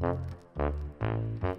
Thank you.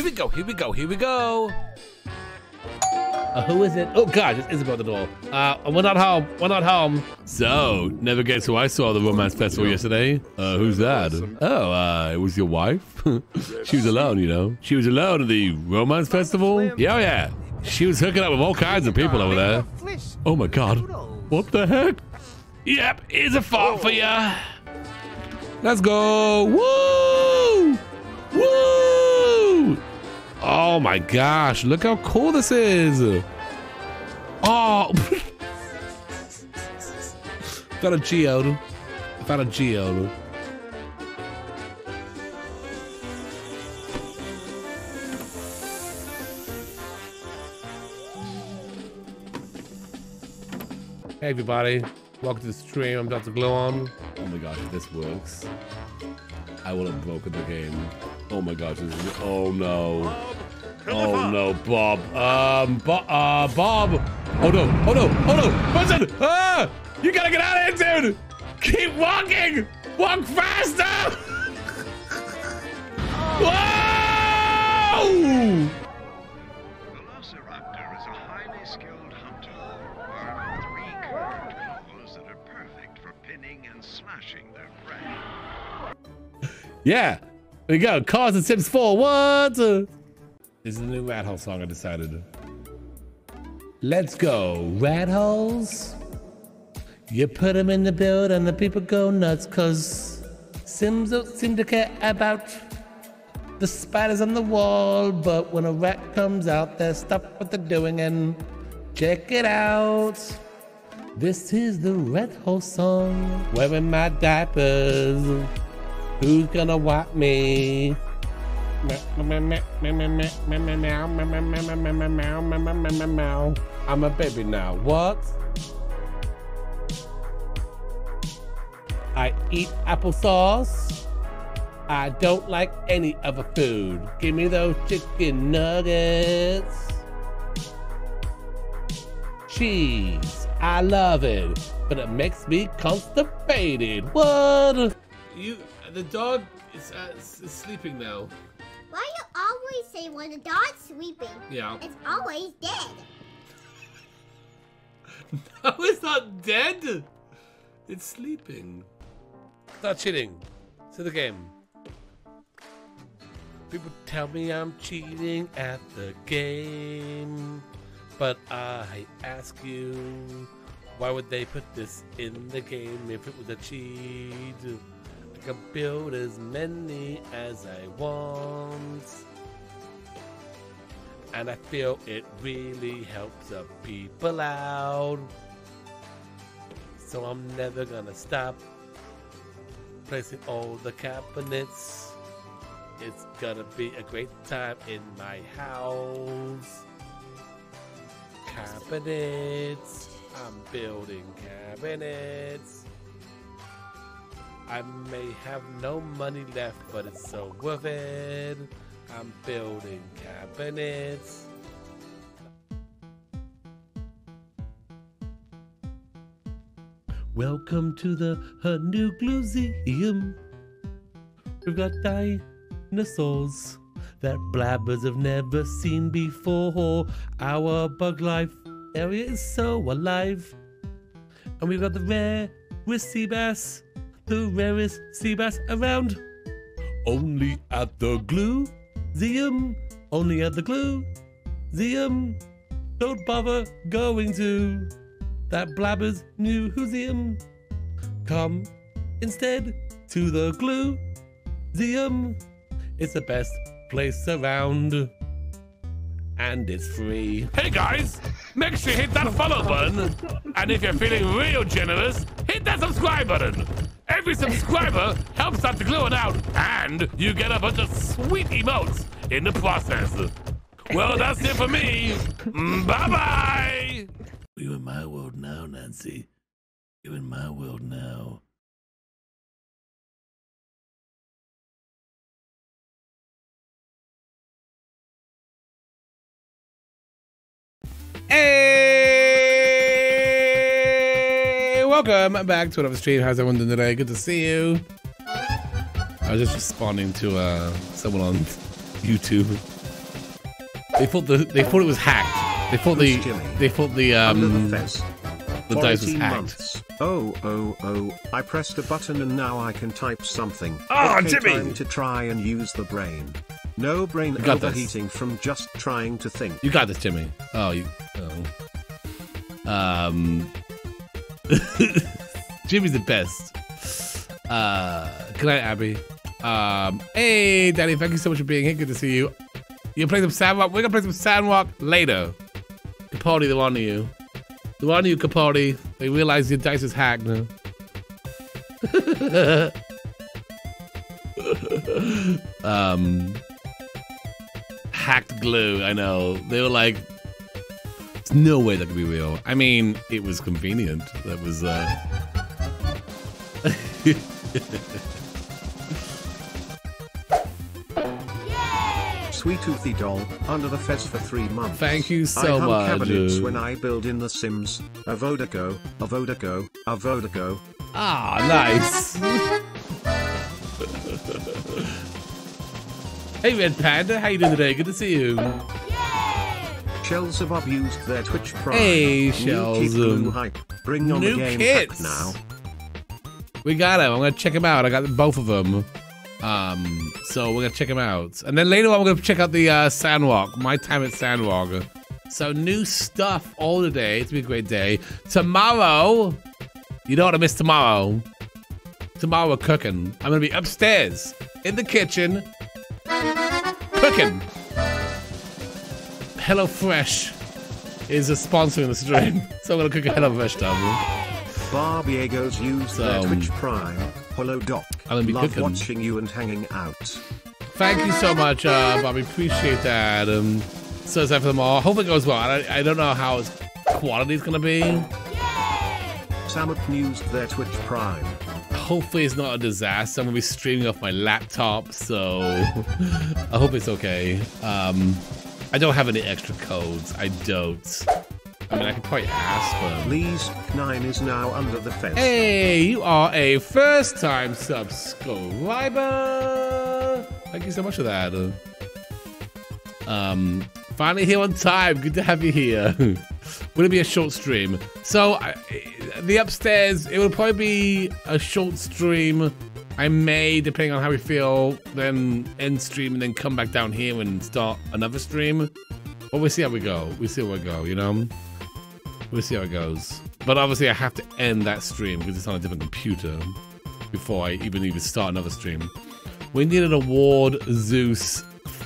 Here we go, here we go, here we go. Uh, who is it? Oh gosh, it's Isabel at the door. Uh, we're not home. We're not home. So, never guess who I saw at the romance festival yesterday. Uh, who's that? Oh, uh, it was your wife. she was alone, you know. She was alone at the romance festival. Yeah, oh, yeah. She was hooking up with all kinds of people over there. Oh my god. What the heck? Yep, here's a fart for ya. Let's go. Woo! Oh my gosh, look how cool this is. Oh. Found a geode. Found a geode. Hey everybody, welcome to the stream. I'm Dr. Gluon. Oh my gosh, if this works, I will have broken the game. Oh my gosh, this is, oh no. Oh, Oh no, Bob. Um, Bo uh, Bob. Oh no, oh no, oh no. Listen, ah! You gotta get out of here, dude! Keep walking! Walk faster! Whoa! Velociraptor is a highly skilled hunter, armed with three curved claws that are perfect for pinning and slashing their prey. Yeah, there you go. Cars and Sims 4. What? This is the new Rat Hole song I decided. Let's go, Rat Holes. You put them in the build and the people go nuts because Sims don't seem to care about the spiders on the wall. But when a rat comes out, they stop what they're doing and check it out. This is the rat Hole song. Wearing my diapers. Who's gonna wipe me? I'm a baby now. What? I eat applesauce. I don't like any other food. Give me those chicken nuggets. Cheese. I love it, but it makes me constipated. What? You, the dog is, uh, is sleeping now. Why you always say when the dog's sleeping, Yeah. it's always dead? No, it's not dead. It's sleeping. Stop cheating. To the game. People tell me I'm cheating at the game. But I ask you, why would they put this in the game if it was a cheat? I can build as many as I want. And I feel it really helps the people out. So I'm never gonna stop placing all the cabinets. It's gonna be a great time in my house. Cabinets. I'm building cabinets. I may have no money left, but it's so worth it. I'm building cabinets. Welcome to the Hanukkah We've got dinosaurs that blabbers have never seen before. Our bug life area is so alive. And we've got the rare sea bass, the rarest sea bass around. Only at the glue Zeum, only at the glue Zeum. Don't bother going to that blabbers new museum. Come instead to the glue Zeum. It's the best place around. And it's free. Hey guys, make sure you hit that follow button. And if you're feeling real generous, hit that subscribe button. Every subscriber helps out the gluing out, and you get a bunch of sweet emotes in the process. Well, that's it for me. Mm, bye bye. You're in my world now, Nancy. You're in my world now. Hey! Welcome back to another stream. How's everyone doing today? Good to see you. I was just responding to uh, someone on YouTube. They thought the they thought it was hacked. They thought the they thought the um the, the dice was hacked. Months. Oh, oh, oh, I pressed a button and now I can type something. Oh, okay, Jimmy! time to try and use the brain. No brain You got this. overheating from just trying to think. You got this, Jimmy. Oh, you. Oh. Um. Jimmy's the best. Uh, good night, Abby. Um, hey, Daddy, thank you so much for being here. Good to see you. You play some Sandrock? We're gonna play some Sandrock later. Capaldi, the one of you. The one of you, Capaldi. They realize your dice is hacked now. um, hacked glue. I know. They were like, "There's no way that could be real." I mean, it was convenient. That was. uh Sweet Toothy Doll, under the fez for three months. Thank you I so hung much. cabinets when I build in The Sims. A Vodako, a Vodako, a Vodako. Ah, nice. hey, Red Panda, how you doing today? Good to see you. Shells have abused their Twitch prime. Hey, Shells, Keep Blue um, hype. Bring on new the game kits. now. We got him. I'm gonna check him out. I got both of them. Um, so we're gonna check him out, and then later on we're gonna check out the uh, Sandrock. My time at Sandrock. So new stuff all the day. It's gonna be a great day. Tomorrow, you don't want to miss tomorrow. Tomorrow we're cooking. I'm gonna be upstairs in the kitchen cooking. Hello Fresh is a sponsoring the stream, so I'm gonna cook a Hello Fresh stuff. Barbiegos used their Twitch Prime. Hello, Doc. I'm gonna be Love cooking. watching you and hanging out. Thank you so much, uh, Bobby. Appreciate that. Um, so is that for them all. Hope it goes well. I, I don't know how its quality is gonna be. Samup used their Twitch Prime. Hopefully, it's not a disaster. I'm gonna be streaming off my laptop, so I hope it's okay. Um, I don't have any extra codes. I don't. I mean, I could probably ask, but. Lee's 9 is now under the fence. Hey, you are a first-time subscriber. Thank you so much for that. Um, finally here on time. Good to have you here. Will it be a short stream? So, I, the upstairs, it will probably be a short stream. I may, depending on how we feel, then end stream and then come back down here and start another stream. But we'll see how we go. We'll see how we go, you know? We'll see how it goes. But obviously, I have to end that stream because it's on a different computer before I even even start another stream. We need an award, Zeus,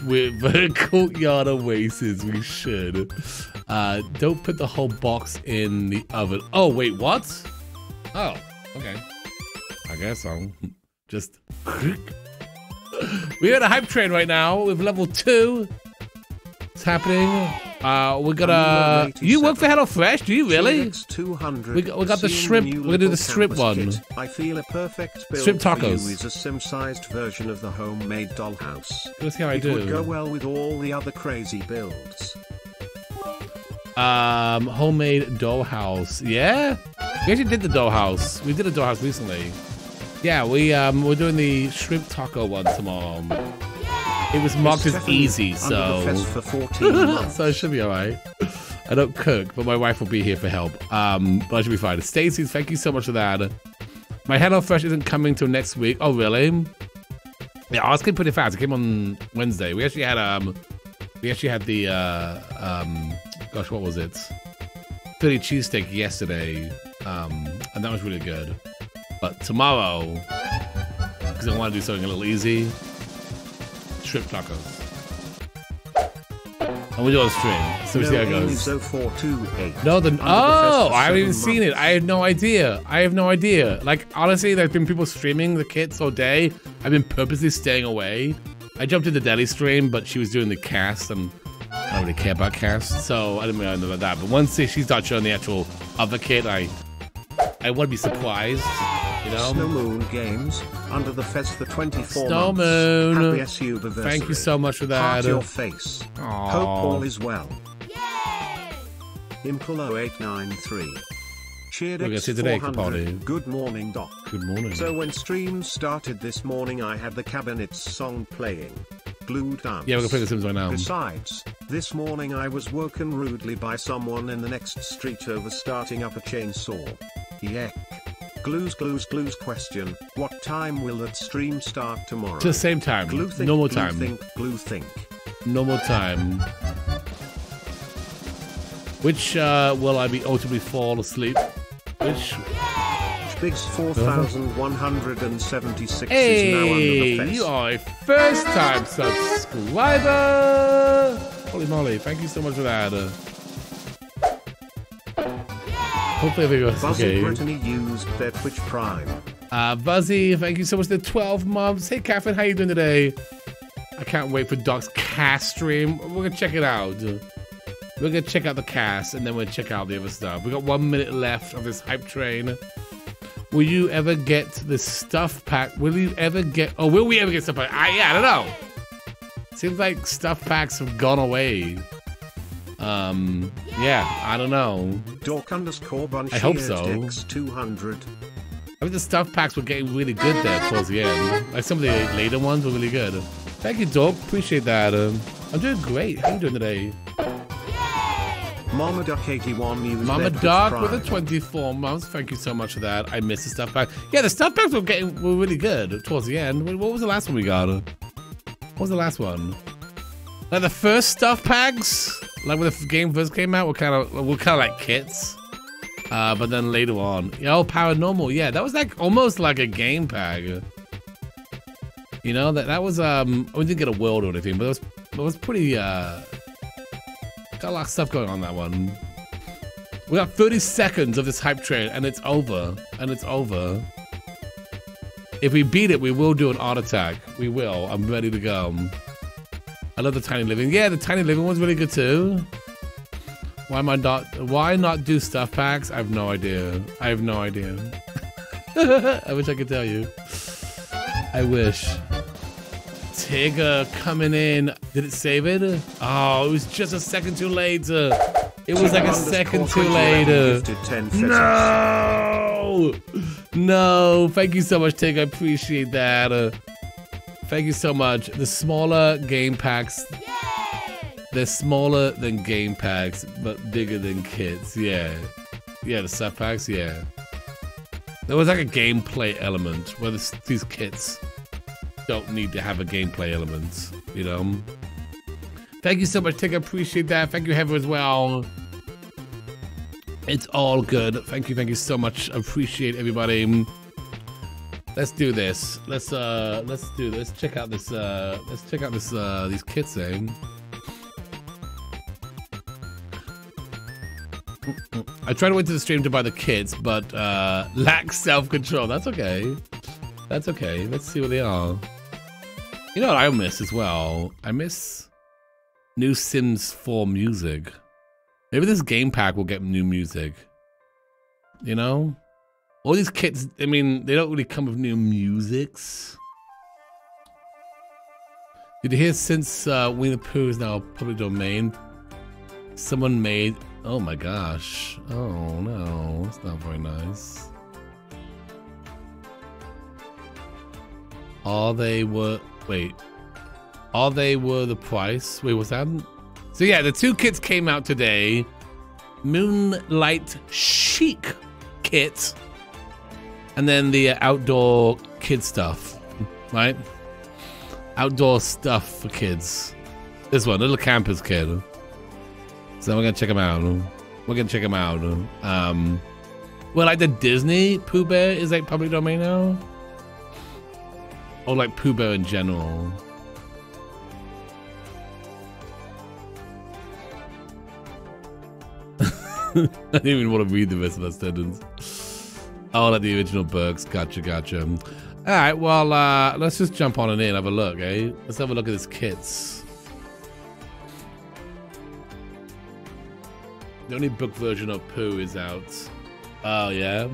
with Courtyard Oasis. We should. Uh, don't put the whole box in the oven. Oh, wait, what? Oh, okay. I guess I'll just. We're at a hype train right now with level two. It's happening. Uh, we're gonna. You work for HelloFresh? Do you really? 200 We got- we got the shrimp. We're gonna do the shrimp campus one. I feel a perfect build Shrimp tacos. is a sim-sized version of the homemade dollhouse. Let's see how I it would go well with all the other crazy builds. Um, homemade dollhouse. Yeah, we actually did the dollhouse. We did a dollhouse recently. Yeah, we um we're doing the shrimp taco one tomorrow. It was marked as easy, so for 14 so it should be all right. I don't cook, but my wife will be here for help. Um, but I should be fine. Stacy, thank you so much for that. My HelloFresh isn't coming till next week. Oh, really? Yeah, ours came pretty fast. It came on Wednesday. We actually had um, we actually had the uh, um, gosh, what was it? Philly cheesesteak yesterday, um, and that was really good. But tomorrow, because I want to do something a little easy, shrimp tacos. And we do on stream, so we see how it No, goes. Amy 0428. No, the oh, I haven't even seven seen it. I have no idea. I have no idea. Like honestly, there's been people streaming the kits all day. I've been purposely staying away. I jumped in the deli stream, but she was doing the cast, and I don't really care about cast, so I didn't really know about that. But once she started showing the actual other kit, I I want to be surprised. You know. Snow Moon Games, under the fez for 24 Snow months. Moon. Happy SU Thank you so much for that. Heart your face. Aw. Hope all is well. Impolo 893. Cheered We're gonna see today, Capaldi. Good morning, Doc. Good morning. So when streams started this morning, I had the Cabinets song playing. Glue dance. yeah, we're gonna play The Sims right now. Besides, this morning I was woken rudely by someone in the next street over starting up a chainsaw. Yuck. Glues, glues, glues question. What time will that stream start tomorrow? It's the same time. Glue think, Normal glue time. think, glue think. normal time. Which uh, will I be ultimately fall asleep? Which Biggs 4176 is now under the hey, fence. you are a first time subscriber. Holy moly! Thank you so much for that. Uh, hopefully everything goes Buzzy okay. Brittany used their Twitch Prime. Uh, Buzzy, thank you so much for the 12 months. Hey, Catherine, how you doing today? I can't wait for Doc's cast stream. We're gonna check it out. We're gonna check out the cast and then we'll check out the other stuff. We got one minute left of this hype train. Will you ever get the stuff pack? Will you ever get? Oh, will we ever get stuff pack? I, yeah, I don't know. Seems like stuff packs have gone away. Um, yeah, I don't know. Dork underscore bunch I hope so. X200. I mean, the stuff packs were getting really good there towards the end. Like some of the later ones were really good. Thank you, Dope. Appreciate that. Um, I'm doing great. How are you doing today? Mama Duck 81 used Mama Duck with the 24 months. Thank you so much for that. I missed the stuff pack. Yeah, the stuff packs were getting were really good towards the end. What what was the last one we got? What was the last one? Like the first stuff packs, like when the game first came out, were kind of were kind of like kits. Uh, but then later on, yeah, oh, paranormal, yeah, that was like almost like a game pack. You know that that was um, we didn't get a world or anything, but it was it was pretty uh, got a lot of stuff going on that one. We got 30 seconds of this hype train, and it's over, and it's over. If we beat it, we will do an art attack. We will. I'm ready to go. I love the tiny living. Yeah, the tiny living one's really good too. Why am I not? Why not do stuff packs? I have no idea. I have no idea. I wish I could tell you. I wish. Tigger coming in. Did it save it? Oh, it was just a second too late. It was like a second too 21 late. gifted 10 pheasants. No! No! Thank you so much, Tig. I appreciate that. Uh, thank you so much. The smaller game packs, they're smaller than game packs, but bigger than kits. Yeah. Yeah, the stuff packs, yeah. There was like a gameplay element where this, these kits don't need to have a gameplay element, you know? Thank you so much, Tig. I appreciate that. Thank you, Heather, as well. It's all good. Thank you, thank you so much. Appreciate everybody. Let's do this. Let's uh let's do this. Check out this uh let's check out this uh these kits eh? I tried to wait to the stream to buy the kits, but uh lack self-control. That's okay. That's okay. Let's see what they are. You know what I miss as well? I miss new Sims 4 music. Maybe this game pack will get new music. You know? All these kits, I mean, they don't really come with new musics. Did you hear since uh, Winnie the Pooh is now public domain, someone made, oh my gosh. Oh no, that's not very nice. All they were, wait, all they were the price? Wait, was that? So yeah, the two kits came out today. Moonlight Chic kit and then the uh, outdoor kid stuff, right? Outdoor stuff for kids. This one, little campers kid. So we're gonna check them out. We're gonna check them out. Um, well, like the Disney Pooh Bear is like public domain now, or like Pooh Bear in general. I didn't even want to read the rest of that sentence. Oh, like the original Burks. Gotcha, gotcha. All right, well, uh, let's just jump on and in, have a look, eh? Let's have a look at this kits. The only book version of Pooh is out. Oh, yeah?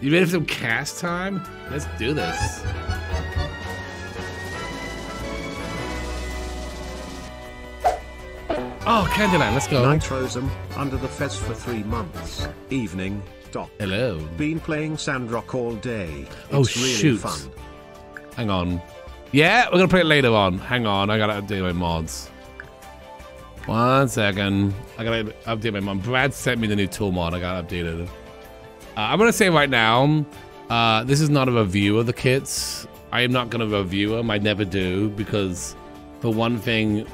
You ready for some cast time? Let's do this. Oh, Candyland, let's go. Nitrosum, under the fez for three months. Evening, Doc. Hello. Been playing Sandrock all day. Oh, it's Oh, really shoot. fun. Hang on. Yeah, we're gonna play it later on. Hang on, I gotta update my mods. One second. I gotta update my mod. Brad sent me the new tool mod. I gotta update it. Uh, I'm gonna say right now, uh, this is not a review of the kits. I am not gonna review them. I never do because, for one thing,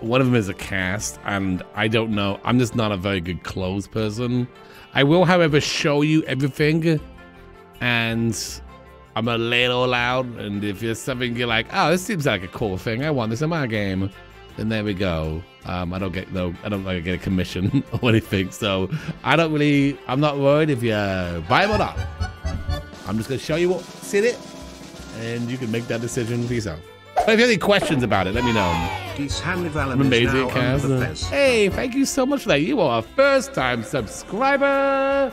one of them is a cast, and I don't know. I'm just not a very good clothes person. I will, however, show you everything, and I'm a little loud. And if there's something you're like, oh, this seems like a cool thing, I want this in my game, then there we go. Um, I don't get no, I don't like get a commission or anything, so I don't really, I'm not worried if you buy them or not. I'm just gonna show you what's in it, and you can make that decision for yourself. But if you have any questions about it, let me know. I'm amazing, now under the Kaz. Hey, thank you so much for that. You are a first time subscriber.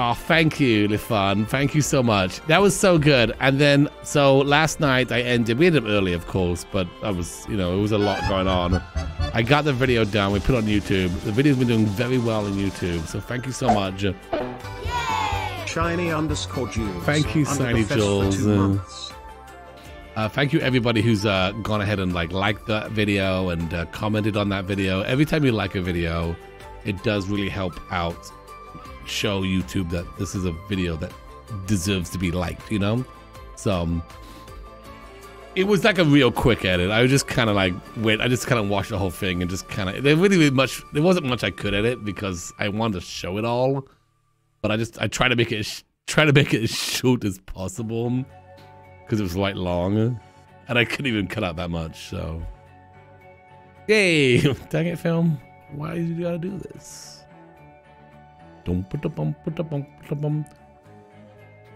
Oh, thank you, Lifan. Thank you so much. That was so good. And then, so last night I ended, we ended up early, of course, but I was, you know, it was a lot going on. I got the video done. We put it on YouTube. The video's been doing very well on YouTube. So thank you so much. Yay! Shiny underscore Jules. Thank you, Shiny Jules. For two months. Uh, thank you everybody who's uh, gone ahead and like liked that video and uh, commented on that video. Every time you like a video, it does really help out show YouTube that this is a video that deserves to be liked, you know? So um, it was like a real quick edit. I just kind of like wait, I just kind of watched the whole thing and just kind of there really much there wasn't much I could edit because I wanted to show it all, but I just I try to make it try to make it as short as possible because it was quite long, and I couldn't even cut out that much. So, yay! Dang it, film! Why did you gotta do this?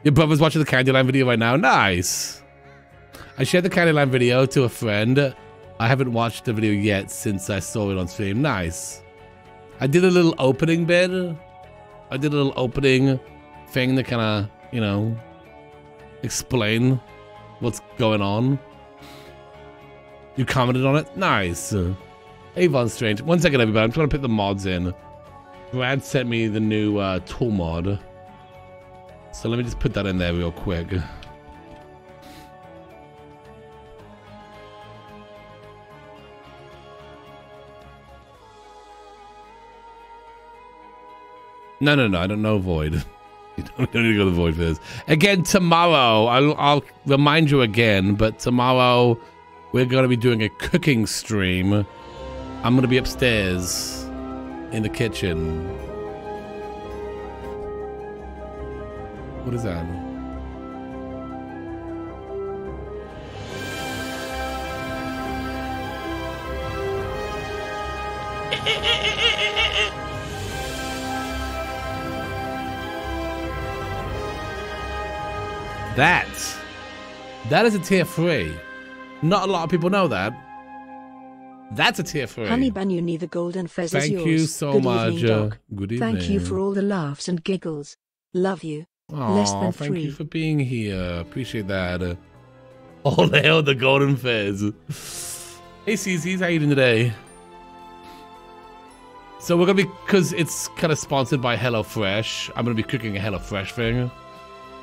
Your brother's watching the Candyland video right now. Nice. I shared the Candyland video to a friend. I haven't watched the video yet since I saw it on stream. Nice. I did a little opening bit. I did a little opening thing to kind of, you know, explain what's going on. You commented on it? Nice. Avon Strange. One second, everybody. I'm trying to put the mods in. Brad sent me the new uh, tool mod. So let me just put that in there real quick. No, no, no. I don't know Void. You don't, need to go to Void for this. Again, tomorrow, I'll, I'll remind you again, but tomorrow we're going to be doing a cooking stream. I'm going to be upstairs in the kitchen. What is that? That. That is a tier three. Not a lot of people know that. That's a tier three. Honey Banyuni, the golden fez is Thank you so much, Good much. Evening, uh, Doc. good Thank you for all the laughs and giggles. Love you. Less Aw, than thank three. you for being here. Appreciate that. Uh, all hail the golden fez. Hey, CCs, how you doing today? So we're gonna be, cause it's kind of sponsored by HelloFresh. I'm gonna be cooking a HelloFresh thing,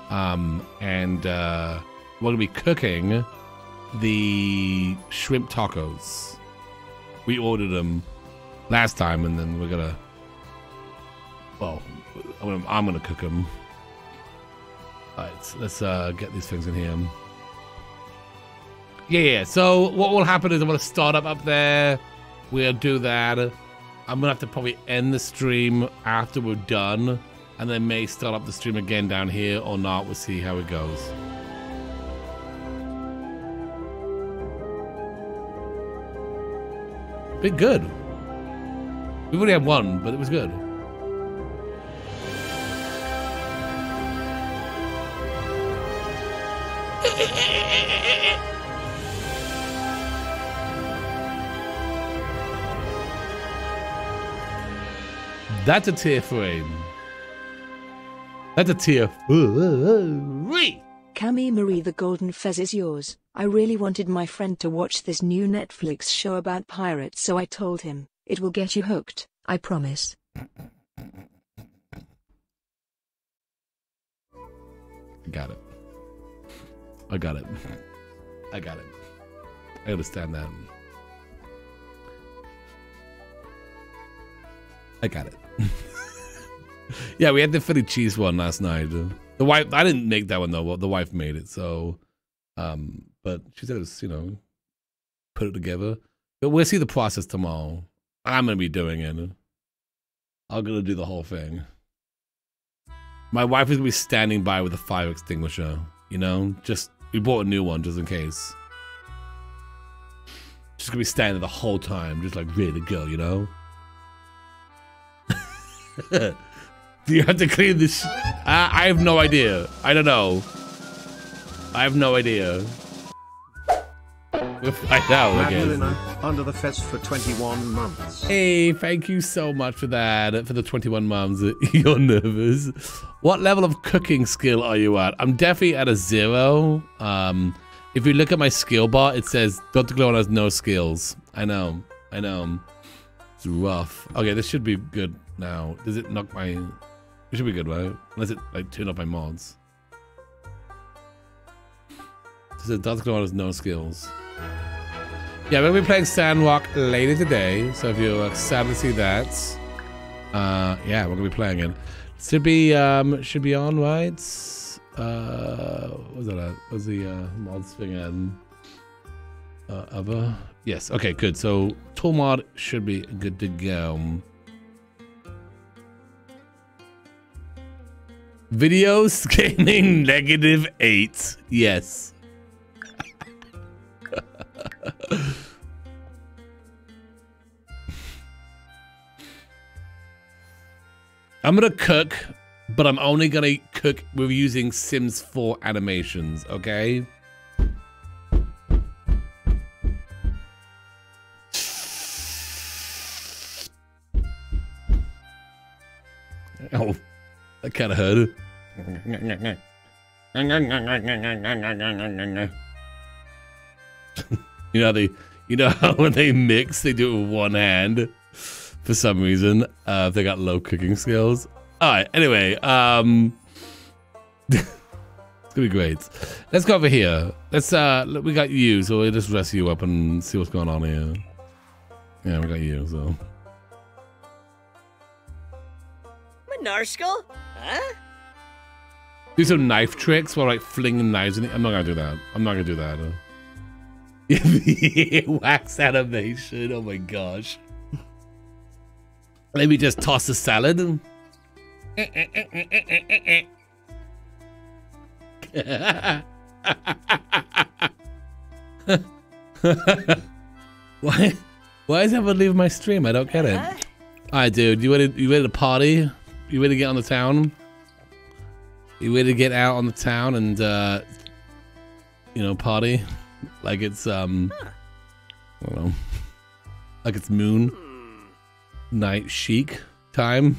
um, and uh, we're gonna be cooking the shrimp tacos. We ordered them last time, and then we're gonna. Well, I'm gonna, cook them. All right, let's uh, get these things in here. Yeah, yeah. So what will happen is I'm gonna start up up there. We'll do that. I'm gonna have to probably end the stream after we're done, and then may start up the stream again down here or not. We'll see how it goes. Been good. We've only had one, but it was good. That's a tier three. That's a tier three. Cami Marie, the golden fez is yours. I really wanted my friend to watch this new Netflix show about pirates, so I told him, it will get you hooked, I promise. I got it. I got it. I got it. I understand that. I got it. yeah, we had the Philly cheese one last night. The wife, I didn't make that one though. The wife made it, so. Um, but she said it was, you know, put it together. But we'll see the process tomorrow. I'm gonna be doing it. I'm gonna do the whole thing. My wife is gonna be standing by with a fire extinguisher. You know, just we bought a new one just in case. She's gonna be standing the whole time, just like ready to go. You know. Do you have to clean this? I, I have no idea. I don't know. I have no idea. We'll find out again. Madeline under the fez for 21 months. Hey, thank you so much for that. For the 21 mums, you're nervous. What level of cooking skill are you at? I'm definitely at a zero. Um, if you look at my skill bar, it says Dr. Glow has no skills. I know, I know. It's rough. Okay, this should be good now. Does it knock my? It should be good, right? Unless it like turn off my mods. It says Dr. Glow has no skills. Yeah, we're gonna be playing Sandrock later today, so if you're excited to see that, uh, yeah, we're gonna be playing it. Should be um, should be on right. Uh, what was that? At? What was the uh, mods thing? Uh, other? Yes. Okay. Good. So tool mod should be good to go. Videos gaming negative eight. Yes. I'm gonna cook, but I'm only gonna cook with using Sims 4 animations, okay? Oh, that kind of hurt. you know they, you know how when they mix, they do it with one hand for some reason. Uh, if they got low cooking skills. All right. Anyway, um, it's gonna be great. Let's go over here. Let's. Uh, look, we got you, so we'll just rest you up and see what's going on here. Yeah, we got you. So Menarskal? Huh? do some knife tricks while like flinging knives. In it. I'm not gonna do that. I'm not gonna do that. Wax animation. Oh my gosh. Let me just toss the salad. why? Why is everyone leaving my stream? I don't get it. All right, dude. You ready? You ready to party? You ready to get on the town? You ready to get out on the town and uh, you know party like it's um, I don't know, like it's moon night chic time?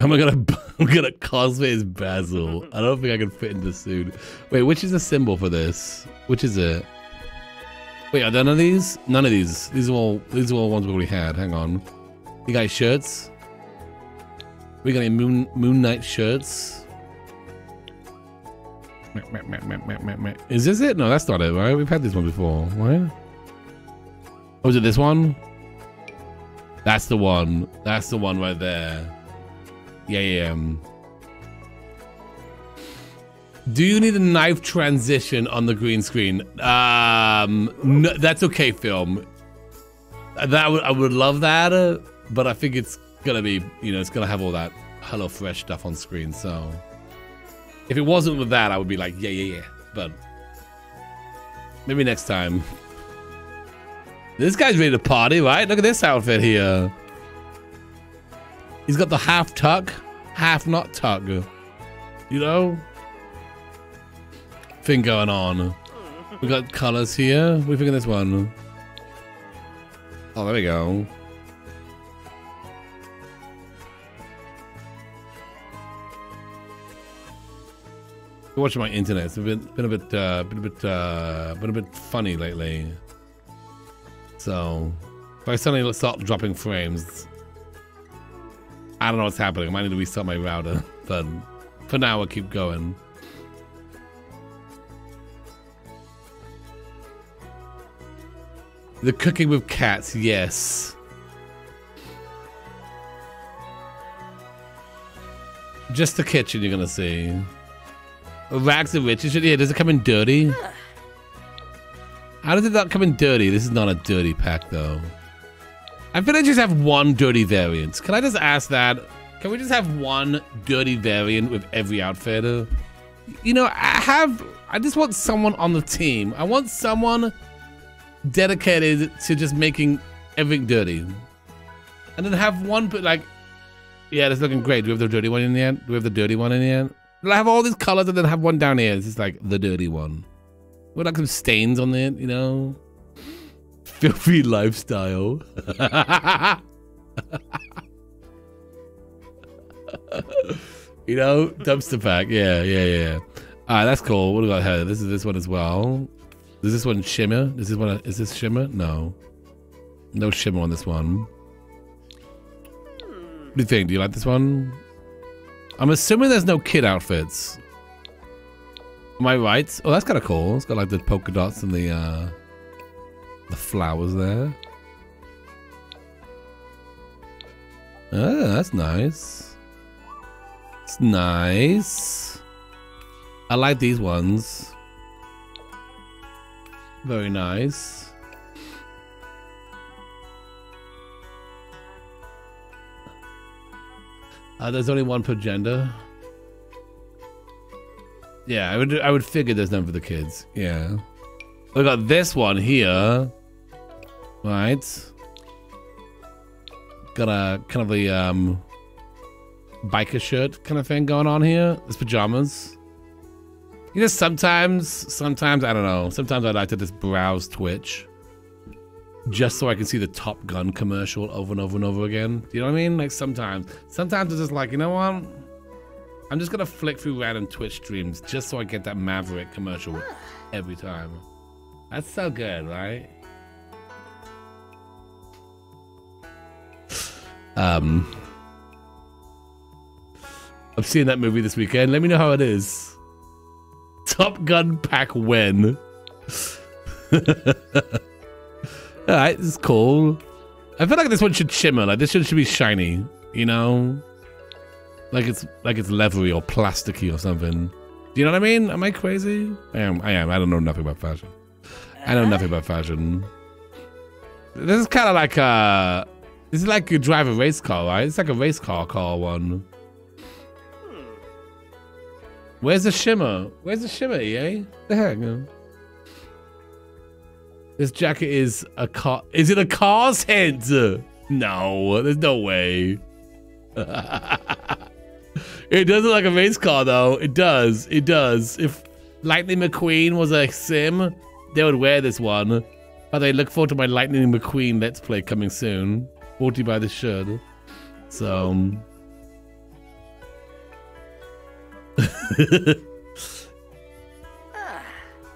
I'm I gonna I'm gonna cosplay as Basil? I don't think I can fit into suit. Wait, which is the symbol for this? Which is it? Wait, are there none of these? None of these. These are all these are all ones we already had. Hang on. You guys shirts? We got any moon moon night shirts? Is this it? No, that's not it, right? We've had this one before. What? Oh, is it this one? That's the one. That's the one right there. Yeah, yeah. Do you need a knife transition on the green screen? Um, no, that's okay, film. That would, I would love that, uh, but I think it's gonna be, you know, it's gonna have all that Hello Fresh stuff on screen. So if it wasn't with that, I would be like, yeah, yeah, yeah. But maybe next time. This guy's ready to party, right? Look at this outfit here. He's got the half tuck, half not tuck. You know? Thing going on. We got colors here. We think of this one. Oh, there we go. Watching my internet. It's been been a bit uh, been a bit uh, been a bit funny lately. So if I suddenly start dropping frames, I don't know what's happening. I might need to restart my router, but for now, I'll keep going. The cooking with cats, yes. Just the kitchen you're gonna see. Rags and riches. Yeah, does it come in dirty? How does it not come in dirty? This is not a dirty pack though. I feel I just have one dirty variant. Can I just ask that? Can we just have one dirty variant with every outfit? You know, I have. I just want someone on the team. I want someone dedicated to just making everything dirty, and then have one. But like, yeah, that's looking great. Do we have the dirty one in the end? Do we have the dirty one in the end? I have all these colors and then have one down here. It's like the dirty one. With like some stains on it, you know. Filthy lifestyle. you know, dumpster pack. Yeah, yeah, yeah. All right, that's cool. What about have? This is this one as well. Is this one shimmer? Is this one? Is this shimmer? No, no shimmer on this one. What do you think? Do you like this one? I'm assuming there's no kid outfits. Am I right? Oh, that's kind of cool. It's got like the polka dots and the uh, the flowers there. Oh, that's nice. It's nice. I like these ones. Very nice. Uh, there's only one per gender. Yeah, I would I would figure there's none for the kids. Yeah. We got this one here. Right. Got a kind of a um biker shirt kind of thing going on here. It's pajamas. You know, sometimes, sometimes, I don't know, sometimes I like to just browse Twitch just so I can see the Top Gun commercial over and over and over again. Do you know what I mean? Like sometimes, sometimes it's just like, you know what? I'm just gonna flick through random Twitch streams just so I get that Maverick commercial every time. That's so good, right? Um, I'm seeing that movie this weekend. Let me know how it is. Top Gun pack when? Alright, this is cool. I feel like this one should shimmer. Like this one should be shiny. You know, like it's like it's leathery or plasticky or something. Do you know what I mean? Am I crazy? I am. I am. I don't know nothing about fashion. I know uh-huh. nothing about fashion. This is kind of like a. This is like you drive a race car, right? It's like a race car car one. Hmm. Where's the shimmer? Where's the shimmer, EA? The heck? This jacket is a car. Is it a car's head? No, there's no way. it does look like a race car, though. It does. It does. If Lightning McQueen was a sim, they would wear this one. But I look forward to my Lightning McQueen Let's Play coming soon. 40 by the shirt. So. um,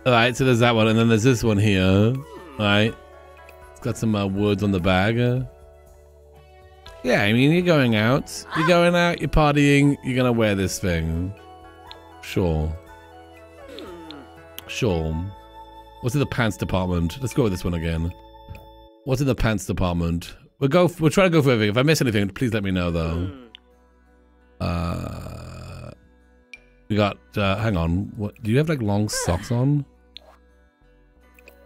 Alright, so there's that one, and then there's this one here. Right? It's got some uh, words on the bag. uh. Yeah, I mean, you're going out. You're going out, you're partying, you're gonna wear this thing. Sure. Sure. What's in the pants department? Let's go with this one again. What's in the pants department? We'll go. We'll try to go for everything. If I miss anything, please let me know though. Uh, we got. Uh, hang on. What? Do you have like long socks on?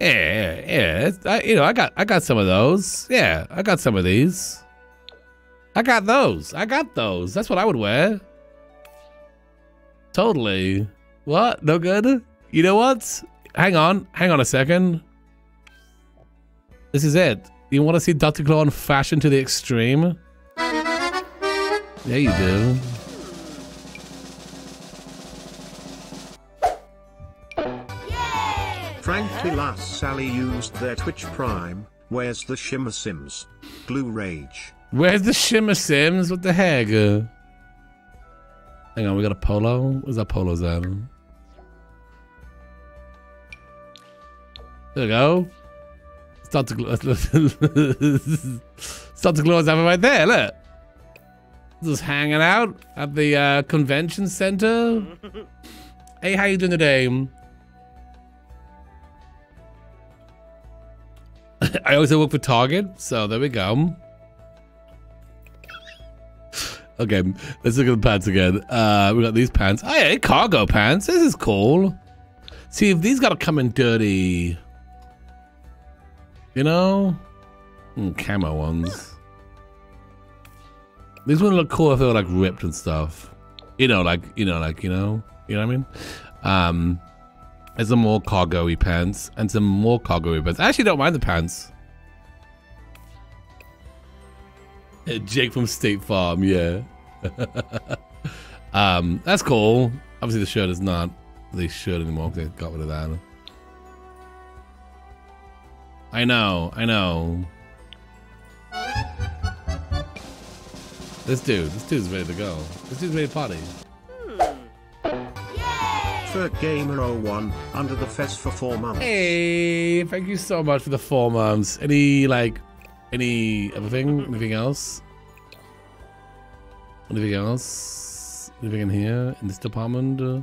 Yeah, yeah, yeah. I, you know, I got, I got some of those. Yeah, I got some of these. I got those. I got those. That's what I would wear. Totally. What? No good? You know what? Hang on. Hang on a second. This is it. You want to see Dr. Claw in fashion to the extreme? Yeah, you do. Frankly, last Sally used their Twitch Prime. Where's the Shimmer Sims? Blue Rage. Where's the Shimmer Sims? What the heck? Uh, hang on, we got a polo? Where's that polo's at? There we go. Start to glow. Start to glow is having right there. Look. Just hanging out at the uh, convention center. hey, how you doing today? I also work for Target, so there we go. Okay, let's look at the pants again. Uh, we got these pants. Oh yeah, cargo pants. This is cool. See, if these gotta come in dirty, you know, Mm, camo ones. These wouldn't look cool if they were like ripped and stuff. You know, like you know, like you know, you know what I mean. Um, there's some more cargo-y pants and some more cargo-y pants. I actually don't mind the pants. Jake from State Farm, yeah. um, that's cool. Obviously, the shirt is not the shirt anymore because they got rid of that. I know, I know. This dude, this dude's ready to go. This dude's ready to party. Gamer 01, under the fest for four months. Hey, thank you so much for the four months. Any like, any other thing? Anything else? Anything else? Anything in here in this department? Uh,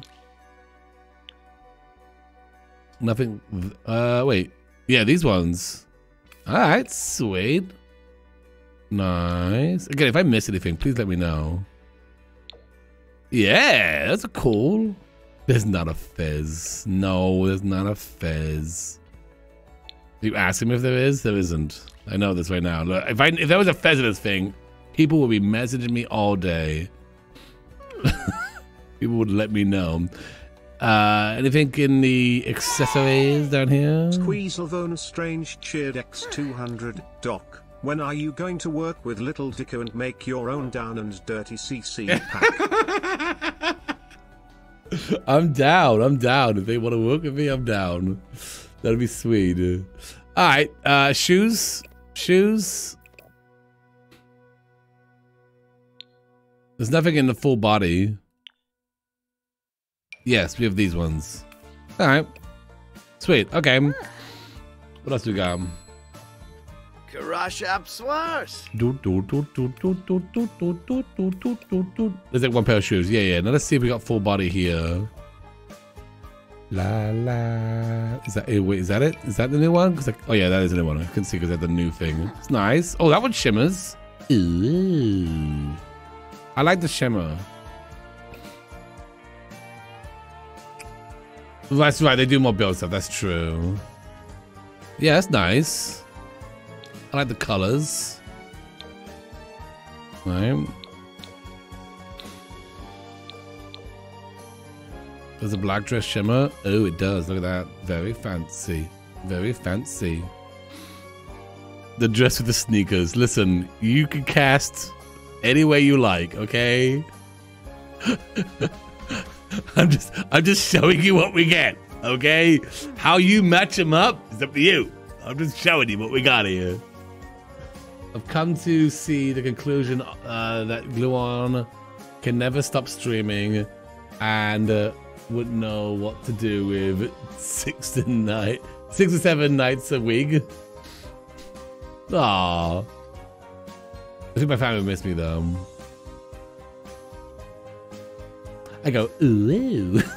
nothing. Uh, wait. Yeah, these ones. All right, sweet. Nice. Again, if I miss anything, please let me know. Yeah, that's cool. There's not a fizz. No, there's not a fez. You ask him if there is? There isn't. I know this right now. Look, If I if there was a fez in this thing, people would be messaging me all day. people would let me know. Uh, anything in the accessories down here? Squeezlevona Strange cheered X200. Doc, when are you going to work with Little Dicko and make your own down and dirty CC pack? I'm down. I'm down. If they want to work with me, I'm down. That'd be sweet. All right. Uh, shoes. Shoes. There's nothing in the full body. Yes, we have these ones. All right. Sweet. Okay. What else we got? Karash Swars. Do, do, do, do, do, do, do, do, do, do, do, do, do. There's like one pair of shoes. Yeah, yeah. Now let's see if we got full body here. La la. Is that eh, wait? Is that it? Is that the new one? 'Cause, like, oh yeah, that is the new one. I can see because that's the new thing. It's nice. Oh, that one shimmers. Ooh. I like the shimmer. That's right. They do more build stuff. That's true. Yeah, that's nice. I like the colors. Right. Does a black dress shimmer? Oh, it does. Look at that. Very fancy. Very fancy. The dress with the sneakers. Listen, you can cast any way you like, okay? I'm just I'm just showing you what we get, okay? How you match them up is up to you. I'm just showing you what we got here. I've come to see the conclusion uh, that Gluon can never stop streaming and uh, wouldn't know what to do with six to night, six or seven nights a week. Aww. I think my family will miss me though. I go, ooh.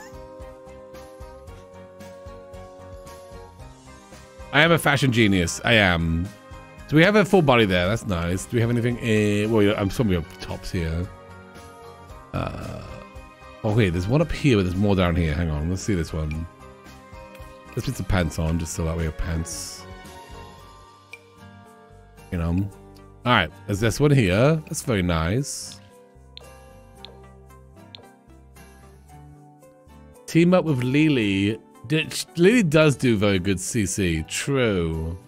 I am a fashion genius. I am. Do we have a full body there? That's nice. Do we have anything? Uh, well, I'm some of your tops here. Uh, oh, wait, there's one up here, but there's more down here. Hang on, let's see this one. Let's put some pants on, just so that we have pants. You know. All right, there's this one here. That's very nice. Team up with Lily. Lily does do very good CC. True.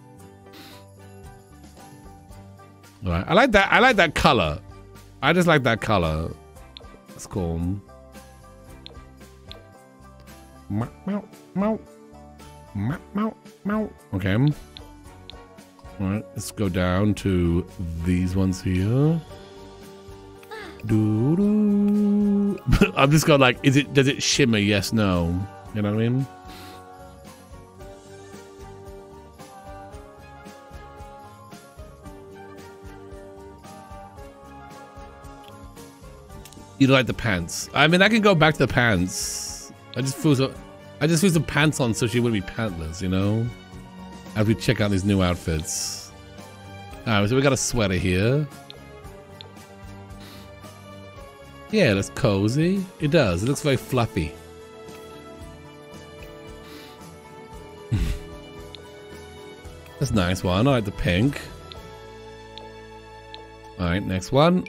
Right, I like that. I like that color. I just like that color. That's cool. Meow, meow. Meow, meow, meow. Okay. All right, let's go down to these ones here. Doo doo. I'm just going like, is it? Does it shimmer? Yes, no. You know what I mean? You like the pants? I mean, I can go back to the pants. I just threw some, I just threw some pants on so she wouldn't be pantless, you know. As we check out these new outfits. All right, so we got a sweater here. Yeah, it looks cozy. It does. It looks very fluffy. That's a nice one. I like the pink. All right, next one.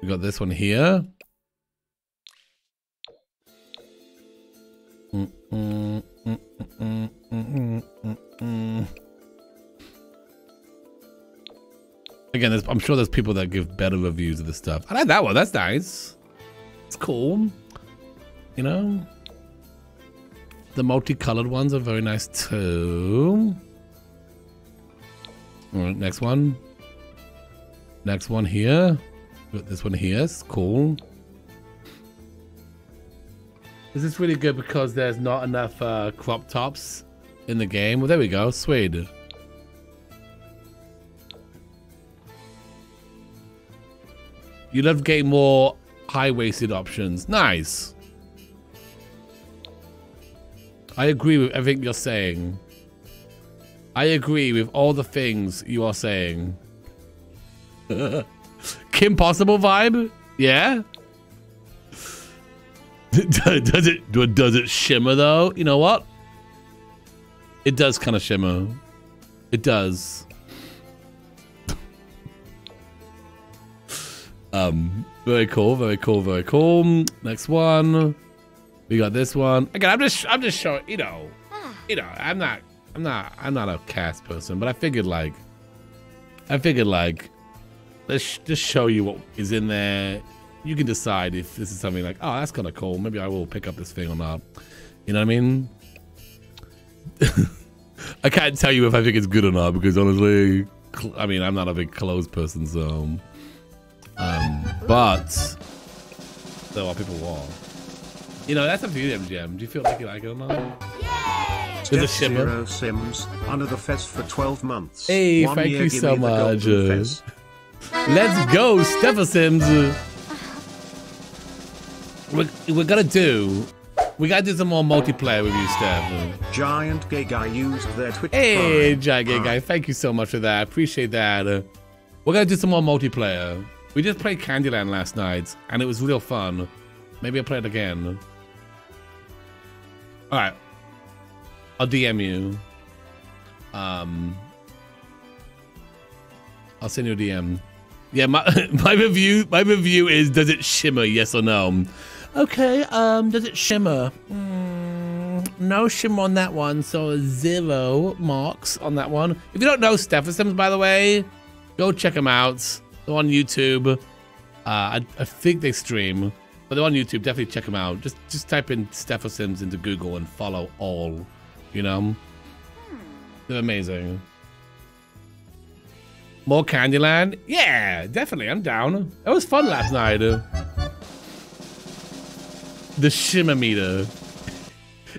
We got this one here. Mm, mm, mm. Again, I'm sure there's people that give better reviews of this stuff. I like that one. That's nice. It's cool. You know? The multicolored ones are very nice too. All right, next one. Next one here. Got this one here. It's cool. This is really good because there's not enough uh, crop tops in the game? Well, there we go. Sweet. You love getting more high-waisted options. Nice. I agree with everything you're saying. I agree with all the things you are saying. Kim Possible vibe? Yeah? does it does it shimmer though? You know what? It does kind of shimmer. It does. um, very cool, very cool, very cool. Next one. We got this one. Again, I'm just I'm just showing, you know. You know, I'm not I'm not I'm not a cast person, but I figured like I figured like let's just show you what is in there you can decide if this is something like, oh, that's kind of cool. Maybe I will pick up this thing or not. You know what I mean? I can't tell you if I think it's good or not because honestly, I mean, I'm not a big clothes person, so. Um, but there are people who are. You know, that's up to you, MGM. Do you feel like you like it or not? There's a shimmer. Zero Sims under the fez for 12 months. Hey, One thank year, you so me the golden much. Let's go, Steffa Sims. We're, we're gonna do. We gotta do some more multiplayer with you, Steph. Giant gay guy used their Twitch Hey, Prime. Giant Guy, thank you so much for that. Appreciate that. Uh, we're gonna do some more multiplayer. We just played Candyland last night, and it was real fun. Maybe I'll play it again. All right, I'll DM you. Um, I'll send you a DM. Yeah, my my review my review is does it shimmer? Yes or no? Okay. Um, does it shimmer? Mm, no shimmer on that one. So zero marks on that one. If you don't know Steph Sims, by the way, go check them out. They're on YouTube. Uh, I, I think they stream, but they're on YouTube. Definitely check them out. Just just type in Steph Sims into Google and follow all. You know, they're amazing. More Candyland? Yeah, definitely. I'm down. It was fun last night. The shimmer meter.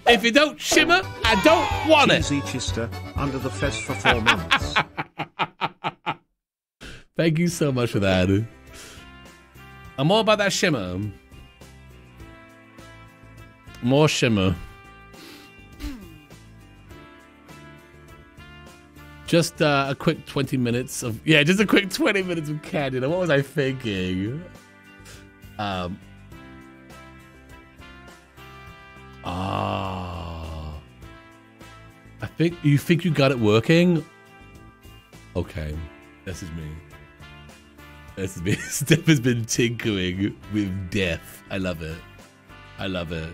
If you don't shimmer, I don't want it. Cheesy Chister, under the fez for four months. Thank you so much for that. I'm all about that shimmer. More shimmer. Just uh, a quick 20 minutes of yeah, just a quick 20 minutes of Candyland. What was I thinking? Um. Ah. I think you think you got it working. Okay, this is me. This is me. Steph has been tinkering with death. I love it. I love it.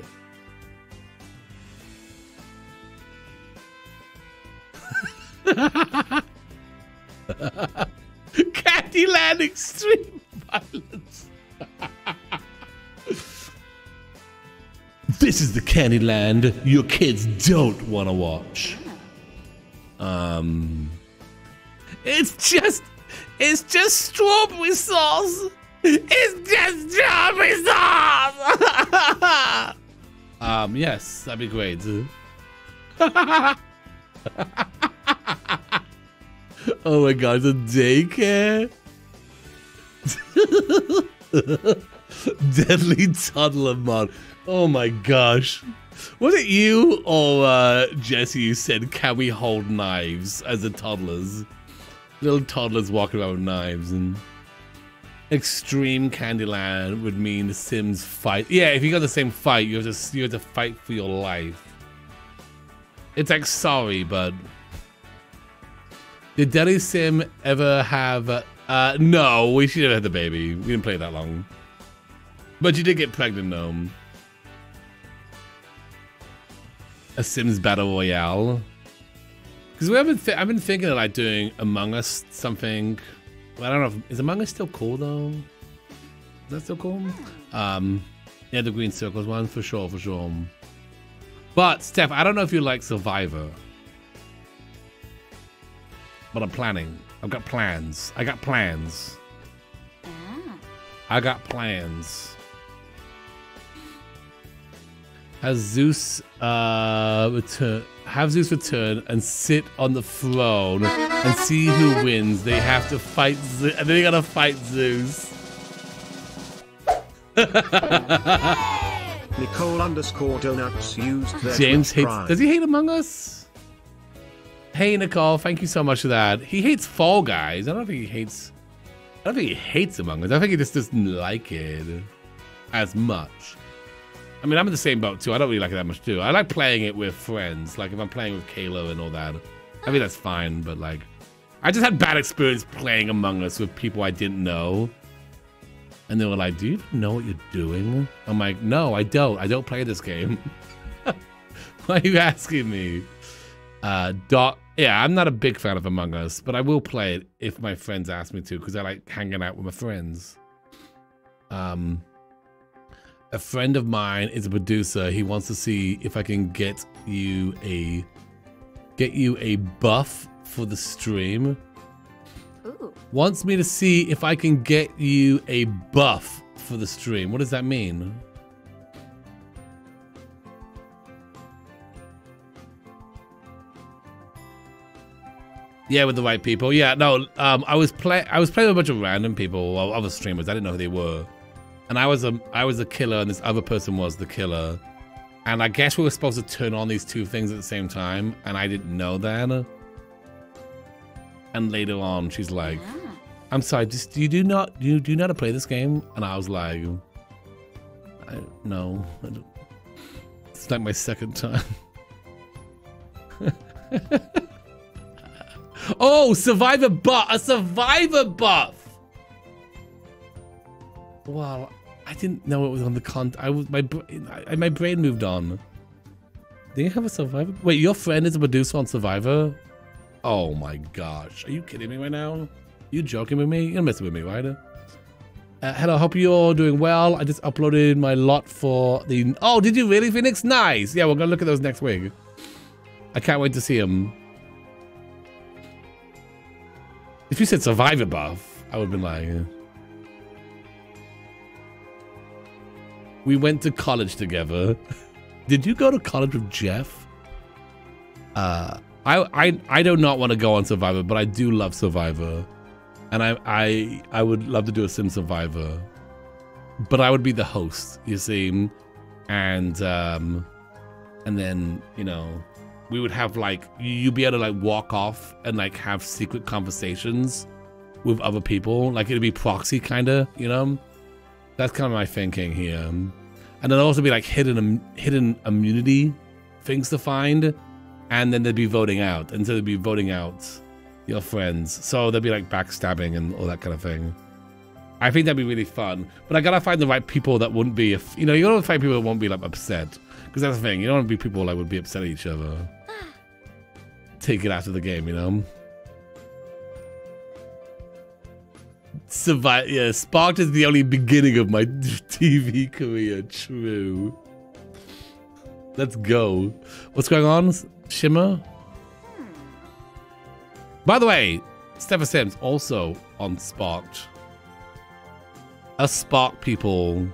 Candyland Extreme Violence. this is the Candyland your kids don't want to watch. Um, it's just, it's just strawberry sauce. It's just strawberry sauce. um, yes, that'd be great. oh my god, the daycare. Deadly toddler mod. Oh my gosh. Was it you or uh, Jesse who said, can we hold knives as the toddlers? Little toddlers walking around with knives and extreme Candyland would mean the Sims fight. Yeah, if you got the same fight, you have to you have to fight for your life. It's like sorry, but did Deli Sim ever have? Uh, uh, no, we should have had the baby. We didn't play that long, but you did get pregnant, though. A Sims Battle Royale. Because we haven't. I've been thinking of like doing Among Us something. I don't know. If, is Among Us still cool though? Is that still cool? Um, yeah, the green circles one for sure, for sure. But Steph, I don't know if you like Survivor. But I'm planning. I've got plans. I got plans. I got plans. Has Zeus uh return have Zeus return and sit on the throne and see who wins. They have to fight Zeus and they gotta fight Zeus. Nicole underscore donuts used their James hates does he hate Among Us? Hey Nicole, thank you so much for that. He hates Fall Guys. I don't think he hates I don't think he hates Among Us. I think he just doesn't like it as much. I mean, I'm in the same boat too. I don't really like it that much too. I like playing it with friends. Like if I'm playing with Kayla and all that. I mean, that's fine, but like, I just had bad experience playing Among Us with people I didn't know. And they were like, do you know what you're doing? I'm like, no, I don't. I don't play this game. Why are you asking me? Uh, Doc, yeah, I'm not a big fan of Among Us, but I will play it if my friends ask me to because I like hanging out with my friends. Um, a friend of mine is a producer. He wants to see if I can get you a get you a buff for the stream. Ooh. Wants me to see if I can get you a buff for the stream. What does that mean? Yeah, with the right people. Yeah, no. Um, I was play. I was playing with a bunch of random people, well, other streamers. I didn't know who they were, and I was a I was a killer, and this other person was the killer. And I guess we were supposed to turn on these two things at the same time, and I didn't know that. And later on, she's like, "I'm sorry, just you do not you do you know how to play this game?" And I was like, "I no, I it's like my second time." oh, survivor buff, a survivor buff. Wow, I didn't know it was on the con. I was my my brain moved on. Do you have a Survivor? Wait, your friend is a producer on Survivor? Oh my gosh. Are you kidding me right now? You joking with me? You're messing with me, right? Uh, hello, hope you're all doing well. I just uploaded my lot for the... Oh, did you really, Phoenix? Nice. Yeah, we're going to look at those next week. I can't wait to see them. If you said Survivor buff, I would have been like... We went to college together. Did you go to college with Jeff? Uh, I I I do not want to go on Survivor, but I do love Survivor, and I I I would love to do a Sim Survivor, but I would be the host, you see, and um, and then you know, we would have like you'd be able to like walk off and like have secret conversations with other people, like it'd be proxy kind of, you know. That's kind of my thinking here, and there'll also be like hidden im- hidden immunity things to find and then they'd be voting out, and so they'd be voting out your friends. So there'd be like backstabbing and all that kind of thing. I think that'd be really fun, but I gotta find the right people that wouldn't be, if you know, you gotta find people that won't be like upset, because that's the thing. You don't want to be people that would be upset at each other. Take it out of the game, you know. Survive. Yeah, Spark'd is the only beginning of my TV career. True. Let's go. What's going on, Shimmer? Hmm. By the way, Stephen Sims also on Spark'd. Us Spark people,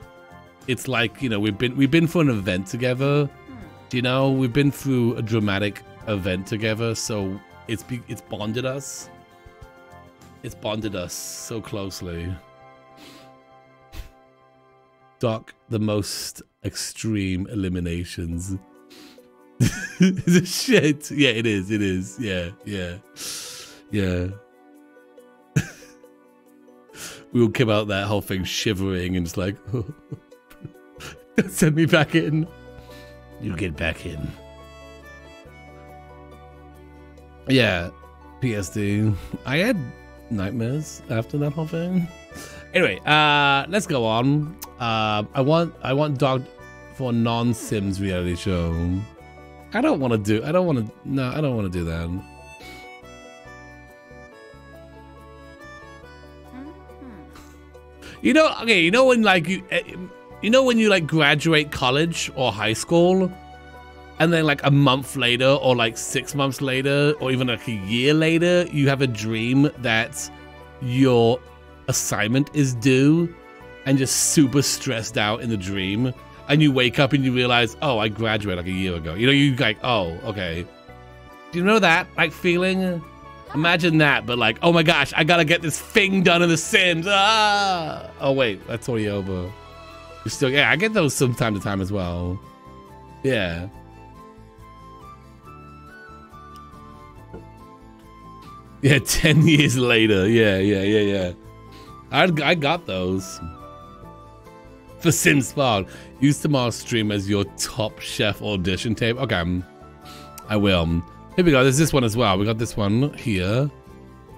it's like you know we've been we've been for an event together. Hmm. You know we've been through a dramatic event together, so it's be, it's bonded us. It's bonded us so closely. Doc, the most extreme eliminations. the shit. Yeah, it is. It is. Yeah, yeah, yeah. we all came out that whole thing shivering and just like, send me back in. You get back in. Yeah, PSD. I had nightmares after that whole thing. Anyway, uh, let's go on. Uh, I want I want dog for a non-Sims reality show. I don't want to do. I don't want to. No, I don't want to do that. You know, okay. You know when like you, eh, you know when you like graduate college or high school, and then like a month later or like six months later or even like a year later, you have a dream that your assignment is due, and just super stressed out in the dream and you wake up and you realize, oh, I graduated like a year ago. You know, you like, oh, okay. Do you know that like feeling? Imagine that, but like, oh my gosh, I gotta get this thing done in The Sims. Ah! Oh wait, that's already over. You still, yeah, I get those from time to time as well. Yeah. Yeah, ten years later. Yeah, yeah, yeah, yeah. I I got those. For Sims Spark, use tomorrow's stream as your top chef audition tape. Okay, um, I will. Here we go. There's this one as well. We got this one here.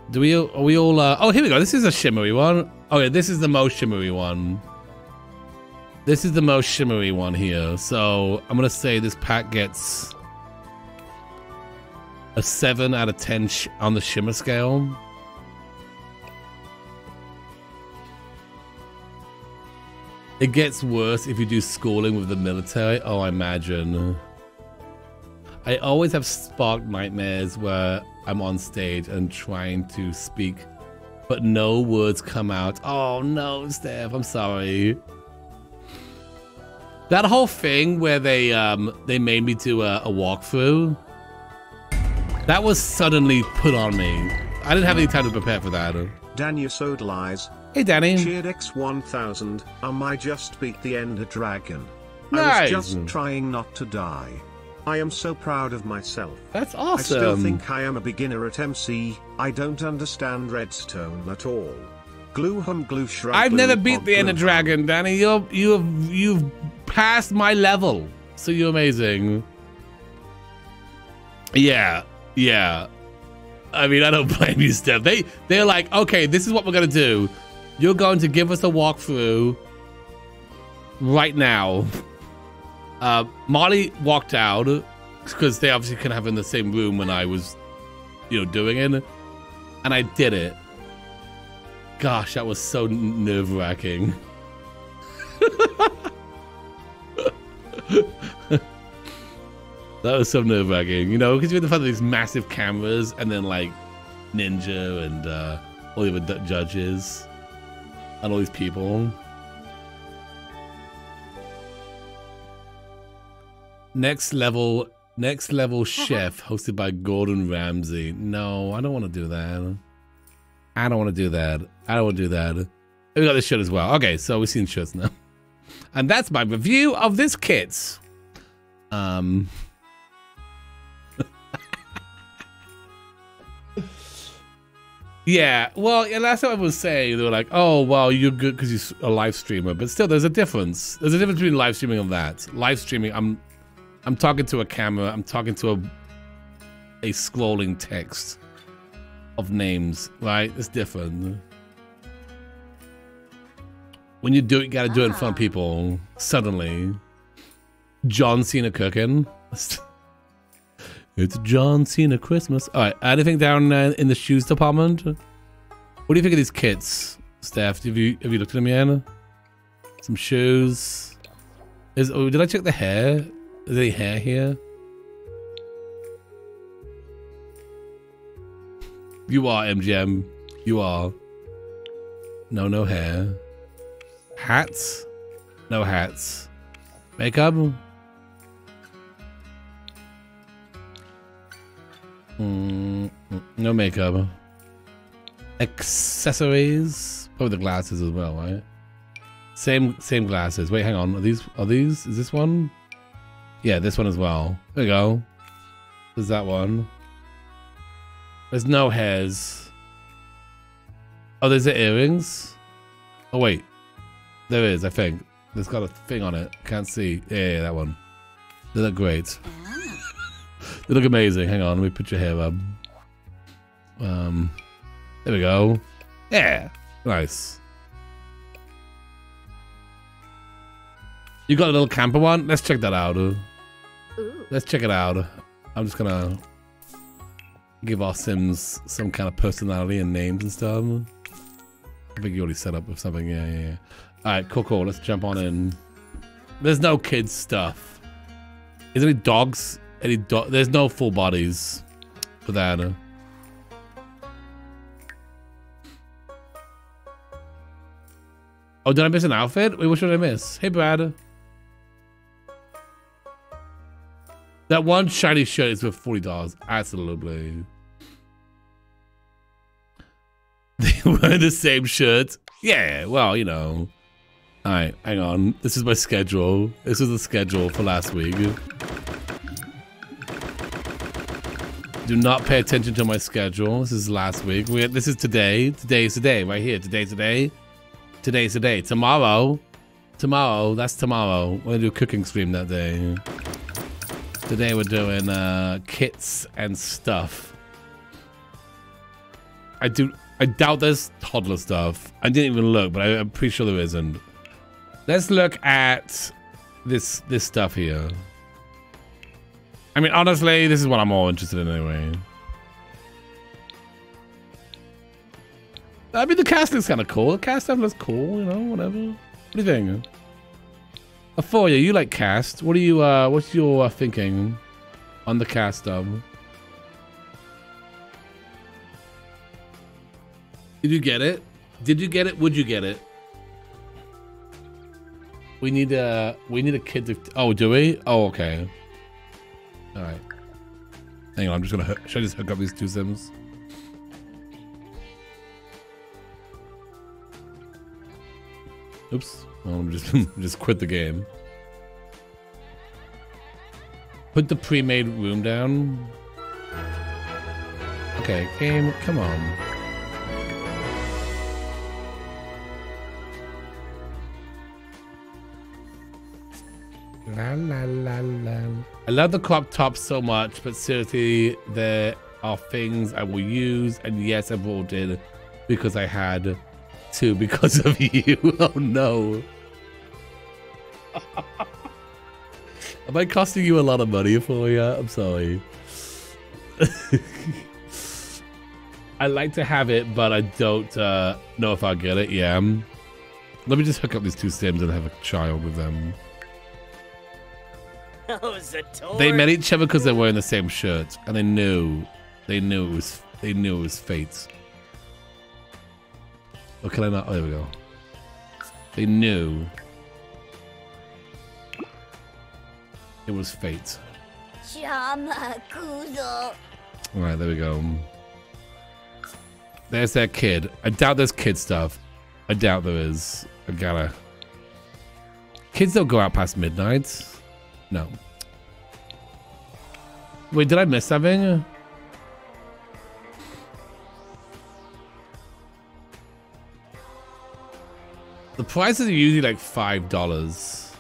Do we? Are we all? Uh, oh, here we go. This is a shimmery one. Oh yeah, this is the most shimmery one. This is the most shimmery one here. So I'm gonna say this pack gets a seven out of ten sh on the shimmer scale. It gets worse if you do schooling with the military. Oh, I imagine. I always have spark nightmares where I'm on stage and trying to speak, but no words come out. Oh no, Steph, I'm sorry. That whole thing where they um they made me do a, a walkthrough. That was suddenly put on me. I didn't have any time to prepare for that. Danya Sode lies. Hey, Danny. Cheered X1000. Um, I just beat the Ender Dragon. Nice. I was just trying not to die. I am so proud of myself. That's awesome. I still think I am a beginner at MC. I don't understand redstone at all. Glue hum glue shrub. I've never beat the Ender. Dragon, Danny. You're you've you've passed my level, so you're amazing. Yeah, yeah. I mean, I don't blame you, Steph. They they're like, okay, this is what we're gonna do. You're going to give us a walkthrough right now. Uh, Molly walked out, because they obviously couldn't have in the same room when I was, you know, doing it, and I did it. Gosh, that was so nerve wracking. that was so nerve wracking, you know, because you had the front of these massive cameras and then like Ninja and uh, all the other judges and all these people. Next level, next level chef hosted by Gordon Ramsay. No, I don't want to do that. I don't want to do that. I don't want to do that. We got this shirt as well. Okay, so we've seen shirts now. And that's my review of this kit. Um. Yeah, well, yeah, last time I was saying, they were like, oh, well, you're good because you're a live streamer. But still, there's a difference. There's a difference between live streaming and that. Live streaming, I'm I'm talking to a camera. I'm talking to a a scrolling text of names, right? It's different. When you do it, you gotta do it in front of ah. people. Suddenly, John Cena cooking. it's John Cena Christmas. All right, anything down in the shoes department? What do you think of these kits, Steph? Have you have you looked at them yet? Some shoes. Is oh, did I check the hair? Is there any hair here? You are MGM. You are. No, no hair. Hats? No hats. Makeup? Mm, no makeup. Accessories? Probably the glasses as well, right? Same same glasses. Wait, hang on. Are these are these is this one? Yeah, this one as well. There we go. There's that one. There's no hairs. Oh, there's the earrings. Oh wait. There is, I think. There's got a thing on it. Can't see. Yeah, yeah, that one. They look great. They look amazing. Hang on, let me put your hair up. Um, there we go. Yeah, nice. You got a little camper one? Let's check that out. Let's check it out. I'm just gonna give our Sims some kind of personality and names and stuff. I think you already set up with something. Yeah, yeah, yeah. All right, cool, cool. Let's jump on in. There's no kids stuff. Is there any dogs? Any? There's no full bodies for that. Oh, did I miss an outfit? Wait, what should I miss? Hey, Brad. That one shiny shirt is worth forty dollars. Absolutely. They wear the same shirt. Yeah, well, you know. All right, hang on. This is my schedule. This is the schedule for last week. Do not pay attention to my schedule. This is last week. We this is today. Today's today, right here. Today, today. Today's today. Tomorrow. Tomorrow. That's tomorrow. We're gonna do a cooking stream that day. Today we're doing uh, kits and stuff. I do. I doubt there's toddler stuff. I didn't even look, but I, I'm pretty sure there isn't. Let's look at this this stuff here. I mean, honestly, this is what I'm all interested in anyway. I mean, the cast looks kind of cool. The cast stuff looks cool, you know, whatever. What do you think? Aphoria, you like cast. What are you, uh, what's your uh, thinking on the cast stuff? Did you get it? Did you get it? Would you get it? We need a we need a kid to. Oh, do we? Oh, okay. All right. Hang on, I'm just gonna. Should I just hook up these two sims? Oops. Well, I'm just just quit the game. Put the pre-made room down. Okay, game, come on. La la la la. I love the crop top so much, but seriously, there are things I will use, and yes, I bought it because I had to because of you. Oh no. Am I costing you a lot of money for you? I'm sorry. I like to have it, but I don't uh, know if I'll get it. Yeah. Let me just hook up these two Sims and have a child with them. Oh, Zator. They met each other because they're wearing the same shirt, and they knew, they knew it was, they knew it was fate. Or oh, can I not? Oh, there we go. They knew it was fate. Shamakuzo. All right, there we go. There's that kid. I doubt there's kid stuff. I doubt there is. I gotta. Kids don't go out past midnight. No. Wait, did I miss something? The prices are usually like five dollars.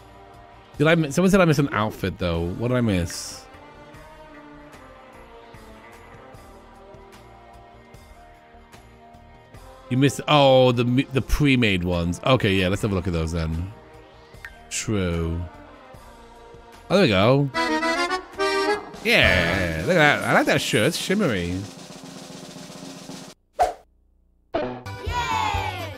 Did I? miss- Someone said I missed an outfit though. What did I miss? You missed. Oh, the the pre-made ones. Okay, yeah. Let's have a look at those then. True. Oh, there we go. Yeah, look at that. I like that shirt. It's shimmery.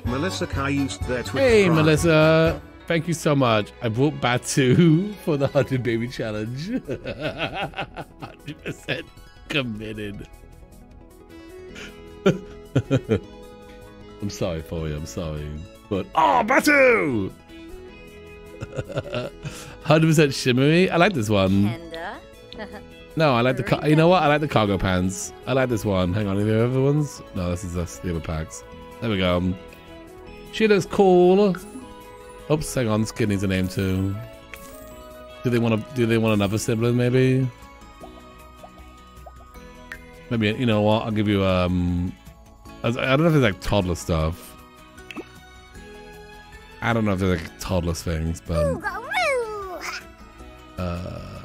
Melissa Kai used their Twitch Hey, Prime. Melissa. Thank you so much. I brought Batu for the 100 baby challenge. 100% committed. I'm sorry for you. I'm sorry. But, oh, Batu! 100% shimmery. I like this one. No, I like the. You know what? I like the cargo pants. I like this one. Hang on, are there other ones? No, this is us. The other packs. There we go. She looks cool. Oops, hang on. This kid needs a name too. Do they want to? Do they want another sibling? Maybe. Maybe you know what? I'll give you um. I don't know if it's like toddler stuff. I don't know if there's like toddler things, but uh,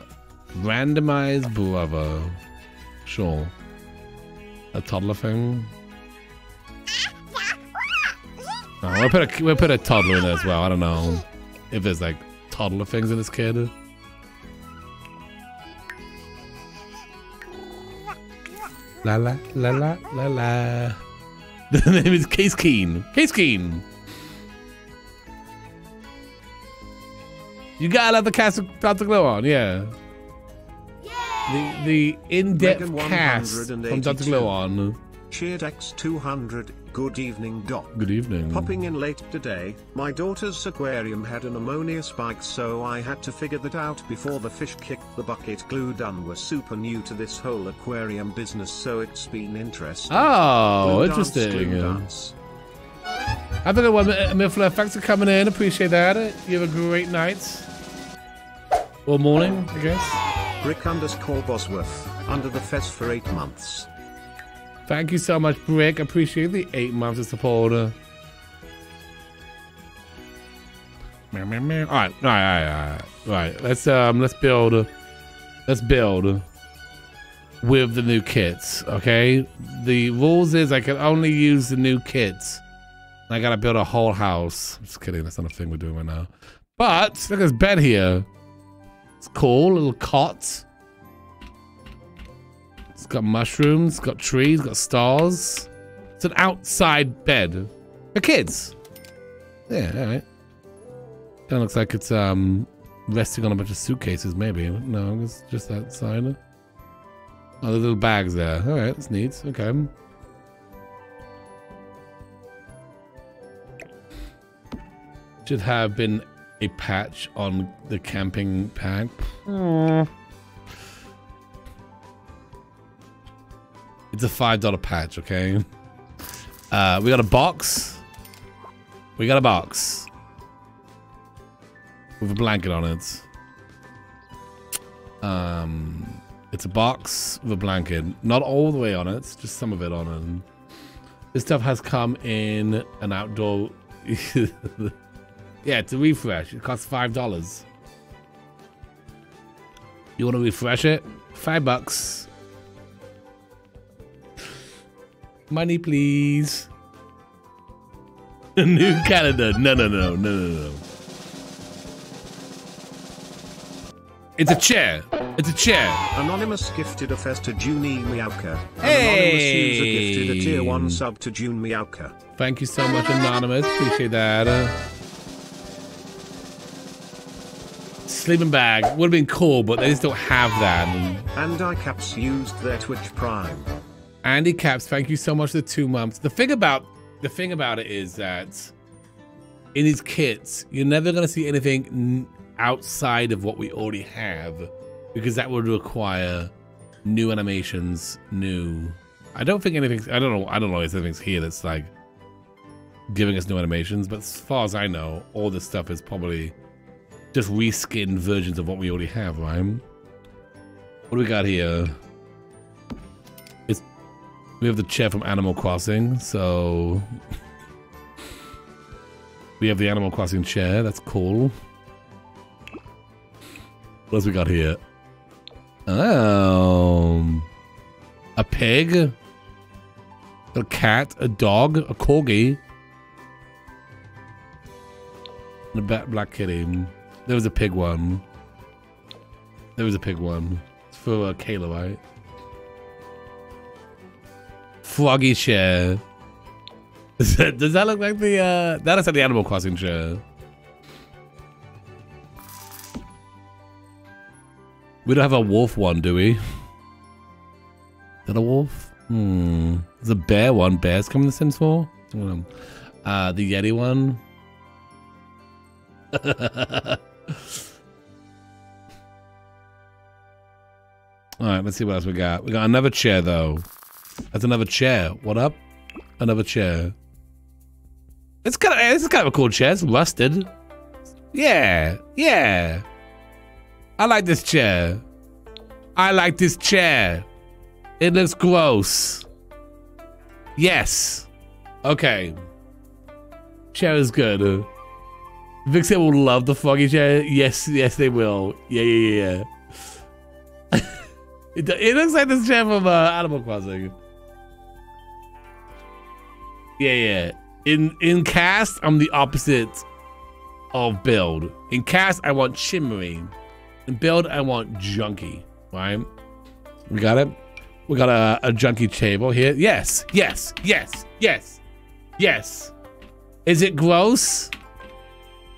randomized Bravo. Sure. A toddler thing. No, we'll put a we'll put a toddler in there as well. I don't know if there's like toddler things in this kid. La la la la la la. The name is Case Keen. Case Keen. You gotta let the cast start to glow on, yeah. The the in-depth cast from Dr. 182. Glow on. Cheered X200. Good evening, Doc. Good evening. Popping in late today, my daughter's aquarium had an ammonia spike so I had to figure that out before the fish kicked the bucket glue done was super new to this whole aquarium business so it's been interesting. Oh, Glue dance, interesting. glue dance. Have a good one, M- Miffler. Thanks for coming in. Appreciate that. You have a great night. Or morning, I guess. Brick underscore Bosworth, under the fez for 8 months. Thank you so much, Brick. Appreciate the eight months of support. Meow, meow, meow. All right, all right, all right, all right. All right. Let's um, let's build. Let's build with the new kits. Okay. The rules is I can only use the new kits. I gotta build a whole house. I'm just kidding. That's not a thing we're doing right now. But look at this bed here. It's cool. Little cot. It's got mushrooms, got trees, got stars. It's an outside bed for kids. Yeah, all right. Kind of looks like it's um resting on a bunch of suitcases, maybe. No, it's just outside. Oh, the little bags there. All right, that's neat. Okay. Should have been a patch on the camping pack. It's a five dollar patch, okay? Uh, we got a box. We got a box with a blanket on it. Um, it's a box with a blanket, not all the way on it, just some of it on it. This stuff has come in an outdoor. yeah, it's a refresh. It costs five dollars. You want to refresh it? Five bucks. Money, please. New Canada. No, no, no, no, no, no. It's a chair. It's a chair. Anonymous gifted a fez to Junie Miauka. Hey! Anonymous user gifted a tier 1 sub to June Miauka. Thank you so much, Anonymous. Appreciate that. Uh, sleeping bag would have been cool, but they just don't have that. And iCaps used their Twitch Prime. Andy Caps, thank you so much for the two months. The thing about the thing about it is that in these kits, you're never gonna see anything outside of what we already have, because that would require new animations, new. I don't think anything's. I don't know. I don't know if anything's here that's like giving us new animations. But as far as I know, all this stuff is probably just reskinned versions of what we already have, right? What do we got here? It's we have the chair from Animal Crossing, so we have the Animal Crossing chair. That's cool. What else we got here? Um, a pig, a cat, a dog, a corgi, and a black kitty. There was a pig one. There was a pig one. It's for uh, Kayla, right? Froggy chair. Does that, does that look like the, uh, that is like the Animal Crossing chair. We don't have a wolf one, do we? Is that a wolf? Hmm. There's a bear one. Bears come in the Sims 4? I don't know. Uh, the Yeti one. All right, let's see what else we got. We got another chair, though. That's another chair. What up? Another chair. It's kind of eh, it's kind of a cool chair. It's rusted. Yeah, yeah. I like this chair. I like this chair. It looks gross. Yes. Okay. Chair is good. Vixen will love the foggy chair. Yes, yes, they will. Yeah, yeah, yeah. yeah. it, it looks like this chair from uh, Animal Crossing. Yeah, yeah. In in cast, I'm the opposite of build. In cast, I want shimmery. In build, I want junky. Right? We got it. We got a, a junky table here. Yes, yes, yes, yes, yes. Is it gross?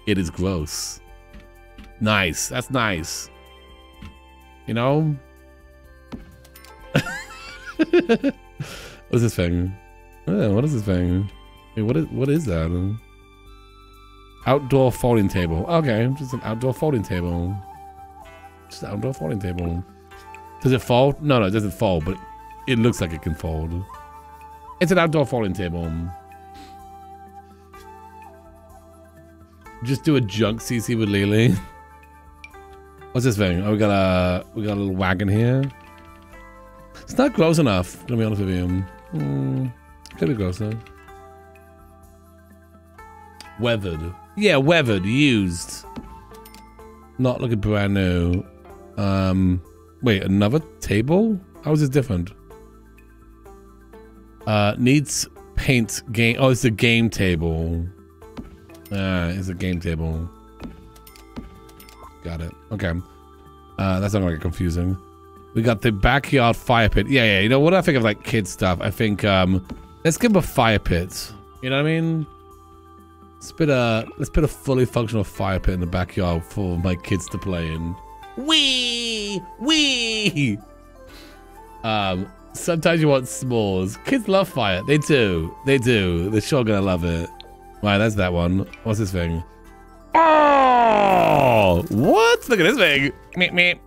It is gross. Nice. That's nice. You know? What's this thing? What is this thing? Wait, what is what is that? Outdoor folding table. Okay, just an outdoor folding table. Just an outdoor folding table. Does it fold? No, no, it doesn't fold, but it looks like it can fold. It's an outdoor folding table. Just do a junk CC with Lily. What's this thing? Oh, we got a we got a little wagon here. It's not gross enough. To be honest with you, mm, could be grosser. Weathered. Yeah, weathered. Used. Not looking brand new. Um, wait, another table? How is this different? Uh, needs paint game. Oh, it's a game table. Ah, it's a game table. Got it. Okay. Uh, that's not gonna get confusing. We got the backyard fire pit. Yeah, yeah. You know what I think of like kid stuff? I think um, let's give him a fire pit. You know what I mean? Let's put a let's put a fully functional fire pit in the backyard for my kids to play in. Wee wee. Um, sometimes you want s'mores. Kids love fire. They do. They do. They're sure gonna love it. Right, that's that one. What's this thing? Oh, what? Look at this thing. Meep, meep.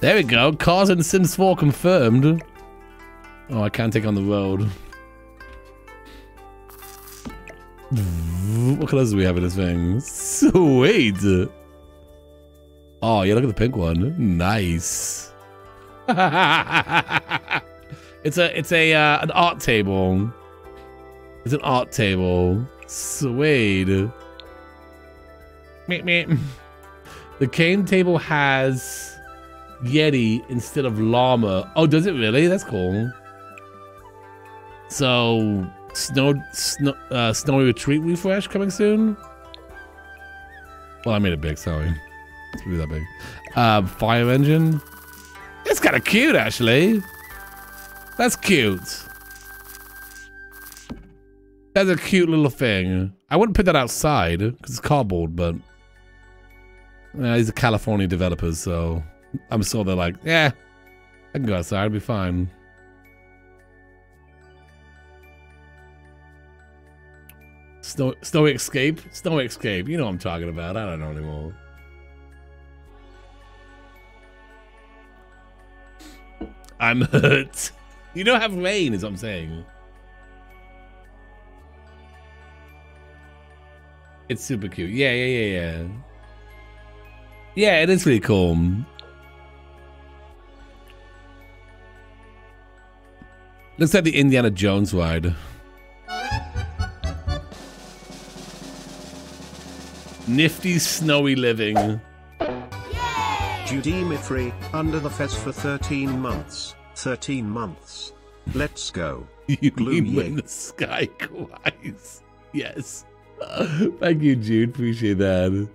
There we go. Cars in Sims 4 confirmed. Oh, I can't take on the road. What colors do we have in this thing? Sweet. Oh, yeah, look at the pink one. Nice. it's a it's a uh, an art table. It's an art table. Sweet. Meep, meep. The cane table has Yeti instead of llama. Oh, does it really? That's cool. So, snow, snow uh, snowy retreat refresh coming soon. Well, I made it big. Sorry. It's really that big. Um, fire engine. It's kind of cute, actually. That's cute. That's a cute little thing. I wouldn't put that outside because it's cardboard, but uh, these are California developers, so I'm sure they're like, yeah, I can go outside, it'll be fine. Snow, Snowy Escape? Snowy Escape. You know what I'm talking about. I don't know anymore. I'm hurt. You don't have rain, is what I'm saying. It's super cute. Yeah, yeah, yeah, yeah. Yeah, it is really cool. Looks like the Indiana Jones ride. Nifty snowy living. Judy Mifri, under the fez for 13 months. 13 months. Let's go. You Glue mean when the sky cries? Yes. Thank you, Jude. Appreciate that.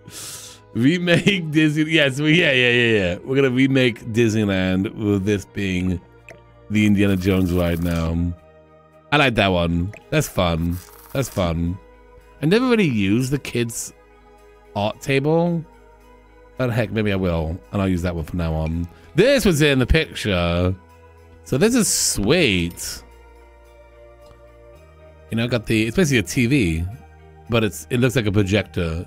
Remake Disney. Yes, we yeah yeah yeah yeah. We're gonna remake Disneyland with this being the Indiana Jones ride now. I like that one. That's fun. That's fun. I never really used the kids' art table. But heck, maybe I will, and I'll use that one from now on. This was in the picture, so this is sweet. You know, got the it's basically a TV, but it's it looks like a projector.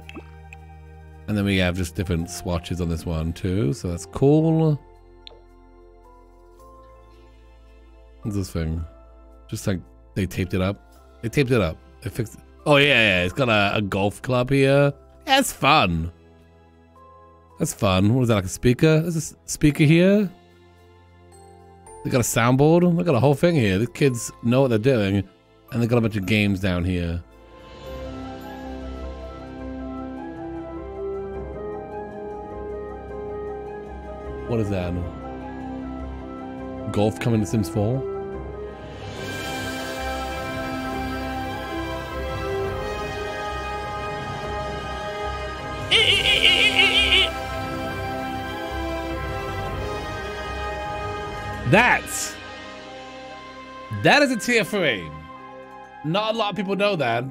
And then we have just different swatches on this one too, so that's cool. What's this thing? Just like they taped it up. They taped it up. They fixed it. Oh yeah, yeah. It's got a, a golf club here. That's fun. That's fun. What is that, like a speaker? Is this speaker here? They got a soundboard. They got a whole thing here. The kids know what they're doing. And they got a bunch of games down here. What is that? Golf coming to Sims 4? That's that is a tier three. Not a lot of people know that.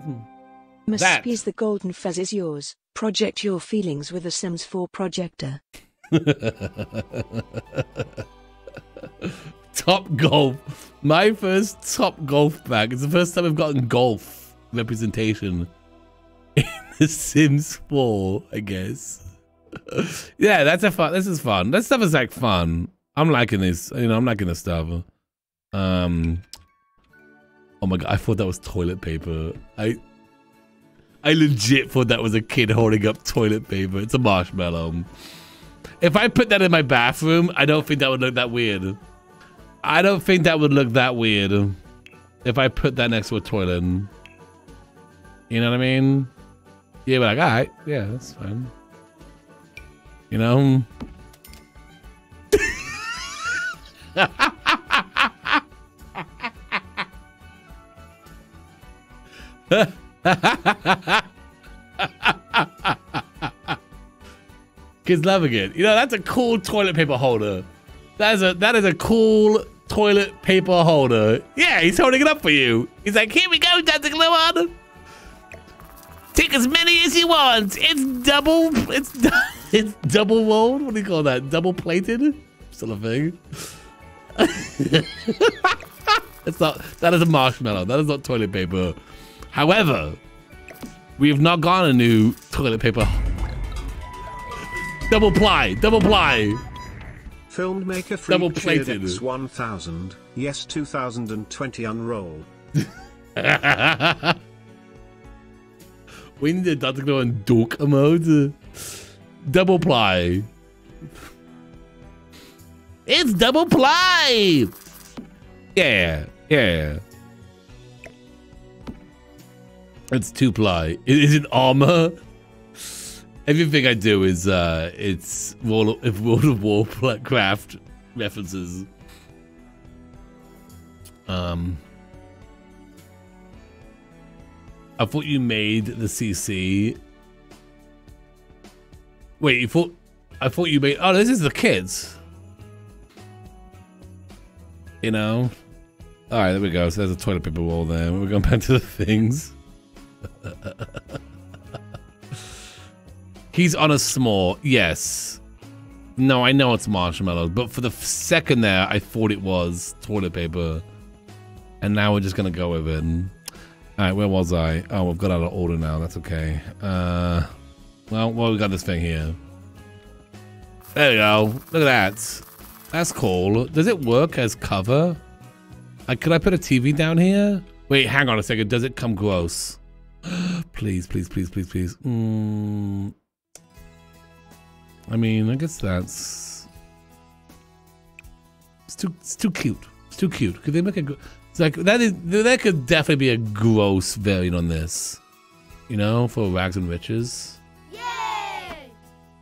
Miss That. The golden fez is yours. Project your feelings with the Sims 4 projector. top golf. My first top golf bag. It's the first time I've gotten golf representation in The Sims 4, I guess. yeah, that's a fun. This is fun. That stuff is like fun. I'm liking this. You know, I'm liking this stuff. Um. Oh my god, I thought that was toilet paper. I. I legit thought that was a kid holding up toilet paper. It's a marshmallow. If I put that in my bathroom, I don't think that would look that weird. I don't think that would look that weird if I put that next to a toilet. You know what I mean? Yeah, but like, all right, yeah, that's fine. You know? Kids loving it. You know, that's a cool toilet paper holder. That is a that is a cool toilet paper holder. Yeah, he's holding it up for you. He's like, here we go, Dr. Gluon. Take as many as you want. It's double. It's it's double rolled. What do you call that? Double plated. Still a thing. it's not. That is a marshmallow. That is not toilet paper. However, we have not got a new toilet paper. Double ply. Double ply. Filmmaker Double Freak plated. X 1000, yes 2020 unroll. we need dat ik nou een doek mode. Double ply. It's double ply. Yeah, yeah. It's two ply. Is it armor. Everything I do is uh it's World of, Warcraft references. Um I thought you made the CC. Wait, you thought I thought you made. Oh, this is the kids. You know. All right, there we go. So there's a toilet paper wall there. We're going back to the things. He's on a small. Yes. No, I know it's marshmallows, but for the second there, I thought it was toilet paper, and now we're just gonna go with it. All right, where was I? Oh, we've got out of order now. That's okay. Uh, well, well, we got this thing here. There we go. Look at that. That's cool. Does it work as cover? Like, could I put a TV down here? Wait, hang on a second. Does it come gross? please, please, please, please, please. Mm. I mean, I guess that's it's too it's too cute. It's too cute. Could they make a? gr- It's like that is that could definitely be a gross variant on this. You know, for rags and riches. Yay!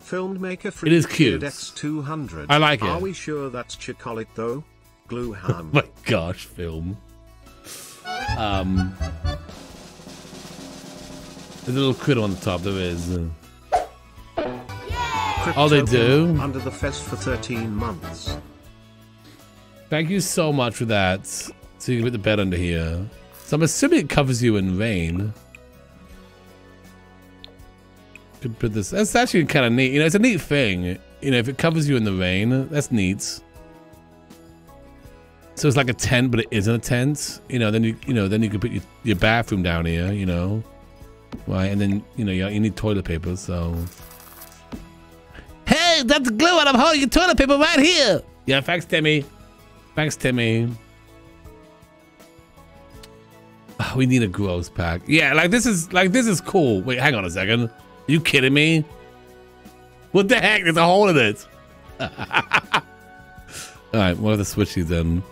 Filmmaker It is cute. X200. I like it. Are we sure that's chocolate though? Glue ham. my gosh, film. Um, there's a little critter on the top. There is. Oh, they do? Under the fest for 13 months. Thank you so much for that. So you can put the bed under here. So I'm assuming it covers you in rain. Could put this. That's actually kind of neat. You know, it's a neat thing. You know, if it covers you in the rain, that's neat. So it's like a tent, but it isn't a tent. You know, then you you know then you could put your, your bathroom down here. You know, right? And then you know you, you need toilet paper. So hey, that's glue, and I'm holding your toilet paper right here. Yeah, thanks, Timmy. Thanks, Timmy. Ah, we need a gross pack. Yeah, like this is like this is cool. Wait, hang on a second. Are you kidding me? What the heck? There's a hole in it. All right, what are the switches then?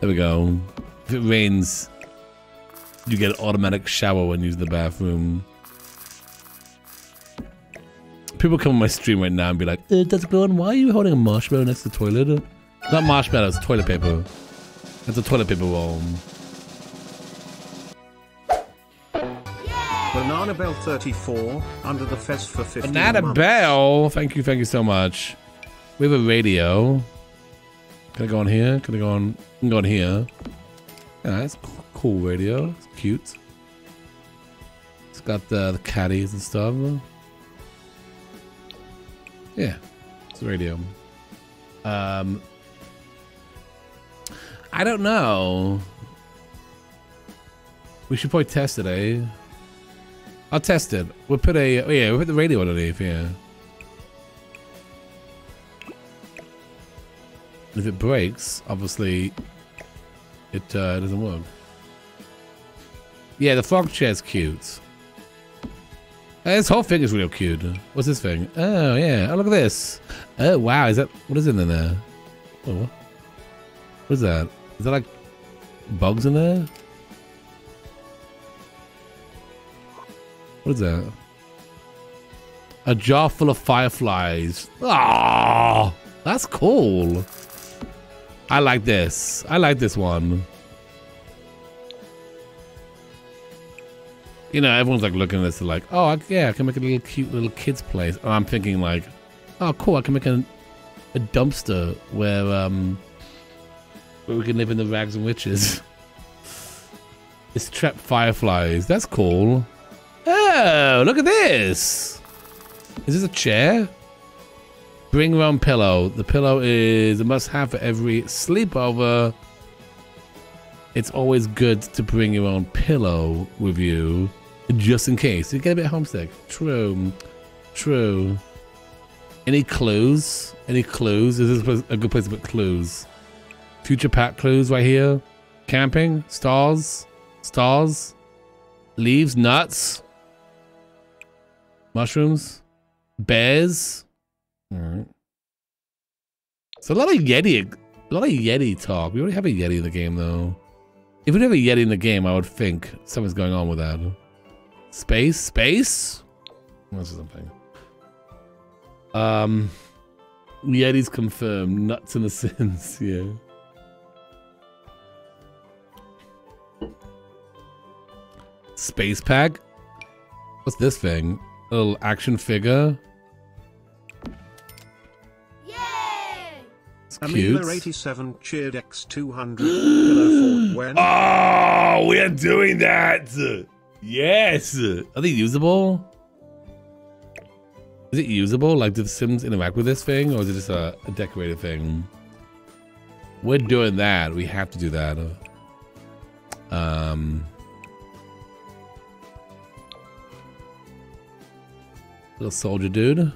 There we go. If it rains, you get an automatic shower when you use the bathroom. People come on my stream right now and be like, uh, Does Glenn, why are you holding a marshmallow next to the toilet? Not marshmallow, it's toilet paper. That's a toilet paper roll. Banana Bell 34. Under the fest for 15 Banana months. Bell. Thank you, thank you so much. We have a radio. Can I go on here? Can I go on? Can go on here. Yeah, that's cool radio. It's cute. It's got the, the caddies and stuff. Yeah, it's a radio. Um, I don't know. We should probably test it, eh? I'll test it. We'll put a oh yeah, we'll put the radio underneath, yeah. If it breaks, obviously it uh, doesn't work. Yeah, the frog chair's cute. Uh, this whole thing is real cute. What's this thing? Oh yeah. Oh look at this. Oh wow, is that what is in there? Oh, what? what is that? Is that like bugs in there? What is that? A jar full of fireflies. Ah, that's cool. I like this. I like this one. You know, everyone's like looking at this like, oh, yeah, I can make a little cute little kid's place. And I'm thinking like, oh, cool, I can make a, a dumpster where um where we can live in the rags and witches. it's trap fireflies. That's cool. Oh, look at this. Is this a chair? Bring your own pillow. The pillow is a must have for every sleepover. It's always good to bring your own pillow with you, just in case. You get a bit homesick. True. True. Any clues? Any clues? Is this a good place to put clues? Future pack clues right here. Camping? Stars? Stars? Leaves? Nuts? Mushrooms? Bears? Alright. It's a lot of Yeti, a lot of Yeti talk. We already have a Yeti in the game, though. If we have a Yeti in the game, I would think something's going on with that. Space? Space? This is something. Um, Yeti's confirmed. Nuts in the sins, yeah. Space pack? What's this thing? A little action figure? cute. Amila87 cheered X200 pillow fort when Oh, we are doing that. Yes. Are they usable? Is it usable? Like, do the Sims interact with this thing, or is it just a, a decorated thing? We're doing that. We have to do that. Um. Little soldier dude.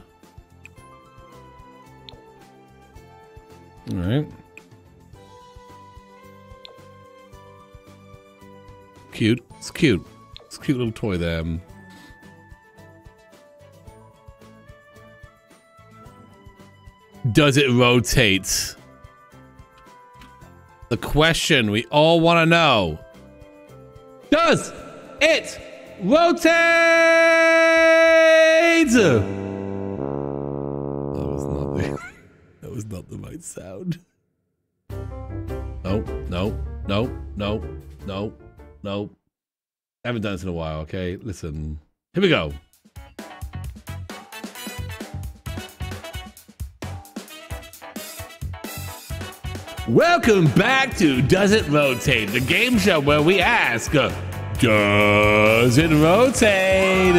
All right. Cute. It's cute. It's a cute little toy there. Um. Does it rotate? The question we all want to know. Does it rotate? That was not the, that was not the right sound. No, no, no, no, no, no. Haven't done this in a while, okay? Listen. Here we go. Welcome back to Does It Rotate, the game show where we ask, Does it rotate?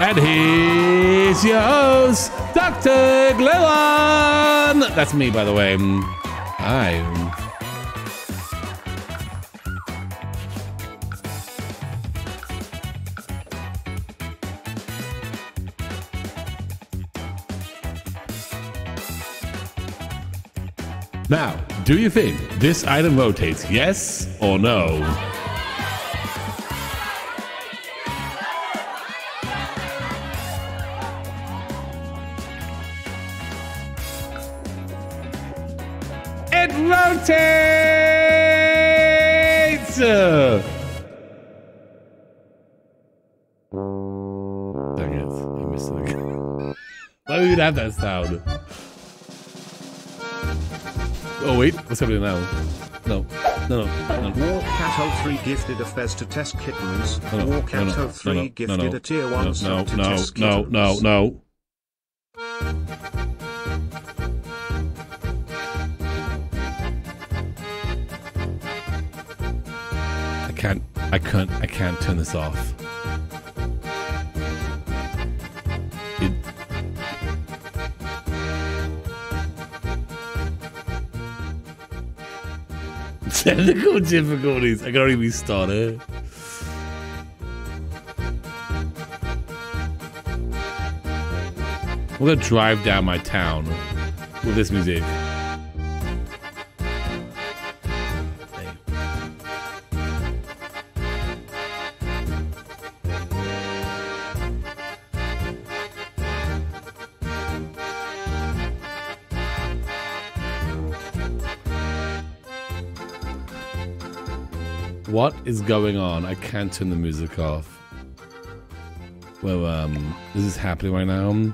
And here's your host, Dr. Gluon. That's me, by the way. Hi. Now, do you think this item rotates, yes or no? It rotates! Dang it, I missed it. Why would you have that sound? Oh wait, what's happening now? No, no, no, no. Warcat03 gifted a fez to test kittens. No, no, no, no, Warcat03 no, no, gifted no, a tier 1 no, sub no, to no, test no, kittens. no, no. I can't, I can't, I can't turn this off. Technical difficulties. I can already restart it. We're gonna drive down my town with this music. Is going on? I can't turn the music off. Well, um, this is happening right now.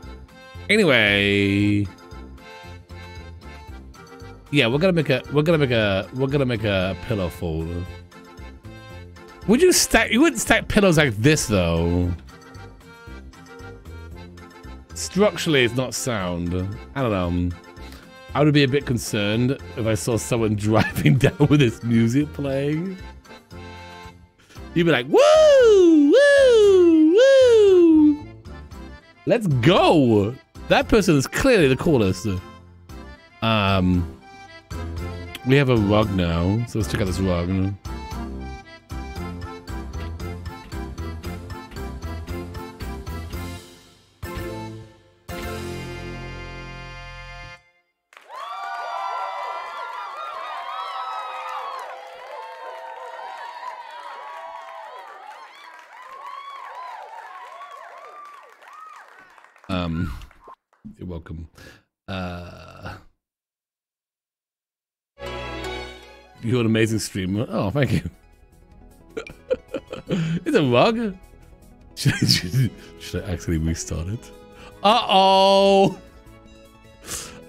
Anyway, yeah, we're gonna make a we're gonna make a we're gonna make a pillow folder. Would you stack? You wouldn't stack pillows like this though. Structurally, it's not sound. I don't know. I would be a bit concerned if I saw someone driving down with this music playing. You'd be like, woo, woo, woo. Let's go. That person is clearly the coolest. Um, we have a rug now, so let's check out this rug. Um, you're welcome. Uh, you're an amazing streamer. Oh, thank you. it's a rug. Should, should, I actually restart it? Uh oh.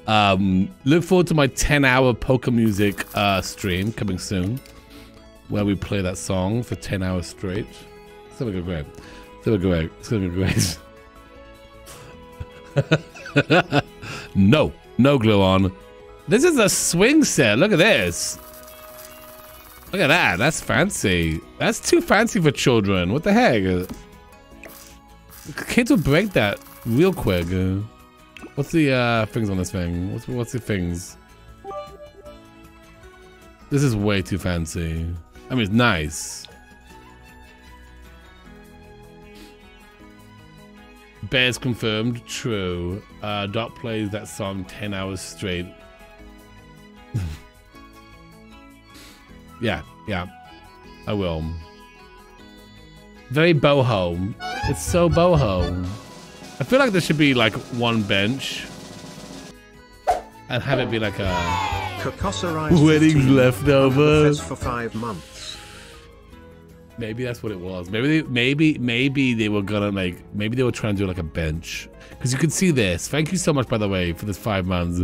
Um, look forward to my 10 hour poker music uh, stream coming soon, where we play that song for 10 hours straight. It's gonna go great. It's gonna go great. It's gonna go great. no, no Gluon. This is a swing set. Look at this. Look at that. That's fancy. That's too fancy for children. What the heck? Kids will break that real quick. What's the uh, things on this thing? What's what's the things? This is way too fancy. I mean, it's nice. Bears confirmed. True. Uh, Dot plays that song 10 hours straight. yeah, yeah. I will. Very boho. It's so boho. I feel like there should be like one bench and have it be like a weddings 15 leftovers. for five months. Maybe that's what it was. Maybe they, maybe maybe they were gonna like maybe they were trying to do like a bench because you could see this. Thank you so much by the way for this five months.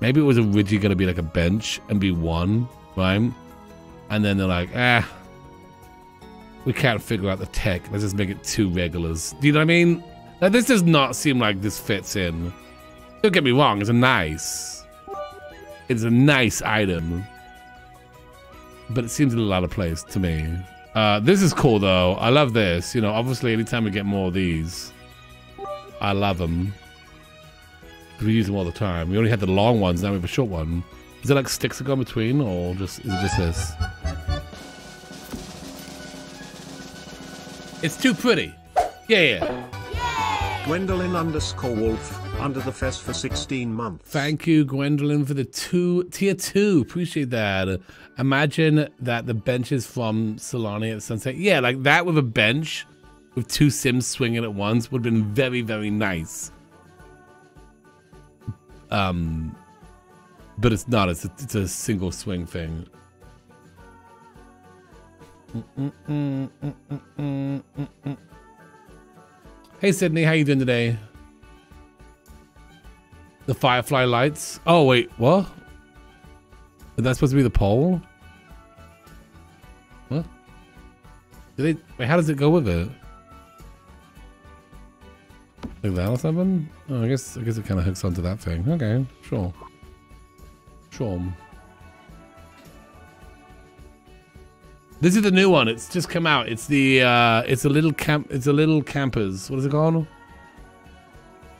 Maybe it was originally gonna be like a bench and be one, right? And then they're like, ah, we can't figure out the tech. Let's just make it two regulars. Do you know what I mean? Like this does not seem like this fits in. Don't get me wrong. It's a nice. It's a nice item, but it seems a little out of place to me. Uh, this is cool though. I love this. You know, obviously, anytime we get more of these, I love them. We use them all the time. We only had the long ones. Now we have a short one. Is it like sticks that go in between, or just is it just this? It's too pretty. Yeah, yeah. Gwendolyn underscore Wolf under the fez for 16 months. Thank you, Gwendolyn, for the two tier two. Appreciate that. Imagine that the benches from Sulani at Sunset. Yeah, like that with a bench with two Sims swinging at once would have been very, very nice. Um, but it's not. It's a, it's a single swing thing. Hey Sydney, how you doing today? The firefly lights. Oh wait, what? Is that supposed to be the pole? What? Do they? Wait, how does it go with it? Like that or something? Oh, I guess I guess it kind of hooks onto that thing. Okay, sure, sure. This is the new one. It's just come out. It's the uh it's a little camp it's a little campers. What is it called?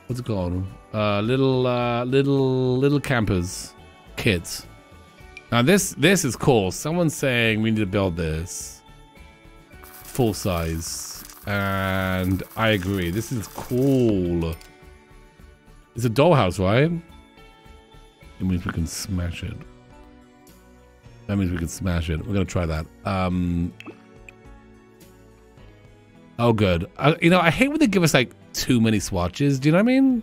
What's it called? Uh little uh little little campers kids. Now this this is cool. Someone's saying we need to build this full size. And I agree. This is cool. It's a dollhouse, right? It means we can smash it. That means we can smash it. We're gonna try that. Um. Oh, good. You know, I hate when they give us like too many swatches. Do you know what I mean?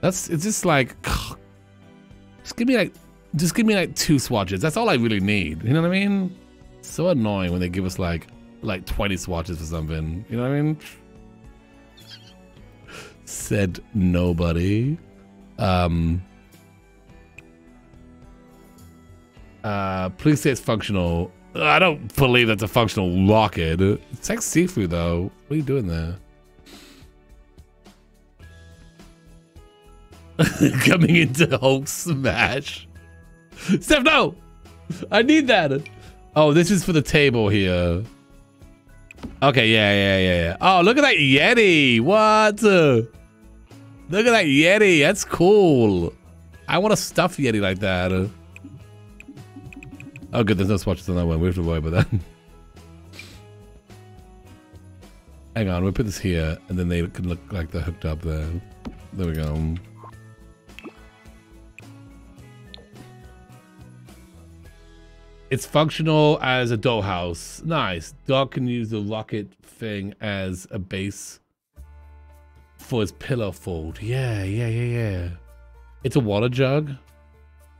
That's it's just like, just give me like, just give me like two swatches. That's all I really need. You know what I mean? So annoying when they give us like like 20 swatches for something. You know what I mean? Said nobody. Um. Uh, please say it's functional. I don't believe that's a functional rocket. It's like seafood, though. What are you doing there? Coming into Hulk smash. Steph, no! I need that. Oh, this is for the table here. Okay, yeah, yeah, yeah, yeah. Oh, look at that Yeti. What? Look at that Yeti. That's cool. I want a stuffed Yeti like that. Oh, good. There's no swatches on that one. We have to worry about that. Hang on. We'll put this here, and then they can look like they're hooked up there. There we go. It's functional as a dollhouse. Nice. Dog can use the rocket thing as a base for his pillow fold. Yeah, yeah, yeah, yeah. It's a water jug.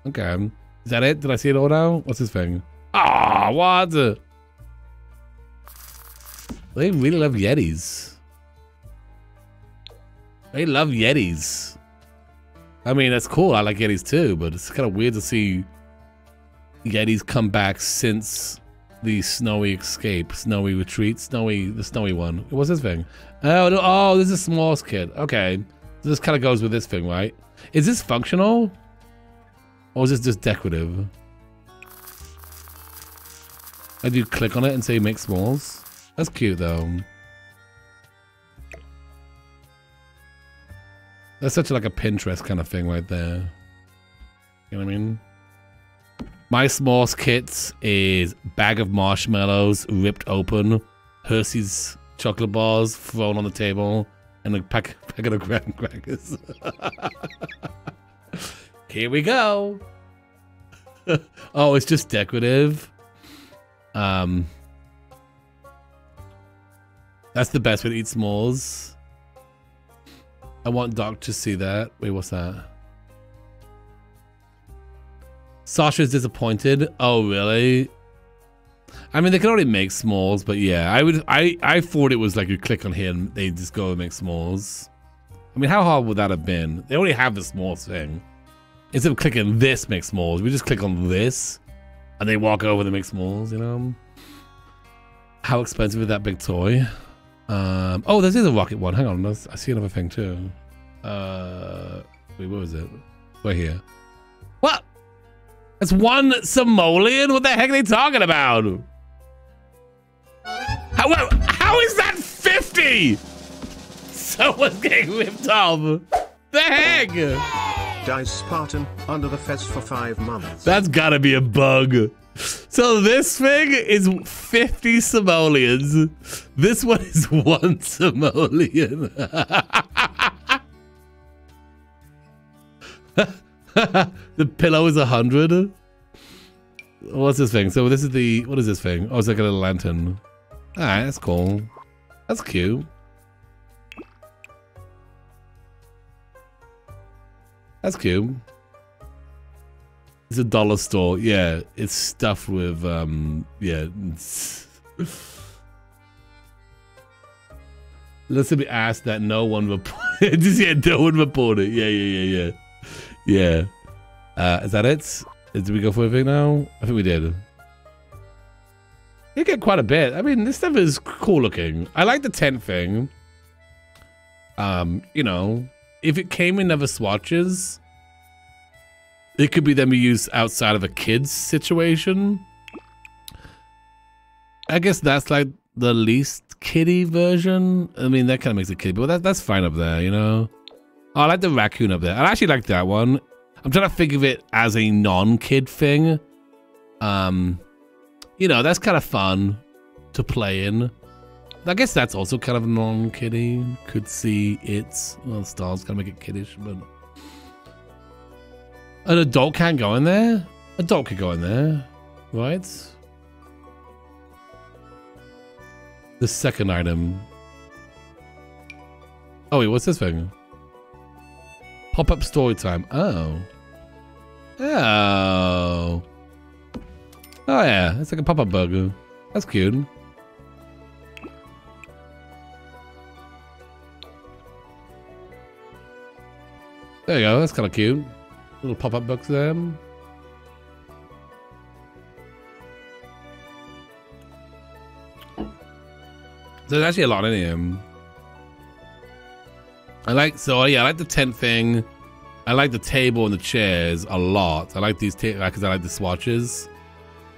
Okay. Is that it? Did I see it all now? What's this thing? Ah, what? They really love Yetis. They love Yetis. I mean, that's cool. I like Yetis too, but it's kind of weird to see Yetis come back since the snowy escape, snowy retreat, snowy, the snowy one. What's this thing? Oh, oh, this is smallest kid. Okay. This kind of goes with this thing, right? Is this functional? Or is this just decorative? I do click on it and say make smalls. That's cute though. That's such like a Pinterest kind of thing right there. You know what I mean? My s'mores kits is bag of marshmallows ripped open, Hershey's chocolate bars thrown on the table, and a pack, packet of graham crackers. Here we go. oh, it's just decorative. Um, that's the best way to eat s'mores. I want Doc to see that. Wait, what's that? Sasha's disappointed. Oh, really? I mean, they can already make s'mores, but yeah, I would. I I thought it was like you click on here and they just go and make s'mores. I mean, how hard would that have been? They already have the s'mores thing. Instead of clicking this make s'mores, we just click on this, and they walk over and make s'mores. You know. How expensive is that big toy? Um, oh, this is a rocket one. Hang on, I see another thing too. Uh, wait, what was it? Right here. What? That's one simoleon? What the heck are they talking about? How, how is that 50? Someone's getting ripped off. The heck? Dice Spartan, under the fez for five months. That's gotta be a bug. So this thing is 50 simoleons. This one is one simoleon. the pillow is a hundred. What's this thing? So this is the what is this thing? Oh, it's like a little lantern. Alright, that's cool. That's cute. That's cute. It's a dollar store. Yeah, it's stuffed with um yeah. Let's be asked that no one. Just yeah, no one reported. Yeah, yeah, yeah, yeah. Yeah. Uh, is that it? Did we go for everything now? I think we did. You get quite a bit. I mean, this stuff is cool looking. I like the tent thing. Um, you know, if it came in other swatches, it could be then be used outside of a kid's situation. I guess that's like the least kiddie version. I mean, that kind of makes it kiddie, but that, that's fine up there, you know? Oh, I like the raccoon up there. I actually like that one. I'm trying to think of it as a non-kid thing. Um, you know, that's kind of fun to play in. I guess that's also kind of non-kiddie. Could see it's well, stars gonna make it kiddish, but an adult can't go in there. A adult could go in there, right? The second item. Oh wait, what's this thing? Pop-up story time. Oh. Oh. Oh yeah, it's like a pop-up burger. That's cute. There you go, that's kind of cute. Little pop-up books there. There's actually a lot in here. I like, so yeah, I like the tent thing. I like the table and the chairs a lot. I like these tables because I like the swatches.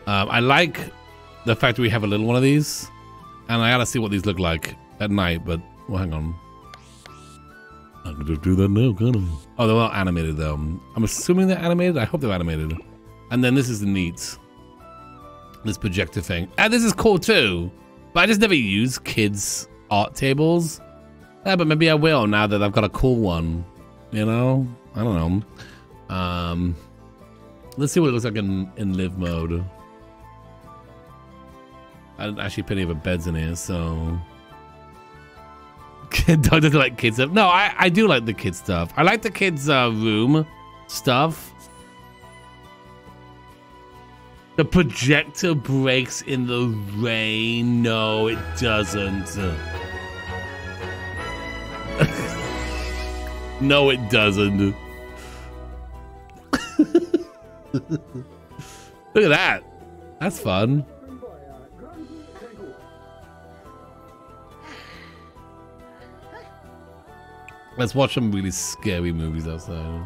Um, I like the fact that we have a little one of these. And I gotta see what these look like at night, but, well, hang on. I can just do that now, can't I? Oh, they're all animated though. I'm assuming they're animated. I hope they're animated. And then this is the neat. This projector thing. And this is cool too. But I just never use kids' art tables. Yeah, but maybe I will now that I've got a cool one. You know? I don't know. Um, let's see what it looks like in, in live mode. I don't actually put any of the beds in here, so... Doesn't like kids stuff. No, I, I do like the kids stuff. I like the kids' uh, room stuff. The projector breaks in the rain. No, it doesn't. no, it doesn't. Look at that. That's fun. Let's watch some really scary movies outside.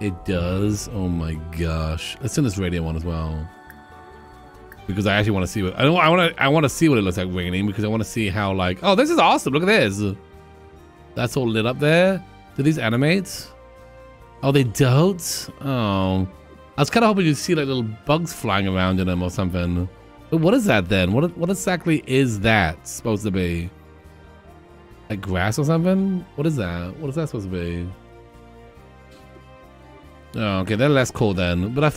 It does. Oh my gosh. Let's turn this radio on as well. Because I actually want to see what I don't. I want to. I want to see what it looks like raining because I want to see how like. Oh, this is awesome. Look at this. That's all lit up there. Do these animate? Oh, they don't. Oh, I was kind of hoping you'd see like little bugs flying around in them or something. But what is that then? What what exactly is that supposed to be? Like grass or something? What is that? What is that supposed to be? Oh, okay, they're less cool then. But I,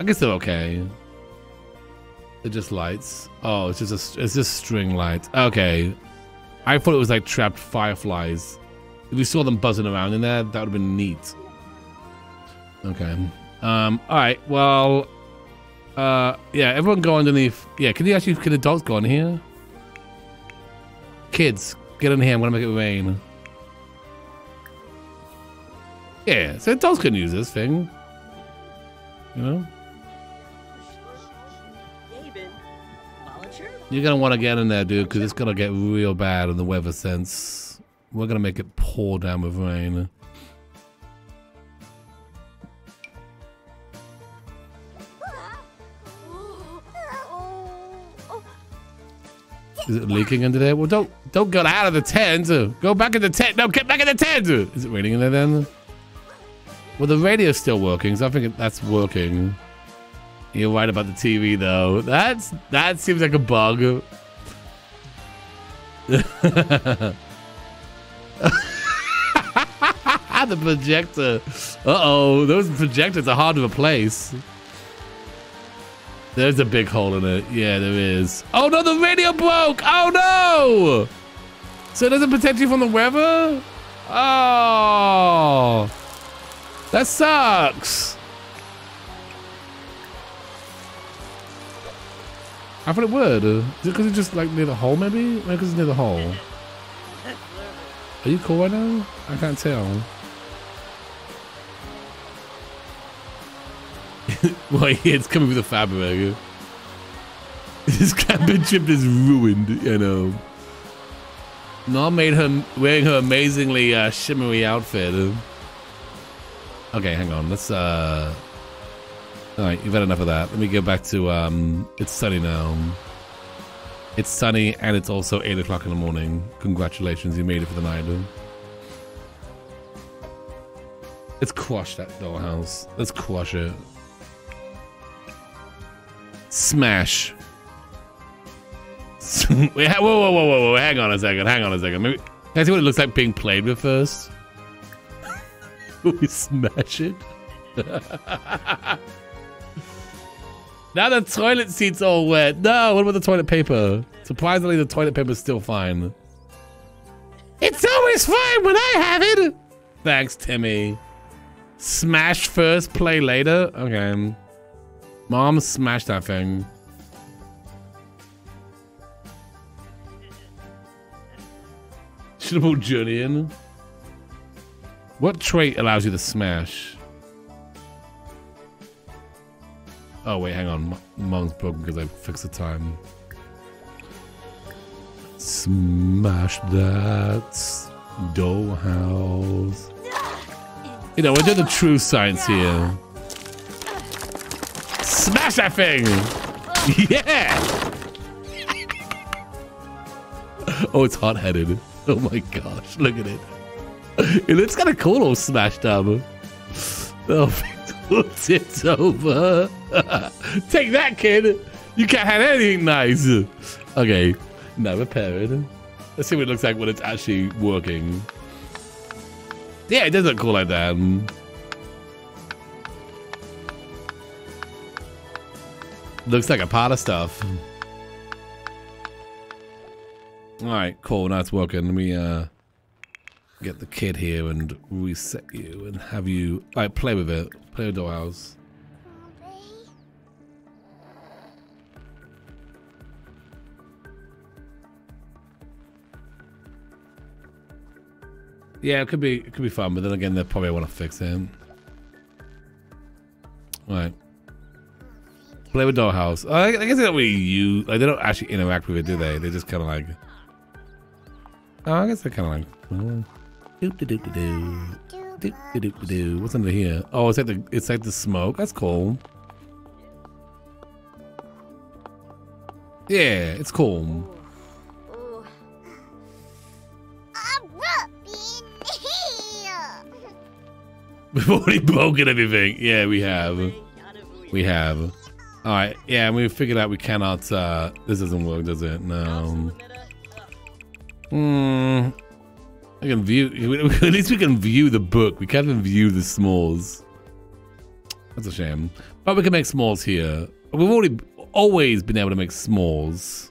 I guess they're okay. They're just lights. Oh, it's just a, it's just string lights. Okay, I thought it was like trapped fireflies. If we saw them buzzing around in there, that would have been neat. Okay. Um. All right. Well. Uh. Yeah. Everyone go underneath. Yeah. Can you actually? Can adults go in here? Kids, get in here. I'm gonna make it rain. Yeah. So adults can use this thing. You know. You're gonna want to get in there, dude, because it's gonna get real bad in the weather sense. We're gonna make it pour down with rain. Is it leaking under there? Well, don't don't go out of the tent. Go back in the tent. No, get back in the tent. Is it raining in there then? Well, the radio's still working, so I think that's working. You're right about the TV though. That's that seems like a bug. the projector. Uh oh, those projectors are hard to replace. There's a big hole in it. Yeah, there is. Oh no, the radio broke. Oh no. So it doesn't protect you from the weather? Oh. That sucks. I thought it would. Is it because it's just like near the hole, maybe? Maybe because it's near the hole. Are you cool right now? I can't tell. well, yeah, it's coming with the fabric. This cabin chip is ruined, you know. Mom made her wearing her amazingly uh, shimmery outfit. Okay, hang on. Let's uh all right, you've had enough of that. Let me go back to, um, it's sunny now. It's sunny and it's also 8 o'clock in the morning. Congratulations, you made it for the night. Let's crush that dollhouse. Let's crush it. Smash. Wait, whoa, whoa, whoa, whoa, whoa, hang on a second, hang on a second. Maybe, can I see what it looks like being played with first? we smash it? Now the toilet seat's all wet. No, what about the toilet paper? Surprisingly, the toilet paper's still fine. It's always fine when I have it. Thanks, Timmy. Smash first, play later? Okay. Mom, smash that thing. Should have put Journey in. What trait allows you to smash? Oh, wait, hang on. Mom's broken because I fixed the time. Smash that dollhouse. You know, we're doing the true science here. Smash that thing! Yeah! Oh, it's hot-headed. Oh my gosh, look at it. It looks kind of cool all smashed up. Oh, it's over. Take that, kid. You can't have anything nice. Okay, now repair it. Let's see what it looks like when it's actually working. Yeah, it does look cool like that. Looks like a pot of stuff. Alright, cool. Now it's working. Let me uh, get the kid here and reset you and have you like play with it. Play with dollhouse. Yeah, it could be it could be fun, but then again, they probably want to fix it. Right. Play with dollhouse. I, I guess they don't really use like they don't actually interact with it, do they? They just kind of like. Oh, I guess they're kind of like. Doop -de -doop -de -doo. Do, do, do, do. What's under here? Oh, it's like the it's like the smoke. That's cool. Yeah, it's cool. We've already broken everything. Yeah, we have. We have. All right. Yeah, we figured out we cannot. Uh, this doesn't work, does it? No. Hmm. I can view. At least we can view the book. We can't even view the s'mores. That's a shame. But we can make s'mores here. We've already always been able to make s'mores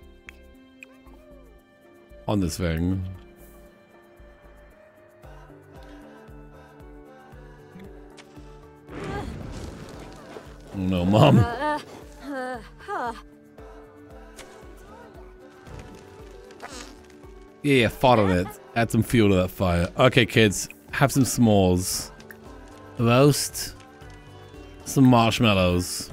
on this thing. No, mom. Yeah, fought on it. Add some fuel to that fire. Okay, kids, have some s'mores. Roast some marshmallows.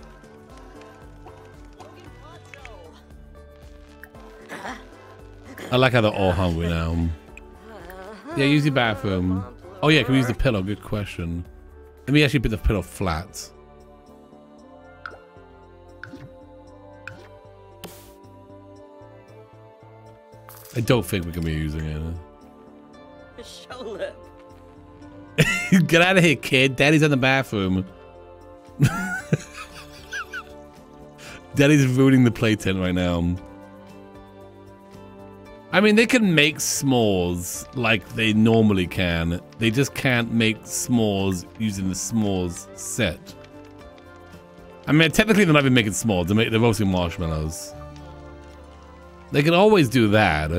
I like how they're all hungry now. Yeah, use the bathroom. Oh yeah, can we use the pillow? Good question. Let me actually put the pillow flat. I don't think we can be using it. Get out of here, kid. Daddy's in the bathroom. Daddy's ruining the playtent right now. I mean, they can make s'mores like they normally can. They just can't make s'mores using the s'mores set. I mean, technically they're not even making s'mores. They're, they're roasting marshmallows. They can always do that.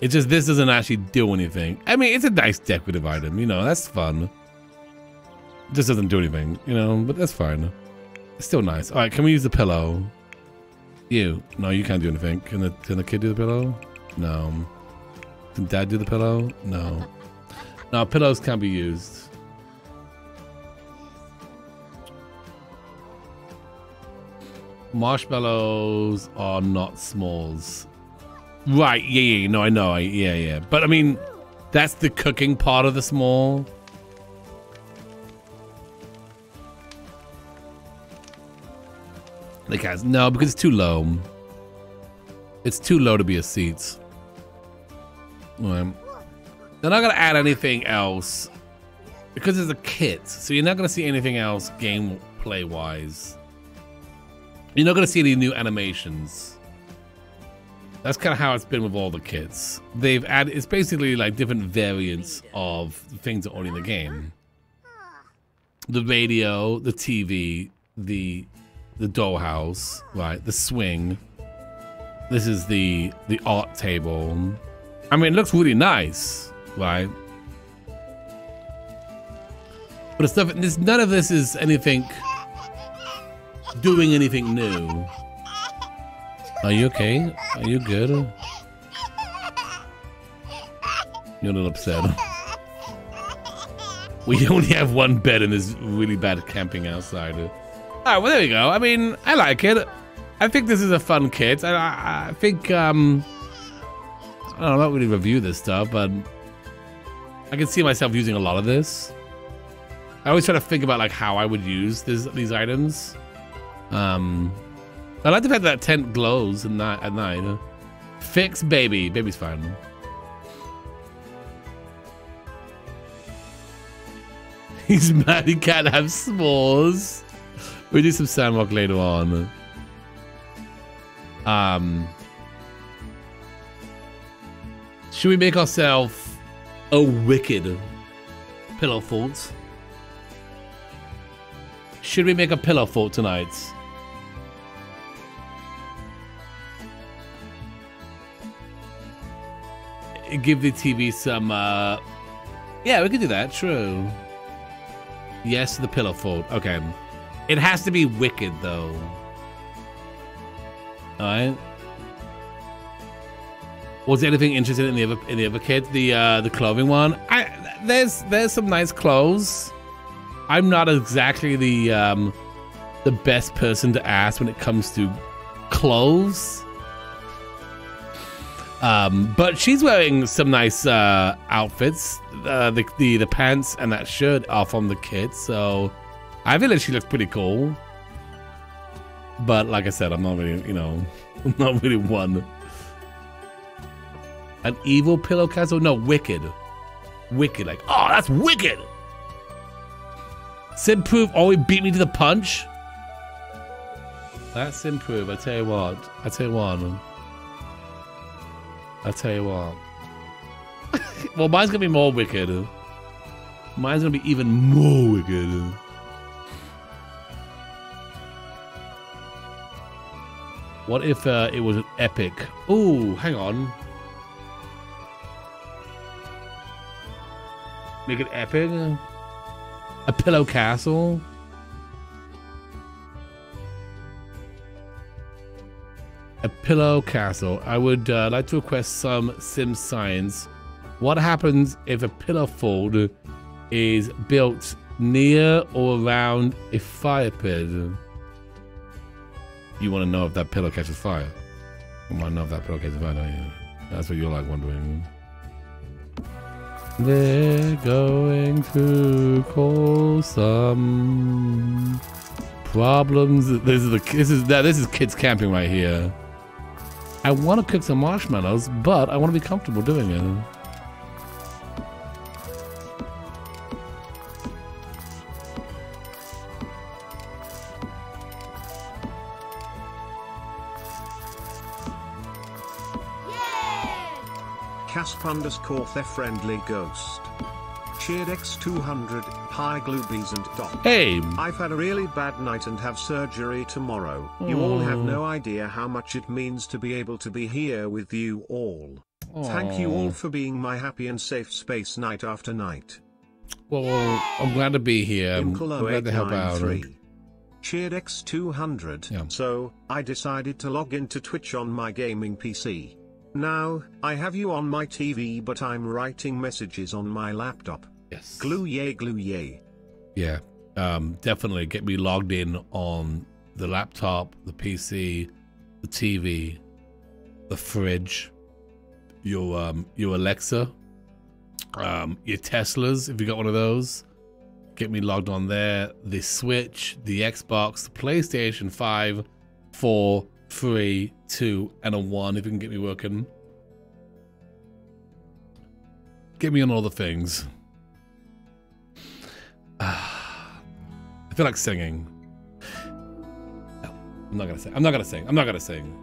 It's just this doesn't actually do anything. I mean, it's a nice decorative item, you know, that's fun. It just doesn't do anything, you know, but that's fine. It's still nice. All right, can we use the pillow? You. No, you can't do anything. Can the, can the kid do the pillow? No. Can dad do the pillow? No. No, pillows can't be used. Marshmallows are not s'mores. Right, yeah, yeah, no, I know, I, yeah, yeah. But I mean, that's the cooking part of the s'more. Like, guys, no, because it's too low. It's too low to be a seat. They're not gonna add anything else because it's a kit, so you're not gonna see anything else gameplay wise. You're not gonna see any new animations. That's kind of how it's been with all the kits. They've added, it's basically like different variants of things that are in the game. The radio, the TV, the the dollhouse, right? The swing. This is the the art table. I mean, it looks really nice, right? But it's. This, none of this is anything doing anything new. Are you okay? Are you good? You're a little upset. We only have one bed in this really bad camping outside. Alright, well there we go. I mean, I like it. I think this is a fun kit. I, I, I think, um... I don't know, I'm not really review this stuff, but... I can see myself using a lot of this. I always try to think about like how I would use this, these items. Um... I like the fact that tent glows at night. At night. Fix baby. Baby's fine. He's mad he can't have s'mores. We'll do some Sandrock later on. Um, should we make ourselves a wicked pillow fort? Should we make a pillow fort tonight? Give the TV some, uh... Yeah, we could do that, true. Yes, the pillow fort. Okay. It has to be wicked, though. Alright. Was there anything interesting in the other in the other kit? The uh the clothing one? I there's there's some nice clothes. I'm not exactly the um the best person to ask when it comes to clothes. Um, but she's wearing some nice uh, outfits. Uh, the, the the pants and that shirt are from the kid, so I feel like she looks pretty cool. But like I said, I'm not really, you know, I'm not really one. An evil pillow castle? No, wicked. Wicked, like, oh, that's wicked. Simproof always beat me to the punch. That's improve. I tell you what. I tell you what. I tell you what. well, mine's gonna be more wicked. Mine's gonna be even more wicked. What if uh, it was an epic? Ooh, hang on. Make it epic. A pillow castle. A pillow castle. I would uh, like to request some sim science. What happens if a pillow fold is built near or around a fire pit? You want to know if that pillow catches fire? You want to know if that pillow catches fire, don't you? That's what you're like wondering. They're going to cause some problems. This is the this is that this is kids camping right here. I want to cook some marshmallows, but I want to be comfortable doing it. Casp underscore the friendly ghost. Cheered X200, hi Gloobies and Doc. Hey, I've had a really bad night and have surgery tomorrow. You all have no idea how much it means to be able to be here with you all. Thank you all for being my happy and safe space night after night. well, well, I'm glad to be here. I'm, glad to help out. 893. Cheered X200. Yeah. So, I decided to log into Twitch on my gaming PC. Now, I have you on my TV but I'm writing messages on my laptop. Yes. Glue yay glue yay. Yeah, um, definitely get me logged in on the laptop, the PC, the TV, the fridge, your um, your Alexa, um, your Teslas if you got one of those. Get me logged on there. The Switch, the Xbox, the PlayStation 5, 4, 3, 2, and a 1 if you can get me working. Get me on all the things. I feel like singing. No, I'm not gonna sing. I'm not gonna sing. I'm not gonna sing.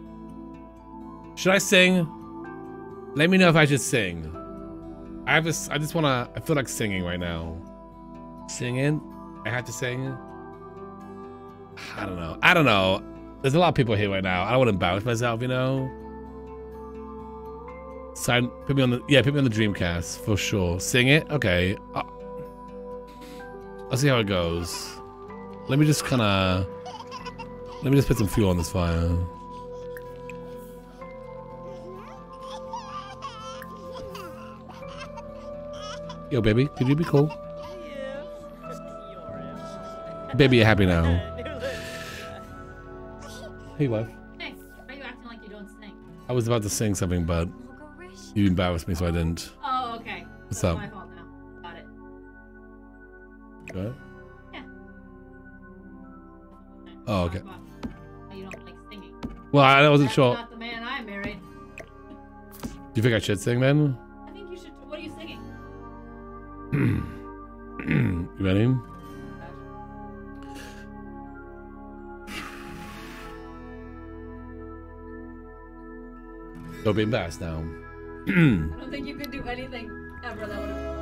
Should I sing? Let me know if I should sing. I have this. I just wanna. I feel like singing right now. Singing. I have to sing. I don't know. I don't know. There's a lot of people here right now. I don't want to embarrass myself, you know. Sign. Put me on the. Yeah, put me on the Dreamcast for sure. Sing it. Okay. Uh, I'll see how it goes. Let me just kind of. Let me just put some fuel on this fire. Yo, baby, could you be cool? Baby, you happy now? Hey, wife. Why are you acting like you don't sing? I was about to sing something, but you embarrassed me, so I didn't. Oh, okay. What's That's up? Ahead. Yeah. Oh, okay. Talk about how you don't like singing. Well, I wasn't That's sure. not the man I married. Do you think I should sing then? I think you should. What are you singing? you ready? Don't be embarrassed now. I don't think you could do anything ever that would have.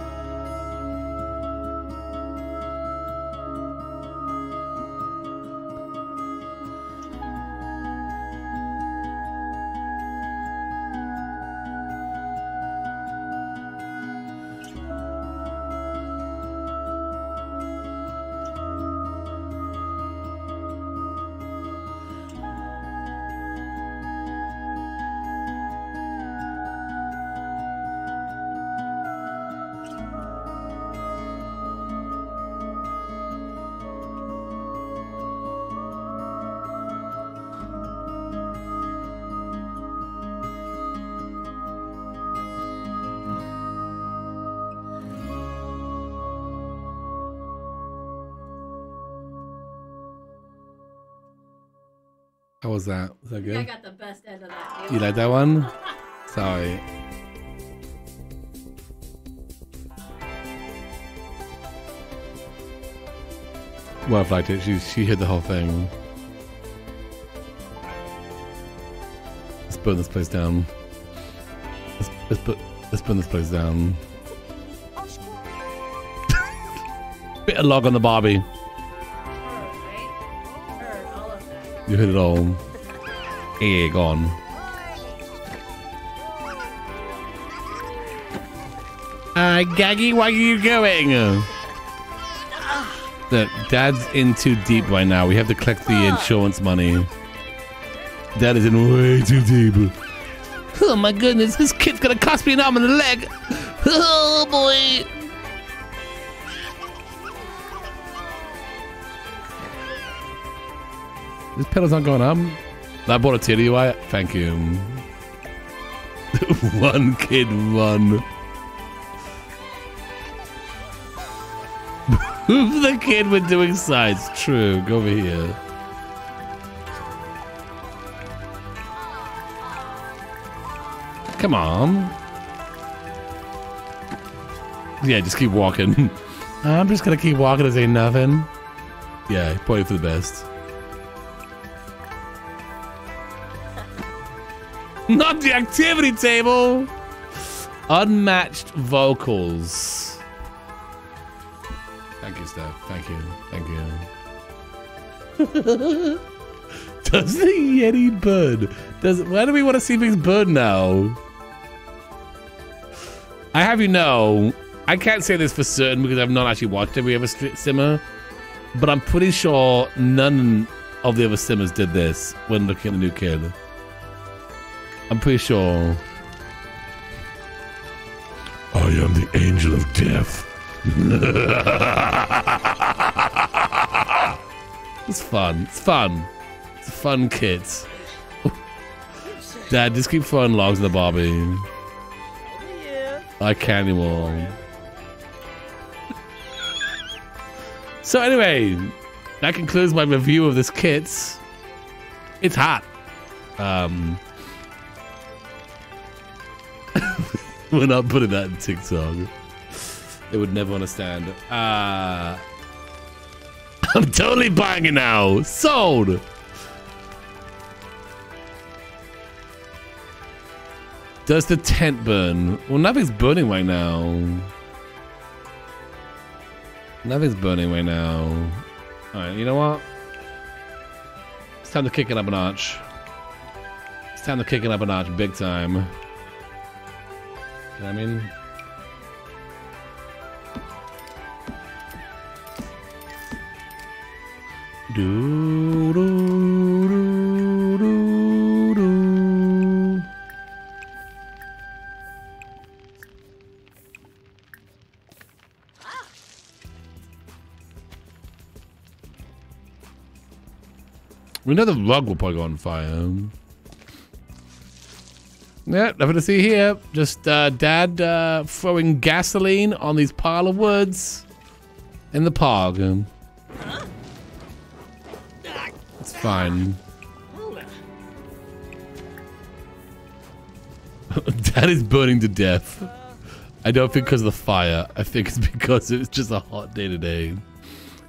How was that? Was that I good? got the best end of that. You like that one? Sorry. Wife liked it. She she hit the whole thing. Let's burn this place down. Let's let's put let's burn this place down. Bit of log on the Barbie. You hit it all. Yeah, gone. Uh, Gaggy, where are you going? The dad's in too deep right now. We have to collect the insurance money. Dad is in way too deep. Oh my goodness, this kid's gonna cost me an arm and a leg. Oh boy. This pedal's not going up. I bought a titty wire. Thank you. one kid, one. Move the kid we're doing sides. True. Go over here. Come on. Yeah, just keep walking. I'm just gonna keep walking and say nothing. Yeah, probably for the best. Not the activity table. Unmatched vocals. Thank you, Steph. Thank you. Thank you. Does the Yeti bird? Does why do we want to see things bird now? I have you know, I can't say this for certain because I've not actually watched every other simmer, but I'm pretty sure none of the other simmers did this when looking at the new kid. I'm pretty sure. I am the angel of death. it's fun. It's fun. It's a fun kit. Dad, just keep throwing logs in the Barbie. I can't anymore. so anyway, that concludes my review of this kit. It's hot. Um, we're not putting that in TikTok. They would never understand. Uh, I'm totally buying it now. Sold. Does the tent burn? Well, nothing's burning right now. Nothing's burning right now. Alright, you know what? It's time to kick it up a notch. It's time to kick it up a notch big time. I mean? Do, do, do, do, do. We know the rug will probably go on fire. Yeah, nothing to see here. Just uh, dad uh, throwing gasoline on these pile of woods in the pog. It's fine. Dad is burning to death. I don't think because of the fire. I think it's because it's just a hot day today.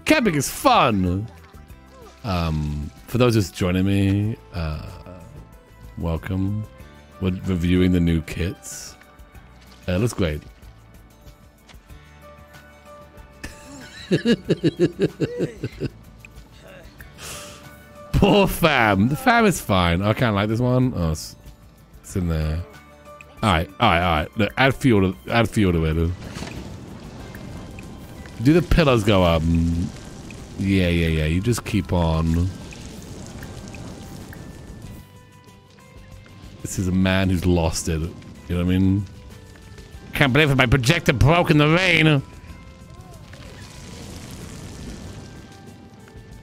Camping is fun. Um, for those just joining me, uh, welcome. We're reviewing the new kits. Uh, it looks great. Poor fam. The fam is fine. I kind of like this one. Oh, it's, it's in there. All right, all right, all right. Look, add fuel to add fuel to it. Do the pillars go up? Mm, Yeah, yeah, yeah. You just keep on. This is a man who's lost it. You know what I mean? Can't believe it. My projector broke in the rain.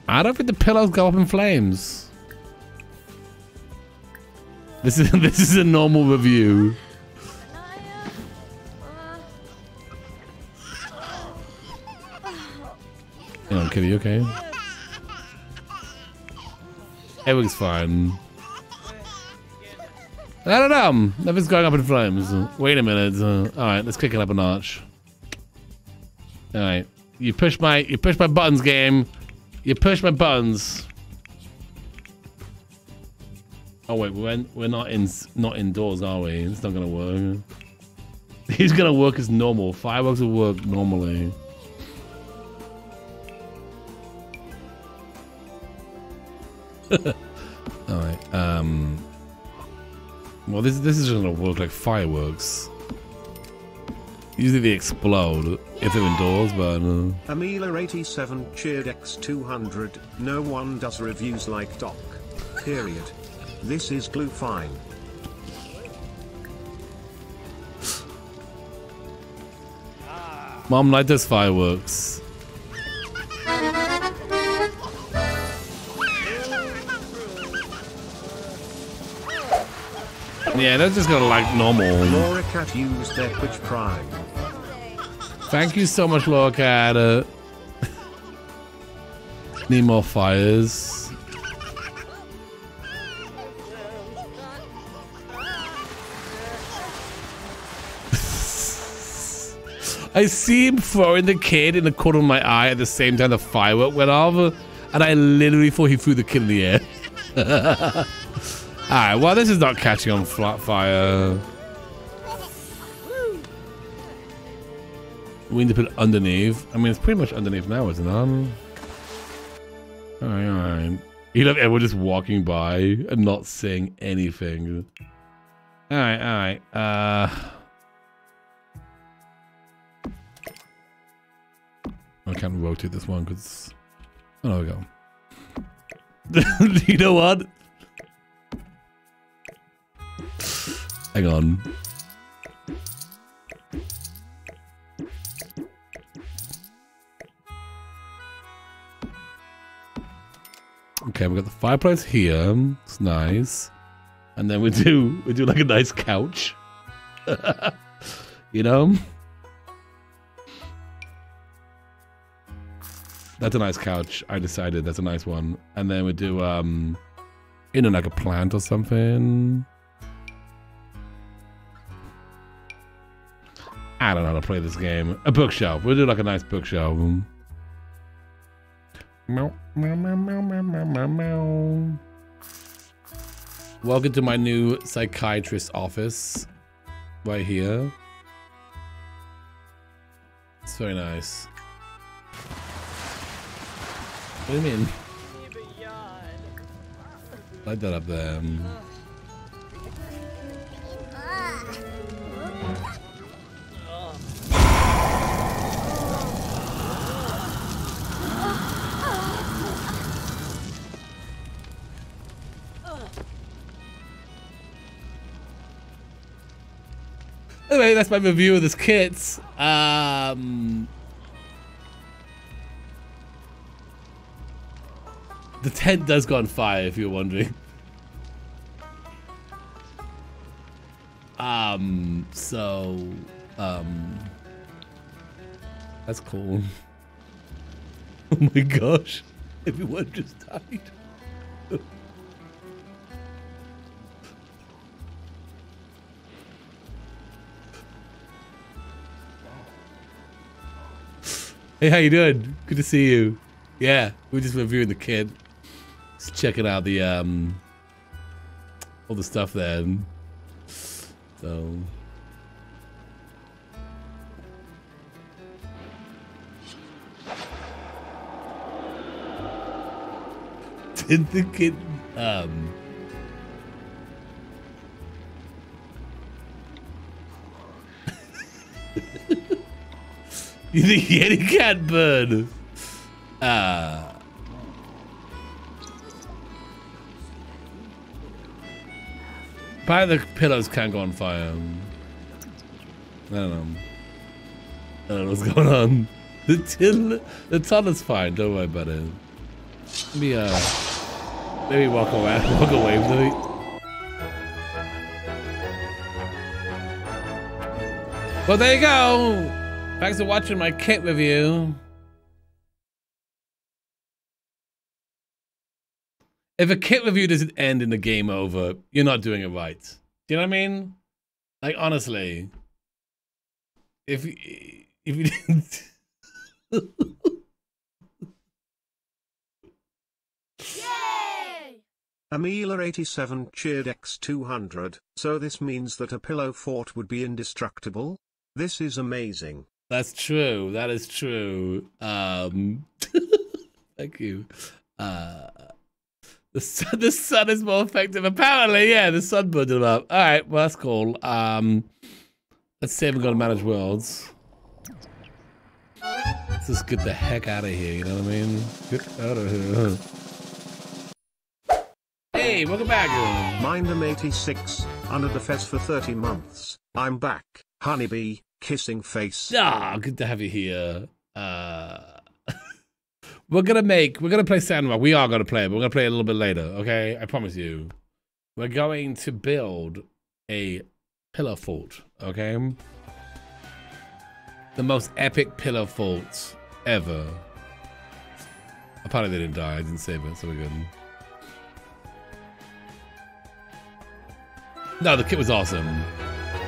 I don't think the pillows go up in flames. This is this is a normal review. Hang on, kitty, okay? Everything's fine. I don't know. Nothing's going up in flames. Wait a minute. Uh, all right, let's kick it up a notch. All right, you push my you push my buttons, game. You push my buttons. Oh wait, we're we're not in not indoors, are we? It's not gonna work. He's gonna work as normal. Fireworks will work normally. All right. Um. Well, this this is just gonna work like fireworks. Usually they explode if they're indoors, but uh, Amila87 cheered X200. No one does reviews like Doc. Period. This is glue fine. Mom light those fireworks. Yeah, they're just gonna like normal. Laura Cat used their Twitch Prime. Thank you so much, Laura Cat. Uh, need more fires. I see him throwing the kid in the corner of my eye at the same time the firework went off, and I literally thought he threw the kid in the air. Alright, well, this is not catching on flat fire. We need to put it underneath. I mean, it's pretty much underneath now, isn't it? Alright, alright. You love everyone just walking by and not saying anything. Alright, alright. Uh... I can't rotate this one because... Oh, there we go. you know what? Hang on. Okay, we got the fireplace here. It's nice. And then we do we do like a nice couch. you know? That's a nice couch. I decided that's a nice one. And then we do um you know like a plant or something. I don't know how to play this game. A bookshelf. We'll do like a nice bookshelf. Meow, meow, meow, meow, meow, meow, meow. Welcome to my new psychiatrist office. Right here. It's very nice. What do you mean? Light that up there. Anyway, that's my review of this kit. Um, the tent does go on fire, if you're wondering. Um, so, um, that's cool. oh my gosh, everyone just died. Hey, how you doing? Good to see you. Yeah, we just reviewing the kid. Just checking out the um all the stuff there. So Did the kid um You think Yeti can't burn? Uh. Probably the pillows can't go on fire. I don't know. I don't know what's going on. The till, the tunnel's fine. Don't worry about it. Maybe uh, maybe walk away, walk away from it. Well, there you go. Thanks for watching my kit review. if a kit review doesn't end in the game over, you're not doing it right. Do you know what I mean? Like honestly, if if you didn't. Amila87 cheered X200, so this means that a pillow fort would be indestructible? This is amazing. That's true. That is true. Um, thank you. Uh, the sun, the sun is more effective. Apparently, yeah, the sun burned them up. All right, well that's cool. Um, let's see if we're gonna manage worlds. Let's just get the heck out of here. You know what I mean? Get out of here. Hey, welcome back. Mindem86, under the fez for 30 months. I'm back, honeybee, kissing face. Ah, good to have you here. Uh, we're gonna make, we're gonna play Sandrock. We are gonna play it, but we're gonna play it a little bit later. Okay, I promise you. We're going to build a pillar fort. Okay, the most epic pillar fort ever. Apparently they didn't die. I didn't save it, so we're good. No, the kit was awesome.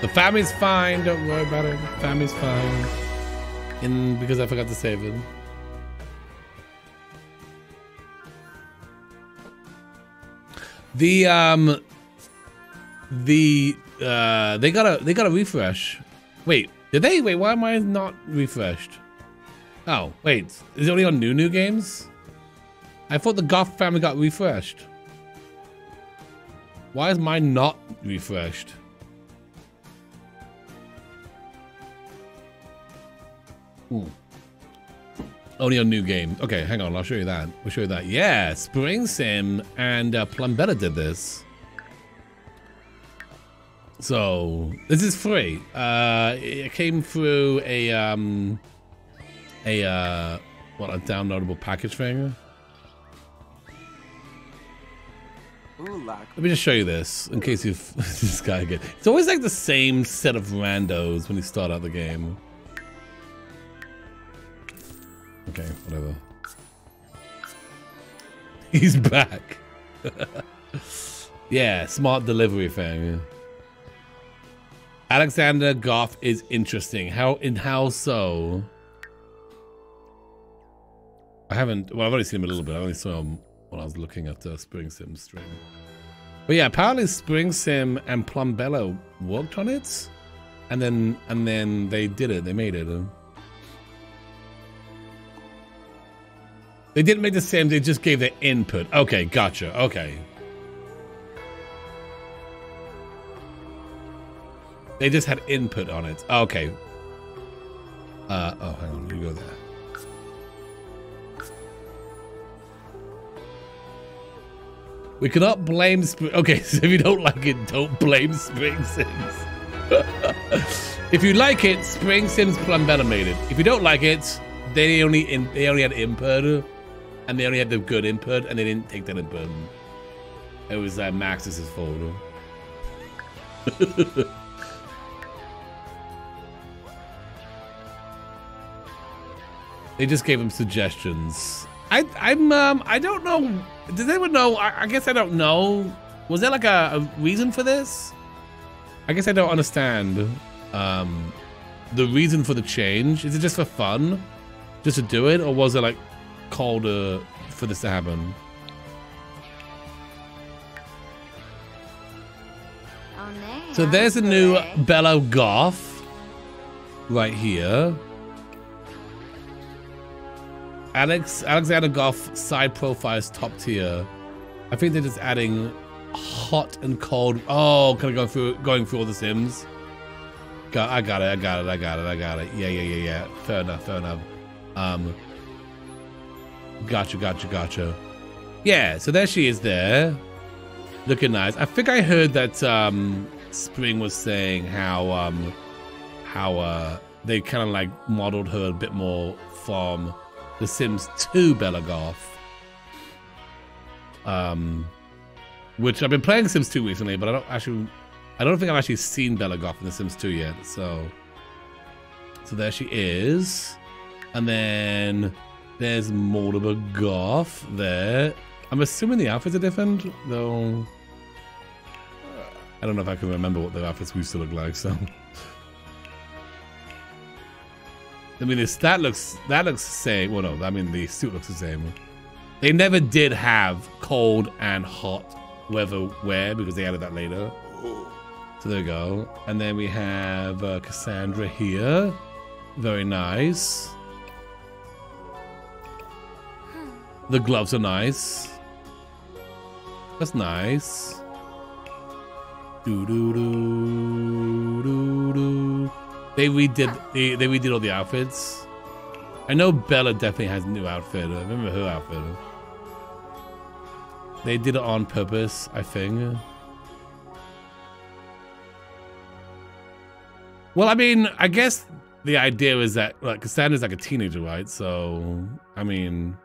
The family's fine. Don't worry about it. The family's fine. And because I forgot to save it. The um the uh they got a they got a refresh. Wait, did they? Wait, why am I not refreshed? Oh, wait. Is it only on new new games? I thought the Goth family got refreshed. Why is mine not refreshed? Ooh. Only on new game. Okay, hang on. I'll show you that. We'll show you that. Yeah, Spring Sim and uh, Plumbella did this. So this is free. Uh, it came through a um, a uh, what a downloadable package thing. Let me just show you this in case you've this guy again. It's always like the same set of randos when you start out the game. Okay, whatever. He's back. yeah, smart delivery thing. Alexander Goth is interesting. How in how so? I haven't. Well, I've only seen him a little bit. I only saw him when I was looking at the Spring Sim stream. But yeah, apparently Spring Sim and Plumbella worked on it, and then and then they did it. They made it. Uh, They didn't make the same. They just gave their input. Okay, gotcha. Okay. They just had input on it. Okay. Uh, oh, hang on. You go there. We cannot blame Spring. Okay, so if you don't like it, don't blame Spring Sims. if you like it, Spring Sims made it. If you don't like it, they only in, they only had input, and they only had the good input, and they didn't take that input. It was uh, Max's fault. they just gave him suggestions. I I'm um I don't know. Does anyone know? I, I guess I don't know. Was there like a, a reason for this? I guess I don't understand. Um, the reason for the change is it just for fun, just to do it, or was it like called uh, for this to happen? So there's a new Bella Goth right here. Alex Alexander Goth side profiles top tier. I think they're just adding hot and cold. Oh, can I go through going through all the sims? Got I got it, I got it, I got it, I got it. Yeah, yeah, yeah, yeah. Fair enough, fair enough. Um Gotcha, gotcha, gotcha. Yeah, so there she is there. Looking nice. I think I heard that um Spring was saying how um how uh they kind of like modeled her a bit more from the Sims 2 Bella Goth. Um, which I've been playing Sims 2 recently, but I don't actually, I don't think I've actually seen Bella Goth in The Sims 2 yet. So, so there she is, and then there's Mortimer Goth there. I'm assuming the outfits are different, though. I don't know if I can remember what their outfits used to look like, so. I mean, this, that looks that looks the same. Well, no, I mean the suit looks the same. They never did have cold and hot weather wear because they added that later. So there we go. And then we have uh, Cassandra here. Very nice. The gloves are nice. That's nice. Do do do do do. They redid they they redid all the outfits. I know Bella definitely has a new outfit. I remember her outfit. They did it on purpose, I think. Well, I mean, I guess the idea is that like Cassandra's like a teenager, right? So, I mean,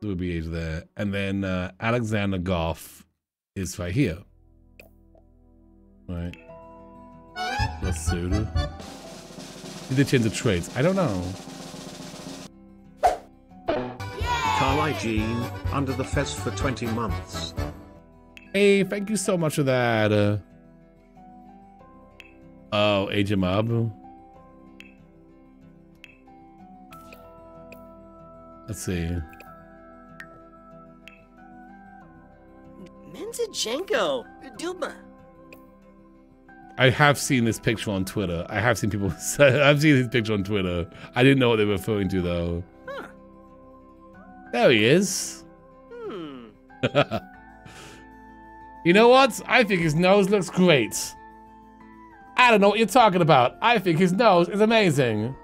there would be age there, and then uh, Alexander Goth is right here, right? Let's see. Did they change the traits? I don't know. Carly Jean, under the fez for 20 months. Hey, thank you so much for that. Uh, oh, Agent Mob. Let's see. Menzachenko, Duma. I have seen this picture on Twitter. I have seen people say, I've seen this picture on Twitter. I didn't know what they were referring to though. Huh. There he is. Hmm. you know what? I think his nose looks great. I don't know what you're talking about. I think his nose is amazing.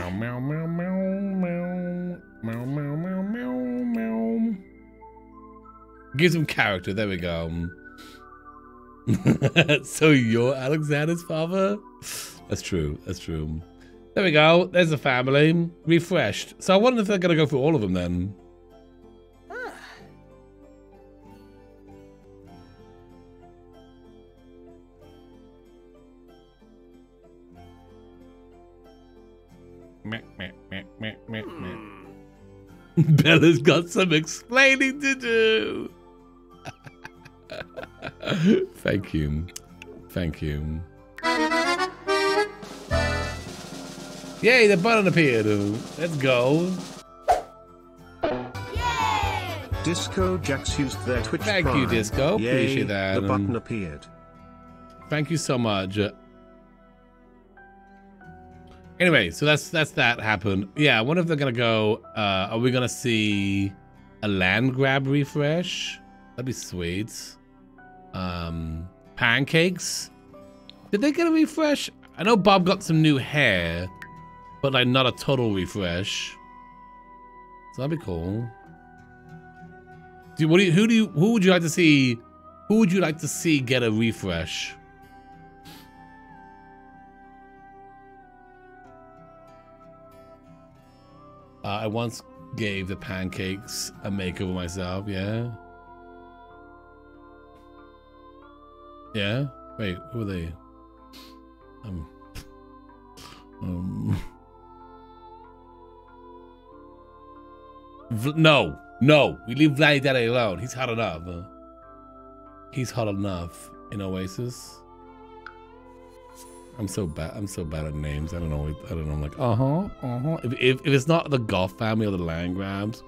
Meow, meow, meow, meow, meow. Meow, meow, meow, meow, meow. Give some character. There we go. so you're Alexander's father? That's true. That's true. There we go. There's the family. Refreshed. So I wonder if they're going to go through all of them then. Meh, meh, meh, meh, meh, meh. Hmm. Bella's got some explaining to do. Thank you. Thank you. Yay, the button appeared. Let's go. Disco Jacks used their Twitch Thank you, Disco. Yay, Appreciate that. The button appeared. Thank you so much. Anyway, so that's that's that happened. Yeah, I wonder if they're gonna go. Uh, are we gonna see a Landgraab refresh? That'd be sweet. Um, pancakes. Did they get a refresh? I know Bob got some new hair, but like not a total refresh. So that'd be cool. Do what do you, who do you who would you like to see? Who would you like to see get a refresh? Uh, I once gave the pancakes a makeover myself. Yeah. Yeah. Wait, who are they? Um. Um. V- no, no. We leave Vladdy Daddy alone. He's hot enough. He's hot enough in Oasis. I'm so bad. I'm so bad at names. I don't know. I don't know. I'm like, uh huh, uh huh. If, if, if it's not the Goth family or the Landgraabs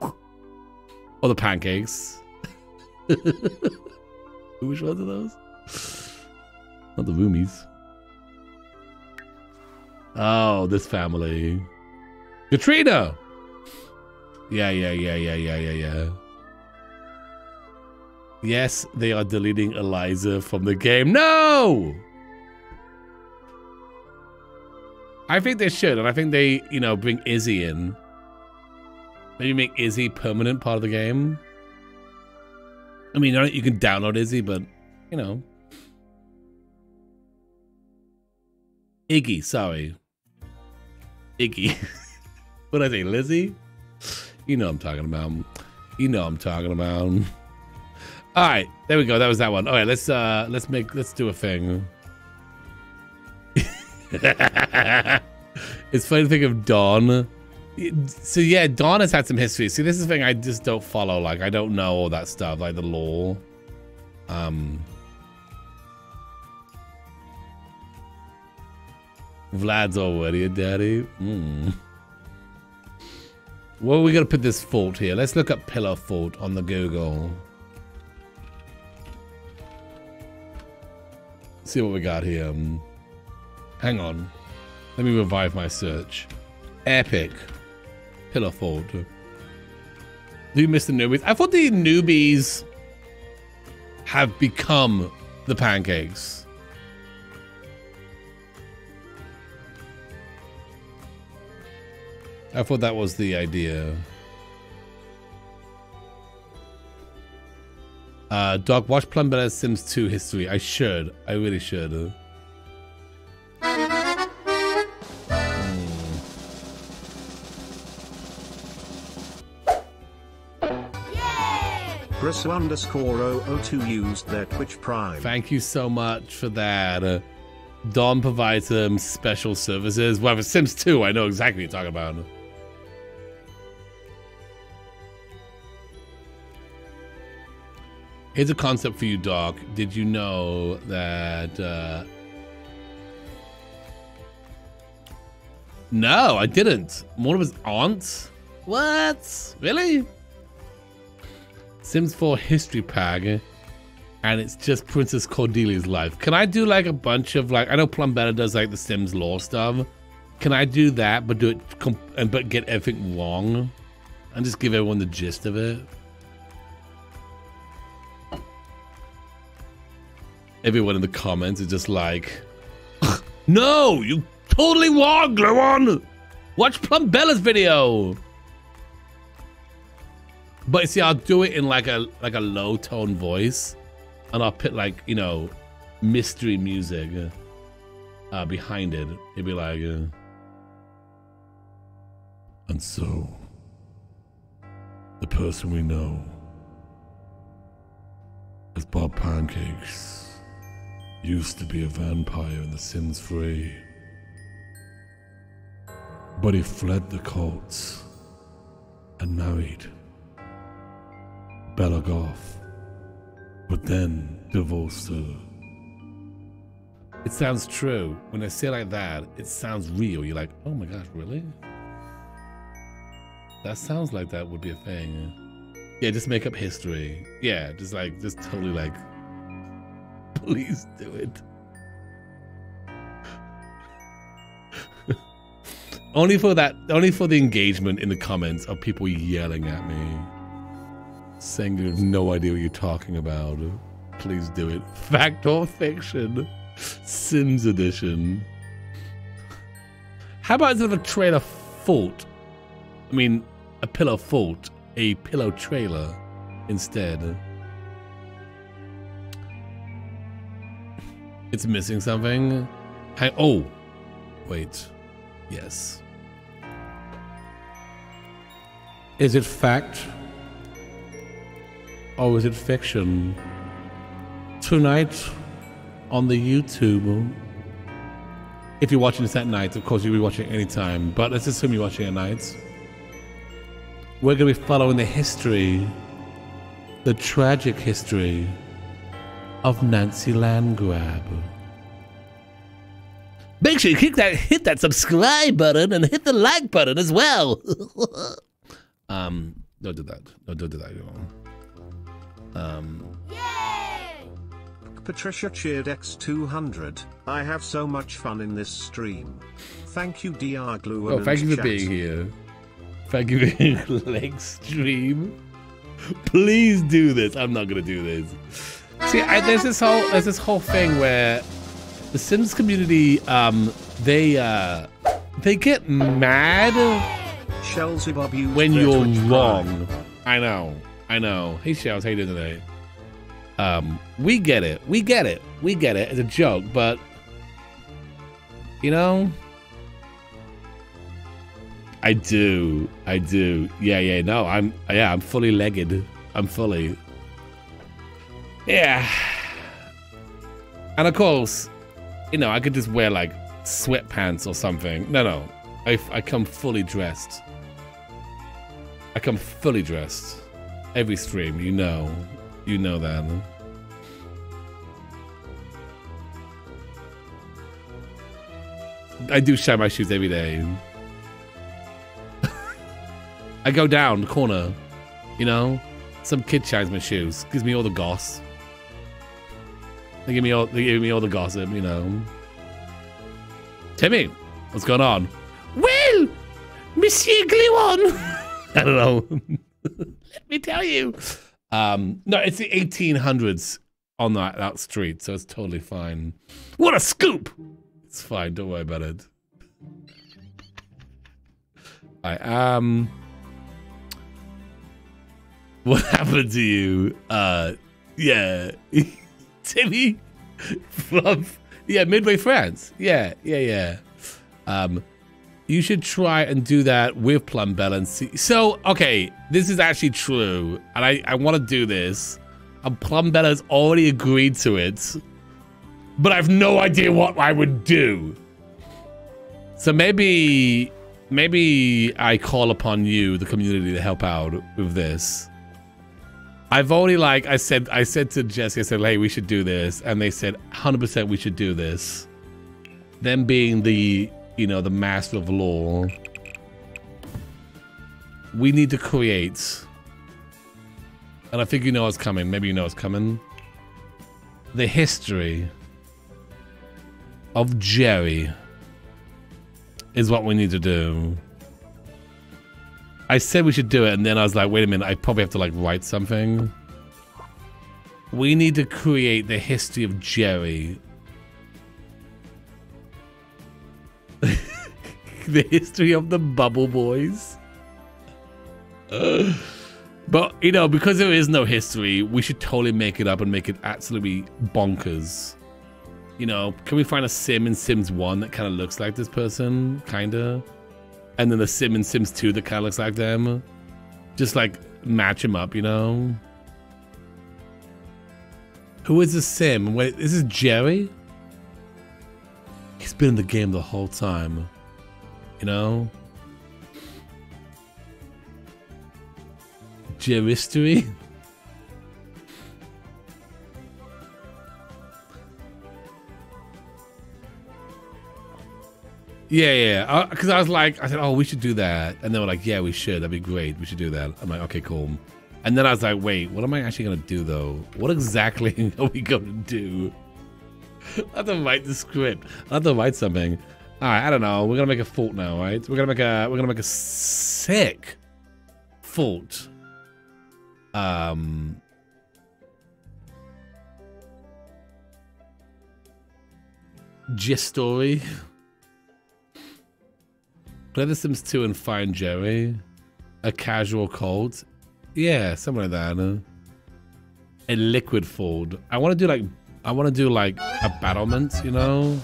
or the pancakes, which ones are those? Not the roomies. Oh, this family. Katrina. Yeah, yeah, yeah, yeah, yeah, yeah, yeah. Yes, they are deleting Eliza from the game. No! I think they should, and I think they, you know, bring Izzy in. Maybe make Izzy permanent part of the game. I mean, you can download Izzy, but you know, Iggy. Sorry, Iggy. what did I say, Lizzie? You know I'm talking about. You know I'm talking about. All right, there we go. That was that one. All right, let's uh let's make let's do a thing. it's funny to think of Dawn. So yeah, Dawn has had some history. See, this is the thing I just don't follow. Like I don't know all that stuff, like the law. Um Vlad's already a daddy. Mm. Well, we got to put this fort here. Let's look up pillar fort on the Google. See what we got here. Hang on. Let me revive my search. Epic. Pillar fort. Do you miss the newbies? I thought the newbies have become the pancakes. I thought that was the idea. Uh, Doc, watch Plumbella Sims 2 history. I should. I really should. Gristle underscore 002 used their Twitch Prime. Thank you so much for that. Uh, Dawn provides some special services. Well, for Sims 2, I know exactly what you're talking about. Here's a concept for you, Doc. Did you know that? Uh... No, I didn't. One of his aunts? What? Really? Sims 4 history pack, and it's just Princess Cordelia's life. Can I do like a bunch of like? I know Plumbella does like the Sims lore stuff. Can I do that, but do it comp- and but get everything wrong, and just give everyone the gist of it? Everyone in the comments is just like, "No, you totally wrong, Gluon. Watch Plumbella's video." But see, I'll do it in like a like a low tone voice, and I'll put like you know, mystery music uh, behind it. It'd be like, uh, and so the person we know as Bob Pancakes used to be a vampire in The Sims 3, but he fled the cults and married. Bella Goth, but then divorced her. It sounds true. When I say like that, it sounds real. You're like, oh my gosh, really? That sounds like that would be a thing. Yeah, just make up history. Yeah, just like, just totally like, please do it. Only for that, only for the engagement in the comments of people yelling at me saying you have no idea what you're talking about. Please do it. Fact or fiction? Sims edition. How about instead of a trailer fault? I mean, a pillow fault, a pillow trailer instead. It's missing something. Hang oh, wait. Yes. Is it fact or is it fiction? Tonight on the YouTube. If you're watching this at night, of course you'll be watching anytime, but let's assume you're watching at night. We're going to be following the history, the tragic history of Nancy Landgraab. Make sure you hit that, hit that subscribe button and hit the like button as well. um, don't do that. No, don't do that. Um, Yay! Patricia cheered X200. I have so much fun in this stream. Thank you, DR Glue. oh, thank you for being here. Thank you for being leg stream. Please do this. I'm not gonna do this. See, I, there's this whole there's this whole thing where the Sims community, um, they uh, they get mad when you're wrong. I know, I know. Hey, Shells, how you doing today? Um, we get it. We get it. We get it. It's a joke, but you know, I do. I do. Yeah, yeah. No, I'm yeah, I'm fully legged. I'm fully. Yeah. And of course, you know, I could just wear like sweatpants or something. No, no. I, I come fully dressed. I come fully dressed. Every stream, you know. You know that. I do shine my shoes every day. I go down the corner, you know. Some kid shines my shoes, gives me all the goss. They give me all, they give me all the gossip, you know. Timmy, what's going on? Well, Monsieur Gluon. I don't know. Let me tell you. Um, no, it's the 1800s on that, that street, so it's totally fine. What a scoop! It's fine. Don't worry about it. I um. What happened to you? Uh, yeah, Timmy from yeah Midway, France. Yeah, yeah, yeah. Um, you should try and do that with Plumbella and see. So, okay, this is actually true, and I I want to do this. And Plumbell has already agreed to it but I've no idea what I would do. So maybe, maybe I call upon you, the community, to help out with this. I've already like I said, I said to Jesse, I said, "Hey, we should do this," and they said, "100% we should do this." Them being the, you know, the master of law, we need to create, and I think you know what's coming. Maybe you know what's coming. The history of Jerry is what we need to do. I said we should do it, and then I was like, wait a minute, I probably have to like write something. We need to create the history of Jerry. the history of the Bubble Boys. but, you know, because there is no history, we should totally make it up and make it absolutely bonkers you know, can we find a sim in Sims 1 that kind of looks like this person? Kind of. And then the sim in Sims 2 that kind of looks like them. Just like match them up, you know? Who is the sim? Wait, is this Jerry? He's been in the game the whole time. You know? Jerrystery? Yeah, yeah. Because uh, I was like, I said, oh, we should do that. And they were like, yeah, we should. That'd be great. We should do that. I'm like, okay, cool. And then I was like, wait, what am I actually going to do, though? What exactly are we going to do? I have to write the script. I have to write something. All right, I don't know. We're going to make a fort now, right? We're going to make a, we're going to make a sick fort. Um... Gist story. Play The Sims 2 and find Jerry. A casual cold. Yeah, something like that. A liquid fold. I want to do like, I want to do like a battlement, you know?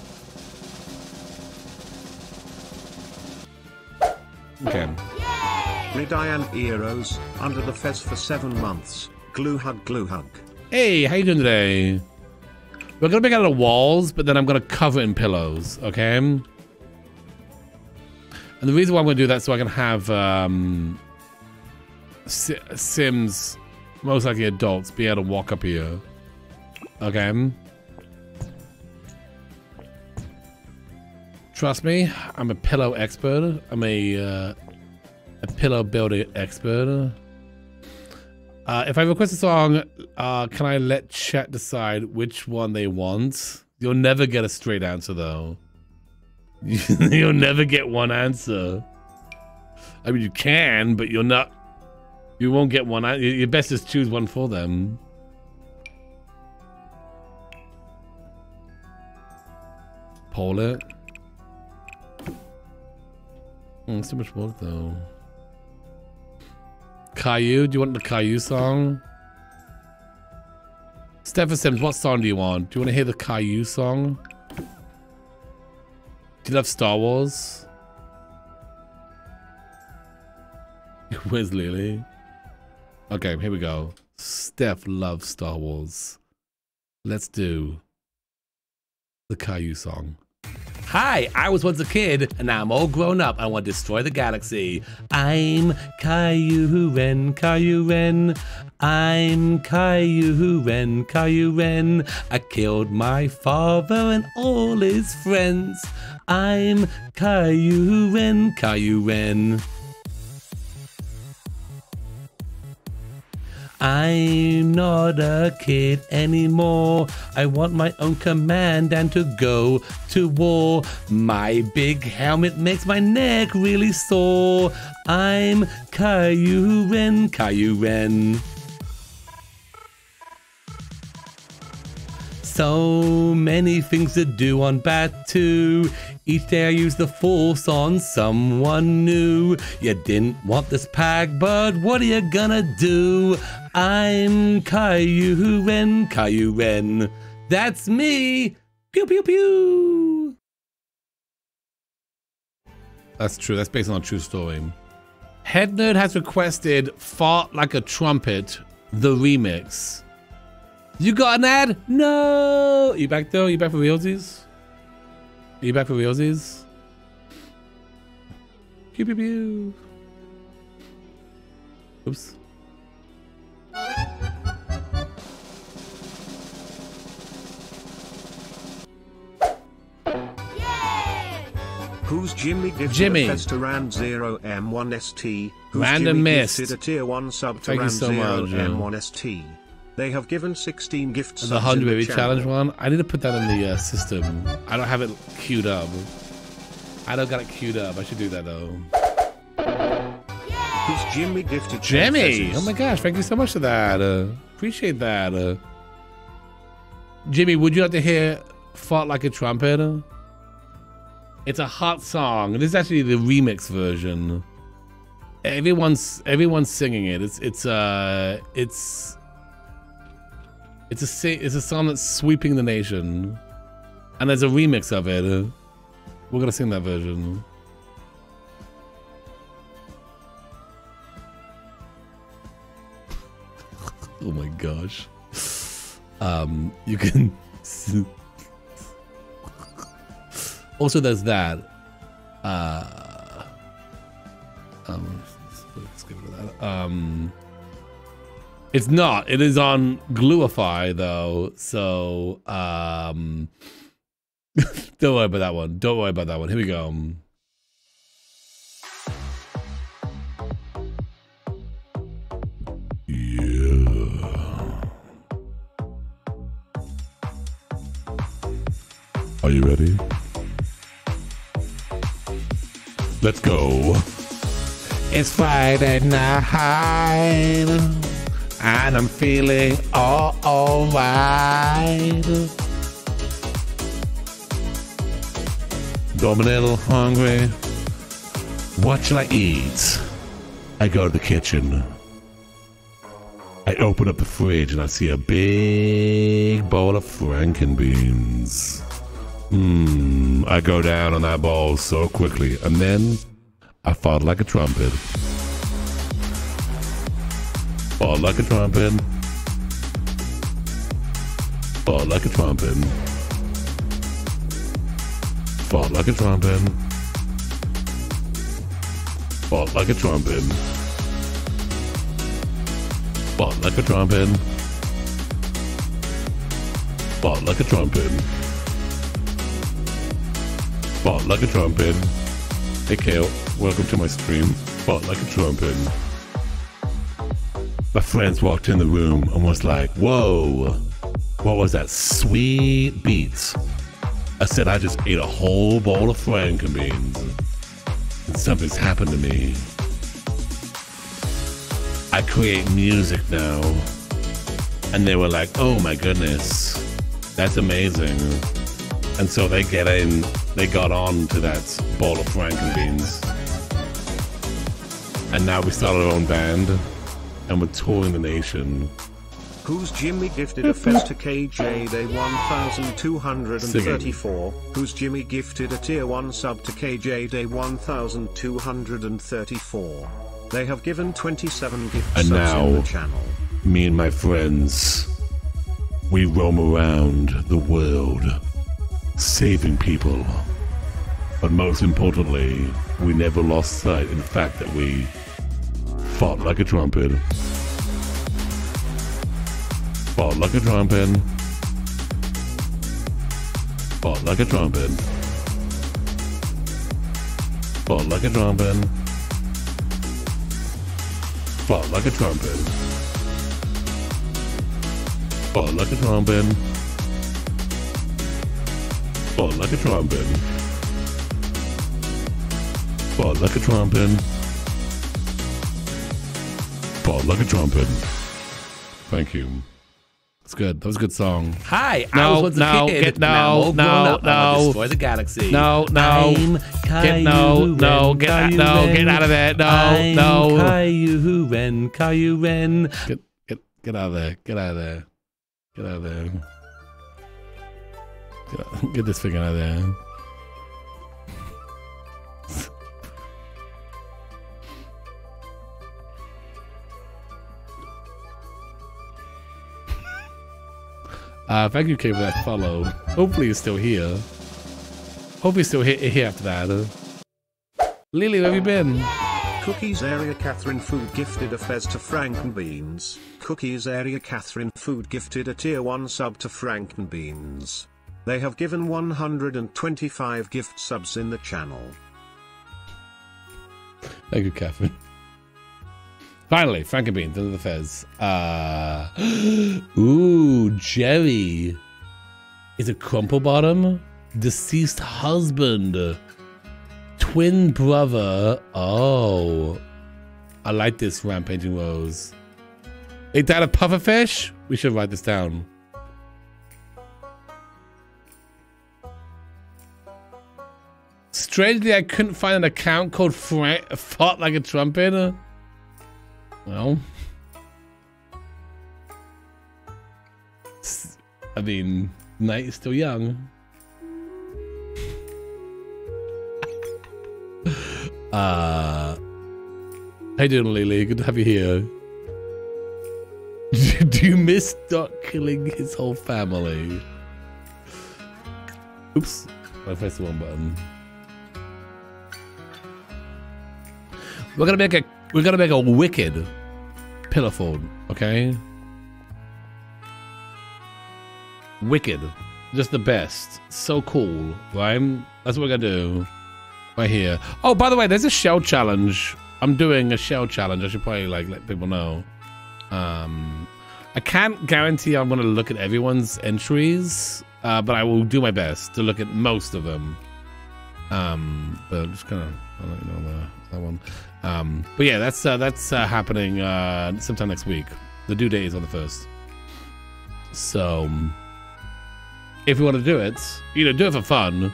Okay. Ridian Eros, under the fez for seven months. Glue hug, glue hug. Hey, how you doing today? We're gonna make out of walls, but then I'm gonna cover in pillows, okay? And the reason why I'm going to do that so I can have um, Sims, most likely adults, be able to walk up here. Okay. Trust me, I'm a pillow expert. I'm a uh, a pillow building expert. Uh, if I request a song, uh, can I let chat decide which one they want? You'll never get a straight answer though. you'll never get one answer. I mean, you can, but you're not. You won't get one. Your best is choose one for them. Pull it. Hmm, oh, too much work though. Caillou, do you want the Caillou song? Stephen Sims, what song do you want? Do you want to hear the Caillou song? Do you love Star Wars? Where's Lily? Okay, here we go. Steph loves Star Wars. Let's do the Caillou song. Hi, I was once a kid, and now I'm all grown up. I want to destroy the galaxy. I'm Caillou Ren, Caillou Ren. I'm Caillou Ren, Caillou Ren. I killed my father and all his friends. I'm Caillou Ren, Caillou Ren. I'm not a kid anymore. I want my own command and to go to war. My big helmet makes my neck really sore. I'm Caillou Ren, Caillou Ren. So many things to do on Batuu. Each day I use the force on someone new. You didn't want this pack, but what are you gonna do? I'm Caillou Ren, Caillou Ren. That's me. Pew pew pew. That's true. That's based on a true story. Head Nerd has requested Fart Like a Trumpet, the remix. You got an ad? No. You back though? You back for realsies? You back for realsies? Pew pew pew. Oops. Who's Jimmy gifted Jimmy. a to Rand 0 M1ST? Who's Random Jimmy missed. gifted a tier 1 sub to Thank you Rand so 0 much, yeah. M1ST? They have given 16 gifts. The 100 baby challenge one. I need to put that in the uh, system. I don't have it queued up. I don't got it queued up. I should do that though. Who's Jimmy gifted Jimmy! Oh my gosh, thank you so much for that. Uh, appreciate that. Uh, Jimmy, would you like to hear Fought Like a Trumpet? It's a hot song. This is actually the remix version. Everyone's everyone's singing it. It's it's uh it's it's a it's a song that's sweeping the nation, and there's a remix of it. We're gonna sing that version. Oh my gosh. Um, you can. also, there's that. Uh, um, let's get rid of that. Um, it's not. It is on Gluify though. So, um, don't worry about that one. Don't worry about that one. Here we go. Yeah. Are you ready? Let's go. It's Friday night, and I'm feeling all alright. I'm a little hungry. What shall I eat? I go to the kitchen. I open up the fridge and I see a big bowl of frankenbeans. Mmm, I go down on that bowl so quickly, and then I fought like a trumpet. Fought like a trumpet. Fought like a trumpet. Fought like a trumpet. Fought like a trumpet. Fought like a trumpet. Fought like a trumpet. Fought like a trumpet. Hey Kale, welcome to my stream. Fought like a trumpet. My friends walked in the room and was like, whoa, what was that sweet beats? I said I just ate a whole bowl of frankenbeans. And something's happened to me. I create music now. And they were like, oh my goodness, that's amazing. And so they get in, they got on to that bowl of frankenbeans. And now we started our own band and we're touring the nation. Who's Jimmy gifted a Festa KJ Day 1234? Who's Jimmy gifted a Tier 1 sub to KJ Day 1234? They have given 27 gift And subs now- in the channel. Me and my friends, we roam around the world, saving people. But most importantly, we never lost sight in the fact that we fought like a trumpet. Fought like a trumpet. Fought like a trumpet. Fought like a trumpet. Fought like a trumpet. Fought like a trumpet. Fought like a trumpet. Fought like a trumpet. Fought like a trumpet. Thank you. That's good. That was a good song. Hi, I No, was once a kid. get- no, no, up, no. destroy the galaxy. No, no. I'm Get no, no, get out, no, get out of there. No, I'm no. Caillou Ren, Caillou Ren. Get, get, get out of there. Get out of there. Get out of there. Get, out, get this thing out of there. Uh, thank you, Kay, for that follow. Hopefully, you're still here. Hopefully, you're still here, here after that. Lily, where have you been? Cookies area Catherine Food gifted a fez to Frankenbeans. Cookies area Catherine Food gifted a tier 1 sub to Frankenbeans. They have given 125 gift subs in the channel. Thank you, Catherine. Finally, Frankenbeans under the fez. Uh, ooh, Jerry is a Crumplebottom, deceased husband, twin brother. Oh, I like this rampaging rose. They died of pufferfish. We should write this down. Strangely, I couldn't find an account called Frank fought like a trumpet. Well, I mean, night is still young. uh, you doing, Lily? Good to have you here. Do you miss Doc killing his whole family? Oops, I pressed the wrong button. We're gonna make a we're gonna make a wicked pillow fort, okay? Wicked. Just the best. So cool, right? That's what we're gonna do. Right here. Oh, by the way, there's a shell challenge. I'm doing a shell challenge. I should probably like let people know. Um I can't guarantee I'm gonna look at everyone's entries, uh, but I will do my best to look at most of them. Um, but I'm just gonna I'll let you know the, that one. Um, but yeah, that's uh, that's uh, happening uh, sometime next week. The due date is on the first. So, if you want to do it, you know, do it for fun.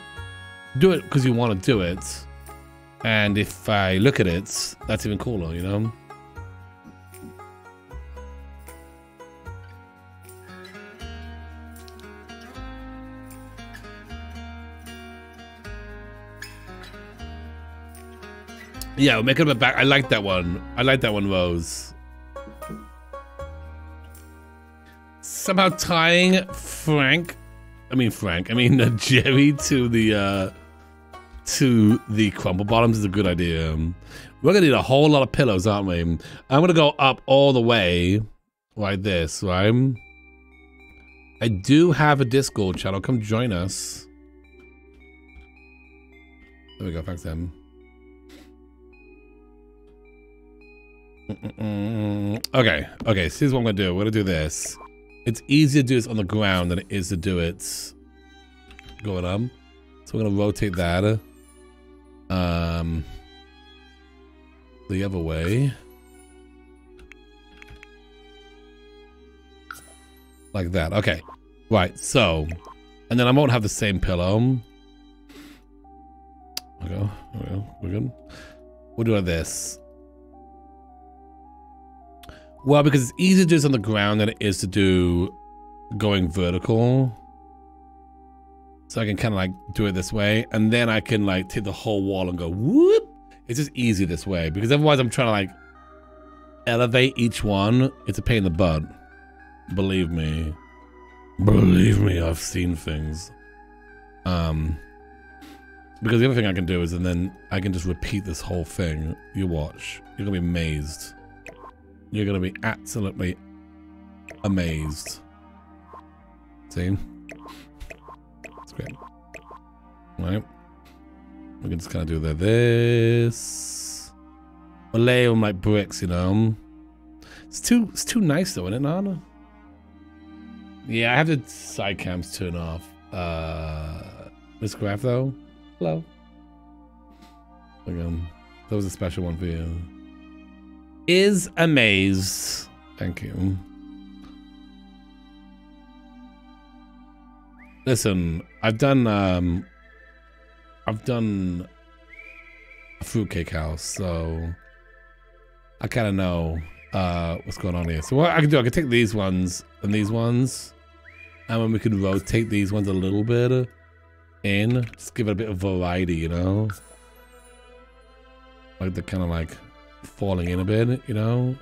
Do it because you want to do it. And if I look at it, that's even cooler, you know. Yeah, we'll make it a back. I like that one. I like that one, Rose. Somehow tying Frank, I mean Frank, I mean uh, Jerry to the uh to the Crumplebottoms is a good idea. We're gonna need a whole lot of pillows, aren't we? I'm gonna go up all the way like this, right? I do have a Discord channel. Come join us. There we go. Thanks, Okay, okay, so here's what I'm gonna do. We're gonna do this. It's easier to do this on the ground than it is to do it going up. So we're gonna rotate that. Um the other way. Like that. Okay. Right, so and then I won't have the same pillow. Okay. We're good. We'll do like this. Well, because it's easier to do this on the ground than it is to do going vertical. So I can kind of like do it this way, and then I can like take the whole wall and go whoop. It's just easy this way because otherwise I'm trying to like elevate each one, it's a pain in the butt. Believe me. Believe me, I've seen things. Um, because the other thing I can do is, and then I can just repeat this whole thing. You watch. You're gonna be amazed. You're gonna be absolutely amazed. See? It's great. Right? We can just kind of do that. This. We'll lay on like bricks, you know. It's too, it's too nice though, isn't it, Nana? Yeah, I have the side cams turned off. Uh, Miss Craft though, hello. Again, that was a special one for you. Is amazed. Thank you. Listen, I've done um I've done a fruitcake house, so I kind of know uh what's going on here. So what I can do, I can take these ones and these ones, and then we can rotate these ones a little bit in, just give it a bit of variety, you know. Like they're kind of like falling in a bit, you know.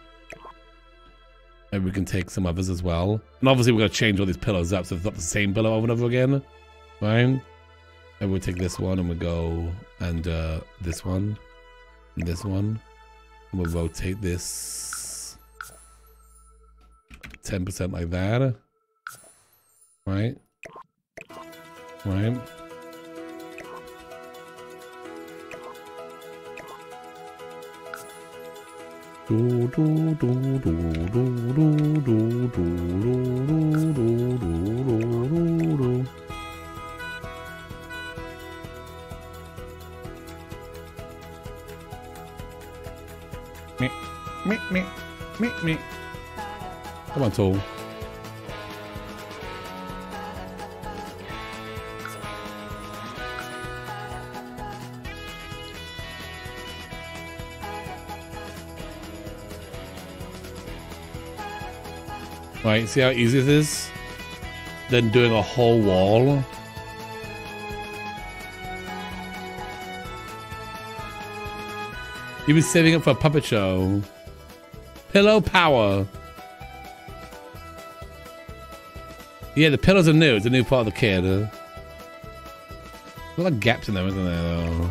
Maybe we can take some others as well. And obviously we're going to change all these pillows up so it's not the same pillow over and over again. Right? And we'll take this one and we'll go and uh, this one and this one. And we'll rotate this 10% like that. Right? Right? Do do do do do do do do do do do do. Me, me, me, me, me. Come on, Tool. Right, see how easy this is? Then doing a whole wall. You've been saving up for a puppet show. Pillow power. Yeah, the pillows are new. It's a new part of the kit. A lot of gaps in them, isn't there, though?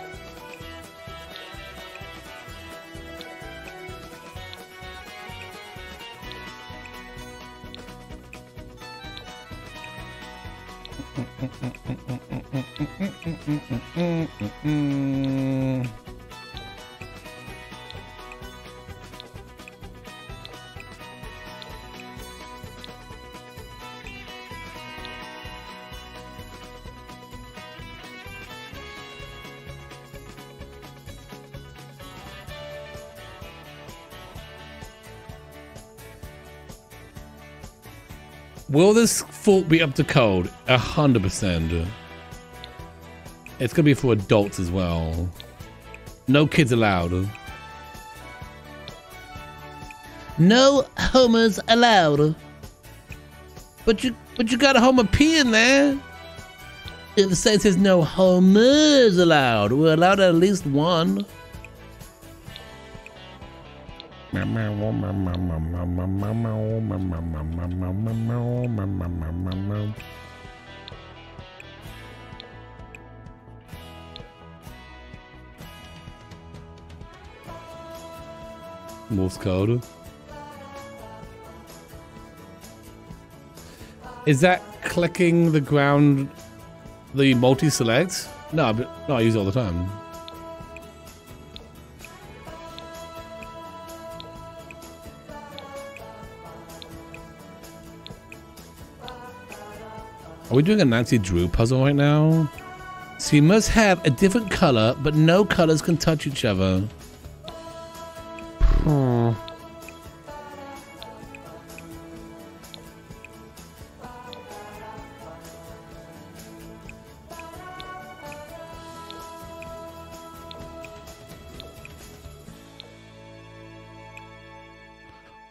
Will this fault be up to code? A hundred percent. It's gonna be for adults as well. No kids allowed. No homers allowed. But you but you got a homer P in there. Site says no homers allowed, we're allowed at least one. Morse. Is that clicking the ground, the multi-select? No, but no, I use it all the time. Are we doing a Nancy Drew puzzle right now? So you must have a different color, but no colors can touch each other. Hmm.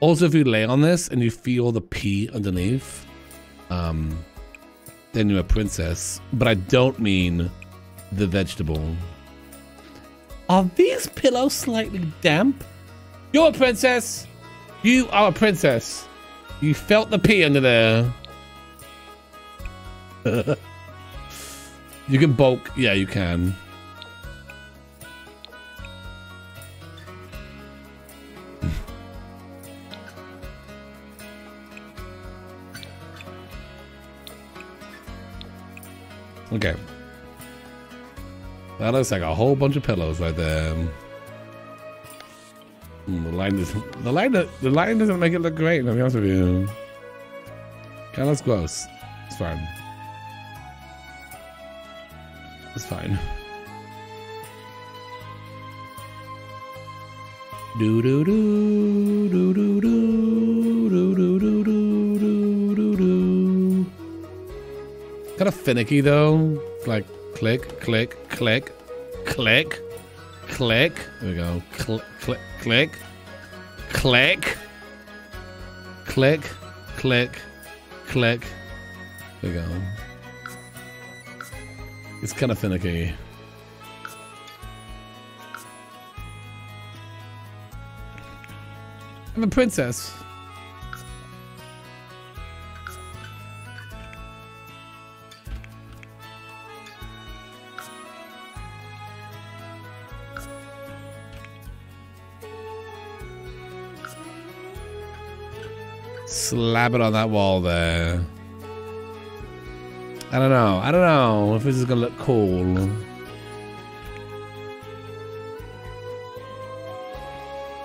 Also, if you lay on this and you feel the pee underneath, um, then you're a princess. But I don't mean the vegetable. Are these pillows slightly damp? You're a princess. You are a princess. You felt the pee under there. you can bulk. Yeah, you can. That looks like a whole bunch of pillows right there. Mm, the line doesn't. The line. The line doesn't make it look great. To be honest with you. Kind of looks gross. It's fine. It's fine. Do do do do do do do do do do do do. Kind of finicky though. Like click, click, click, click, click. There we go. Click, click, click, click, click, click, click. There we go. It's kind of finicky. I'm a princess. Slap it on that wall there. I don't know. I don't know if this is gonna look cool.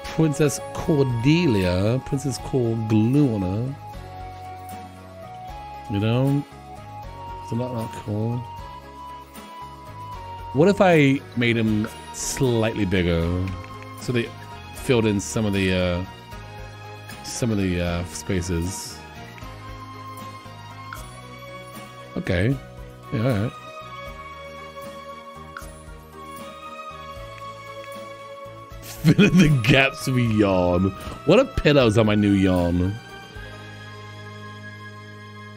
Princess Cordelia, Princess Corgluna. You know, is it not not cool? What if I made him slightly bigger, so they filled in some of the uh, some of the uh, spaces? Okay. Yeah, alright. Fill in the gaps we yawn. What are pillows on my new yawn?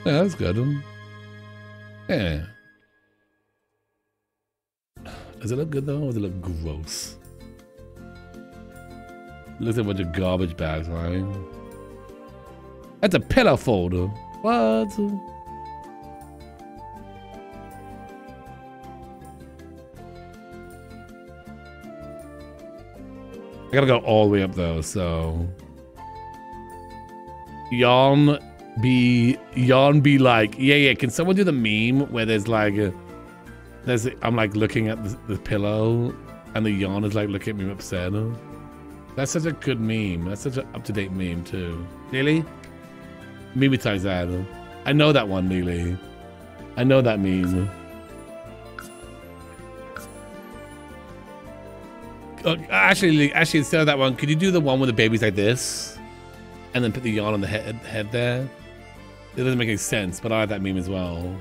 Yeah, that's good. Yeah. Does it look good though, or does it look gross? looks like a bunch of garbage bags, right? That's a pillow folder. What? I gotta go all the way up though, so. Yawn be yawn be like, yeah, yeah. Can someone do the meme where there's like a, there's I'm like looking at the, the pillow and the yawn is like looking at me upset. That's such a good meme. That's such an up-to-date meme too. Neely? Times that. I know that one, Neely. I know that meme. Oh, actually, actually, instead of that one, could you do the one with the babies like this, and then put the yarn on the head head there? It doesn't make any sense, but I like that meme as well.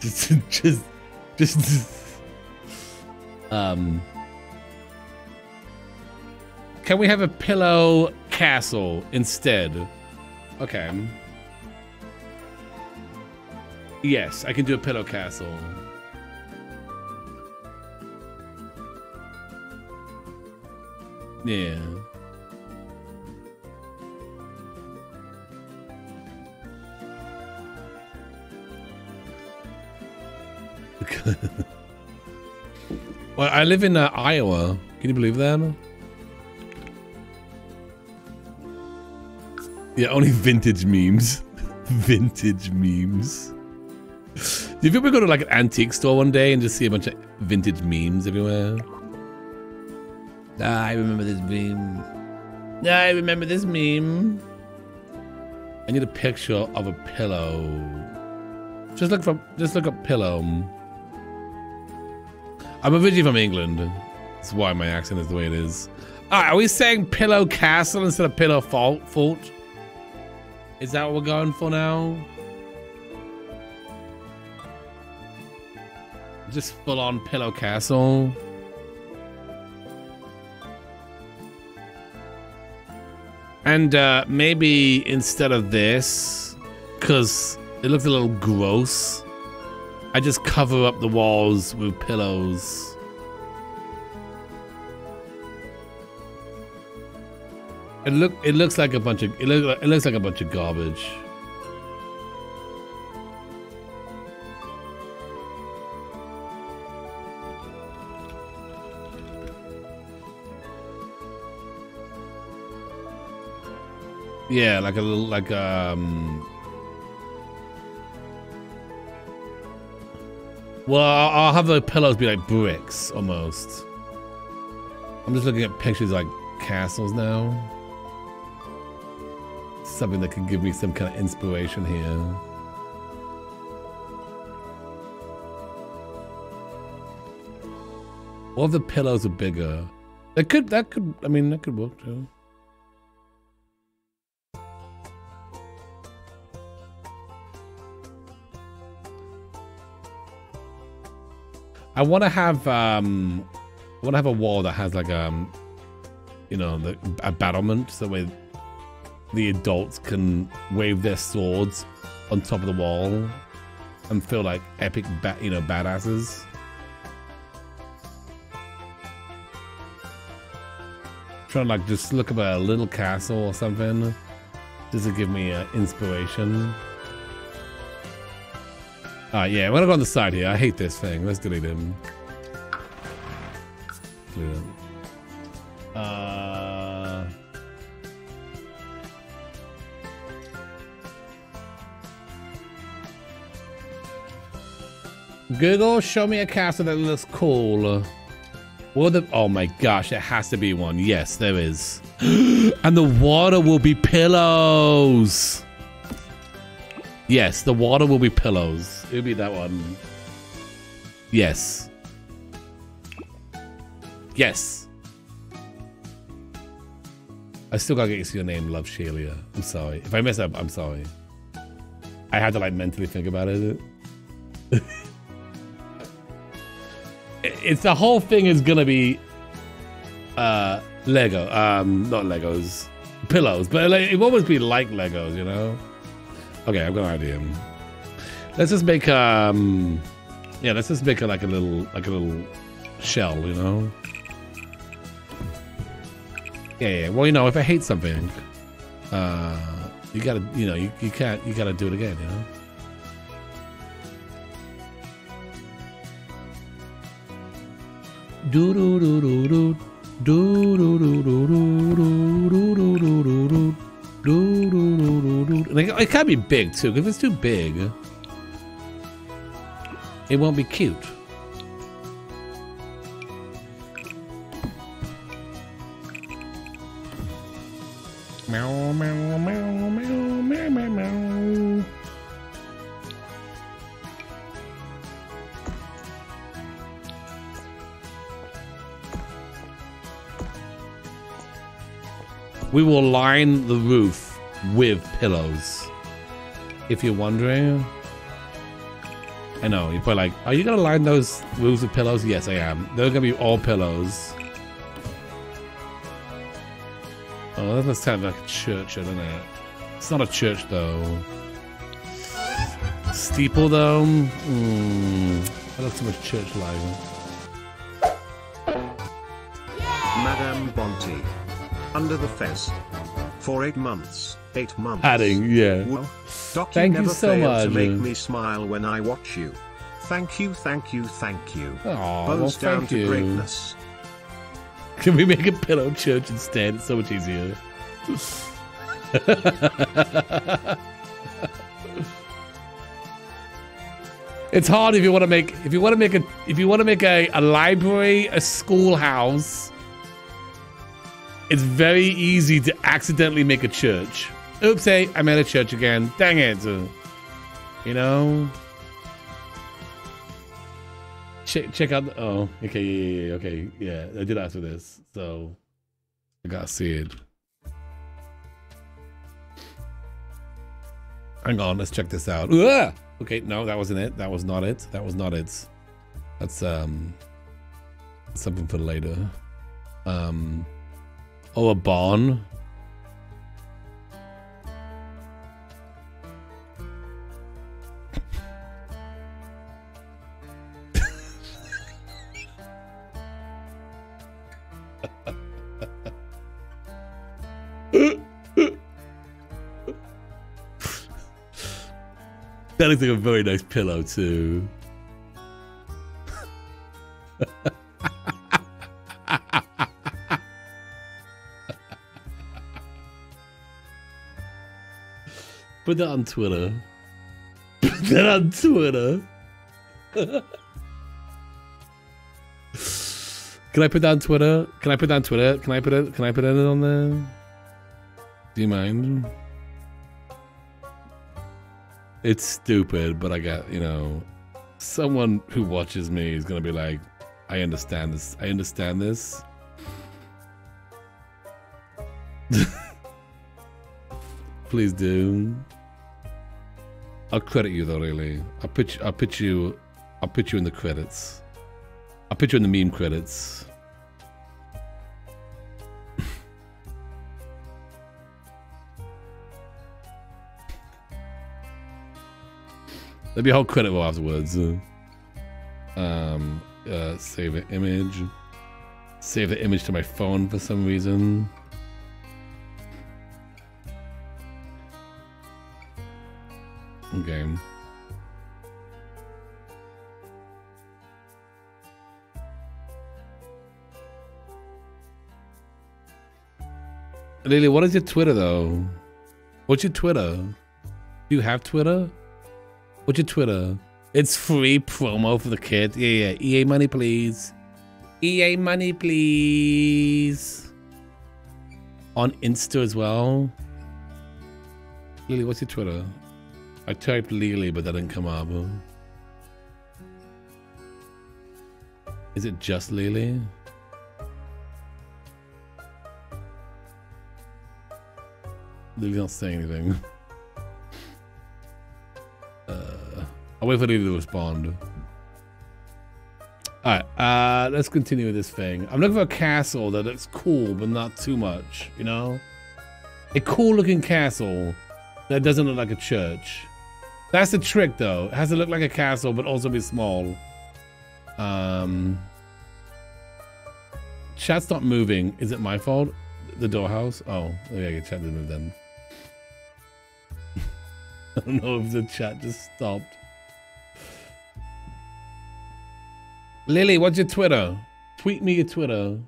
Just, just, just, um. Can we have a pillow castle instead? Okay. Yes, I can do a pillow castle. Yeah. well, I live in uh, Iowa. Can you believe that? Yeah, only vintage memes. vintage memes. Do you ever go to like an antique store one day and just see a bunch of vintage memes everywhere? Ah, I remember this meme. Ah, I remember this meme. I need a picture of a pillow. Just look for just look up pillow. I'm originally from England. That's why my accent is the way it is. Alright, are we saying pillow castle instead of pillow fault fort? Is that what we're going for now? Just full on pillow castle. And uh, maybe instead of this, because it looks a little gross, I just cover up the walls with pillows. It look it looks like a bunch of it, look, it looks like a bunch of garbage. Yeah, like a little like um Well, I'll I'll have the pillows be like bricks almost. I'm just looking at pictures like castles now. Something that could give me some kind of inspiration here. Or the pillows are bigger. That could that could I mean that could work too. I want to have um, I want to have a wall that has like um, you know, the, a battlement so way the adults can wave their swords on top of the wall and feel like epic, you know, badasses. Trying to like just look about a little castle or something, just to give me uh, inspiration. Uh, yeah, I'm gonna go on the side here. I hate this thing. Let's delete him. Delete him. Uh, Google, show me a castle that looks cool. The oh my gosh, there has to be one. Yes, there is. and the water will be pillows. Yes, the water will be pillows. It'll be that one. Yes. Yes. I still gotta get your name, Love Shelia. I'm sorry. If I mess up, I'm sorry. I had to like mentally think about it. it's the whole thing is gonna be uh Lego. Um not Legos. Pillows. But like, it will always be like Legos, you know? Okay, I've got an idea. Let's just make um yeah, let's just make it like a little like a little shell, you know? Yeah, yeah. Well, you know, if I hate something, uh you gotta you know, you, you can't you gotta do it again, you know? Do do do do do do do do do do do do do do do do do do it can't be big too. If it's too big, it won't be cute. Line the roof with pillows. If you're wondering. I know, you're probably like, are you gonna line those roofs with pillows? Yes, I am. They're gonna be all pillows. Oh, that sounds like a church, doesn't it? It's not a church though. Steeple though? Hmm. That looks too much church like. Madame Bonte. Under the fez. For eight months. Eight months. Adding, yeah. Well, Doc, Thank you you never so fail much. to make me smile when I watch you. Thank you, thank you, thank you. Aw, Bows well, down thank to you. greatness. Can we make a pillow church instead? It's so much easier. it's hard if you want to make if you want to make a if you want to make a, a library, a schoolhouse. It's very easy to accidentally make a church. Oops, hey, I made a church again. Dang it. You know? Check check out the, oh, okay, yeah, yeah, okay. Yeah, I did ask for this. So I gotta see it. Hang on, let's check this out. Ugh! Okay, no, that wasn't it. That was not it. That was not it. That's um something for later. Um Oh, a barn? That looks like a very nice pillow too. Put that on Twitter. Put that on Twitter. Can I put that on Twitter? Can I put that on Twitter? Can I put it? Can I put it on there? Do you mind? It's stupid, but I got you know, someone who watches me is gonna be like, I understand this. I understand this. Please do. I'll credit you though, really. I'll put you, I'll put you I'll put you in the credits. I'll put you in the meme credits. There'll be a whole credit roll afterwards. Um, uh, save an image. Save the image to my phone for some reason. Okay. Lily, what is your Twitter though? What's your Twitter? Do you have Twitter? What's your Twitter? It's free promo for the kid. Yeah, yeah. EA money, please. EA money, please. On Insta as well. Lily, what's your Twitter? I typed Lily, but that didn't come up. Is it just Lily? Lily's not saying anything. Uh, I'll wait for Lily to respond. Alright, uh, let's continue with this thing. I'm looking for a castle that looks cool, but not too much, you know? A cool looking castle that doesn't look like a church. That's the trick, though. It has to look like a castle, but also be small. Um, chat's not moving. Is it my fault? The door house? Oh, okay, chat didn't move then. I don't know if the chat just stopped. Lily, what's your Twitter? Tweet me your Twitter.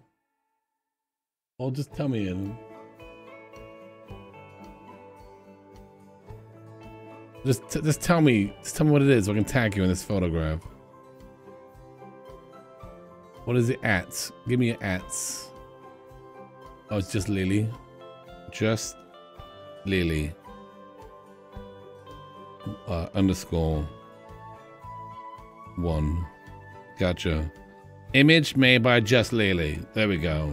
Or just tell me it. Just, just tell me, just tell me what it is so I can tag you in this photograph. What is it at? Give me your ats. Oh, it's just Lily. Just Lily. Uh, underscore one. Gotcha. Image made by Just Lily. There we go.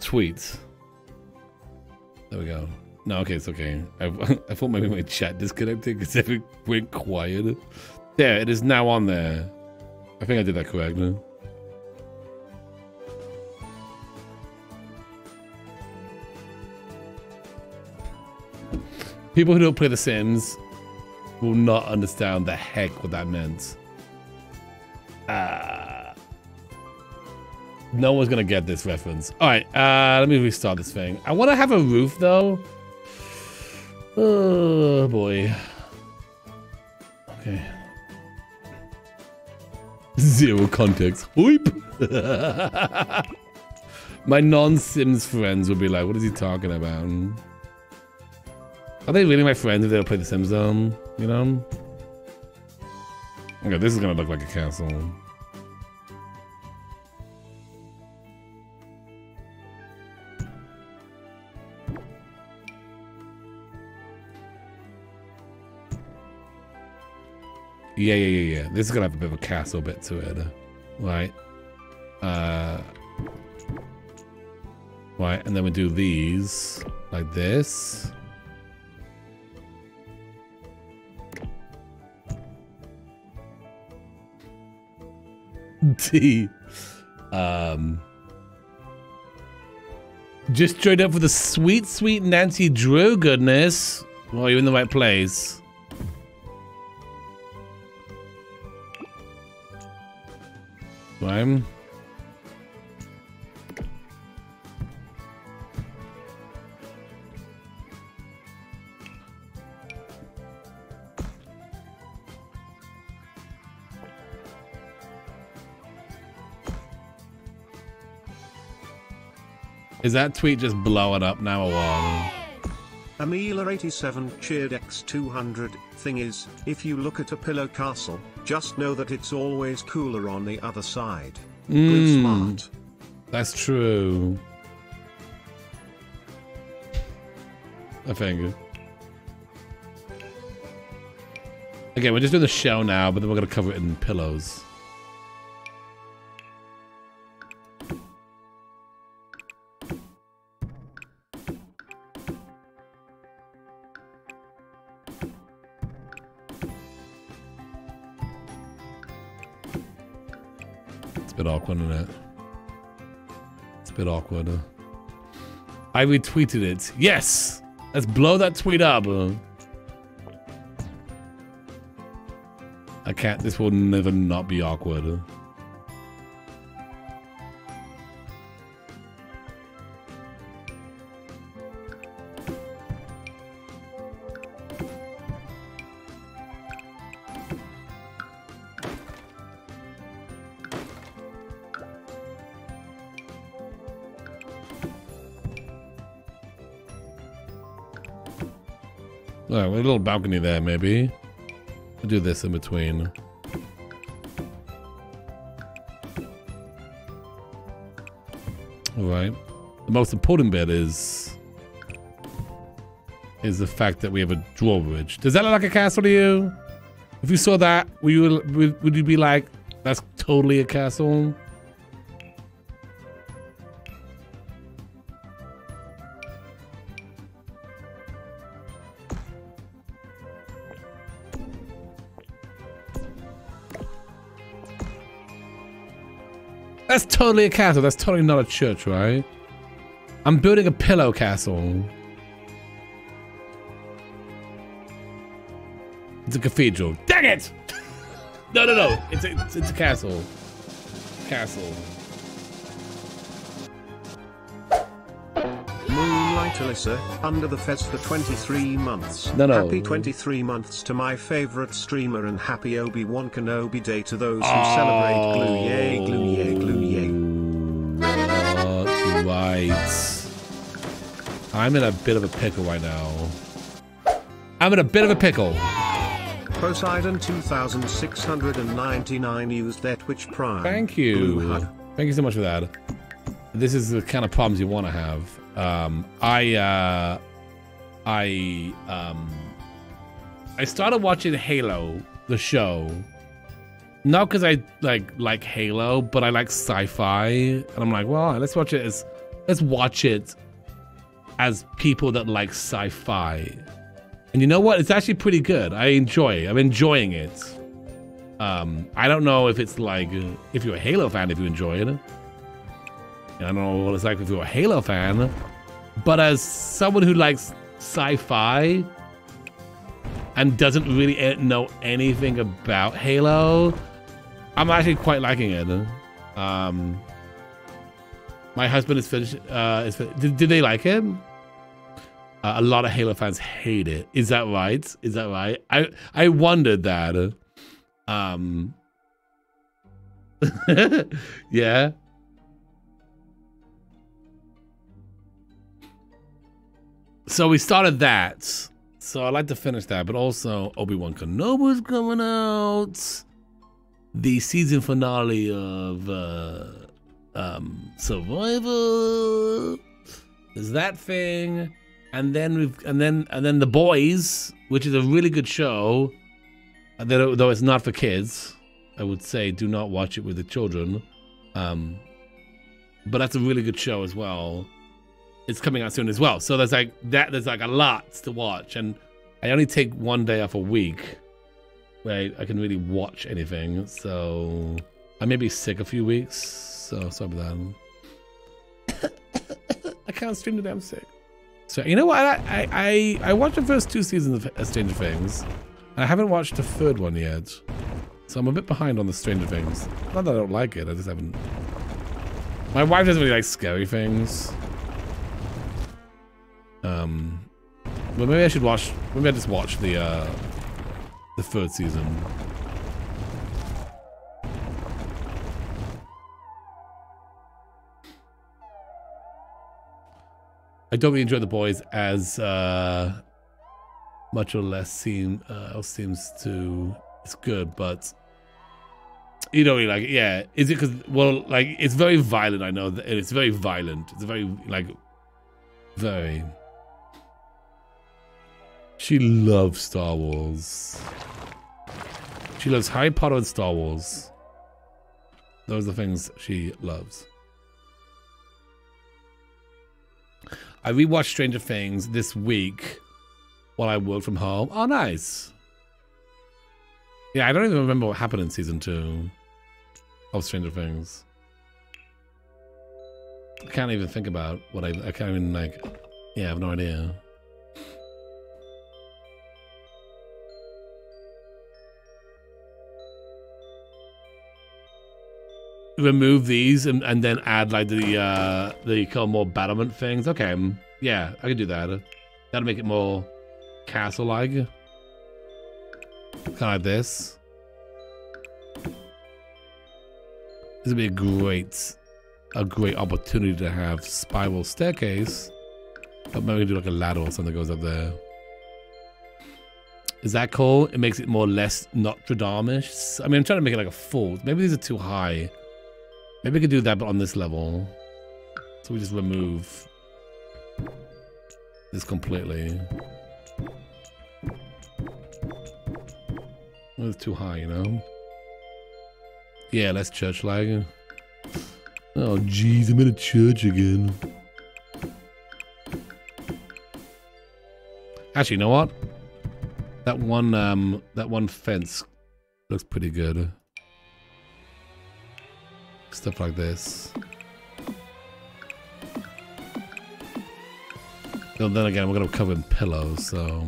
Tweets. There we go. No, okay, it's okay. I, I thought maybe my chat disconnected because everything went quiet. There, it is now on there. I think I did that correctly. People who don't play The Sims will not understand the heck what that meant. Uh, no one's gonna get this reference. All right, uh, let me restart this thing. I want to have a roof though. Oh boy. Okay. Zero context. Whoop. My non-Sims friends will be like, "What is he talking about?" Are they really my friends if they don't play The Sims Zone? You know? Okay, this is gonna look like a castle. Yeah, yeah, yeah, yeah. This is gonna have a bit of a castle bit to it. Right. Uh Right, and then we do these like this. D. Um. Just joined up with the sweet, sweet Nancy Drew goodness. Well, you're in the right place. Is that tweet just blowing up now or what? Amila87 cheered X200. Thing is, if you look at a pillow castle, just know that it's always cooler on the other side. Mm, smart. that's true. I think. Again, we're just doing the shell now, but then we're gonna cover it in pillows. Bit awkward, isn't it? It's a bit awkward. I retweeted it. Yes! Let's blow that tweet up. I can't. This will never not be awkward. A little balcony there, maybe. We'll do this in between. Alright. The most important bit is is the fact that we have a drawbridge. Does that look like a castle to you? If you saw that, would you would you be like, that's totally a castle? Totally a castle. That's totally not a church, right? I'm building a pillow castle. It's a cathedral. Dang it! no, no, no. It's a, it's, it's a castle. Castle. Moonlight Alyssa, under the fez for 23 months. No, no. Happy 23 months to my favorite streamer and happy Obi-Wan Kenobi Day to those who Oh. celebrate glue yay, glue yay, glue Right. I'm in a bit of a pickle right now. I'm in a bit of a pickle. Poseidon 2699 used that Twitch Prime. Thank you. Thank you so much for that. This is the kind of problems you want to have. Um, I, uh, I, um, I started watching Halo, the show. Not because I like like Halo, but I like sci-fi, and I'm like, well, let's watch it as, let's watch it as people that like sci-fi. And you know what? It's actually pretty good. I enjoy. It. I'm enjoying it. Um, I don't know if it's like if you're a Halo fan, if you enjoy it. I don't know what it's like if you're a Halo fan, but as someone who likes sci-fi and doesn't really know anything about Halo, I'm actually quite liking it. Um, my husband is finished. Uh, is did, did they like it? Uh, a lot of Halo fans hate it. Is that right? Is that right? I I wondered that. Um. yeah. So we started that. So I'd like to finish that, but also Obi Wan Kenobi's coming out. The season finale of uh, um, Survivor. There's that thing, and then we've and then and then the boys, which is a really good show. uh, Though though it's not for kids, I would say do not watch it with the children. Um, but that's a really good show as well. It's coming out soon as well. So there's like that. There's like a lot to watch, and I only take one day off a week where I, I can really watch anything. So I may be sick a few weeks. So sorry about that. I can't stream today. I'm sick. So you know what? I I I, I watched the first two seasons of Stranger Things. And I haven't watched the third one yet. So I'm a bit behind on the Stranger Things. Not that I don't like it. I just haven't. My wife doesn't really like scary things. Um, but maybe I should watch. Maybe I just watch the uh, the third season. I don't really enjoy the boys as uh, much or less seem uh, seems to. It's good, but you know, like yeah, is it because well, like it's very violent. I know that it's very violent. It's very like very. She loves Star Wars. She loves Harry Potter and Star Wars. Those are the things she loves. I rewatched Stranger Things this week while I worked from home. Oh, nice. Yeah, I don't even remember what happened in season two of Stranger Things. I can't even think about what I. I can't even like. Yeah, I have no idea. Remove these and, and then add like the uh the kind of more battlement things. Okay, um, yeah, I can do that. That'll make it more castle-like. Kind of like this. This would be a great, a great opportunity to have spiral staircase. But maybe we do like a ladder or something that goes up there. Is that cool? It makes it more less Notre Dame-ish. I mean, I'm trying to make it like a full. Maybe these are too high. Maybe we could do that, but on this level. So we just remove this completely. It's too high, you know? Yeah, less church lag. Oh, jeez, I'm in a church again. Actually, you know what? That one, um, that one fence looks pretty good. Stuff like this. Well, then again, we're gonna cover in pillows, so.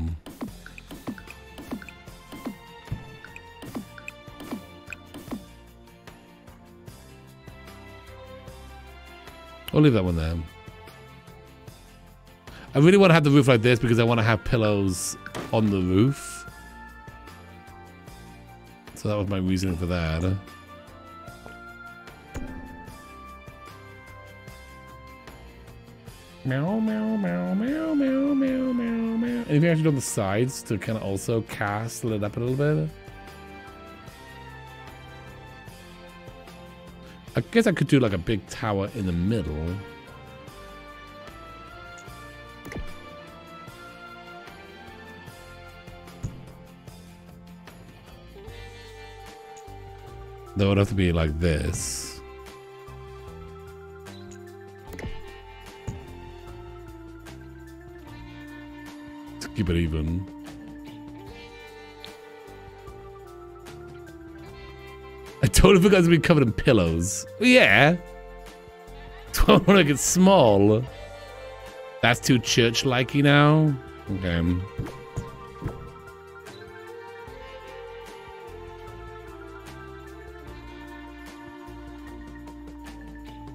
I'll leave that one there. I really want to have the roof like this because I want to have pillows on the roof. So that was my reasoning for that. Meow, meow, meow, meow, meow, meow, meow, meow. Anything I should do on the sides to kind of also castle it up a little bit? I guess I could do like a big tower in the middle. That would have to be like this. Keep it even. I totally forgot to be covered in pillows. Yeah. Don't want to get small. That's too church-likey now? Okay.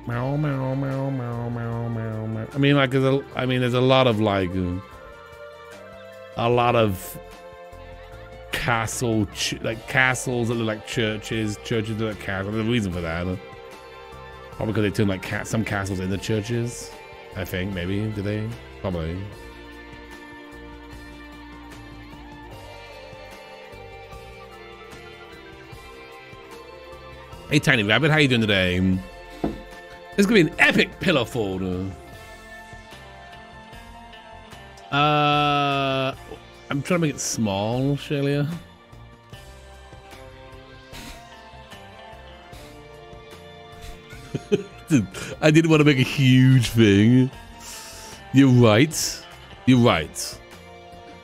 Meow, meow, meow, meow, meow, meow, meow. I mean, like, there's a, I mean, there's a lot of, like, uh, a lot of castle, like castles that look like churches, churches that look like castles. There's a reason for that. Probably because they turn like ca- some castles into churches. I think maybe do they? Probably. Hey, Tiny Rabbit, how you doing today? This is gonna be an epic pillow fort. Uh, I'm trying to make it small, Shelia. I didn't want to make a huge thing. You're right. You're right.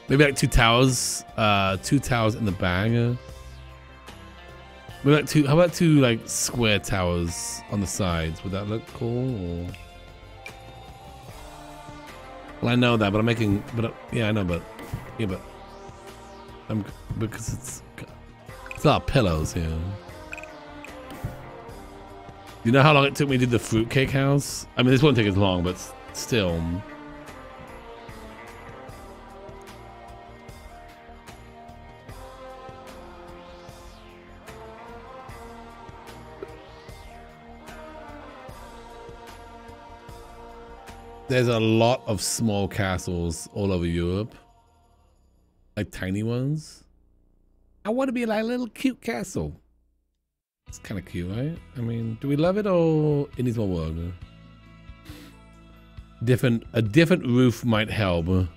Maybe like two towers. Uh, two towers in the bag. Maybe like two. How about two like square towers on the sides? Would that look cool? Or? Well, I know that, but I'm making. But uh, yeah, I know, but yeah, but I'm because it's it's of pillows here. You know how long it took me to do the fruitcake house? I mean, this won't take as long, but still. There's a lot of small castles all over Europe. Like tiny ones. I want to be like a little cute castle. It's kind of cute, right? I mean, do we love it or it needs more work? Different, a different roof might help.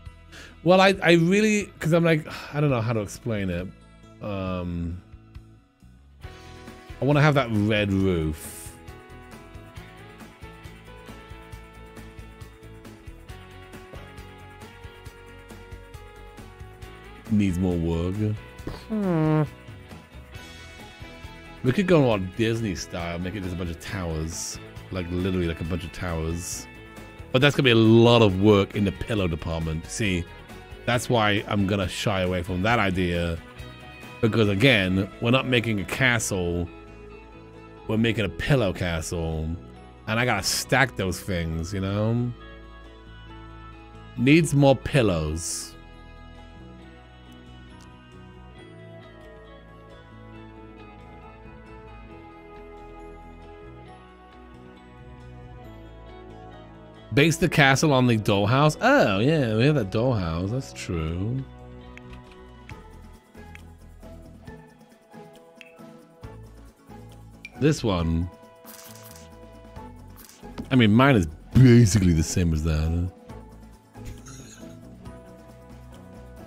Well, I, I really, because I'm like, I don't know how to explain it. Um, I want to have that red roof. Needs more work. Hmm. We could go on Disney style, make it just a bunch of towers. Like literally like a bunch of towers. But that's gonna be a lot of work in the pillow department. See, that's why I'm gonna shy away from that idea. Because again, we're not making a castle. We're making a pillow castle. And I gotta stack those things, you know? Needs more pillows. Base the castle on the dollhouse. Oh, yeah, we have that dollhouse. That's true. This one. I mean, mine is basically the same as that.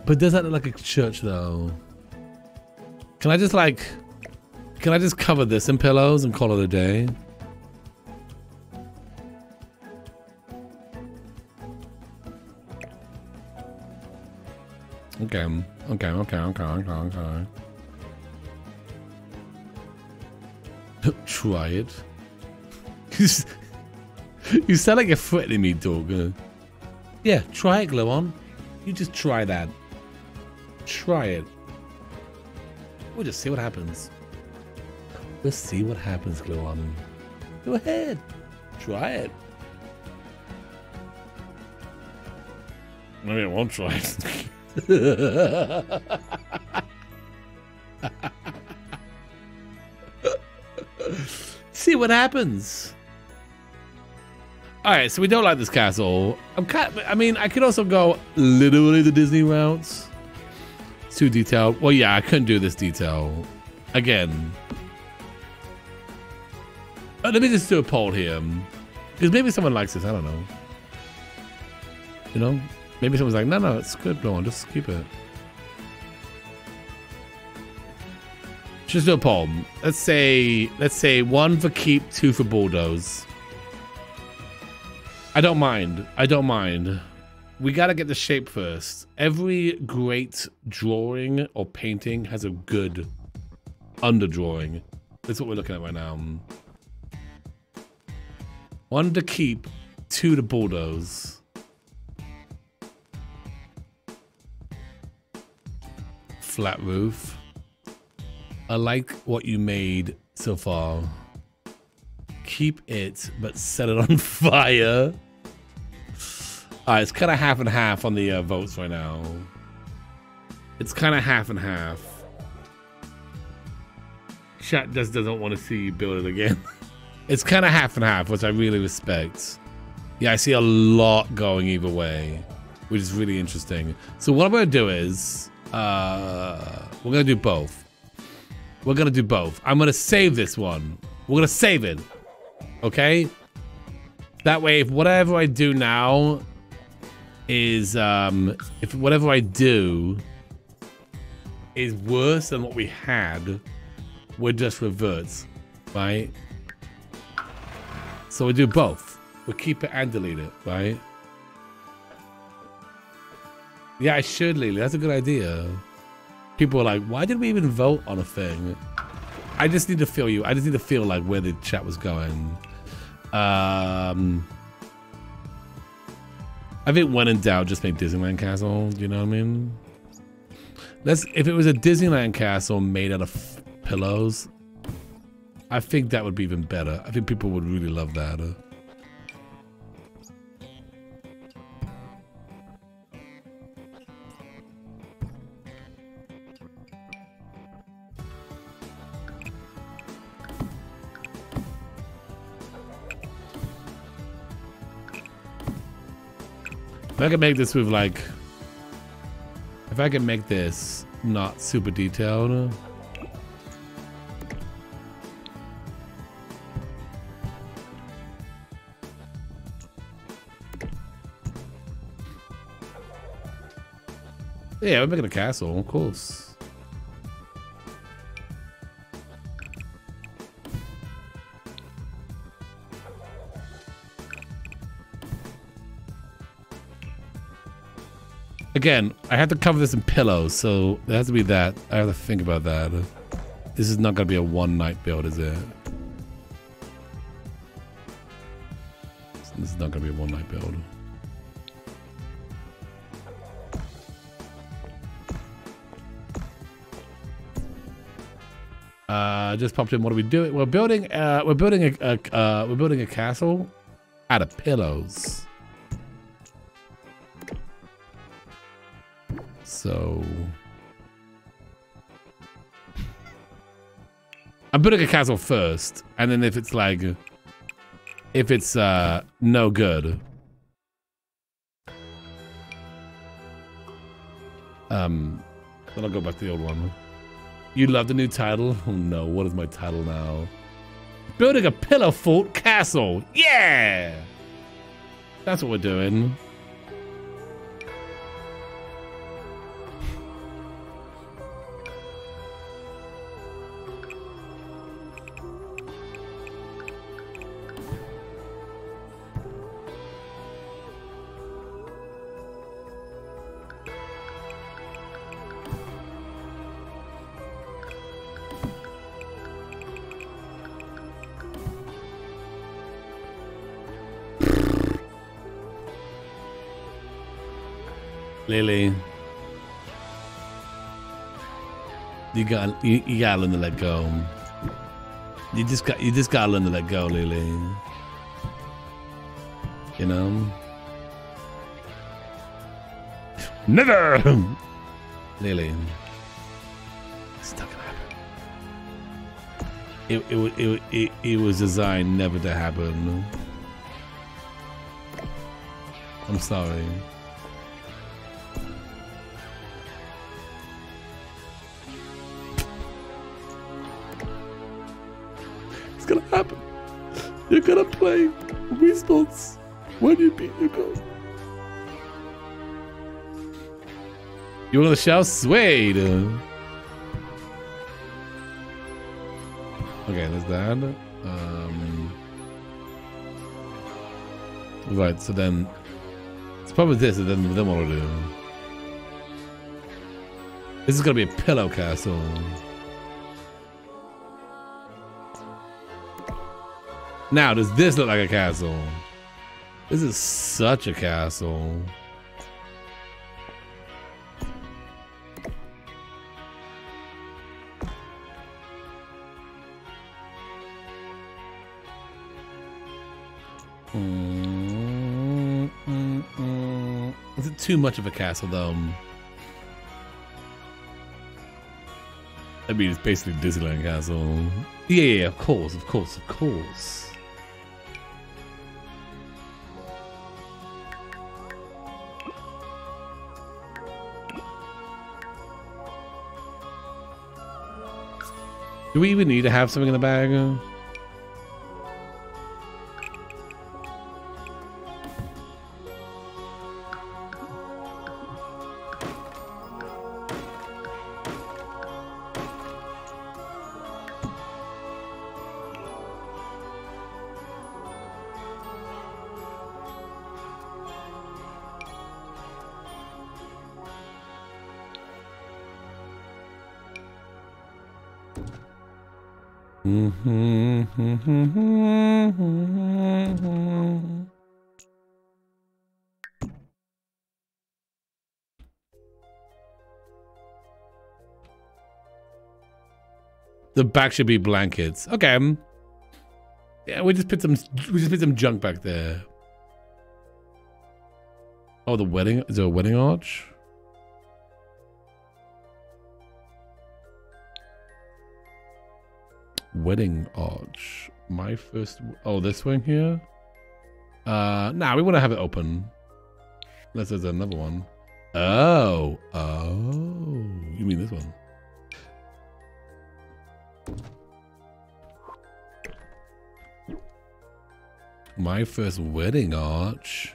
But does that look like a church, though? Can I just, like... Can I just cover this in pillows and call it a day? Okay, okay, okay, okay, okay, okay. Try it. you sound like you're threatening me, dog. Uh, yeah, try it, Gluon. You just try that. Try it. We'll just see what happens. We'll see what happens, Gluon. Go ahead. Try it. Maybe I won't try it. See what happens. All right, so we don't like this castle. I'm kind. I mean, I could also go literally the Disney routes. It's too detailed. Well, yeah, I couldn't do this detail again. Uh, let me just do a poll here, because maybe someone likes this. I don't know. You know, maybe someone's like, no, no, it's good. No, just keep it. Just do a poll. Let's say, let's say one for keep, two for bulldoze. I don't mind. I don't mind. We gotta get the shape first. Every great drawing or painting has a good underdrawing. That's what we're looking at right now. One to keep, two to bulldoze. Flat roof. I like what you made so far. Keep it, but set it on fire. Uh, it's kind of half and half on the uh, votes right now. It's kind of half and half. Chat just doesn't want to see you build it again. it's kind of half and half, which I really respect. Yeah, I see a lot going either way, which is really interesting. So what I'm going to do is, uh, we're to do both. We're to do both. I'm to save this one. We're to save it. Okay? That way, if whatever I do now is, um, if whatever I do is worse than what we had, we're just reverts, right? So we do both. We keep it and delete it, right? Yeah, I should, Lily. That's a good idea. People are like, why did we even vote on a thing? I just need to feel you. I just need to feel like where the chat was going. Um, I think when in doubt, just make Disneyland Castle. Do you know what I mean? Let's. If it was a Disneyland Castle made out of pillows, I think that would be even better. I think people would really love that. I can make this with like, if I can make this not super detailed. Uh, yeah, we're making a castle, of course. Again, I have to cover this in pillows, so it has to be that. I have to think about that. This is not going to be a one night build, is it? This is not going to be a one night build. Uh, just popped in. What are we doing? We're building. Uh, we're building a. a uh, we're building a castle out of pillows. So I'm building a castle first, and then if it's like, if it's uh no good, um, then I'll go back to the old one. You love the new title? Oh no, what is my title now? Building a pillar fort castle. Yeah! That's what we're doing. Lily. You got you, you gotta learn to let go. You just got you just gotta learn to let go, Lily. You know? Never Lily. It's not gonna happen. It it, it, it, it was designed never to happen. I'm sorry. It's gonna happen. You're gonna play Weasels when you beat your goal. You shout Suede? Okay, there's that. Um, right, so then it's probably this, and then then what we'll do. This is gonna be a pillow castle. Now, does this look like a castle? This is such a castle. Mm, mm, mm. Is it too much of a castle, though? I mean, it's basically Disneyland Castle. Yeah, yeah, of course, of course, of course. Do we even need to have something in the bag? Uh? The back should be blankets. Okay. um, Yeah, we just put some we just put some junk back there. Oh, the wedding is there a wedding arch? Wedding arch. My first oh this one here? Uh nah, we wanna have it open. Unless there's another one. Oh. Oh. You mean this one? My first wedding arch.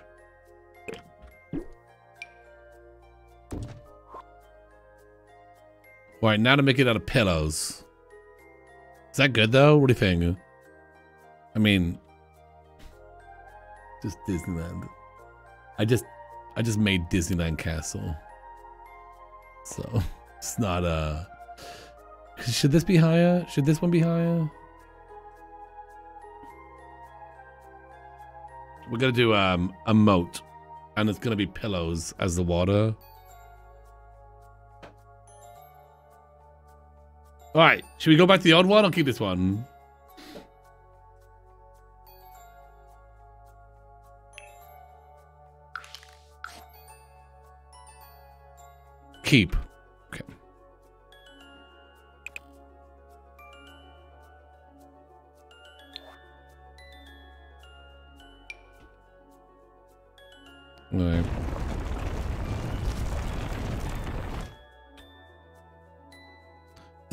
Right, now to make it out of pillows. Is that good though? What do you think? I mean, just Disneyland. I just, I just made Disneyland Castle. So it's not uh Should this be higher? Should this one be higher? We're gonna do um a moat, and it's gonna be pillows as the water. All right, should we go back to the old one or keep this one? Keep.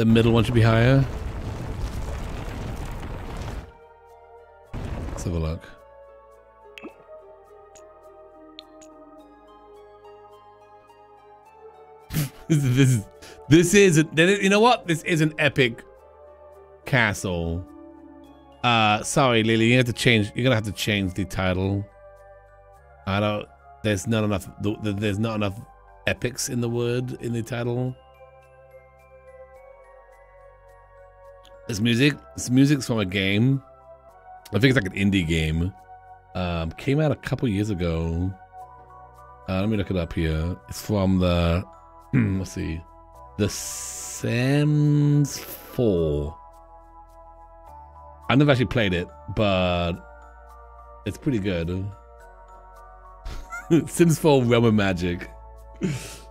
The middle one should be higher. Let's have a look. this, is- this is this is you know what? This is an epic castle. Uh sorry, Lily, you have to change you're gonna have to change the title. I don't there's not enough th- th- there's not enough epics in the word in the title. This music, this music's from a game. I think it's like an indie game. Um, came out a couple years ago. Uh, let me look it up here. It's from the, let's see, the Sims 4. I never actually played it, but it's pretty good. Sims 4 Realm of Magic.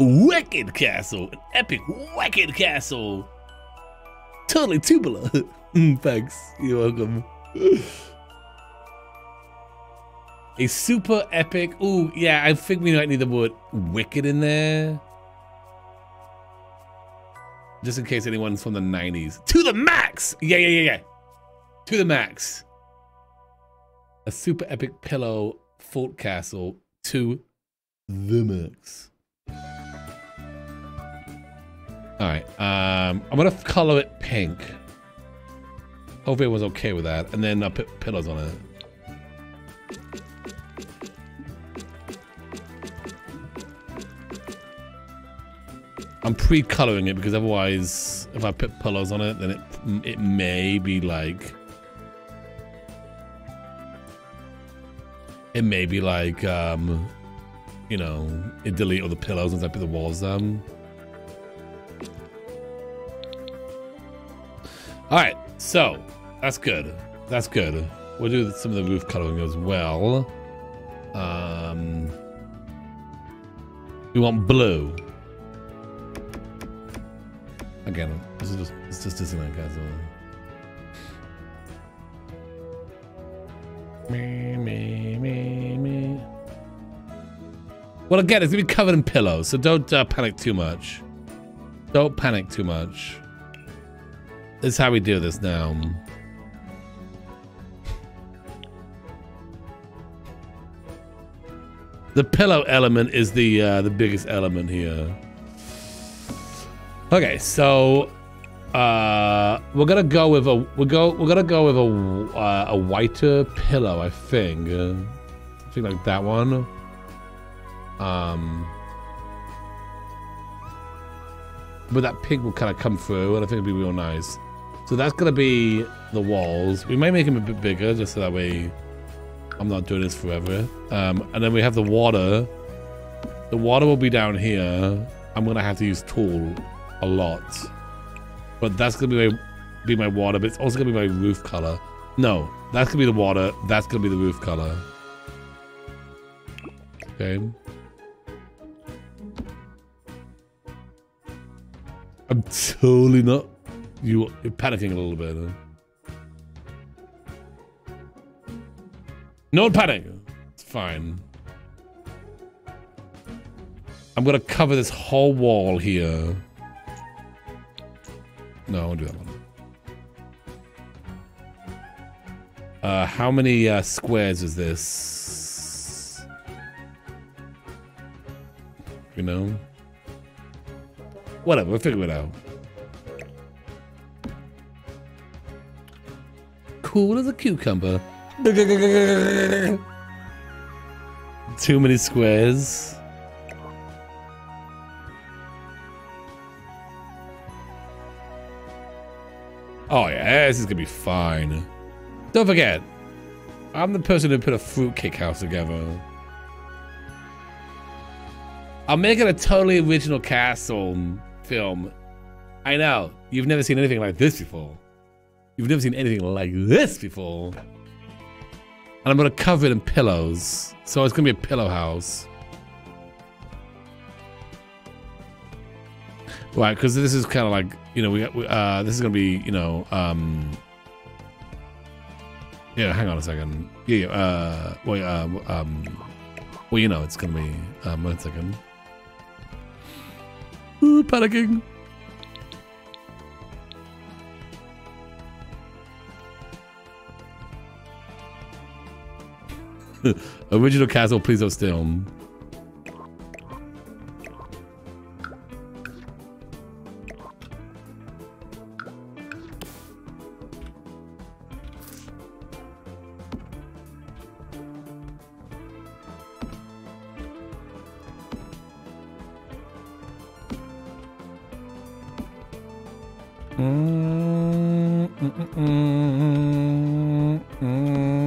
Wicked Castle, an epic Wicked Castle. Totally tubular. Mm, Thanks, you're welcome. A super epic. Ooh, yeah, I think we might need the word wicked in there. Just in case anyone's from the 90s. To the max! Yeah, yeah, yeah, yeah. To the max. A super epic pillow fort castle to the max. All right. Um, I'm gonna color it pink. Hope everyone's okay with that, and then I'll put pillows on it. I'm pre-coloring it because otherwise, if I put pillows on it, then it it may be like it may be like um, you know, it delete all the pillows once I put the walls down. All right, so that's good. That's good. We'll do some of the roof coloring as well. Um, we want blue. Again, this is just it's just Disneyland, guys. Me, me, me, me. Well, again, it's gonna be covered in pillows, so don't uh, panic too much. Don't panic too much. Is how we do this now. The pillow element is the uh, the biggest element here. Okay, so uh, we're gonna go with a we go we're gonna go with a uh, a whiter pillow, I think. I think like that one. Um, but that pink will kind of come through, and I think it'll be real nice. So that's gonna be the walls. We might make them a bit bigger, just so that way I'm not doing this forever. Um, and then we have the water. The water will be down here. I'm gonna have to use tool a lot, but that's gonna be my be my water. But it's also gonna be my roof color. No, that's gonna be the water. That's gonna be the roof color. Okay. I'm totally not. You, you're panicking a little bit. Huh? No panic. It's fine. I'm gonna cover this whole wall here. No, I won't do that one. Uh, how many uh, squares is this? You know? Whatever, we'll figure it out. Cool as a cucumber. Too many squares. Oh yeah, this is gonna be fine. Don't forget, I'm the person who put a fruitcake house together. I'm making a totally original castle film. I know, you've never seen anything like this before. You've never seen anything like this before. And I'm gonna cover it in pillows. So it's gonna be a pillow house. Right, because this is kind of like, you know, we, we uh, this is gonna be, you know, um, yeah. Hang on a second. Yeah, yeah. Uh, well, uh, um, well, you know, it's gonna be. Um, one second. Ooh, panicking. Original castle, please don't steal. Mm, mm, mm,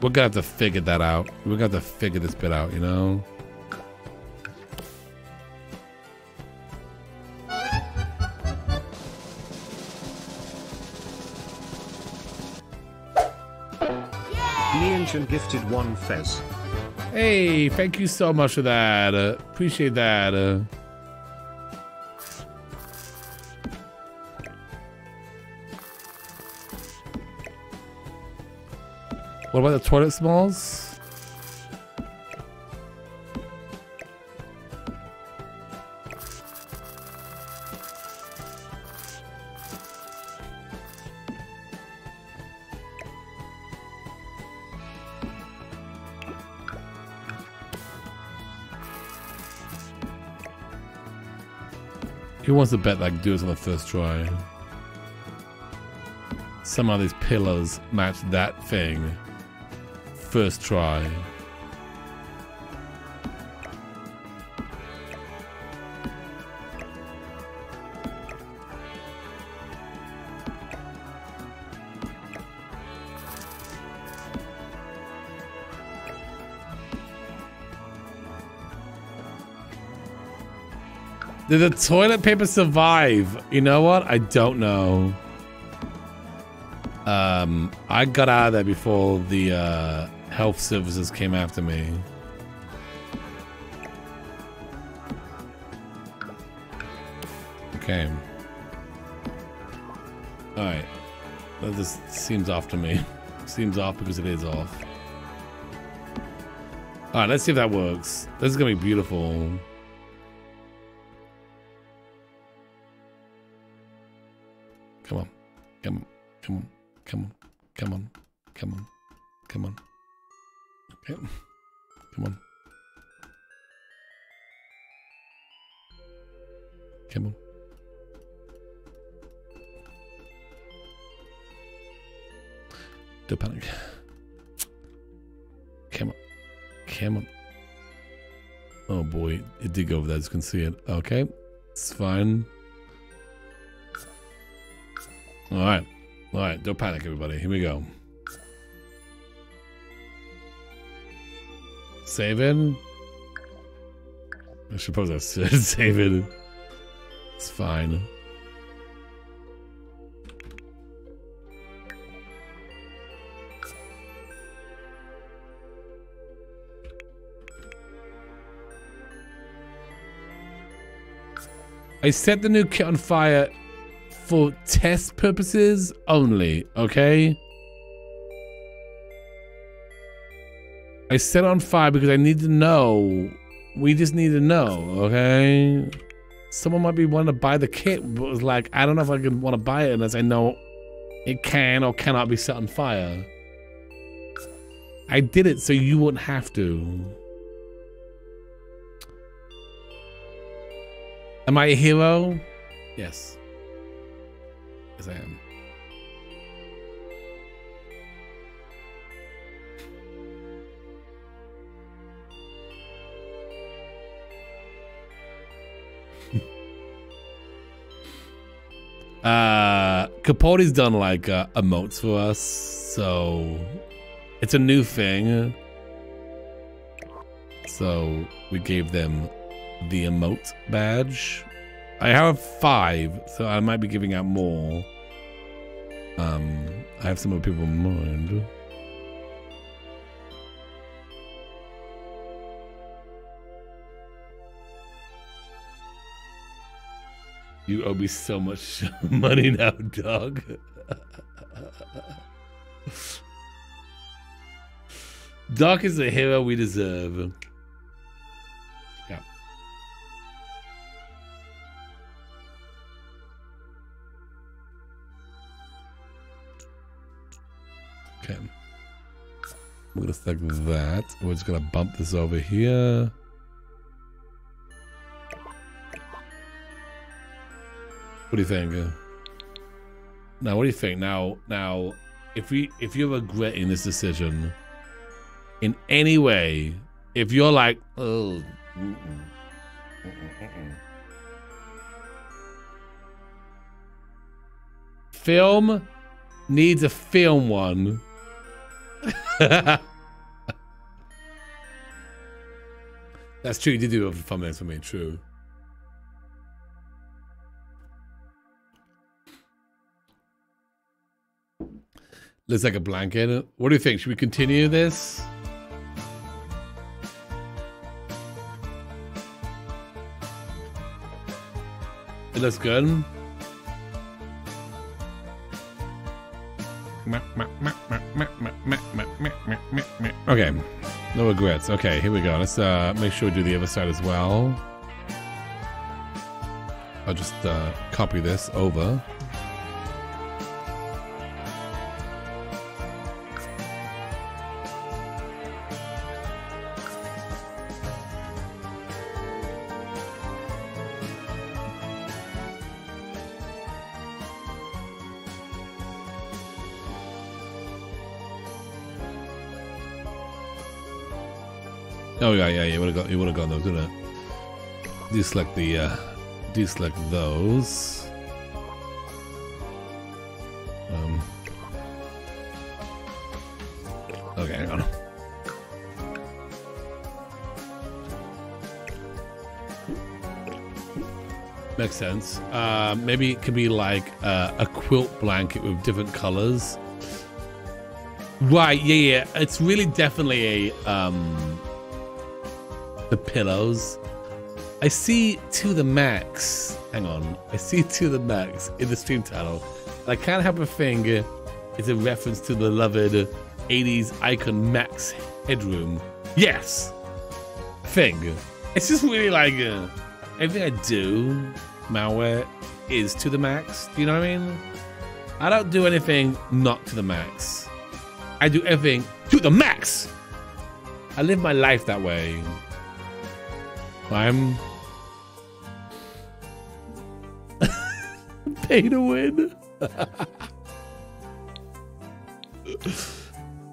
We're gonna have to figure that out. We're gonna have to figure this bit out, you know? Leontian gifted one fez. Hey, thank you so much for that. Uh, appreciate that. Uh, what about the toilet smalls? Who wants to bet like do this on the first try? Somehow these pillars match that thing. First try. Did the toilet paper survive? You know what? I don't know. Um, I got out of there before the uh, health services came after me. Okay. Alright. Well, this seems off to me. seems off because it is off. Alright, let's see if that works. This is gonna be beautiful. Come on. Come on. Come on. Come on. Come on. Come on. Come on. Okay. Come on. Come on. Don't panic. Come on. Come on. Oh boy, it did go over there. As you can see it. Okay. It's fine. All right. All right. Don't panic, everybody. Here we go. Sabin? I suppose I said it. It's fine. I set the new kit on fire for test purposes only, okay? I set on fire because I need to know. We just need to know, okay? Someone might be wanting to buy the kit, but was like, I don't know if I can want to buy it unless I know it can or cannot be set on fire. I did it so you wouldn't have to. Am I a hero? Yes. Yes, I am. Uh, Capote's done like uh, emotes for us, so it's a new thing. So we gave them the emote badge. I have five, so I might be giving out more. Um, I have some other people in mind. You owe me so much money now, dog. Doc is the hero we deserve. Yeah. Okay. We're gonna select that. We're just gonna bump this over here. What do you think? uh? Now, what do you think? Now, now, if we, if you're regretting this decision in any way, if you're like, oh, mm-mm, mm-mm, mm-mm. film needs a film one. That's true. You did do it for five minutes for me. True. Looks like a blanket. What do you think? Should we continue this? It looks good. Okay, no regrets. Okay, here we go. Let's uh, make sure we do the other side as well. I'll just uh, copy this over. Oh yeah, yeah, yeah. Would have got, you would have gone those, wouldn't it? Deselect the, uh, deselect those. Um. Okay, hang on. Makes sense. Uh, maybe it could be like uh, a quilt blanket with different colors. Right, yeah, yeah. It's really definitely a um the pillows. I see to the max. Hang on. I see to the max in the stream title. And I can't help but think it's a reference to the beloved 80s icon Max Headroom. Yes! Thing. It's just really like uh, everything I do, malware, is to the max. Do you know what I mean? I don't do anything not to the max. I do everything to the max. I live my life that way. I'm pay to win.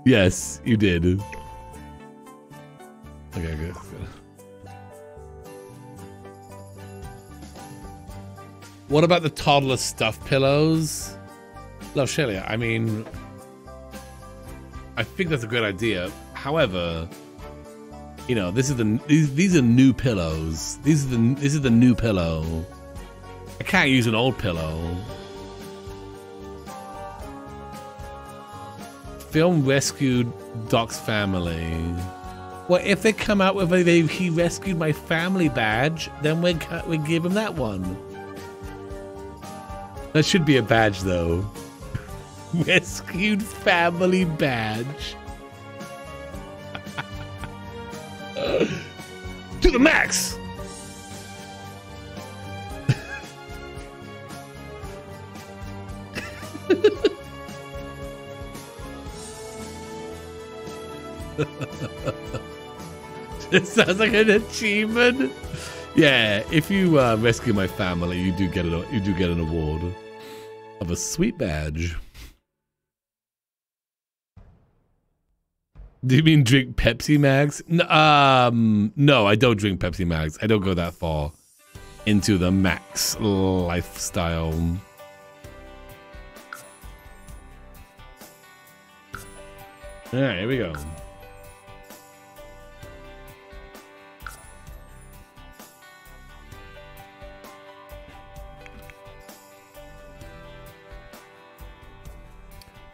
yes, you did. Okay, good. good. What about the toddler stuff pillows? Love Shelia, I mean, I think that's a great idea. However, you know, this is the these, these are new pillows. These are the this is the new pillow. I can't use an old pillow. Film rescued Doc's family. Well, if they come out with a they, he rescued my family badge, then we we give him that one. That should be a badge, though. Rescued family badge. To the max! it sounds like an achievement. Yeah, if you uh, rescue my family, you do get an you do get an award of a sweet badge. Do you mean drink Pepsi Max? N- um, no, I don't drink Pepsi Max. I don't go that far into the Max lifestyle. All right, here we go.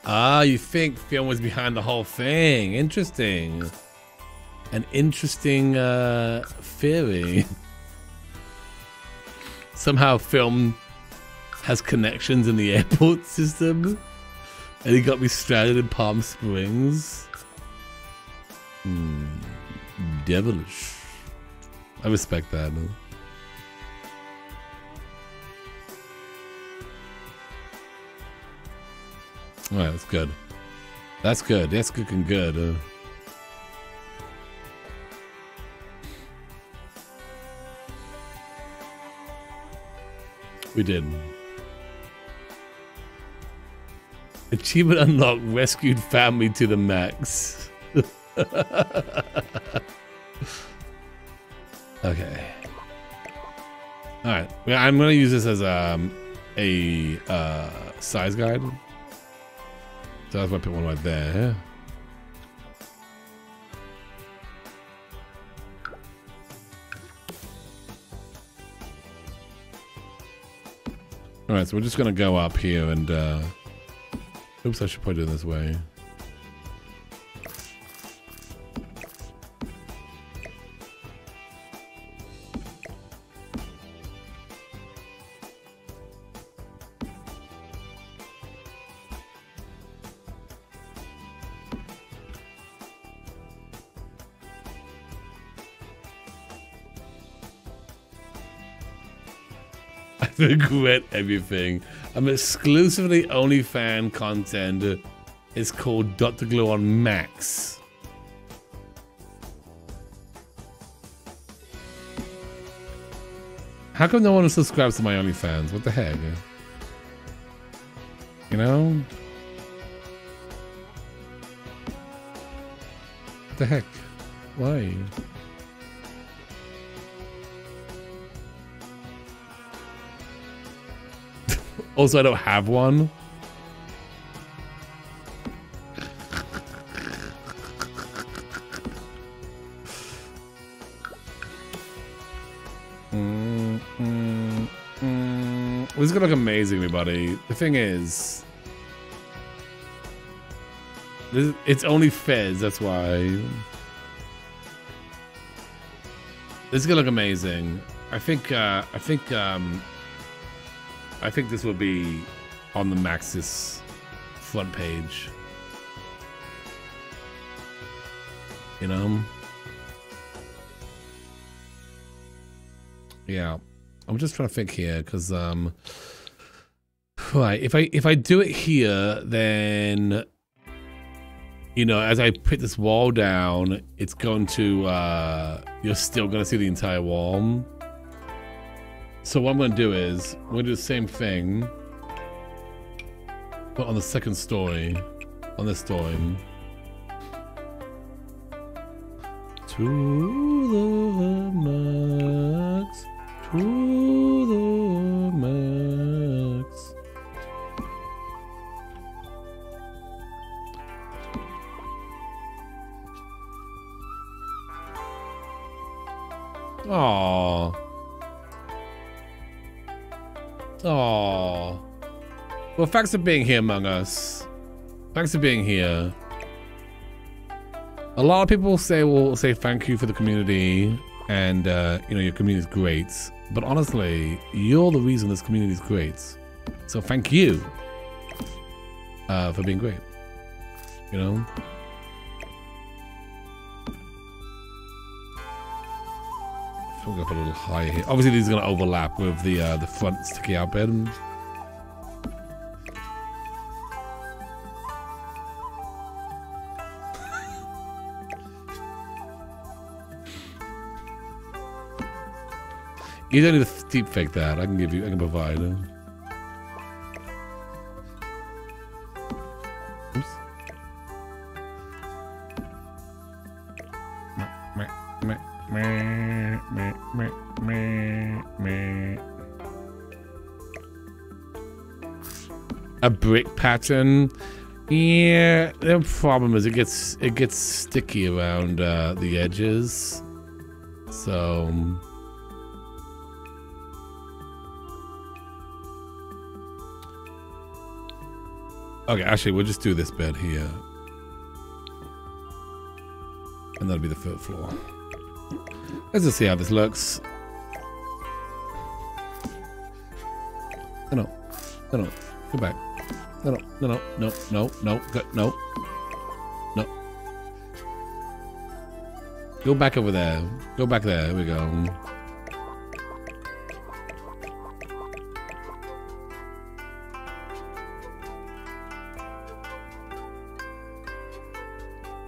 Ah, you think film was behind the whole thing? Interesting. An interesting uh, theory. Somehow, film has connections in the airport system, and he got me stranded in Palm Springs. Hmm, devilish. I respect that. All right, that's good. That's good. That's cooking good. Uh, we did. Achievement unlocked. Rescued family to the max. okay. All right. I'm gonna use this as um, a uh, size guide. So I put one right there. Alright, so we're just gonna go up here and uh Oops, I should put it this way. regret everything. I'm exclusively only fan content. It's called Dr. Gluon Max. How come no one subscribes to my OnlyFans? What the heck? You know? What the heck? Why? Also, I don't have one. Mm, mm, mm. This is gonna look amazing, everybody. The thing is, this, it's only Fez. That's why. This is gonna look amazing. I think. Uh, I think. Um, I think this will be on the Maxis front page. You know? Yeah. I'm just trying to think here because um right, if I if I do it here then you know, as I put this wall down, it's going to uh you're still gonna see the entire wall. So what I'm going to do is, I'm going to do the same thing, but on the second story, on this story. To the max, to the Well, thanks for being here among us. Thanks for being here. A lot of people say will say thank you for the community and uh, you know your community is great. But honestly, you're the reason this community is great. So thank you uh, for being great. You know? We'll go up a little higher here. Obviously, these are going to overlap with the uh, the front sticky out bed. You don't need to deep fake that. I can give you. I can provide. Oops. A brick pattern. Yeah, the problem is it gets it gets sticky around uh, the edges. So. Okay, actually, we'll just do this bed here. And that'll be the third floor. Let's just see how this looks. No, no, no, no, go back. No, no, no, no, no, no, no, go, no, no. Go back over there. Go back there. Here we go.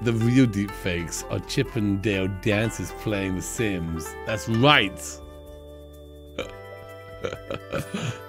The real deep fakes are Chip and Dale dancers playing The Sims. That's right.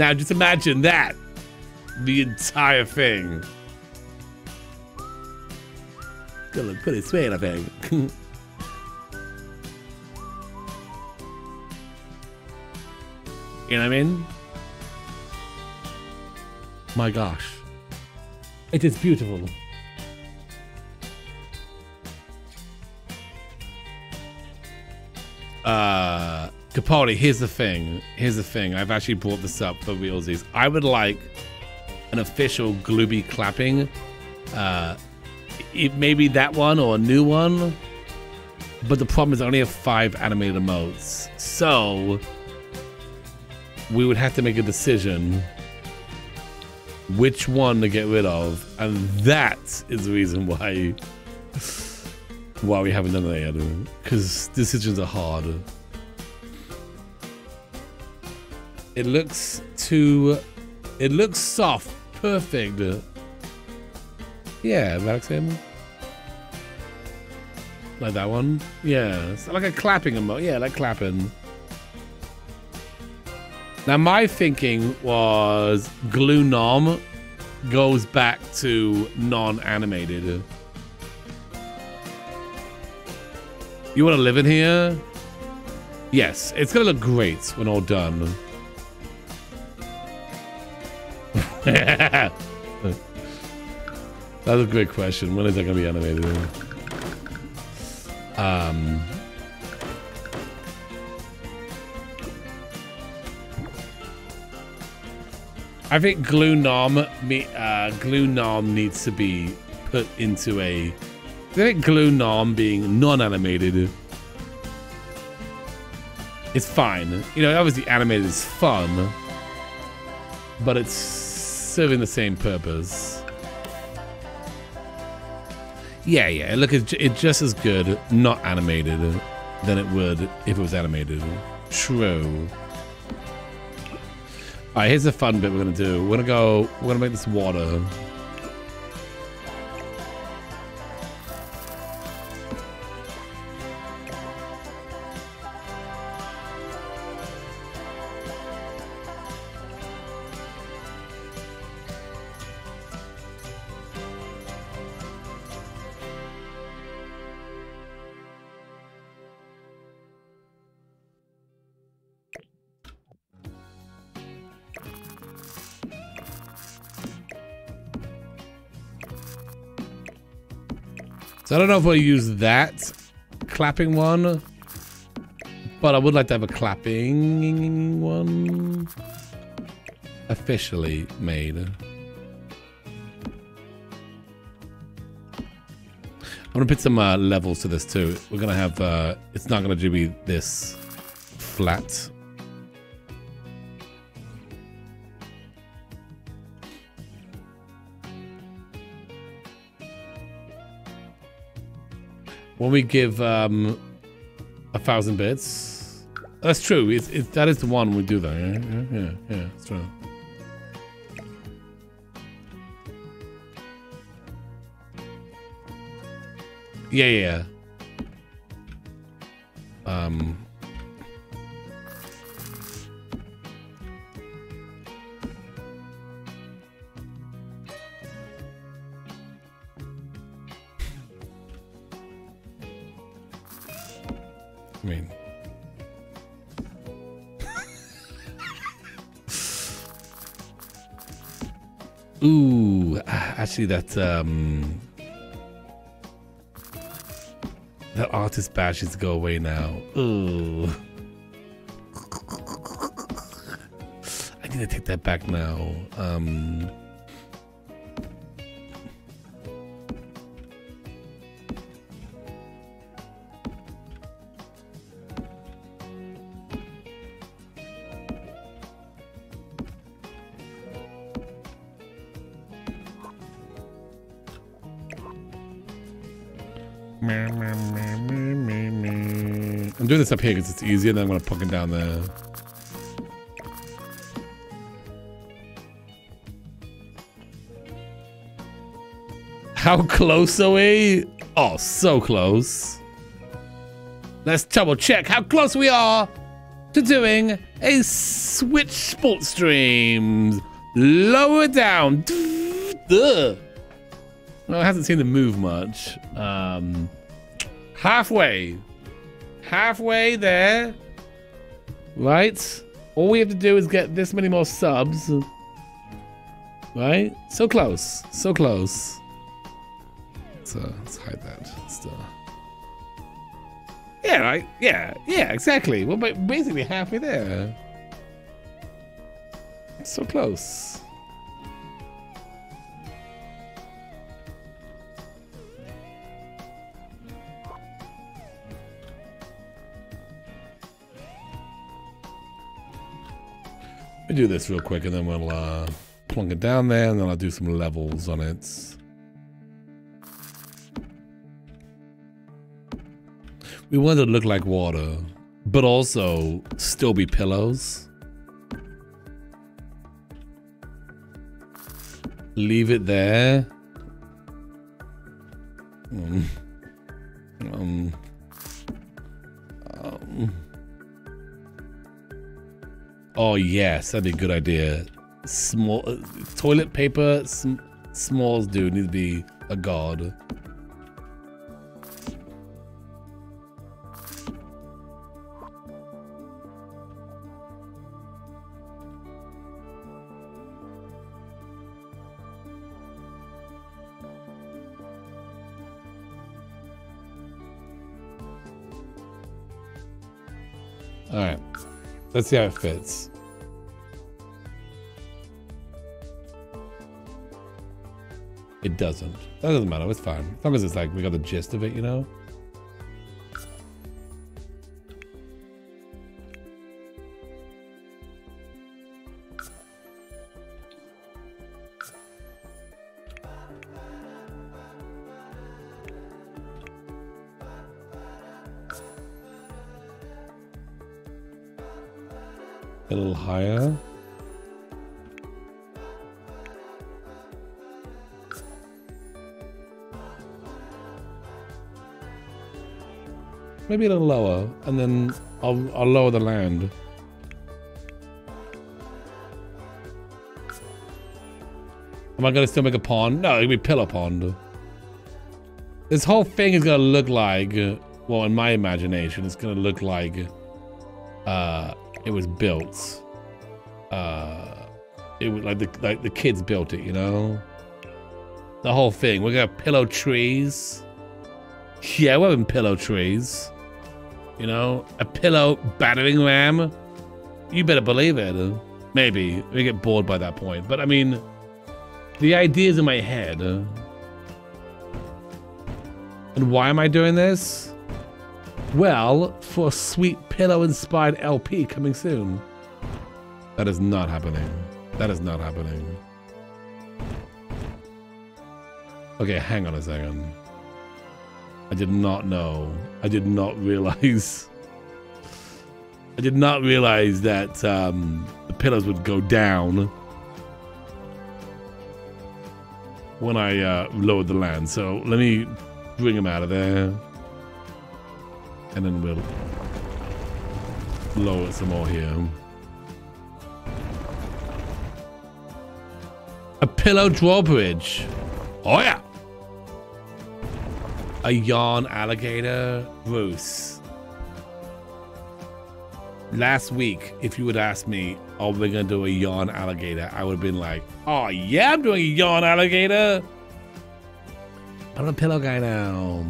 Now just imagine that. The entire thing. Gonna look pretty sweet, I think. you know what I mean? My gosh. It is beautiful. Capaldi, here's the thing. Here's the thing. I've actually brought this up for realsies. I would like an official Glooby clapping. Uh, it, maybe that one or a new one. But the problem is I only have five animated emotes. So we would have to make a decision which one to get rid of. And that is the reason why why we haven't done that yet. Because decisions are hard. It looks too. It looks soft. Perfect. Yeah, Maxim. Like that one? Yeah. It's like a clapping emote. Yeah, like clapping. Now, my thinking was Glue Nom goes back to non animated. You want to live in here? Yes, it's going to look great when all done. That's a great question. When is that going to be animated? Um, I think Glue Nom, me, uh, Nom needs to be put into a. I think Glue Nom being non-animated is fine. You know, obviously animated is fun, but it's serving the same purpose. Yeah, yeah. Look, it's it's just as good not animated than it would if it was animated. True. All right, here's the fun bit we're gonna do. We're gonna go. We're gonna make this water. Don't know if we'll use that clapping one, but I would like to have a clapping one officially made. I'm gonna put some uh, levels to this too. We're gonna have, uh, it's not gonna be this flat. When we give um, a thousand bits, that's true. It's, it, that is the one we do that. Yeah, yeah, yeah, yeah. It's true. Yeah. yeah. Um. I mean. Ooh, actually, that um, that artist badge needs go away now. Ooh, I need to take that back now. Um, this up here because it's easier. Then I'm gonna poke it down there. How close are we? Oh, so close. Let's double check how close we are to doing a Switch Sports Streams. Lower down. Ugh. Well, it hasn't seen to move much. Um, halfway. Halfway there. Right? All we have to do is get this many more subs. Right? So close. So close. Uh, let's hide that. Still. Yeah, right? Yeah, yeah, exactly. We're basically halfway there. So close. Me do this real quick and then we'll uh, plunk it down there and then I'll do some levels on it. We want it to look like water, but also still be pillows. Leave it there. Um, um, um. Oh yes, that'd be a good idea. Small uh, toilet paper, sm smalls dude need to be a god. All right, let's see how it fits. It doesn't. That doesn't matter. It's fine. As long as it's like we got the gist of it, you know? a little higher. Maybe a little lower, and then I'll, I'll lower the land. Am I gonna still make a pond? No, it'll be pillar pond. This whole thing is gonna look like, well, in my imagination, it's gonna look like uh, it was built. Uh, it was like the like the kids built it, you know. The whole thing. We're gonna pillow trees. Yeah, we're having pillow trees. You know, a pillow battering ram. You better believe it. Maybe we get bored by that point, but I mean, the ideas in my head. And why am I doing this? Well, for a sweet pillow-inspired LP coming soon. That is not happening. That is not happening. Okay, hang on a second. I did not know. I did not realize. I did not realize that um, the pillows would go down when I uh, lowered the land. So let me bring them out of there. And then we'll lower some more here. A pillow drawbridge. Oh yeah. A yarn alligator. Bruce. Last week, if you would ask me, are we gonna do a yarn alligator? I would have been like, oh yeah, I'm doing a yarn alligator. I'm a pillow guy now.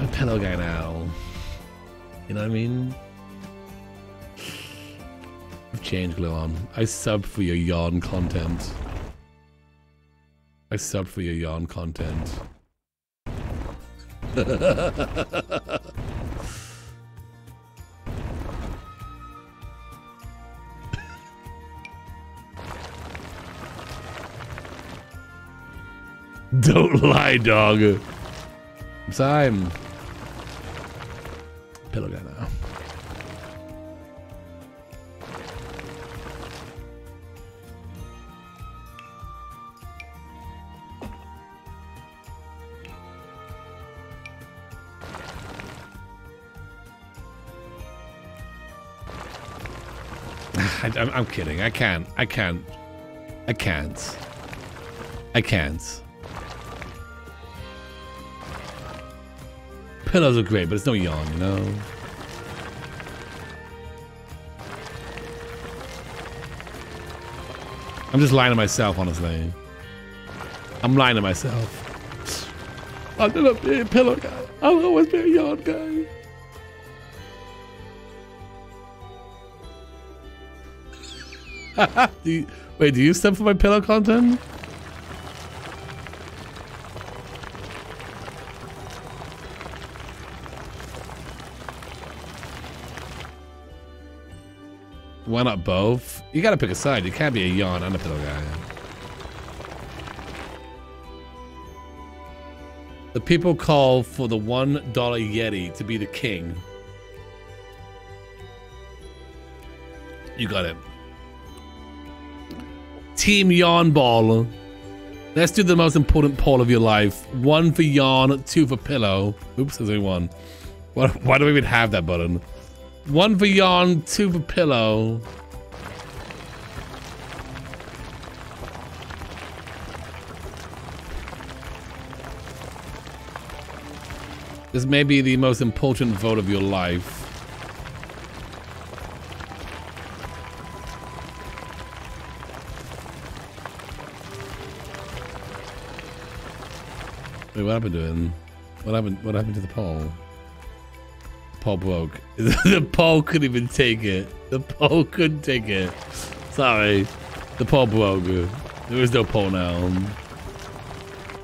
A pillow guy now. You know what I mean? I've changed, Gluon. I sub for your yawn content. I sub for your yawn content. Don't lie, dog. Time. Guy. I'm, I'm kidding. I can't. I can't. I can't. I can't. Pillows are great, but it's no yawn, you know? I'm just lying to myself, honestly. I'm lying to myself. I'm be a pillow guy. I'll always be a yawn guy. do you, wait, do you step for my pillow content? Why not both? You gotta pick a side. You can't be a yawn and a pillow guy. The people call for the one dollar Yeti to be the king. You got it. Team Yawn Ball. Let's do the most important poll of your life. One for yawn, two for pillow. Oops, there's only one. Why, why do we even have that button? One for yawn, two for pillow. This may be the most important vote of your life. Wait, what happened to him? What happened? What happened to the poll? Poll broke. the poll couldn't even take it. The poll couldn't take it. Sorry. The poll broke. There is no poll now.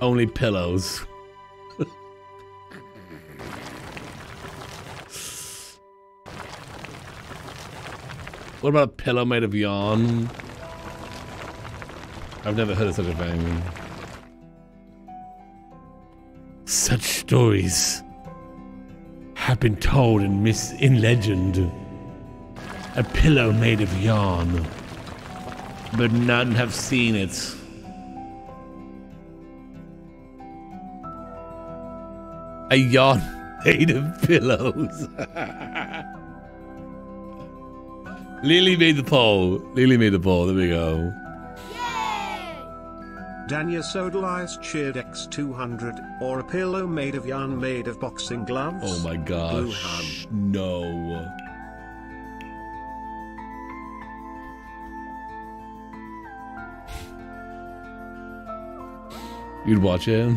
Only pillows. what about a pillow made of yarn? I've never heard of such a thing. Such stories have been told in myth in legend. A pillow made of yarn, but none have seen it. a yarn made of pillows. Lily made the poll. Lily made the poll. There we go. Danya Sodalice cheered X200, or a pillow made of yarn made of boxing gloves? Oh my gosh. No. You'd watch it?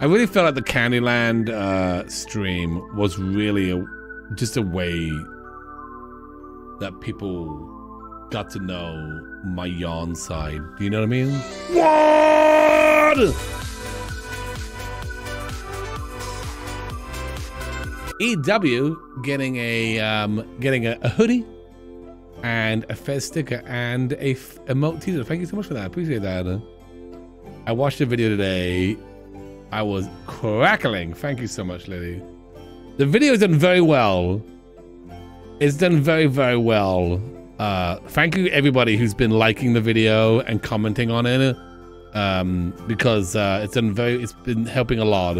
I really felt like the Candyland uh, stream was really a, just a way that people got to know my yawn side. Do you know what I mean? What? EW getting a um, getting a, a hoodie and a Fez sticker and a f- emote teaser. Thank you so much for that. I appreciate that. I watched the video today. I was crackling. Thank you so much, Lily. The video is done very well. It's done very, very well. Uh, thank you everybody who's been liking the video and commenting on it. Um, because uh, it's done very, it's been helping a lot.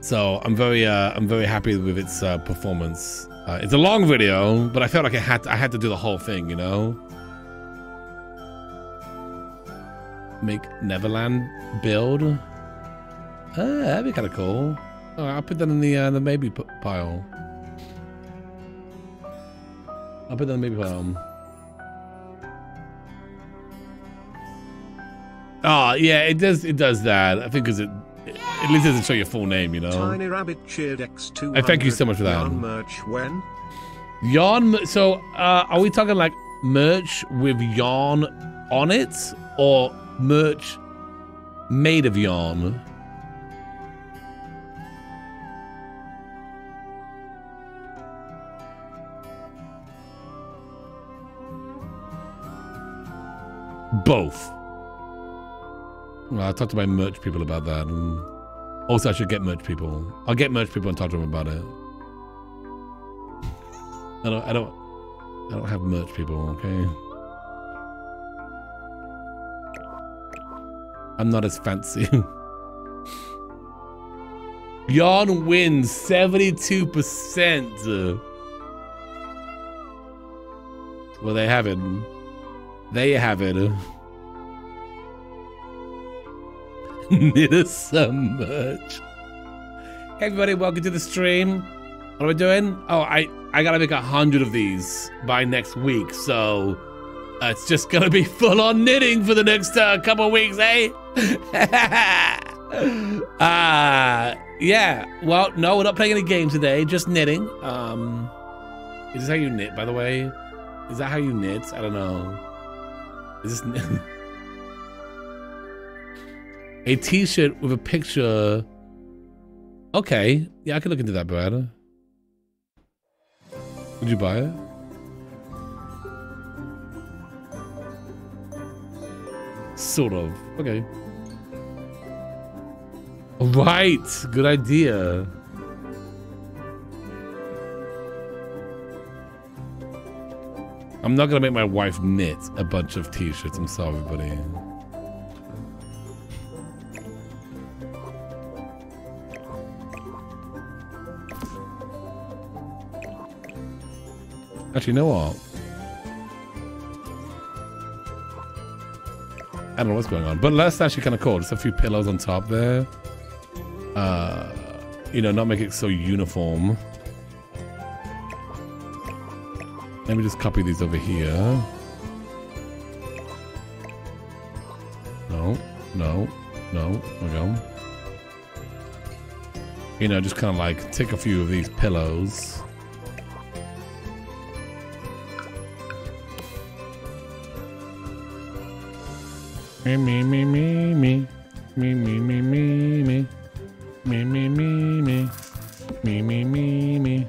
So I'm very, uh, I'm very happy with its uh, performance. Uh, it's a long video, but I felt like I had, to, I had to do the whole thing, you know. Make Neverland build. Ah, that'd be kind of cool. Oh, I'll put that in the uh, the maybe p- pile. I'll put that in the maybe pile. Oh yeah, it does. It does that. I think because it, it at least doesn't show your full name, you know. Tiny Rabbit cheered X two. I thank you so much for that. Yarn merch when? Yarn. So, uh, are we talking like merch with yarn on it, or merch made of yarn? Both. Well, I talked to my merch people about that. And also, I should get merch people. I'll get merch people and talk to them about it. I don't. I don't. I don't have merch people. Okay. I'm not as fancy. Yarn wins 72%. Well, they have it. There you have it. Us some merch. Hey everybody, welcome to the stream. What are we doing? Oh, I, I gotta make a hundred of these by next week, so uh, it's just gonna be full on knitting for the next uh, couple weeks, eh? uh, yeah. Well, no, we're not playing any games today, just knitting. Um, is this how you knit, by the way? Is that how you knit? I don't know. Is this a T-shirt with a picture? Okay, yeah, I could look into that, Brad. Would you buy it? Sort of. Okay. Right. Good idea. I'm not gonna make my wife knit a bunch of t-shirts. I'm sorry, buddy. Actually, you know what? I don't know what's going on, but that's actually kind of cool. Just a few pillows on top there. Uh, you know, not make it so uniform. Let me just copy these over here. No, no, no. There we go. You know, just kind of like take a few of these pillows. Me, me, me, me, me. Me, me, me, me, me. Me, me, me, me. Me, me, me, me.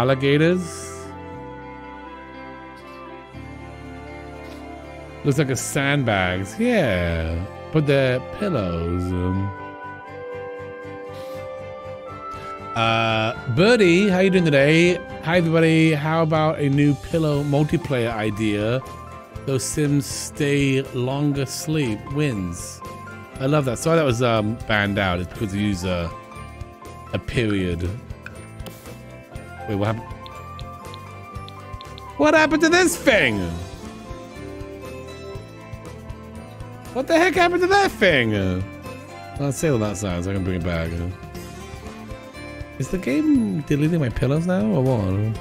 Alligators. Looks like a sandbags. Yeah, but they're pillows. Um, uh, Birdie, how you doing today? Hi everybody. How about a new pillow multiplayer idea? Those Sims stay longer sleep wins. I love that. Sorry that was um, banned out. It's because you use a a period. Wait, what happened? What happened to this thing? What the heck happened to that thing? I'll on that side so I can bring it back. Is the game deleting my pillows now or what?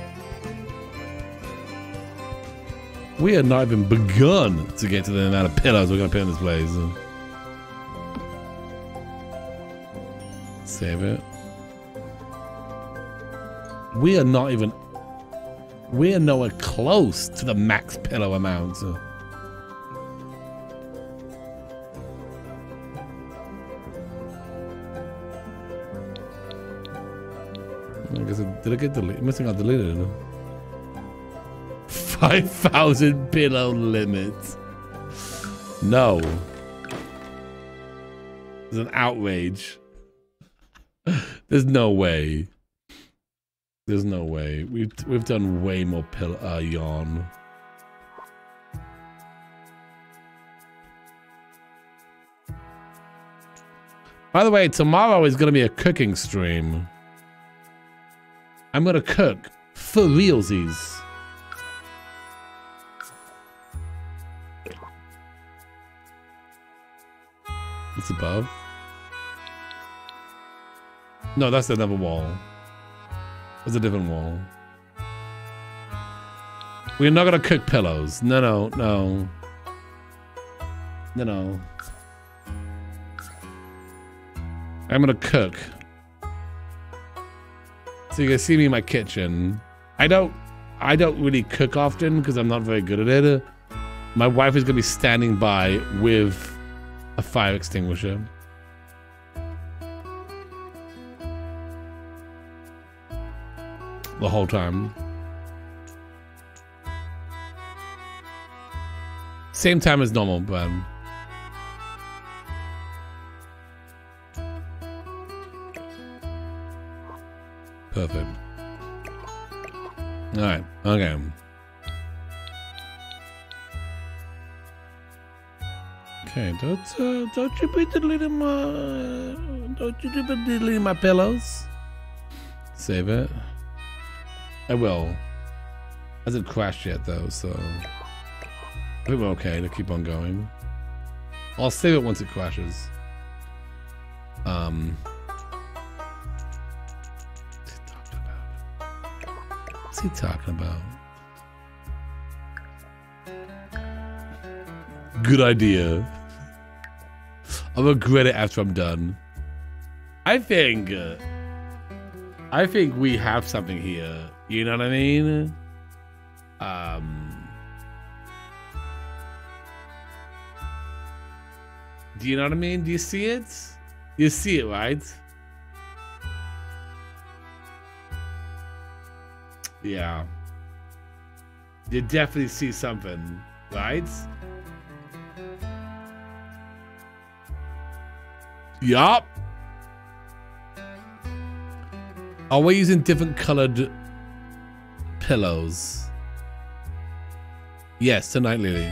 We had not even begun to get to the amount of pillows we're gonna put in this place. Save it. We are not even. We are nowhere close to the max pillow amount. I guess it, did it get deleted? Must have got deleted. 5,000 pillow limit. No. It's an outrage. There's no way. There's no way. We've we've done way more pill uh yawn. By the way, tomorrow is gonna be a cooking stream. I'm gonna cook for realsies. It's above. No, that's another wall. That's a different wall. We're not gonna cook pillows. No, no, no. No, no. I'm gonna cook. So you can see me in my kitchen. I don't, I don't really cook often because I'm not very good at it. My wife is gonna be standing by with a fire extinguisher. The whole time. Same time as normal, but perfect. All right. Okay. Okay, don't uh, don't you be deleting my don't you be deleting my pillows. Save it. I will. Hasn't crashed yet though, so I think we're okay to keep on going. I'll save it once it crashes. Um. What's he talking about? Good idea. I'll regret it after I'm done. I think. Uh, I think we have something here. You know what I mean? Um. Do you know what I mean? Do you see it? You see it, right? Yeah. You definitely see something, right? Yup. Are we using different colored pillows? Yes, tonight, Lily.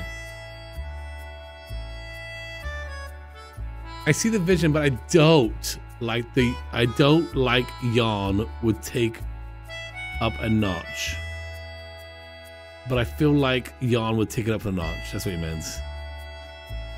I see the vision, but I don't like the. I don't like yarn would take up a notch. But I feel like yarn would take it up a notch. That's what he meant.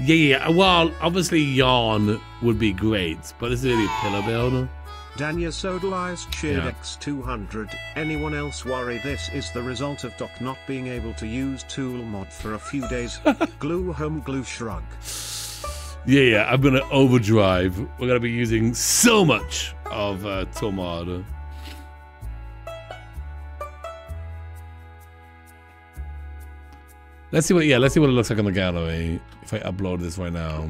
Yeah, yeah. Well, obviously yarn would be great, but this is really a pillow build. Danya Sodalized cheered Yeah. X200. Anyone else worry this is the result of Doc not being able to use Tool Mod for a few days? glue home glue shrug. Yeah, yeah. I'm gonna overdrive. We're gonna be using so much of uh, Tool Mod. Let's see what. Yeah, let's see what it looks like on the gallery. If I upload this right now.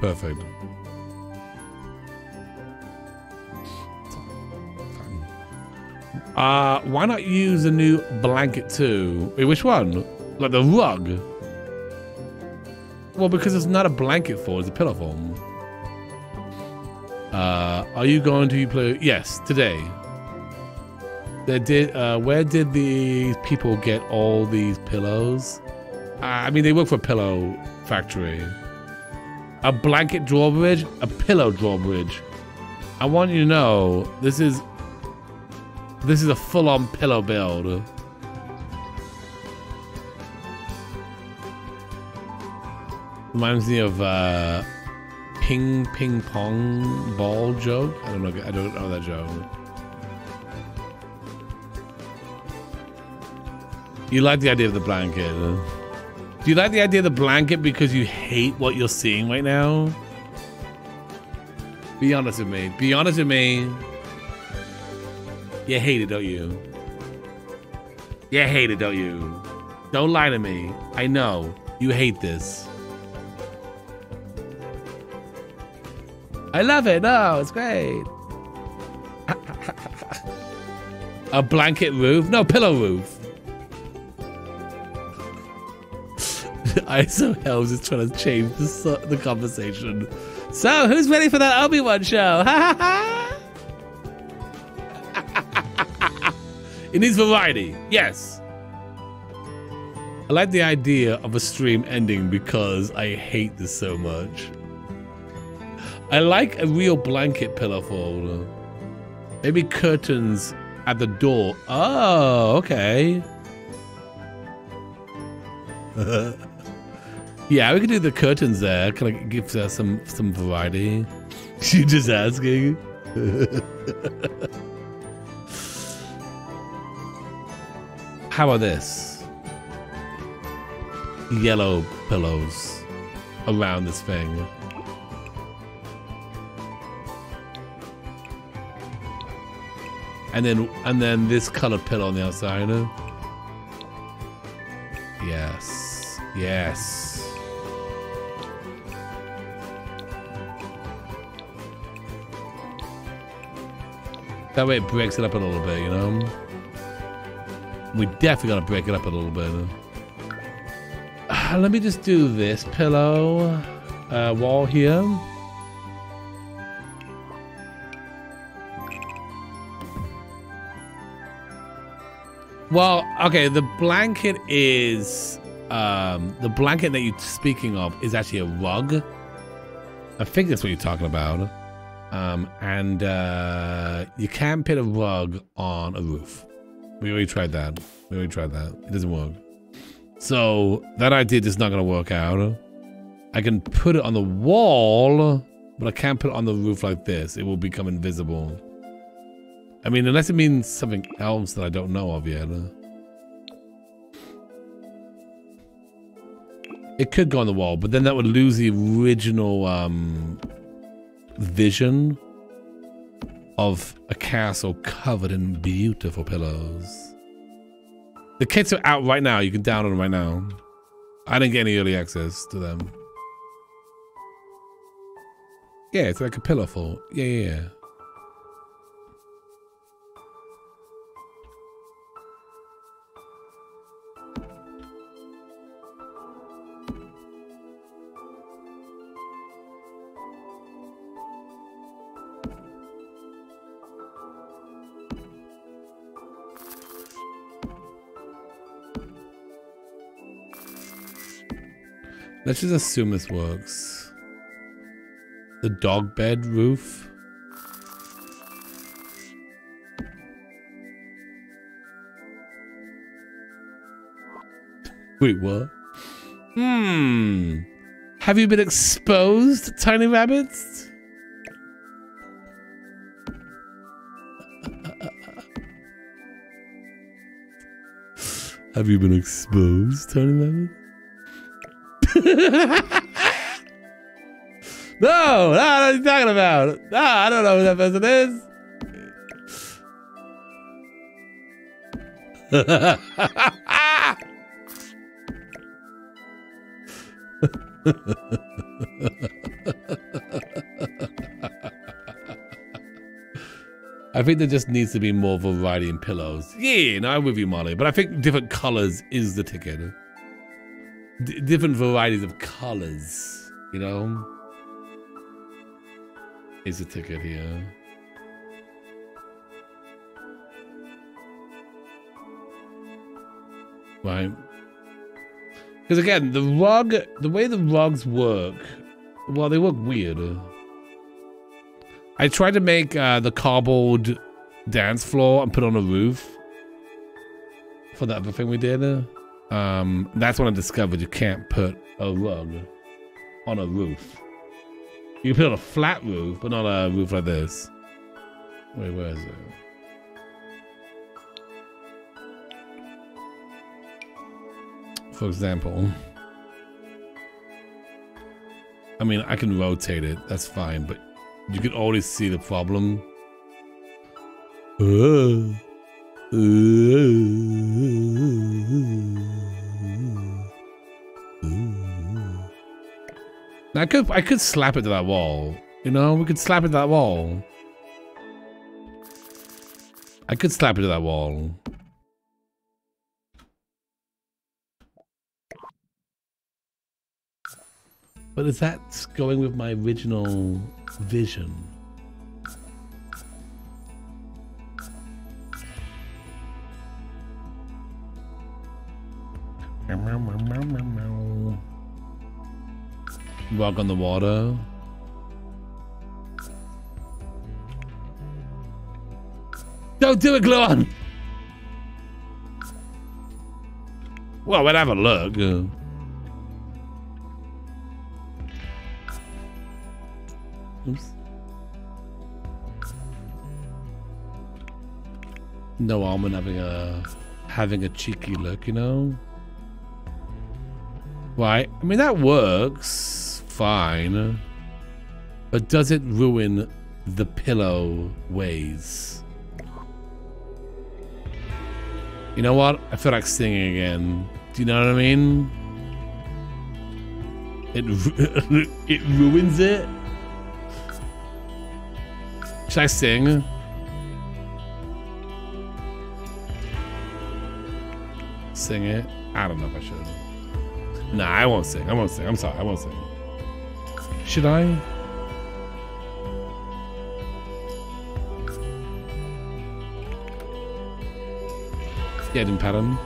Perfect. Uh, why not use a new blanket too? Wait, which one? Like the rug? Well, because it's not a blanket for, it's a pillow form. Uh, are you going to play? Yes, today. Did. Uh, where did these people get all these pillows? Uh, I mean, they work for a pillow factory. A blanket drawbridge, a pillow drawbridge. I want you to know this is this is a full-on pillow build. Reminds me of uh, ping ping pong ball joke. I don't know. I don't know that joke. You like the idea of the blanket? Do you like the idea of the blanket because you hate what you're seeing right now? Be honest with me. Be honest with me. You hate it, don't you? You hate it, don't you? Don't lie to me. I know. You hate this. I love it. No, it's great. A blanket roof? No, pillow roof. ISO Helms is trying to change the, the conversation. So, who's ready for that Obi Wan show? Ha ha ha! It needs variety. Yes. I like the idea of a stream ending because I hate this so much. I like a real blanket pillow fold. Maybe curtains at the door. Oh, okay. yeah, we could do the curtains there. Kind of gives us some some variety. She just asking. How about this? Yellow pillows around this thing. And then and then this colored pillow on the outside. Yes. Yes. That way it breaks it up a little bit, you know? We definitely gotta break it up a little bit. Uh, let me just do this pillow uh, wall here. Well, okay, the blanket is um the blanket that you're speaking of is actually a rug. I think that's what you're talking about. Um and uh you can't put a rug on a roof. We already tried that. We already tried that. It doesn't work. So that idea is not gonna work out. I can put it on the wall, but I can't put it on the roof like this. It will become invisible. I mean, unless it means something else that I don't know of yet. It could go on the wall, but then that would lose the original um, vision of a castle covered in beautiful pillows. The kits are out right now. You can download them right now. I didn't get any early access to them. Yeah, it's like a pillow fort. Yeah, yeah, yeah. Let's just assume this works. The dog bed roof. Wait, what? Hmm. Have you been exposed, tiny rabbits? Have you been exposed, tiny rabbit? No, no, what are you talking about? No, I don't know who that person is. I think there just needs to be more variety in pillows. Yeah, no, I'm with you, Molly. But I think different colors is the ticket. Different varieties of colors, you know, is the ticket here. Right. Because again, the rug, the way the rugs work, well, they work weird. I tried to make uh, the cardboard dance floor and put on a roof for the other thing we did. Um, that's when I discovered you can't put a rug on a roof. You can put on a flat roof, but not a roof like this. Wait, where is it? For example, I mean, I can rotate it. That's fine, but you can always see the problem. Uh, I could I could slap it to that wall. You know, we could slap it to that wall. I could slap it to that wall. But is that going with my original vision? Walk on the water. Don't do it, Gluon! Well, we'll have a look. Uh, Oops. No almond having a having a cheeky look, you know? Right. I mean that works fine. But does it ruin the pillow ways? You know what? I feel like singing again. Do you know what I mean? It it ruins it. Should I sing? Sing it? I don't know if I should. Nah, I won't sing. I won't sing. I'm sorry. I won't sing. Should I? Yeah, didn't pattern.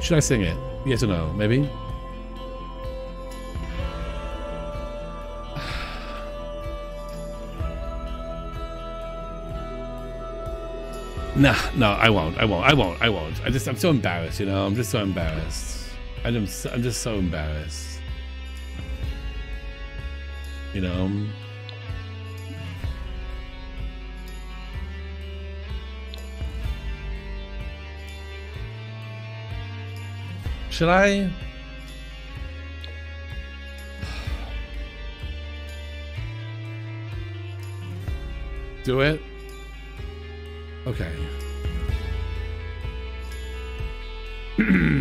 Should I sing it? Yes or no? Maybe? Nah, no, I won't. I won't. I won't. I won't. I just, I'm so embarrassed, you know. I'm just so embarrassed. I'm, so, I'm just so embarrassed. You know. Should I? Do it? Okay.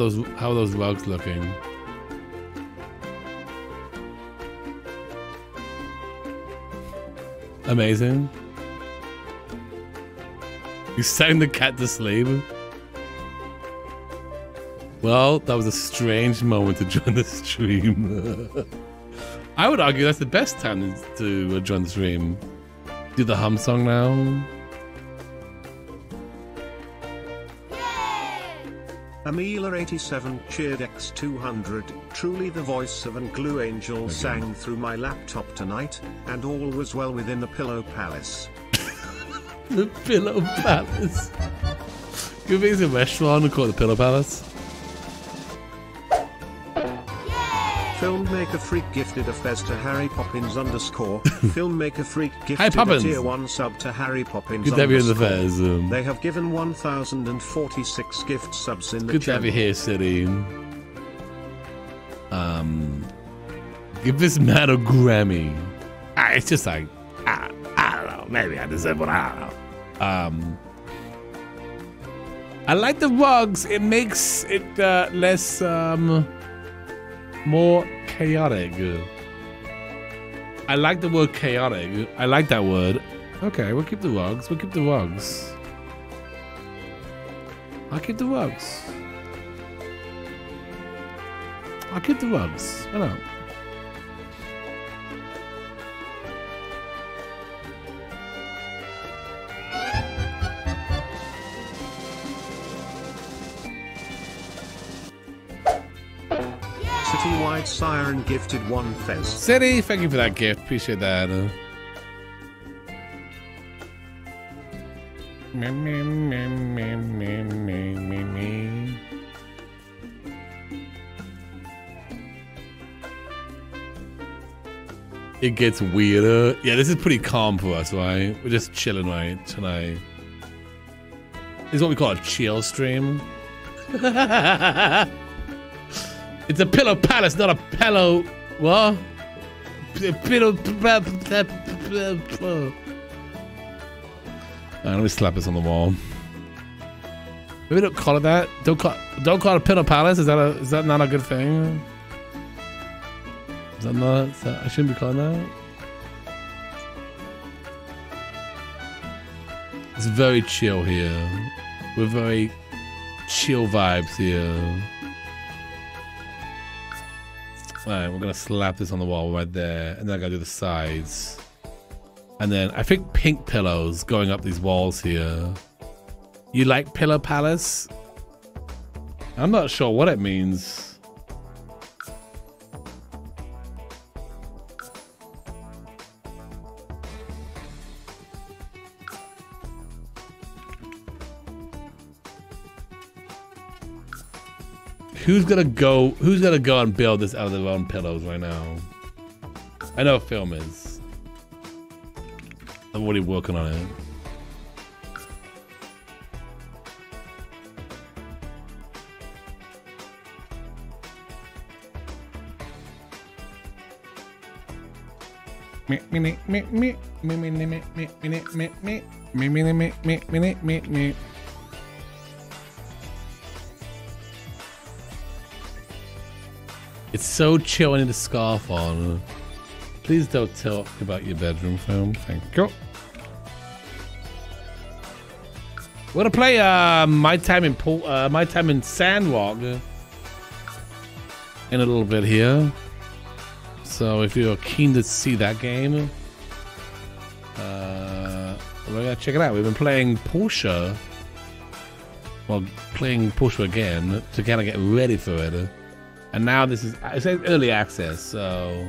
are those how are those rugs looking? Amazing. You sang the cat to sleep. Well, that was a strange moment to join the stream. I would argue that's the best time to, join the stream. Do the hum song now. Amila87 cheered X200, truly the voice of an glue angel sang through my laptop tonight, and all was well within the Pillow Palace. The Pillow Palace. Could be a restaurant called the Pillow Palace. Filmmaker Freak gifted a fez to Harry Poppins underscore. Filmmaker Freak gifted a tier 1 sub to Harry Poppins Good to have you in the fez. Um, They have given 1,046 gift subs in the good to have you channel. here, City. Um, give this man a Grammy. Ah, it's just like, I, I don't know. Maybe I deserve one. I don't know. Um, I like the rugs. It makes it uh, less, um, more chaotic. I like the word chaotic. I like that word. Okay, we'll keep the rugs. We'll keep the rugs. I'll keep the rugs. I'll keep the rugs. Why? gifted one Fez. City, thank you for that gift. Appreciate that. Me, me, me, me, me, me, me. It gets weirder. Yeah, this is pretty calm for us, right? We're just chilling, right, tonight. This is what we call a chill stream. It's a pillow palace, not a pillow. What? Pillow. Alright, let me slap this on the wall. Maybe don't call it that. Don't call. Don't call it pillow palace. Is that a? Is that not a good thing? Is that not? Is that, I shouldn't be calling that. It's very chill here. We're very chill vibes here. Alright, we're gonna slap this on the wall right there, and then I gotta do the sides. And then I think pink pillows going up these walls here. You like Pillow Palace? I'm not sure what it means. Who's gonna go? Who's gonna go and build this out of their own pillows right now? I know film is. I'm already working on it. Me me me me me me me me me me me me me me me me It's so chill. I need a scarf on. Please don't talk about your bedroom film. Thank you. We're gonna play uh, my time in pool, uh, my time in Sandrock in a little bit here. So if you're keen to see that game, uh, we're gonna check it out. We've been playing Portia. Well, playing Portia again to kind of get ready for it. And now this is it says early access, so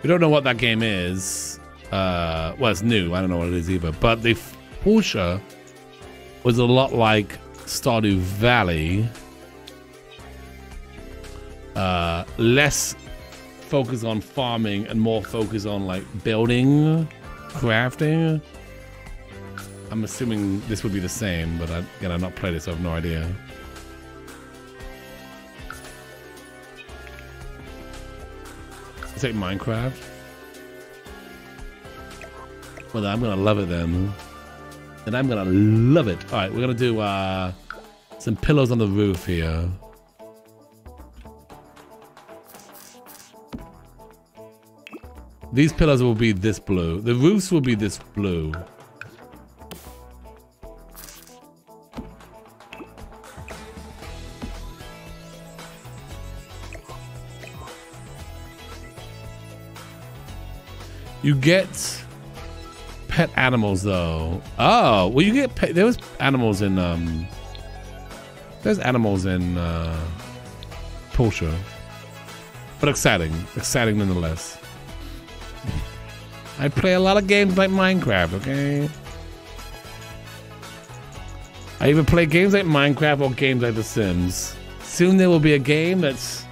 we don't know what that game is. Uh, well, it's new. I don't know what it is either. But the Portia was a lot like Stardew Valley. Uh, less focus on farming and more focus on like building, crafting. I'm assuming this would be the same, but I, again, I've not played it, so I have no idea. It's like Minecraft. Well, then I'm gonna love it then. Then I'm gonna love it. All right, we're gonna do uh, some pillows on the roof here. These pillars will be this blue. The roofs will be this blue. You get pet animals though. Oh, well you get pet, there was animals in um there's animals in uh Portia. But exciting. Exciting nonetheless. I play a lot of games like Minecraft, okay? I even play games like Minecraft or games like The Sims. Soon there will be a game that's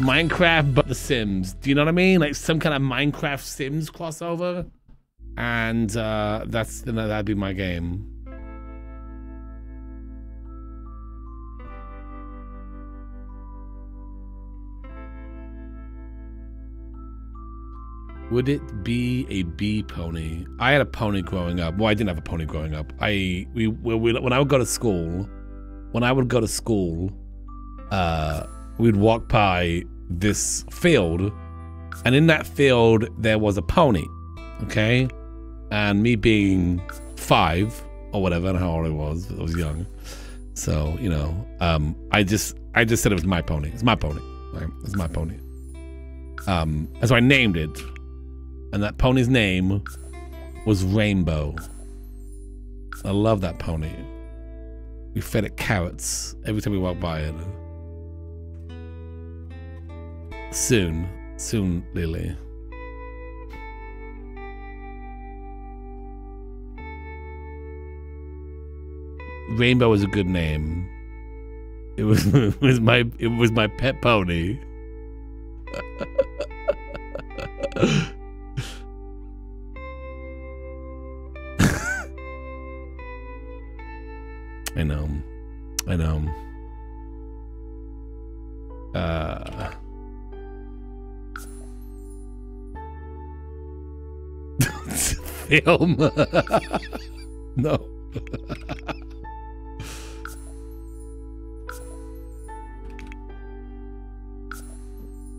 Minecraft but The Sims. Do you know what I mean? Like some kind of Minecraft Sims crossover. And uh, that's that'd be my game. Would it be a bee pony? I had a pony growing up. Well, I didn't have a pony growing up. I we, we, we when I would go to school, when I would go to school, uh, we'd walk by this field, and in that field there was a pony. Okay, and me being five or whatever, I don't know how old I was. I was young, so you know, um, I just I just said it was my pony. It's my pony. Right? It's my pony. Um, and so I named it and that pony's name was Rainbow. I love that pony. We fed it carrots every time we walked by it. Soon, soon, Lily. Rainbow was a good name. It was it was my it was my pet pony. I know. I know. Uh. Film. no.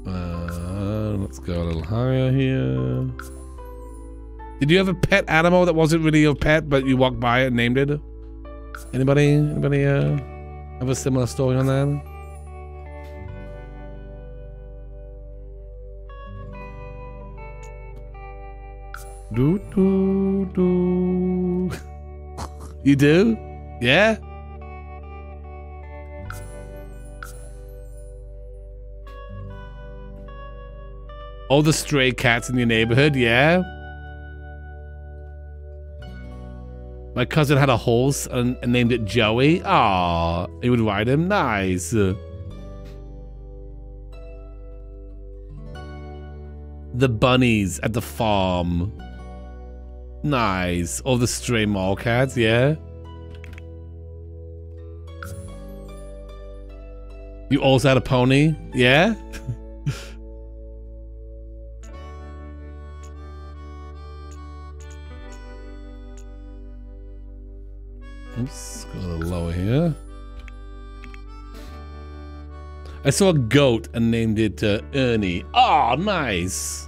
uh, let's go a little higher here. Did you have a pet animal that wasn't really your pet, but you walked by it and named it? Anybody? Anybody? Uh, have a similar story on that? Do do do. you do? Yeah. All the stray cats in your neighborhood, yeah. My cousin had a horse and, and named it Joey. Ah, he would ride him. Nice. The bunnies at the farm. Nice. All the stray mall cats, yeah. You also had a pony, yeah? Oops, go a little lower here. I saw a goat and named it uh, Ernie. Oh, nice.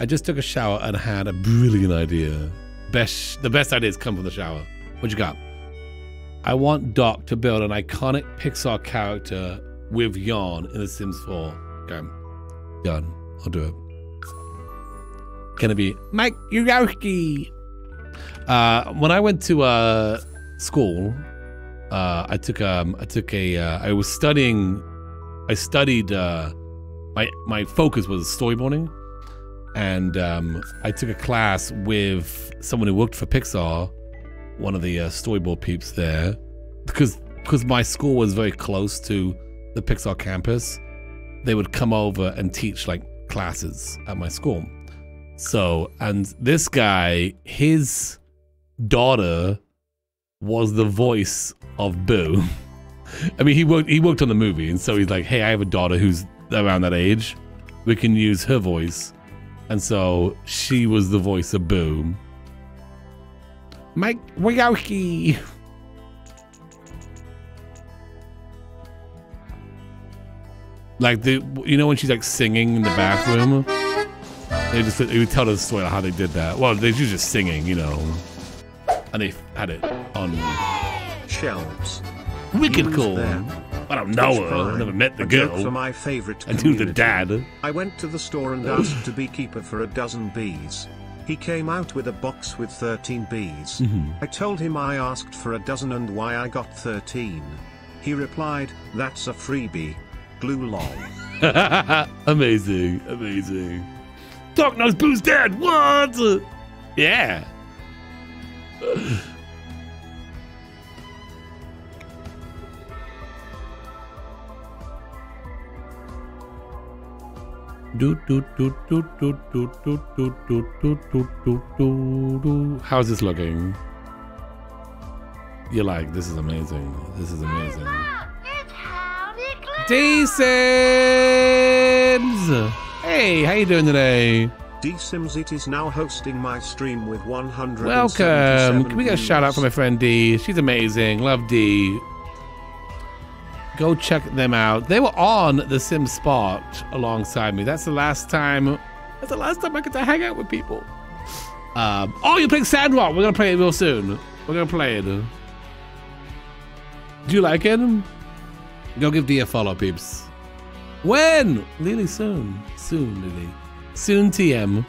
I just took a shower and had a brilliant idea. Best, the best ideas come from the shower. What you got? I want Doc to build an iconic Pixar character with yarn in The Sims 4. Okay. Done. I'll do it. Gonna be Mike Wazowski. Uh, when I went to uh, school, uh, I took um, I took a uh, I was studying, I studied uh, my my focus was storyboarding, and um, I took a class with someone who worked for Pixar, one of the uh, storyboard peeps there, because because my school was very close to the Pixar campus. They would come over and teach like classes at my school. So, and this guy, his daughter was the voice of Boo. I mean, he worked he worked on the movie, and so he's like, "Hey, I have a daughter who's around that age. We can use her voice." And so she was the voice of Boom. Mike Wazowski. Like the, you know when she's like singing in the bathroom. They just they would tell the story of how they did that. Well, they was just singing, you know, and they had it on Shelves. Wicked Who's cool. there? I don't know her. I've never met the A girl. for my favorite I knew the dad. I went to the store and asked the beekeeper for a dozen bees. He came out with a box with 13 bees. Mhm. I told him I asked for a dozen and why I got 13. He replied, that's a freebie. Glue lol. amazing, amazing. Doc knows Boo's dead. What? Yeah. How's this looking? You're like, this is amazing. This is amazing. D-Sims! Hey, how you doing today? D Sims it is now hosting my stream with 100. Welcome. Can we get a shout out for my friend D? She's amazing. Love D. Go check them out. They were on the Sim Spot alongside me. That's the last time. That's the last time I get to hang out with people. Um, oh, you're playing Sandrock. We're gonna play it real soon. We're gonna play it. Do you like it? Go give D a follow, peeps. When? Lily, soon. Soon, Lily. Soon, TM.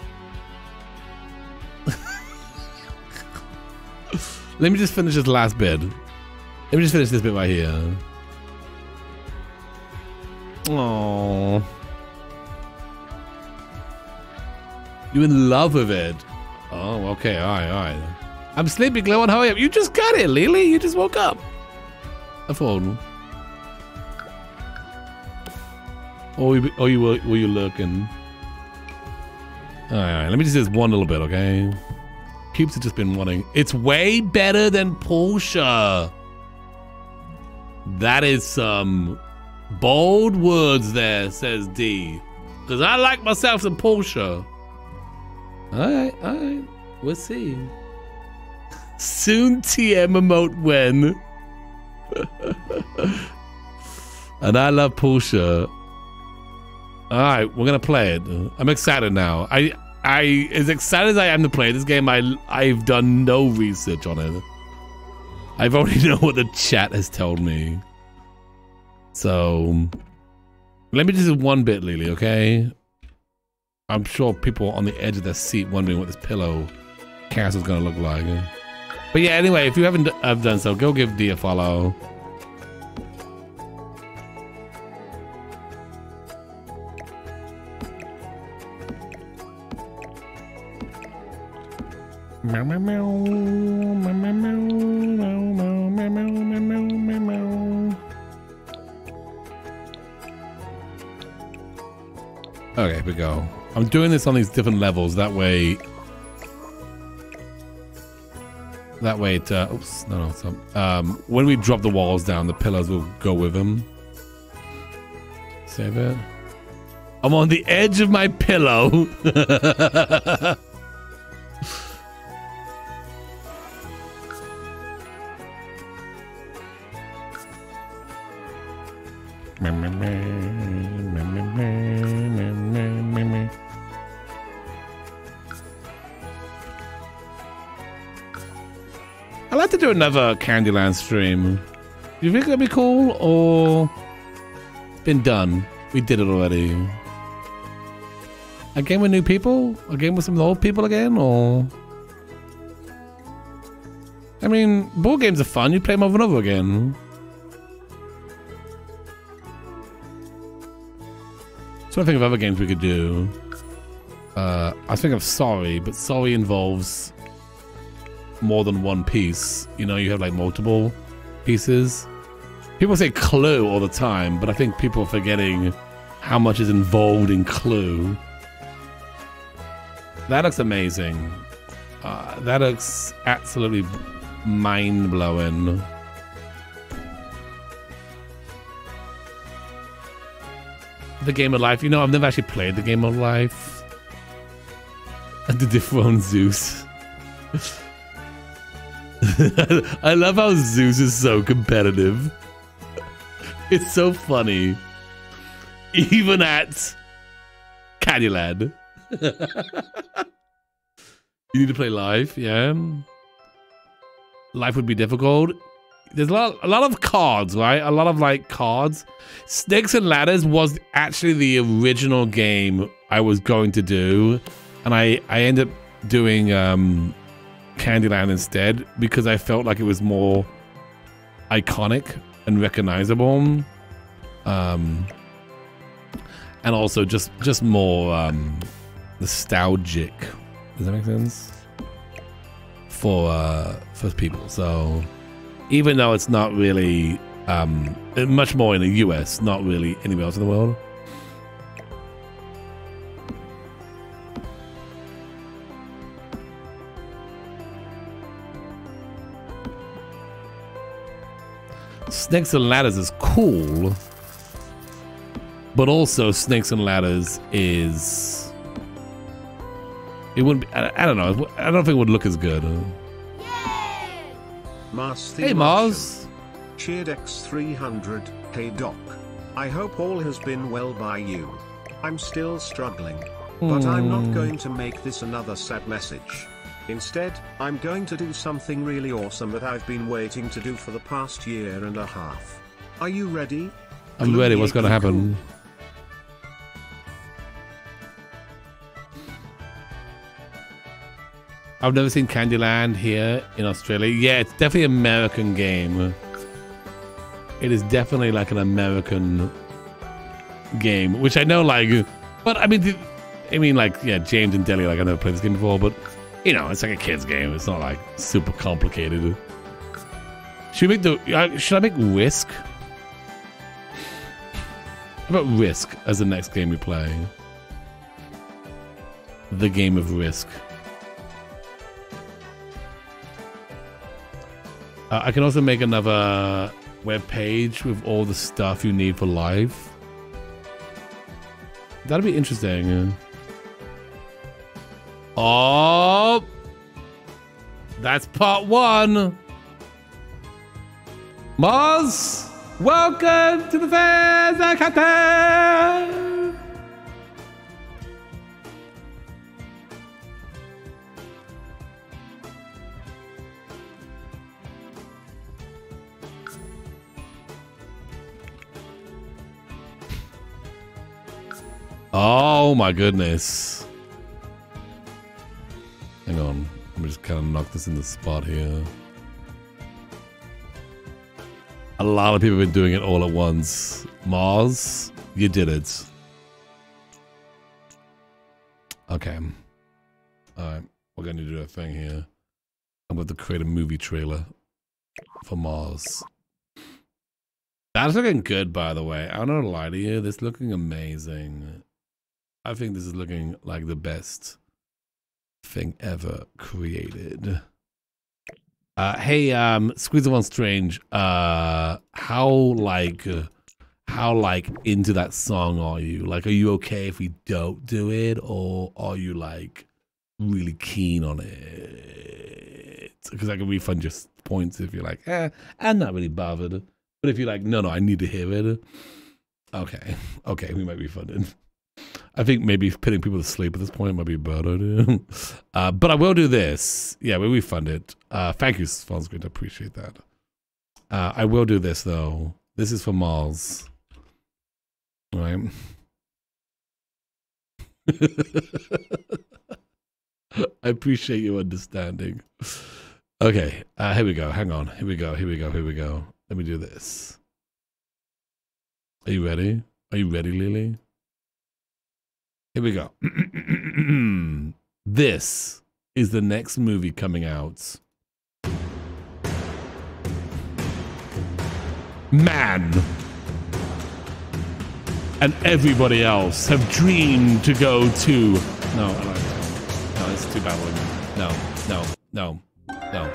Let me just finish this last bit. Let me just finish this bit right here. Oh. You in love with it? Oh, okay, alright, alright. I'm sleepy, Glow, and hurry up. You just got it, Lily. You just woke up. A phone. Or you, or oh, you were, were you looking? All right, all right, let me just do this one little bit, okay? Peeps have just been wanting. It's way better than Portia. That is some bold words there, says D. Because I like myself some Portia. All right, all right. We'll see. Soon TM emote when. and I love Portia. All right, we're gonna play it. I'm excited now. I, I, as excited as I am to play this game, I, I've done no research on it. I've already know what the chat has told me. So, let me just do one bit, Lily. Okay. I'm sure people on the edge of their seat wondering what this pillow castle's gonna look like. But yeah, anyway, if you haven't have done so, go give D a follow. Meow meow meow meow meow meow meow meow meow meow meow meow Okay, here we go. I'm doing this on these different levels. That way, that way it. Uh, oops, no, no. So, um, when we drop the walls down, the pillars will go with them. Save it. I'm on the edge of my pillow. I'd like to do another Candyland stream. Do you think that'd be cool, or been done? We did it already. A game with new people? A game with some old people again, or? I mean, board games are fun. You play them over and over again. So I think of other games we could do. Uh, I think of Sorry, but Sorry involves more than one piece. You know, you have like multiple pieces. People say Clue all the time, but I think people are forgetting how much is involved in Clue. That looks amazing. Uh, that looks absolutely mind blowing. The Game of Life. You know, I've never actually played the Game of Life. And the dethrone Zeus. I love how Zeus is so competitive. It's so funny. even at Candyland. you need to play live, yeah. Life would be difficult. There's a lot, a lot of cards, right? A lot of like cards. Snakes and Ladders was actually the original game I was going to do, and I I ended up doing um, Candyland instead because I felt like it was more iconic and recognizable, um, and also just just more um, nostalgic. Does that make sense? For uh, for people, so even though it's not really um, much more in the US, not really anywhere else in the world. Snakes and Ladders is cool, but also Snakes and Ladders is. It wouldn't be. I, I don't know. I don't think it would look as good. Mars Hey, Mars. Cheered X300. Hey Doc. I hope all has been well by you. I'm still struggling. But I'm not Hmm. going to make this another sad message. Instead, I'm going to do something really awesome that I've been waiting to do for the past year and a half. Are you ready? I'm ready. What's going to happen? I've never seen Candyland here in Australia. Yeah, it's definitely an American game. It is definitely like an American game, which I know, like, but I mean, I mean, like, yeah, James and Deli, like, I never played this game before, but you know, it's like a kid's game. It's not like super complicated. Should we make the? uh, Should I make Risk? How about Risk as the next game we play? The game of Risk. Uh, I can also make another web page with all the stuff you need for life. That'd be interesting. Oh, that's part one. Mars, welcome to the fairs, uh, Captain. Oh my goodness. Hang on. Let me just kind of knock this in the spot here. A lot of people have been doing it all at once. Mars, you did it. Okay. Alright. We're going to do a thing here. I'm going to create a movie trailer for Mars. That's looking good, by the way. I'm not gonna lie to you. This is looking amazing. I think this is looking like the best thing ever created. Uh, hey, um, Squeeze One Strange. Uh, how like, uh, how like into that song are you? Like, are you okay if we don't do it, or are you like really keen on it? Because I can refund your points if you're like, eh, I'm not really bothered. But if you're like, no, no, I need to hear it. Okay, okay, we might be funded. I think maybe putting people to sleep at this point might be a bad idea. uh, but I will do this. Yeah, we refund it. Uh, thank you, Swansgrid. I appreciate that. Uh, I will do this though. This is for Mars. Right. I appreciate your understanding. Okay, uh, here we go. Hang on. Here we go. Here we go. Here we go. Let me do this. Are you ready? Are you ready, Lily? Here we go. this is the next movie coming out. Man and everybody else have dreamed to go to. No, I. No, it's too babbling. No, no, no, no.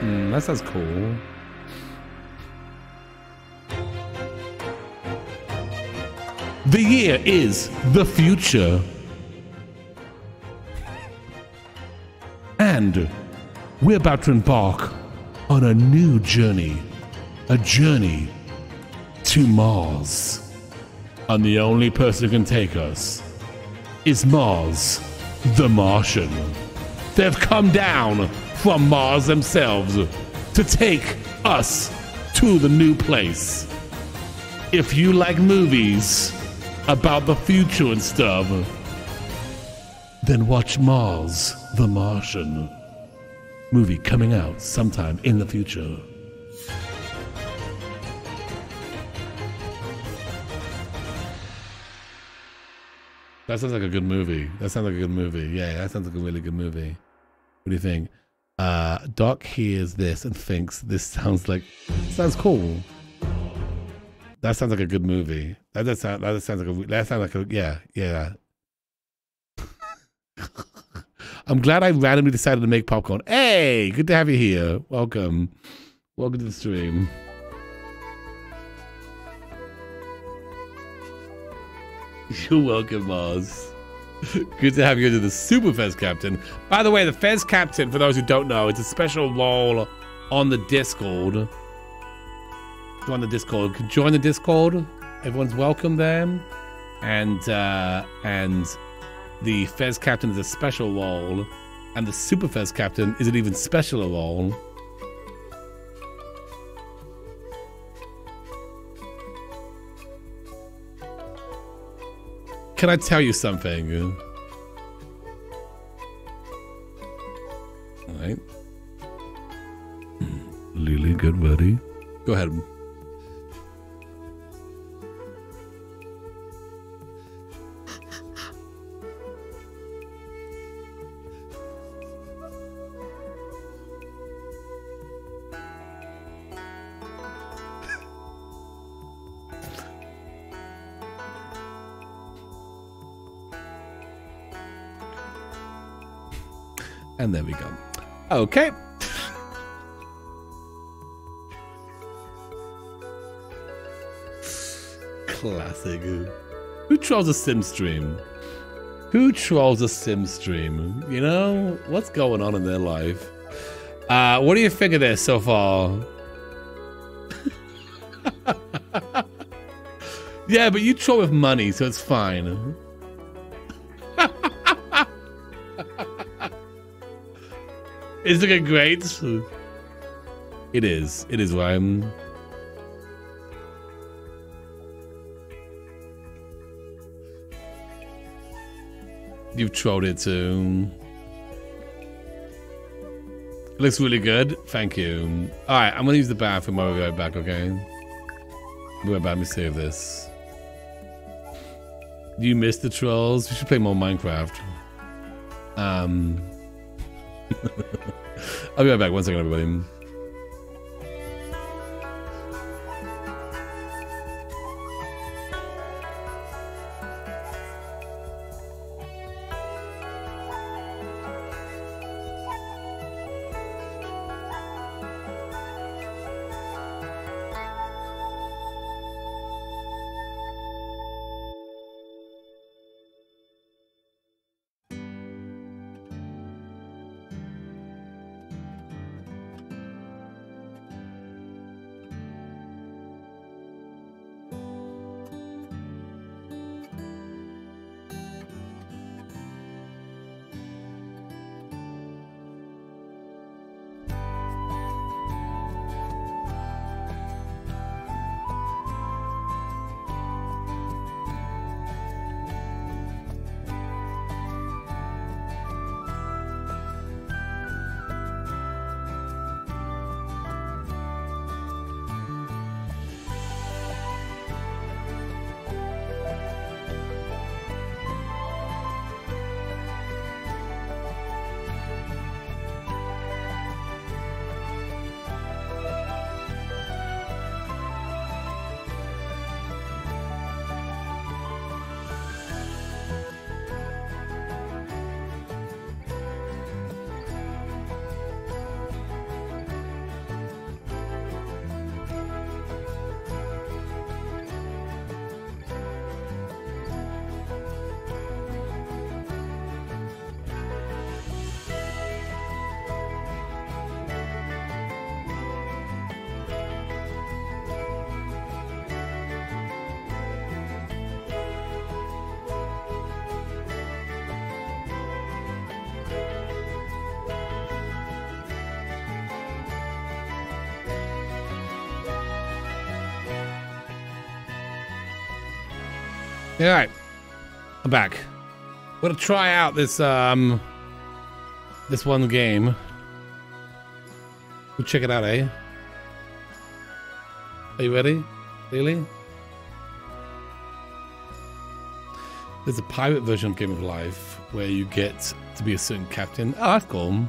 Hmm, that sounds cool. The year is the future. And we're about to embark on a new journey. A journey to Mars. And the only person who can take us is Mars, the Martian. They've come down from Mars themselves to take us to the new place. If you like movies about the future and stuff, then watch Mars, the Martian. Movie coming out sometime in the future. That sounds like a good movie. That sounds like a good movie. Yeah, that sounds like a really good movie. What do you think? Uh, Doc hears this and thinks this sounds like sounds cool. That sounds like a good movie. That does sound. That sounds like a. That sounds like a. Yeah, yeah. I'm glad I randomly decided to make popcorn. Hey, good to have you here. Welcome. Welcome to the stream. You're welcome, Mars. Good to have you as the Super Fez Captain. By the way, the Fez Captain, for those who don't know, it's a special role on the Discord. Join the Discord. Join the Discord. Everyone's welcome there. And uh, and the Fez Captain is a special role, and the Super Fez Captain is an even specialer role. Can I tell you something? All right. Lily, good buddy. Go ahead. And there we go. Okay. Classic. Who trolls a sim stream? Who trolls a sim stream? You know, what's going on in their life? Uh, what do you think of this so far? yeah, but you troll with money, so it's fine. Is it great? It is. It is Ryan. You've trolled it too. It looks really good. Thank you. Alright, I'm gonna use the bathroom while we go back, okay? We're about to save this. You missed the trolls? We should play more Minecraft. Um I'll be right back. One second, everybody. All right, I'm back. We're gonna try out this um this one game. We'll check it out, eh? Are you ready? Really? There's a pirate version of Game of Life where you get to be a certain captain. Oh, that's cool.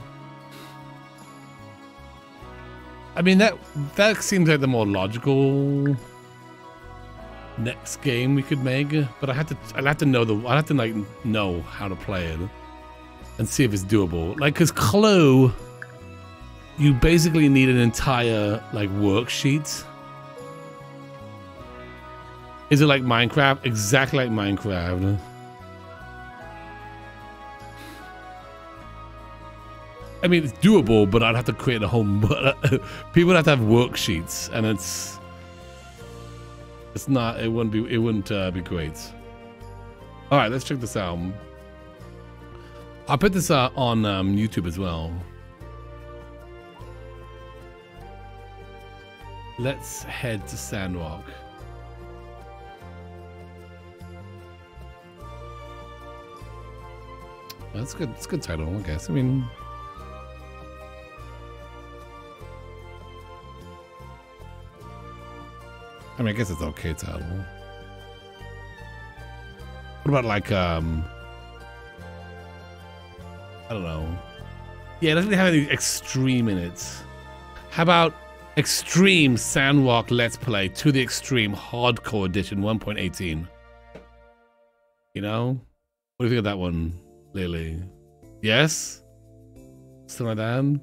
I mean that that seems like the more logical next game we could make, but I have to I'd have to know the I have to like know how to play it and see if it's doable. Like, cause Clue, you basically need an entire like worksheet. Is it like Minecraft? Exactly like Minecraft. I mean, it's doable, but I'd have to create a whole. Uh, people have to have worksheets, and it's it's not. It wouldn't be. It wouldn't uh, be great. All right, let's check this out. I'll put this uh, on um, YouTube as well. Let's head to Sandrock. That's good. That's a good title, I guess. I mean, I mean, I guess it's okay title. What about like um? I don't know. Yeah, it doesn't have any extreme in it. How about Extreme Sandrock Let's Play to the Extreme Hardcore Edition 1.18? You know? What do you think of that one, Lily? Yes? Something like that?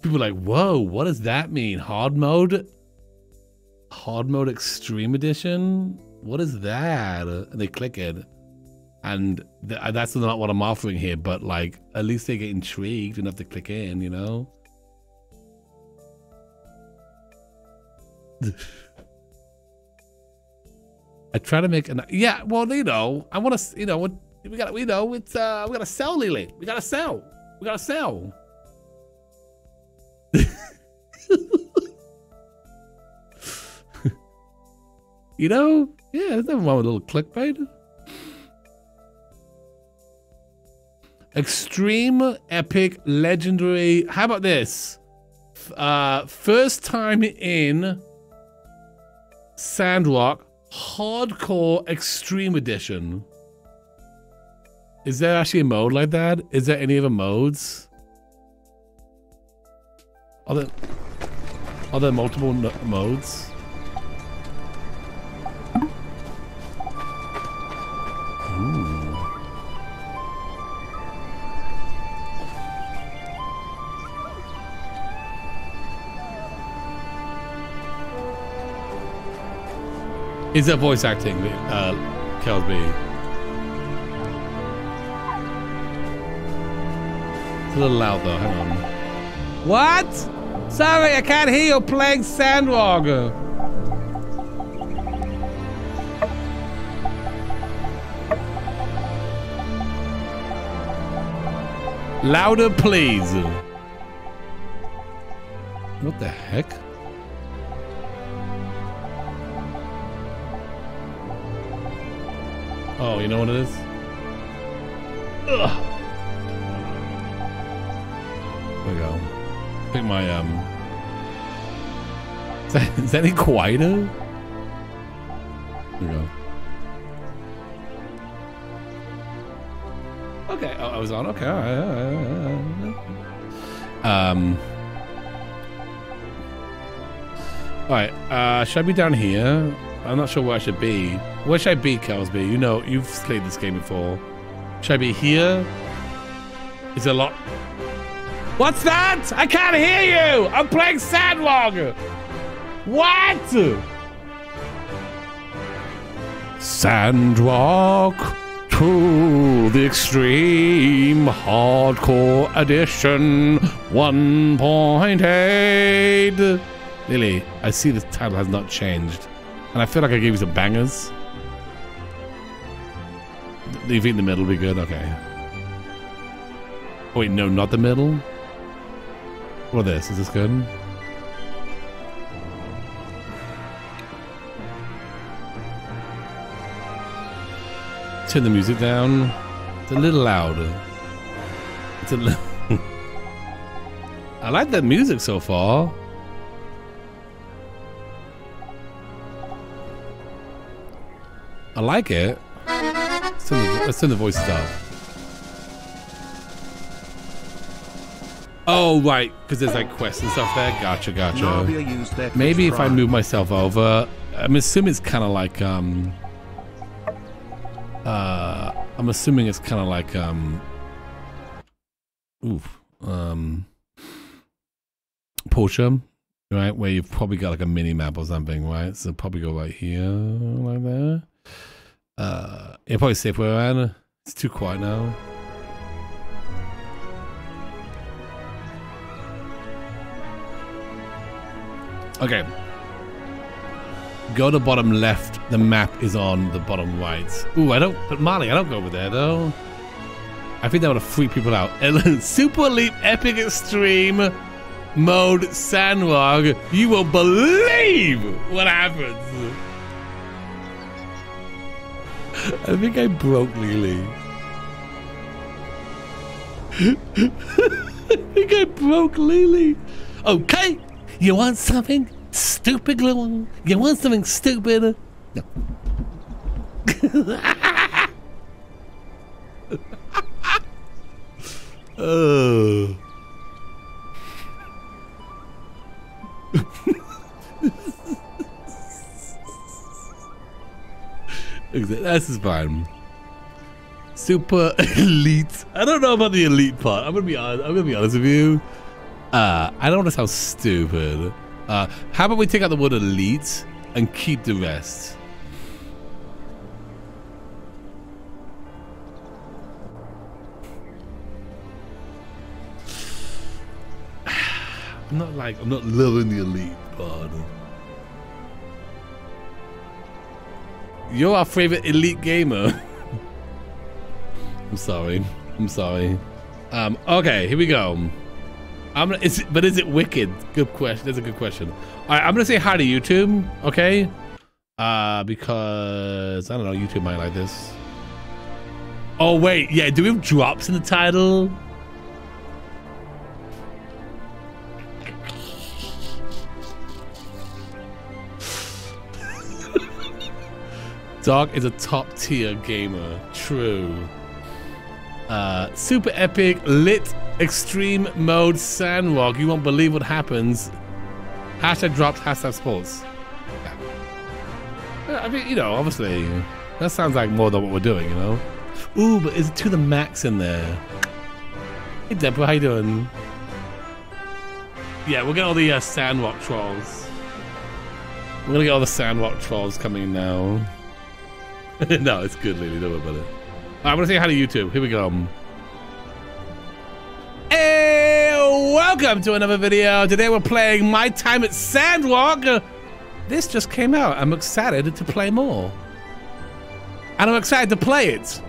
People like, whoa, what does that mean? Hard mode? Hard mode Extreme Edition? What is that? And they click it and th- that's not what I'm offering here. But like, at least they get intrigued enough to click in, you know. I try to make an yeah. Well, you know, I want to, you know, what we got. We know it's uh, we got to sell, Lily. We got to sell. We got to sell. you know, yeah, there's nothing wrong with a little clickbait. Extreme, epic, legendary. How about this? Uh, first time in Sandrock, hardcore extreme edition. Is there actually a mode like that? Is there any other modes? Are there, are there multiple modes? Is that voice acting, uh, Kelsby? It's a little loud though, hang on. What? Sorry, I can't hear you playing Sandrock. Louder, please. What the heck? Oh, you know what it is? Ugh. There we go. Think my, um... Is that, is that any quieter? There we go. Okay, oh, I was on. Okay. Um... Alright, uh, should I be down here? I'm not sure where I should be. Where should I be, Kelsby? You know, you've played this game before. Should I be here? Is a lot? What's that? I can't hear you! I'm playing Sandrock! What? Sandrock to the extreme hardcore edition 1.8. Lily, I see the title has not changed. And I feel like I gave you some bangers. Do you think the middle will be good? Okay. Oh, wait, no, not the middle? What this? Is this good? turn the music down. It's a little louder. It's a little. I like that music so far. I like it. Let's turn the, voices down. Oh, right, because there's like quests and stuff there. Gotcha, gotcha. Nabia used their Maybe if I move myself over, I'm assuming it's kind of like um. Uh, I'm assuming it's kind of like um. Oof, um. Portia, right? Where you've probably got like a mini map or something, right? So probably go right here, like there. Uh, yeah, probably safe where I am. It's too quiet now. Okay. Go to bottom left. The map is on the bottom right. Ooh, I don't. But Molly, I don't go over there though. I think that would freak people out. Super Leap Epic Extreme Mode Sandrock. You will believe what happens. I think I broke Lily. I think I broke Lily. Okay, you want something stupid, little? You want something stupid? No. oh. This is fine. Super elite. I don't know about the elite part. I'm gonna be honest. I'm gonna be honest with you. Uh, I don't want to sound stupid. Uh, how about we take out the word elite and keep the rest? I'm not like I'm not loving the elite part. You're our favorite elite gamer. I'm sorry. I'm sorry. Um, okay, here we go. I'm gonna, is it, but is it wicked? Good question. That's a good question. All right, I'm gonna say hi to YouTube. Okay, uh, because I don't know, YouTube might like this. Oh wait, yeah. Do we have drops in the title? Dog is a top tier gamer. True. Uh, super epic lit extreme mode Sandrock. You won't believe what happens. Hashtag drops. Hashtag sports. Yeah. Yeah, I mean, you know, obviously, that sounds like more than what we're doing. You know. Ooh, but is it to the max in there? Hey, Deborah, how you doing? Yeah, we'll get all the uh, Sandrock trolls. We're gonna get all the Sandrock trolls coming now. no, it's good, Lily. Don't worry about it. I'm gonna say hi to YouTube. Here we go. Hey, welcome to another video. Today we're playing My Time at Sandrock. This just came out. I'm excited to play more. And I'm excited to play it.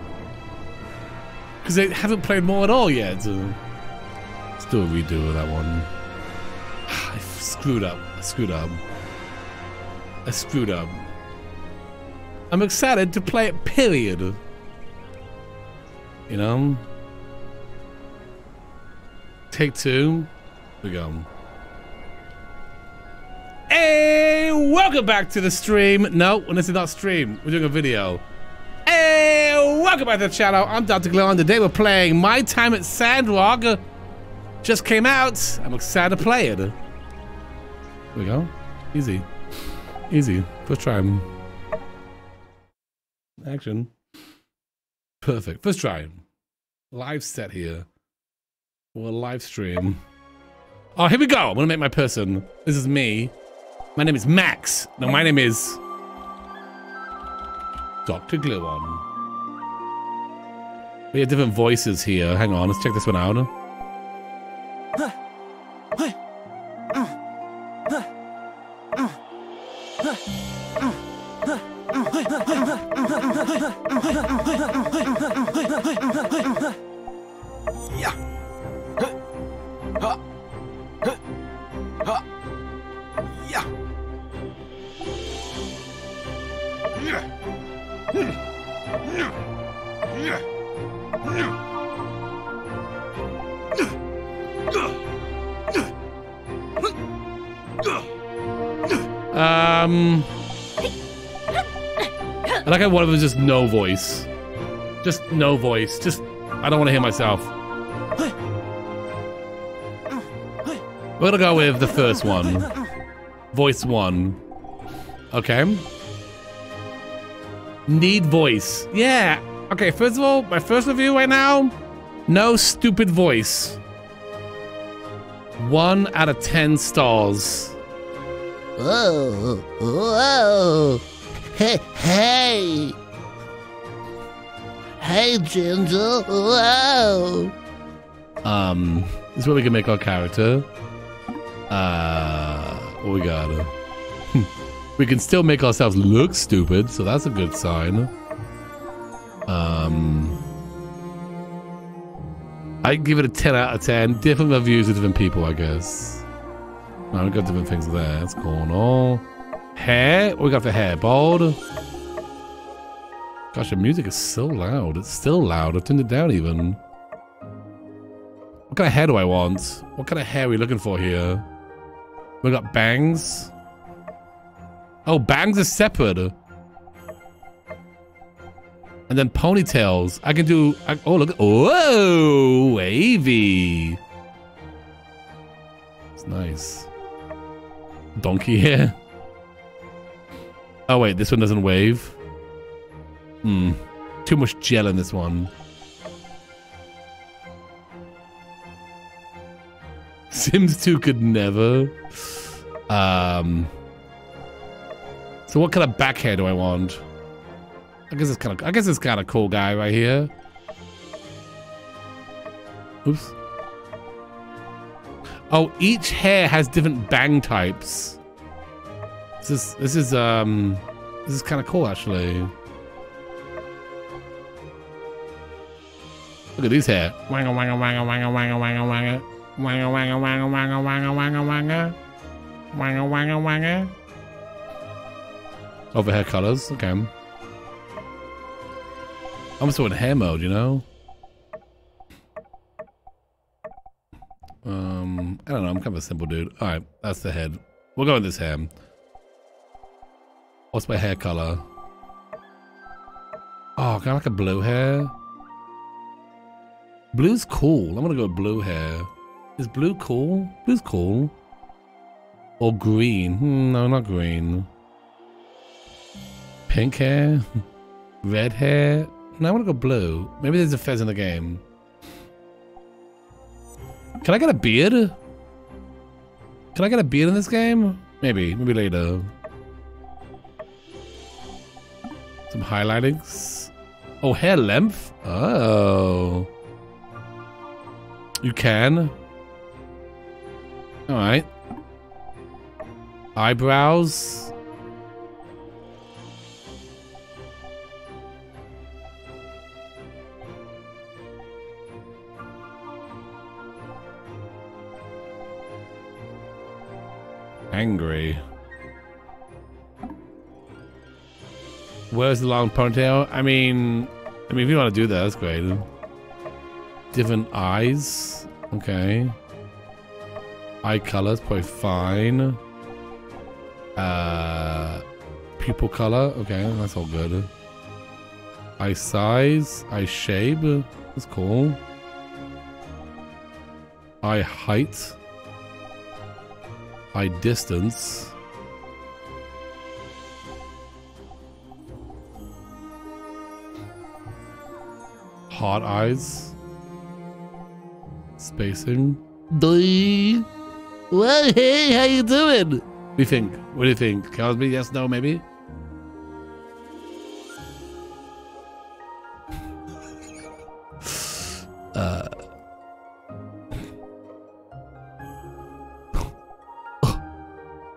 Because I haven't played more at all yet. Let's do a redo of that one. I screwed up. I screwed up. I screwed up. I'm excited to play it, period. You know? Take two. Here we go. Hey, welcome back to the stream. No, this is not stream. We're doing a video. Hey, welcome back to the channel. I'm Dr. Gluon, and today we're playing My Time at Sandrock. Just came out. I'm excited to play it. Here we go. Easy. Easy. First try. Action. Perfect. First try. Live set here. Or live stream. Oh, here we go. I'm gonna make my person. This is me. My name is Max. No, my name is Dr. Gluon. We have different voices here. Hang on, let's check this one out. Um, I like how one of them is just no voice. Just no voice. Just, I don't want to hear myself. We're gonna go with the first one. Voice one. Okay. Need voice. Yeah. Okay, first of all, my first review right now, no stupid voice. One out of ten stars. Whoa, whoa. Hey, hey. Hey, Ginger. Whoa. Um, this is where we can make our character. Uh, what we got? we can still make ourselves look stupid, so that's a good sign. Um, I give it a 10 out of 10. Different reviews of different people, I guess. No, we got different things there. That's going on. Hair? What we got for hair? Bald? Gosh, the music is so loud. It's still loud. I've turned it down even. What kind of hair do I want? What kind of hair are we looking for here? We got bangs. Oh, bangs is separate. And then ponytails. I can do. I, oh, look. Whoa, wavy. It's nice. Donkey hair. Oh wait, this one doesn't wave. Hmm. Too much gel in this one. Sims 2 could never. Um. So what kind of back hair do I want? I guess it's kind of. I guess it's kind of cool guy right here. Oops. Oh, each hair has different bang types. This is this is um this is kind of cool actually. Look at these hair. Wanga wanga wanga wanga wanga wanga wanga. Wanga wanga wanga wanga wanga wanga wanga. Wanga wanga wanga. Over hair colors. Okay. I'm still in hair mode, you know? Um, I don't know. I'm kind of a simple dude. All right, that's the head. We'll go with this hair. What's my hair color? Oh, kind of like a blue hair. Blue's cool. I'm gonna go blue hair. Is blue cool? Blue's cool. Or green? Hmm, no, not green. Pink hair? Red hair? No, I want to go blue. Maybe there's a fez in the game. Can I get a beard? Can I get a beard in this game? Maybe. Maybe later. Some highlightings. Oh, hair length? Oh. You can? Alright. Eyebrows? Angry. Where's the long ponytail? I mean, I mean, if you want to do that, that's great. Different eyes. Okay. Eye colors, probably fine. Uh, pupil color. Okay, that's all good. Eye size, eye shape. That's cool. Eye height. Eye distance. Hot eyes. Spacing. Doi. Well, hey, how you doing? What do you think? What do you think? Cosby? Yes, no, maybe? uh.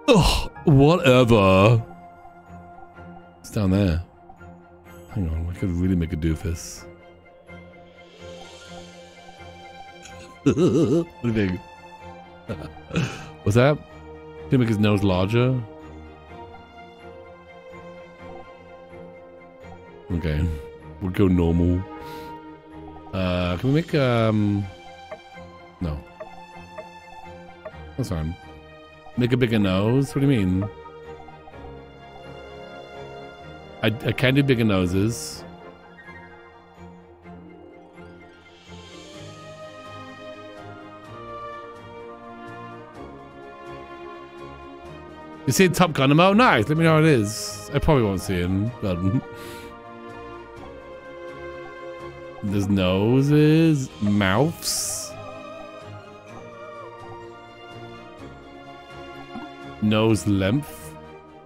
Oh, whatever. It's down there. Hang on, I could really make a doofus. Think? What's that? Can you make his nose larger? Okay. We'll go normal. Uh, can we make, um... No. That's fine. Make a bigger nose? What do you mean? I, I can do bigger noses. You see Top Gun? Oh, nice. Let me know how it is. I probably won't see him, but there's noses, mouths, nose length,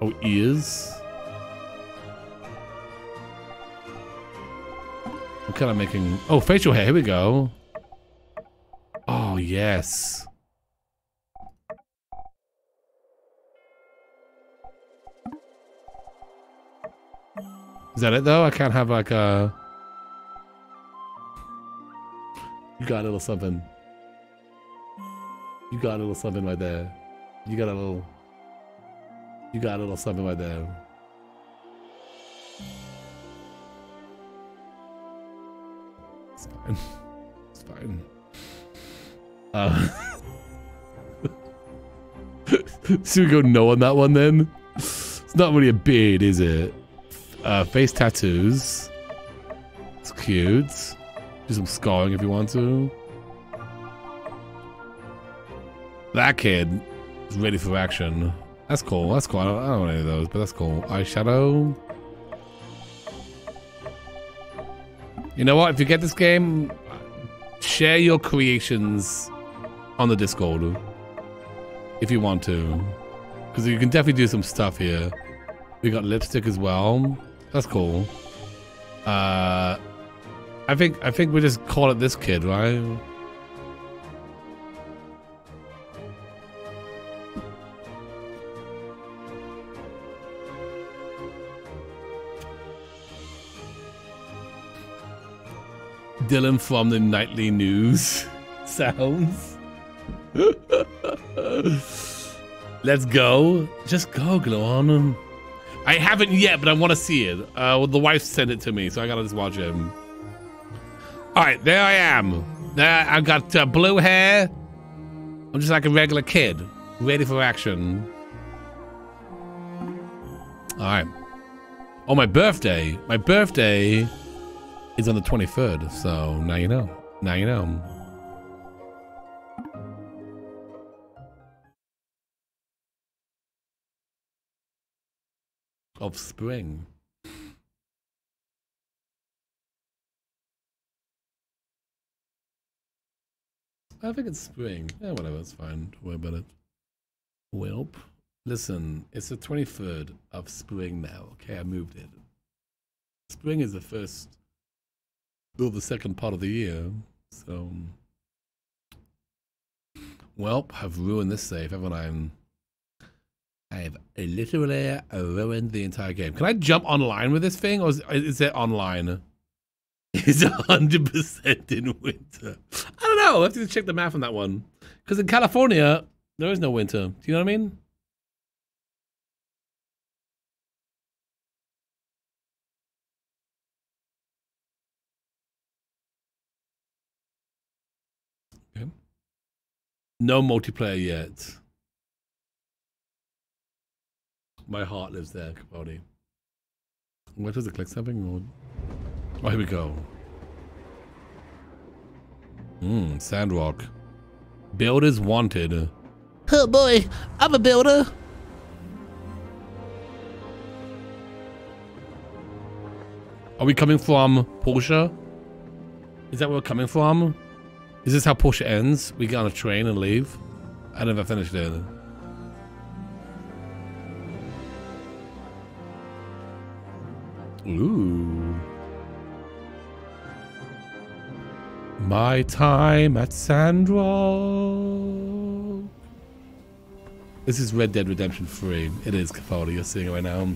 oh ears. What kind of making? Oh, facial hair. Here we go. Oh yes. Is that it though? I can't have like a. You got a little something. You got a little something right there. You got a little. You got a little something right there. It's fine. It's fine. Uh, should we go no on that one then? It's not really a beard, is it? Uh, face tattoos. It's cute. Do some scarring if you want to. That kid is ready for action. That's cool. That's cool. I don't, I don't want any of those, but that's cool. Eyeshadow. You know what? If you get this game, share your creations on the Discord if you want to, because you can definitely do some stuff here. We got lipstick as well. That's cool. Uh, I think I think we just call it this kid, right? Dylan from the nightly news sounds. Let's go. Just go, Gluon. I haven't yet, but I want to see it. Uh, well, the wife sent it to me, so I gotta just watch it. All right, there I am. There, I've got uh, blue hair. I'm just like a regular kid, ready for action. All right. Oh, my birthday. My birthday is on the 23rd, so now you know. Now you know. Of spring. I think it's spring. Yeah, whatever, it's fine. Don't worry about it. Welp. Listen, it's the 23rd of spring now. Okay, I moved it. Spring is the first, well, the second part of the year. So, welp, I've ruined this save, haven't I? I've literally ruined the entire game. Can I jump online with this thing, or is, is it online? It's 100% in winter. I don't know. I have to check the math on that one. Because in California, there is no winter. Do you know what I mean? Okay. No multiplayer yet. My heart lives there, Capaldi. Where does it click something? Or... Oh, here we go. Hmm, Sandrock. Builders wanted. Oh boy, I'm a builder. Are we coming from Portia? Is that where we're coming from? Is this how Portia ends? We get on a train and leave? I never finished it. Ooh. My time at Sandrock. This is Red Dead Redemption 3. It is Capaldi, you're seeing it right now.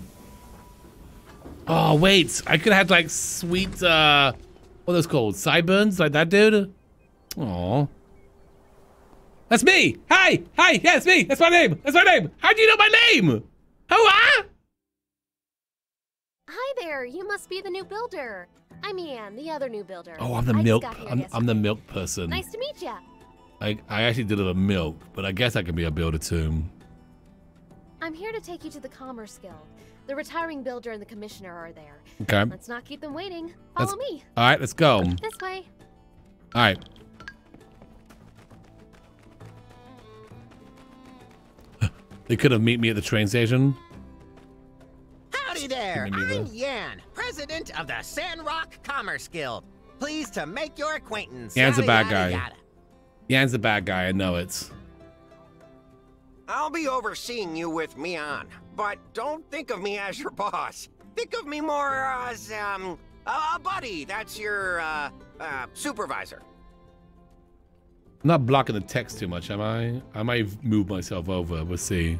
Oh, wait. I could have had, like, sweet, uh... What are those called? Sideburns? Like that dude? Aw. That's me! Hi! Hi! Yeah, me! That's my name! That's my name! How do you know my name? Oh, ah? Hi there, you must be the new builder. I'm Ian, the other new builder. Oh, I'm the I milk. I'm, I'm the milk person. Nice to meet ya. I, I actually a milk, but I guess I can be a builder too. I'm here to take you to the Commerce Guild. The retiring builder and the commissioner are there. Okay. Let's not keep them waiting. Let's- Follow me. All right, let's go. All This way. right. They could have meet me at the train station. Howdy there. Give me the- I'm Yan, president of the Sandrock Commerce Guild. Pleased to make your acquaintance. Yan's a bad yada, guy. yada. Yan's a bad guy. I know it. I'll be overseeing you with Mi-an, but don't think of me as your boss. Think of me more as, um, a buddy. That's your, uh, uh, supervisor. I'm not blocking the text too much, am I? I might move myself over. We'll see.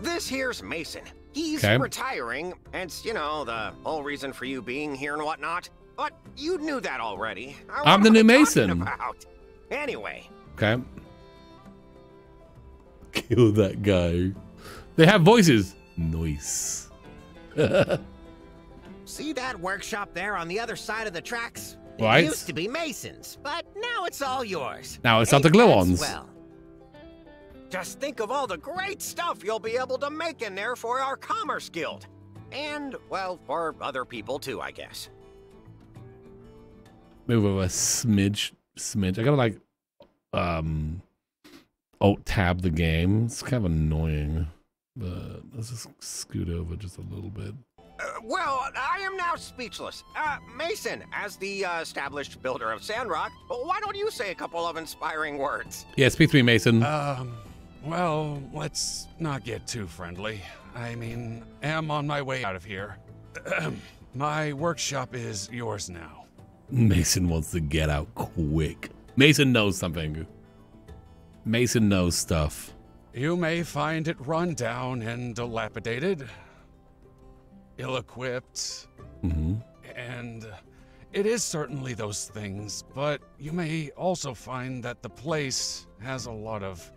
This here's Mason. He's Okay. retiring, and you know, the whole reason for you being here and whatnot. But you knew that already. Uh, I'm the new Mason. About? Anyway, Okay. Kill that guy. They have voices. Nice. See that workshop there on the other side of the tracks? Right. It used to be Mason's, but now it's all yours. Now it's not the Ain't glue that ons. swell? Just think of all the great stuff you'll be able to make in there for our Commerce Guild. And, well, for other people too, I guess. Move over a smidge, smidge. I gotta like, um, alt tab the game. It's kind of annoying, but let's just scoot over just a little bit. Uh, well, I am now speechless. Uh, Mason, as the uh, established builder of Sandrock, why don't you say a couple of inspiring words? Yeah, speak to me, Mason. Um, well, let's not get too friendly. I mean, am on my way out of here. my workshop is yours now. Mason wants to get out quick. Mason knows something. Mason knows stuff. You may find it run down and dilapidated, ill equipped, hmm and it is certainly those things, but you may also find that the place has a lot of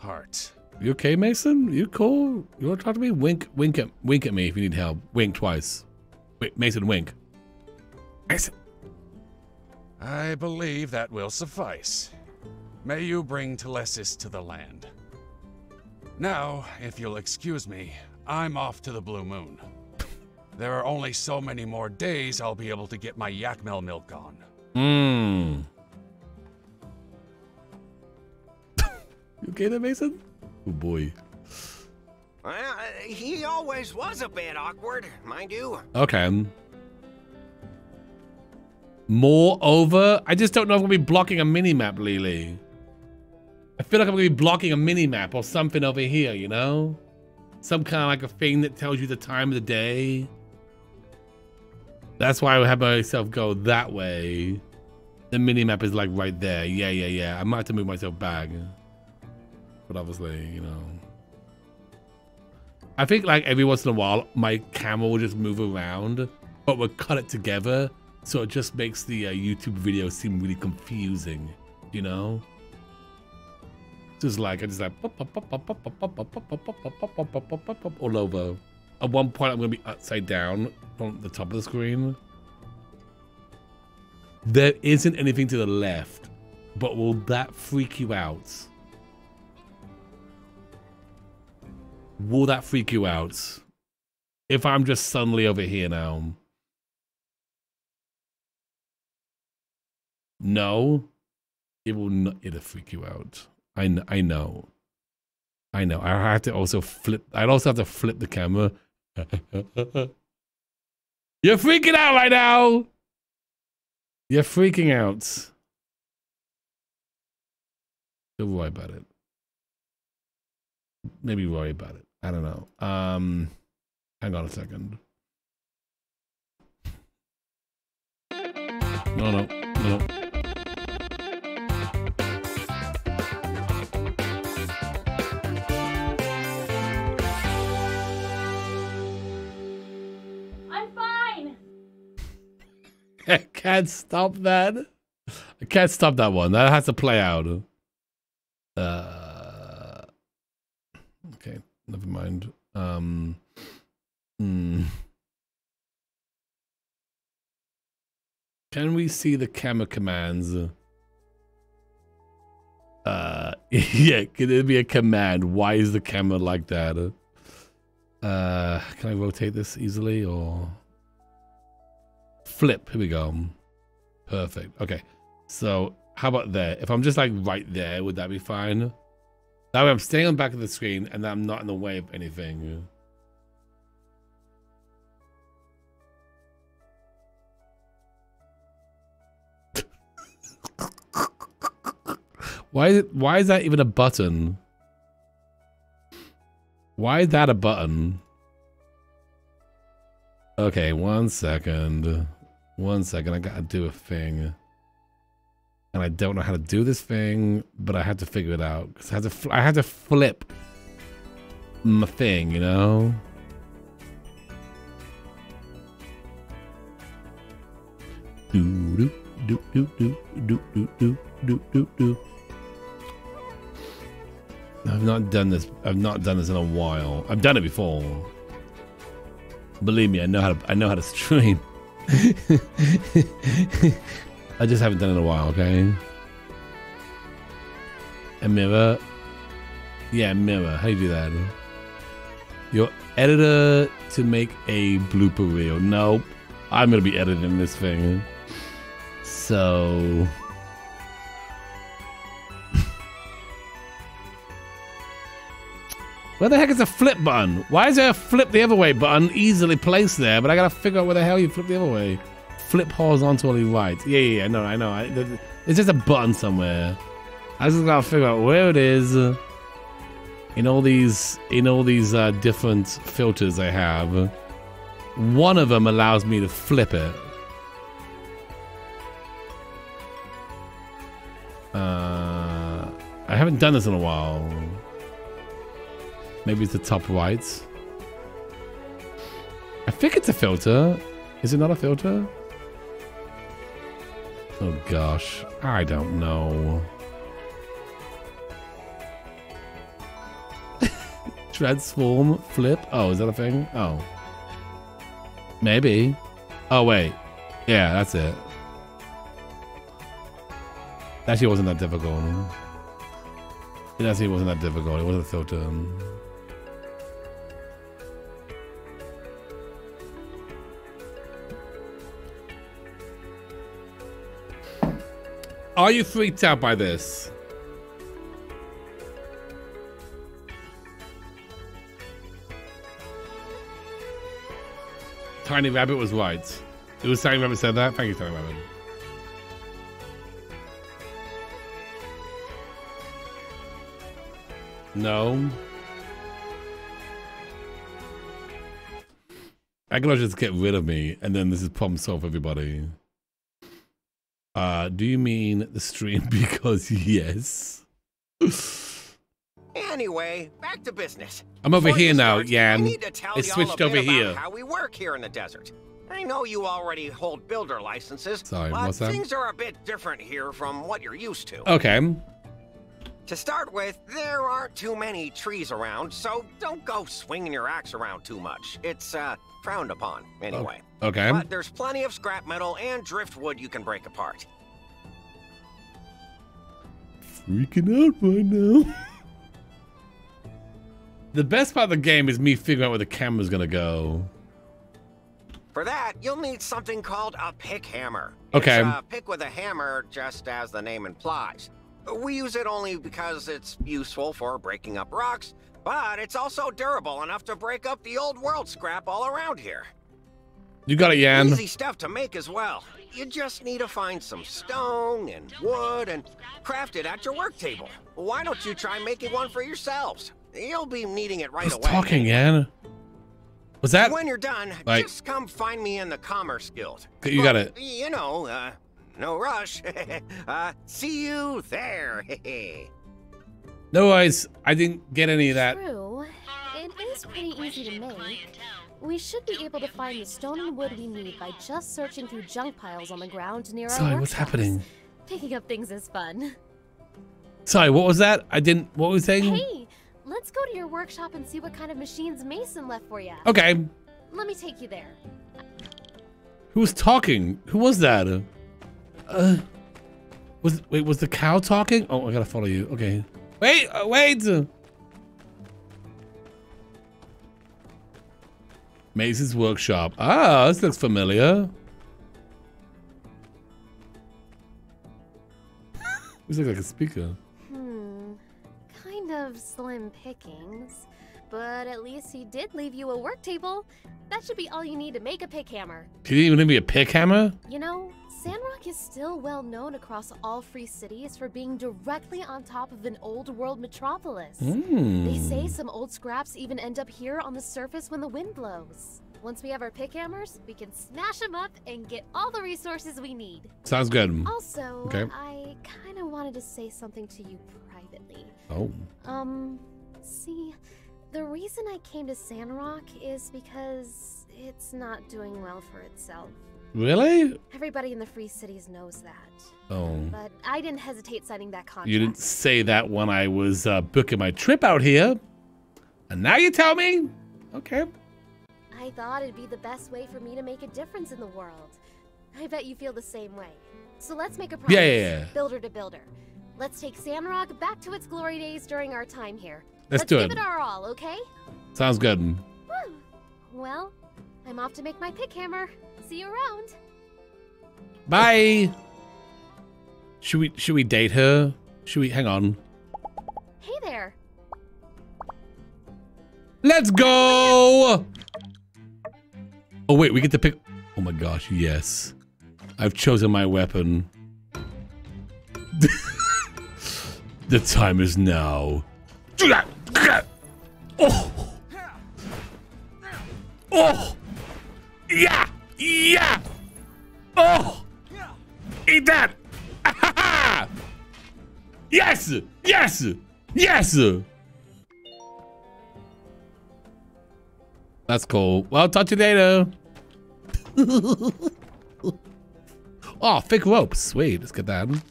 heart. You okay, Mason? You cool? You want to talk to me? Wink, wink at, wink at me if you need help. Wink twice. Wait, Mason, wink. Mason. I believe that will suffice. May you bring Telesis to the land. Now, if you'll excuse me, I'm off to the Blue Moon. There are only so many more days I'll be able to get my Yakmel milk on. Mmm. You okay there, Mason? Oh boy. Well, uh, he always was a bit awkward, mind you. Okay. Moreover, I just don't know if I'm gonna be blocking a mini map, Lily. I feel like I'm gonna be blocking a mini map or something over here, you know? Some kind of like a thing that tells you the time of the day. That's why I would have myself go that way. The mini map is like right there. Yeah, yeah, yeah. I might have to move myself back. But obviously, you know. I think like every once in a while, my camera will just move around, but we'll cut it together. So it just makes the uh, YouTube video seem really confusing, you know? Just like, I just like all over. At one point, I'm going to be upside down on the top of the screen. There isn't anything to the left, but will that freak you out? Will that freak you out? If I'm just suddenly over here now. No, it will not. It'll freak you out. I I know. I know. I have to also flip. I'd also have to flip the camera. You're freaking out right now. You're freaking out. Don't worry about it. Maybe worry about it. I don't know. Um, hang on a second. No, no, no. I'm fine. I can't stop that. I can't stop that one. That has to play out. Uh, okay, never mind. Um, hmm. Can we see the camera commands? Uh, yeah, could it be a command? Why is the camera like that? Uh, can I rotate this easily or flip? Here we go. Perfect. Okay. So how about there? If I'm just like right there, would that be fine? That way I'm staying on the back of the screen and I'm not in the way of anything. why is it, why is that even a button? Why is that a button? Okay, one second. One second, I gotta do a thing. And I don't know how to do this thing, but I had to figure it out. Because I, had to I had to flip my thing, you know? Do do do do do do do do do do. I've not done this. I've not done this in a while. I've done it before. Believe me, I know how to. I know how to stream. I just haven't done it in a while. Okay. A mirror. Yeah, mirror. How do you do that? Your editor to make a blooper reel. Nope. I'm gonna be editing this thing. So. Where the heck is the flip button? Why is there a flip the other way button easily placed there? But I gotta figure out where the hell you flip the other way. Flip horizontally right. Yeah, yeah, yeah. No, I know. I, it's just a button somewhere. I just gotta figure out where it is in all these in all these uh, different filters I have. One of them allows me to flip it. Uh, I haven't done this in a while. Maybe it's the top right. I think it's a filter. Is it not a filter? Oh gosh, I don't know. Transform, flip. Oh, is that a thing? Oh. Maybe. Oh, wait. Yeah, that's it. That actually, wasn't that difficult. It actually wasn't that difficult. It wasn't a filter. Are you freaked out by this? Tiny Rabbit was right. It was Tiny Rabbit said that. Thank you, Tiny Rabbit. No. I can just get rid of me, and then this is problem solved everybody. Uh, do you mean the stream? Because yes. Anyway, back to business. I'm over Before here now, start, Yan. I need to tell It's switched over here. How we work here in the desert. I know you already hold builder licenses, Sorry, but what's that? things are a bit different here from what you're used to. Okay. To start with, there aren't too many trees around, so don't go swinging your axe around too much. It's uh, frowned upon, anyway. okay. But there's plenty of scrap metal and driftwood you can break apart. Freaking out right now. the best part of the game is me figuring out where the camera's gonna go. For that, you'll need something called a pick hammer. Okay. It's a pick with a hammer, just as the name implies. We use it only because it's useful for breaking up rocks, but it's also durable enough to break up the old world scrap all around here. You got it, Yan. Easy stuff to make as well. You just need to find some stone and wood and craft it at your work table. Why don't you try making one for yourselves? You'll be needing it right Who's away. talking, Yan? Was that? When you're done, Like- just come find me in the Commerce Guild. You got it. You know, uh, no rush. uh, see you there. No worries. I didn't get any of that. True. It is pretty easy to make. We should be able to find the stone and wood we need by just searching through junk piles on the ground near our Sorry, what's happening? Picking up things is fun. Sorry, what was that? I didn't. What was saying? Hey, let's go to your workshop and see what kind of machines Mason left for you. Okay. Let me take you there. Who was talking? Who was that? Uh, was wait? Was the cow talking? Oh, I gotta follow you. Okay. Wait, uh, wait. Maze's workshop. Ah, this looks familiar. this looks like a speaker. Hmm. Kind of slim pickings. But at least he did leave you a work table. That should be all you need to make a pick hammer. Can you even give me a pick hammer? You know, Sandrock is still well known across all free cities for being directly on top of an old world metropolis. Hmm. They say some old scraps even end up here on the surface when the wind blows. Once we have our pick hammers, we can smash them up and get all the resources we need. Sounds good. Also, Okay. I kind of wanted to say something to you privately. Oh. Um, see, the reason I came to Sandrock is because it's not doing well for itself. Really? Everybody in the Free Cities knows that. Oh. But I didn't hesitate signing that contract. You didn't say that when I was uh, booking my trip out here. And now you tell me? Okay. I thought it'd be the best way for me to make a difference in the world. I bet you feel the same way. So let's make a promise. Yeah, yeah, yeah. Builder to builder. Let's take Sandrock back to its glory days during our time here. Let's do give it. it our all, okay? Sounds good. Well, I'm off to make my pick hammer. See you around. Bye. Should we should we date her? Should we hang on? Hey there. Let's go! Oh wait, we get to pick Oh my gosh, yes. I've chosen my weapon. the time is now. Oh! Oh! Yeah! Yeah! Oh! Eat that! yes! Yes! Yes! That's cool. Well, talk to you later. oh, thick rope. Sweet. Let's get that.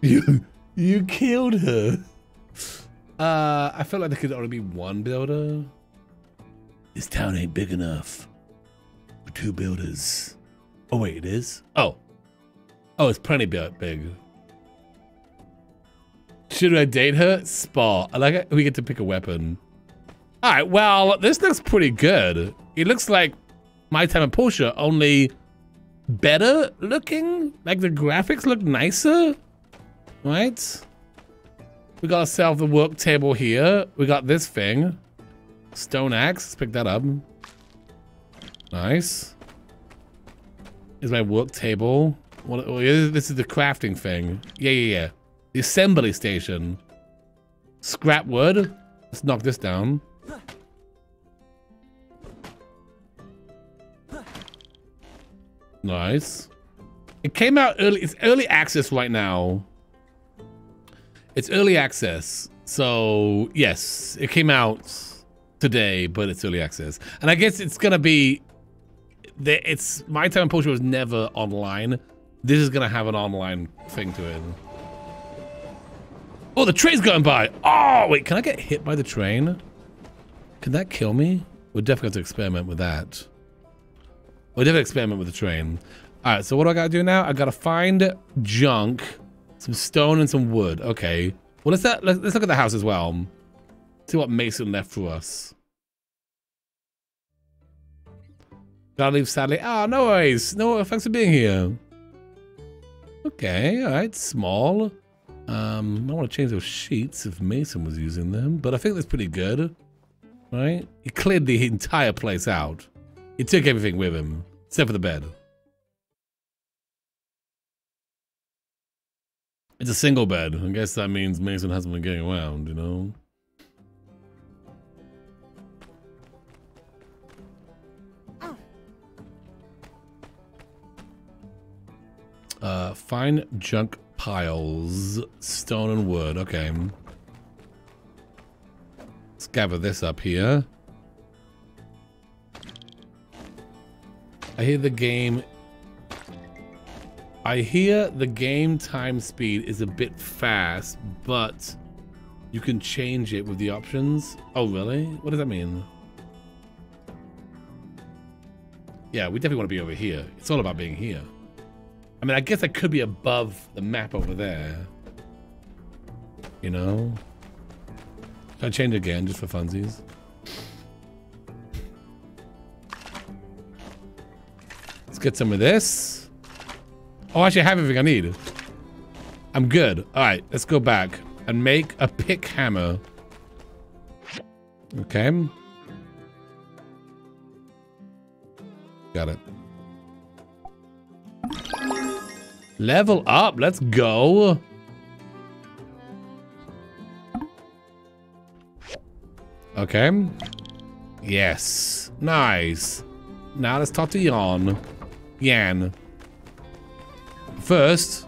You, you killed her. Uh, I felt like there could only be one builder. This town ain't big enough for two builders. Oh wait, it is. Oh, oh, it's plenty big. Should I date her? Spa. I like it. We get to pick a weapon. All right. Well, this looks pretty good. It looks like my time in Portia, only better looking. Like the graphics look nicer, right? We got ourselves the work table here. We got this thing. Stone axe. Let's pick that up. Nice. Is my work table. What, oh, this is the crafting thing. Yeah, yeah, yeah. The assembly station. Scrap wood. Let's knock this down. Nice. It came out early. It's early access right now. It's early access. So, yes, it came out today, but it's early access. And I guess it's to be the, it's my time Portia was never online. This is to have an online thing to it. Oh, the train's going by. Oh, wait, can I get hit by the train? Can that kill me? We're definitely going to experiment with that. We're definitely experiment with the train. All right, so what do I got to do now? I got to find junk, some stone and some wood. Okay. Well, let's, let's look at the house as well. See what Mason left for us. Gotta leave sadly. Ah, no worries. No, thanks for being here. Okay, all right, small. Um, I want to change those sheets if Mason was using them, but I think that's pretty good. Right? He cleared the entire place out. He took everything with him, except for the bed. It's a single bed. I guess that means Mason hasn't been getting around, you know? Uh, find junk piles, stone and wood. Okay. Let's gather this up here. I hear the game. I hear the game time speed is a bit fast, but you can change it with the options. Oh, really? What does that mean? Yeah, we definitely want to be over here. It's all about being here. I mean, I guess I could be above the map over there. You know? Should I change again just for funsies? Let's get some of this. Oh, I should have everything I need. I'm good. All right, let's go back and make a pick hammer. Okay. Got it. Level up. Let's go. Okay. Yes. Nice. Now let's talk to Yan. Yan. First.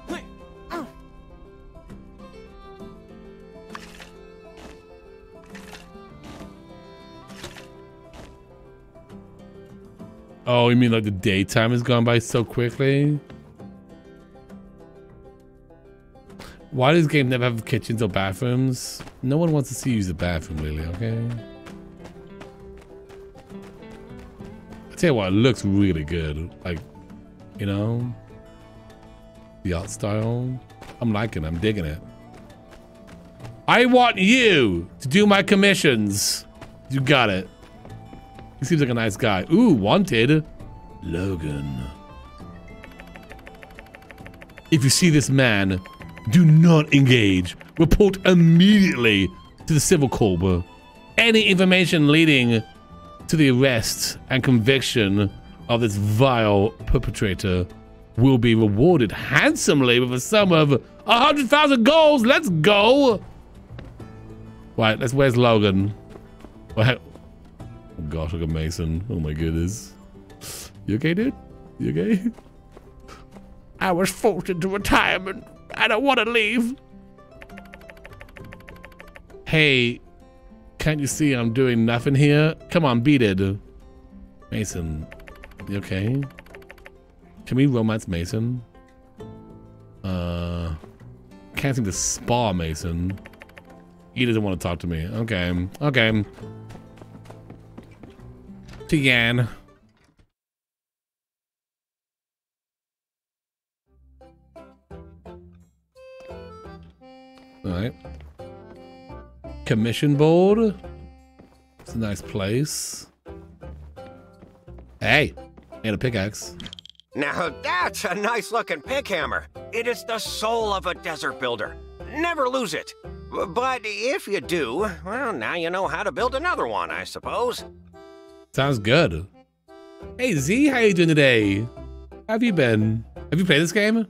Oh, you mean like the daytime has gone by so quickly? Why does game never have kitchens or bathrooms? No one wants to see you use the bathroom, really, okay? I tell you what, it looks really good. Like, you know? The art style. I'm liking it, I'm digging it. I want you to do my commissions. You got it. He seems like a nice guy. Ooh, wanted. Logan. If you see this man, do not engage. Report immediately to the Civil Corps. Any information leading to the arrest and conviction of this vile perpetrator will be rewarded handsomely with a sum of a hundred thousand gols. Let's go. Right, let's. Where's Logan? Well, oh gosh, look at Mason. Oh my goodness. You okay, dude? You okay? I was forced into retirement. I don't want to leave. Hey, can't you see I'm doing nothing here? Come on, beat it. Mason, you okay? Can we romance Mason? Uh, can't seem to spar Mason. He doesn't want to talk to me. Okay, okay. To Yan. Alright. Commission board. It's a nice place. Hey, and a pickaxe. Now that's a nice looking pick hammer. It is the soul of a desert builder. Never lose it. But if you do, well, now you know how to build another one, I suppose. Sounds good. Hey Z, how you doing today? How have you been? Have you played this game?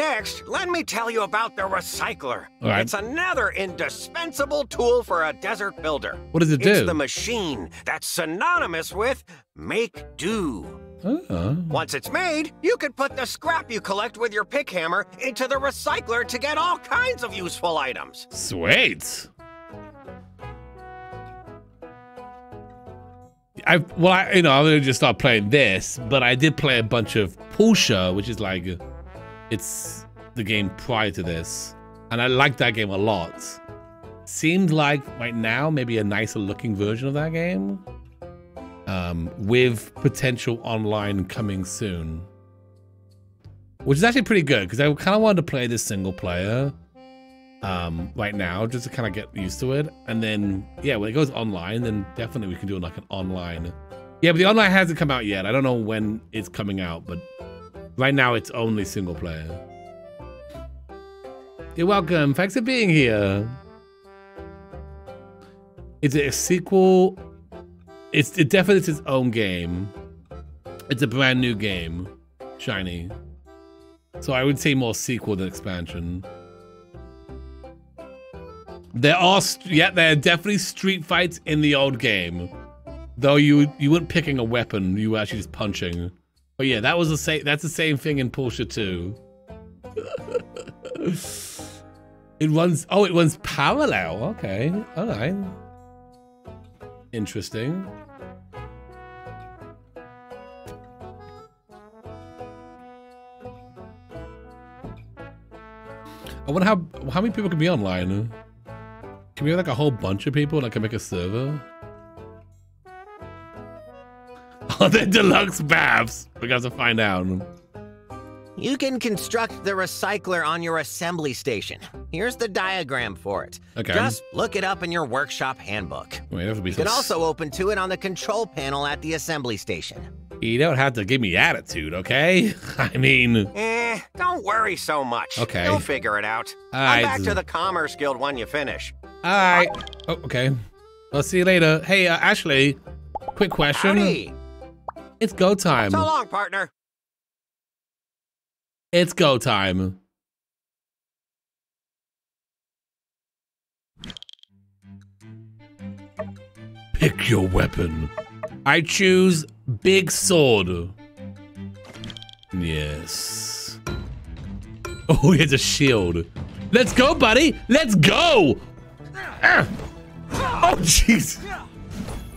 Next, let me tell you about the recycler. Right. It's another indispensable tool for a desert builder. What does it It's do? the machine that's synonymous with make do. Oh. Once it's made, you can put the scrap you collect with your pick hammer into the recycler to get all kinds of useful items. Sweet. I well, I, you know, I'm gonna just start playing this, but I did play a bunch of Portia, which is like, it's the game prior to this, and I like that game a lot. Seems like right now maybe a nicer looking version of that game, um, with potential online coming soon, which is actually pretty good because I kind of wanted to play this single player um right now just to kind of get used to it. And then yeah when it goes online then definitely we can do like an online. Yeah but the online hasn't come out yet. I don't know when it's coming out but right now it's only single player. You're welcome. Thanks for being here. Is it a sequel? It's it definitely its own game. It's a brand new game shiny. So i would say more sequel than expansion. There are, yeah, there are definitely street fights in the old game. Though you you weren't picking a weapon, you were actually just punching. But yeah, that was the same. That's the same thing in Portia 2. it runs. Oh, it runs parallel. Okay, all right. Interesting. I wonder how how many people can be online. Can we have like a whole bunch of people that can make a server? Oh, they're deluxe baths. We got to find out. you can construct the recycler on your assembly station. Here's the diagram for it. Okay. Just look it up in your workshop handbook. Wait, that would be You can so s- also open to it on the control panel at the assembly station. You don't have to give me attitude, okay? I mean, Eh, don't worry so much. Okay. You'll figure it out. All Come back to the Commerce Guild when you finish. all right. Oh, okay. I'll see you later. Hey, uh, Ashley, quick question. Howdy. It's go time. So long, partner. It's go time. Pick your weapon. I choose big sword. Yes. Oh, he has a shield. Let's go, buddy. Let's go. Ah. Oh, jeez.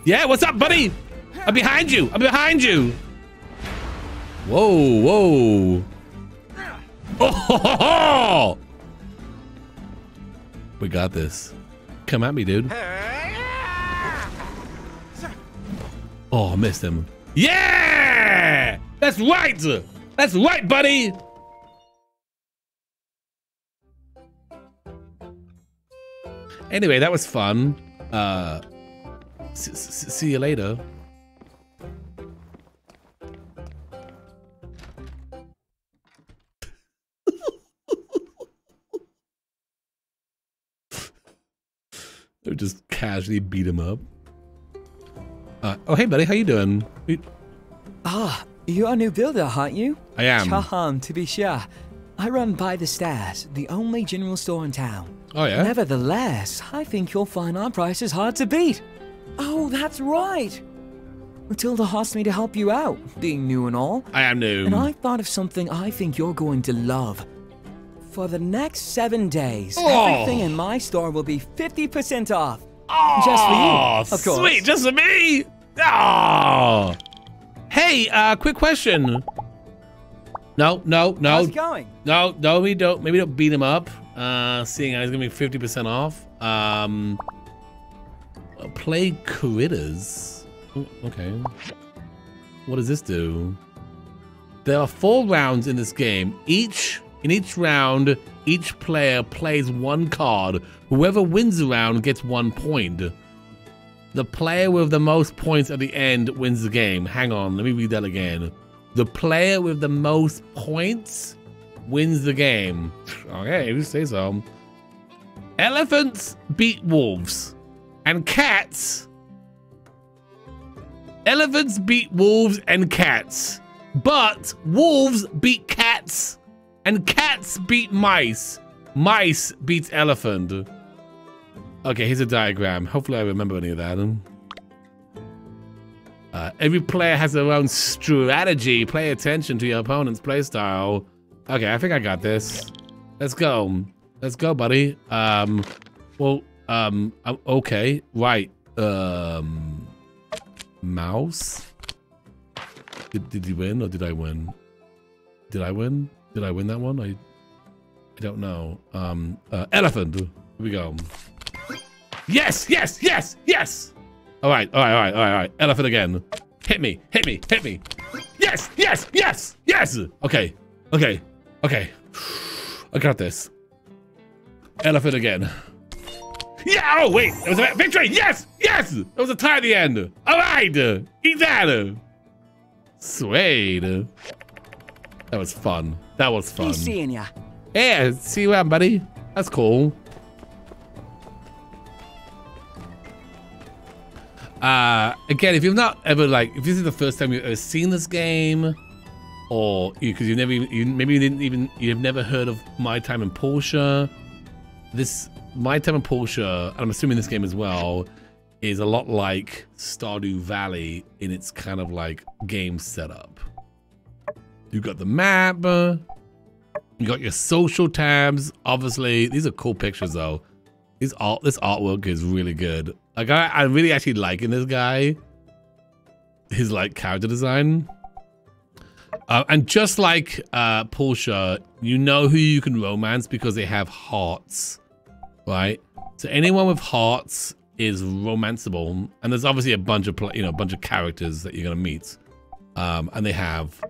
Yeah, what's up, buddy? I'm behind you. I'm behind you. Whoa, whoa. Oh, ho, ho, ho! We got this. Come at me, dude. Oh, I missed him. Yeah! That's right! That's right, buddy! Anyway, that was fun. Uh, see you later. Or just casually beat him up. Uh, oh, hey, buddy, how you doing? Ah, you're a new builder, aren't you? I am. Charm, to be sure. I run by the stairs, the only general store in town. Oh, yeah? Nevertheless, I think you'll find our prices hard to beat. Oh, that's right. Matilda asked me to help you out, being new and all. I am new. And I thought of something I think you're going to love. For the next seven days, Oh. everything in my store will be 50% off. Just for Oh, you, of course. sweet, just for me. Oh. Hey, uh, quick question. No, no, no. How's it going? No, no, we don't. Maybe don't beat him up. Uh, seeing how he's gonna be fifty percent off. Um, play critters. Oh, okay. What does this do? There are four rounds in this game. Each in each round, each player plays one card. Whoever wins the round gets one point. The player with the most points at the end wins the game. Hang on, let me read that again. The player with the most points wins the game. Okay, if you say so. Elephants beat wolves. And cats. Elephants beat wolves and cats. But wolves beat cats. And cats beat mice. Mice beats elephant. Okay, here's a diagram. Hopefully I remember any of that. Uh, every player has their own strategy. Pay attention to your opponent's playstyle. Okay, I think I got this. Let's go. Let's go, buddy. Um, well, um, uh, okay, right. Um, mouse. Did did you win or did I win? Did I win? Did I win that one? I I don't know. Um, uh, elephant. Here we go. Yes, yes, yes, yes. All right, all right, all right, all right, all right. Elephant again. Hit me, hit me, hit me. Yes, yes, yes, yes. Okay, okay, okay. I got this. Elephant again. Yeah, oh wait, it was a victory. Yes, yes. It was a tie at the end. All right, eat that. Sweet. That was fun. That was fun. Be seeing ya. Yeah, see you around, buddy. That's cool. Uh, again, if you've not ever like, if this is the first time you've ever seen this game, or you because you, have never, even, you maybe you didn't even, you've never heard of My Time in Portia. This My Time in Portia, and I'm assuming this game as well, is a lot like Stardew Valley in its kind of like game setup. You got the map. You got your social tabs. Obviously, these are cool pictures though. These art, this artwork is really good. Like I, I really actually liking this guy. His like character design. Uh, and just like uh, Portia, you know who you can romance because they have hearts, right? So anyone with hearts is romanceable, and there's obviously a bunch of you know a bunch of characters that you're gonna meet, um, and they have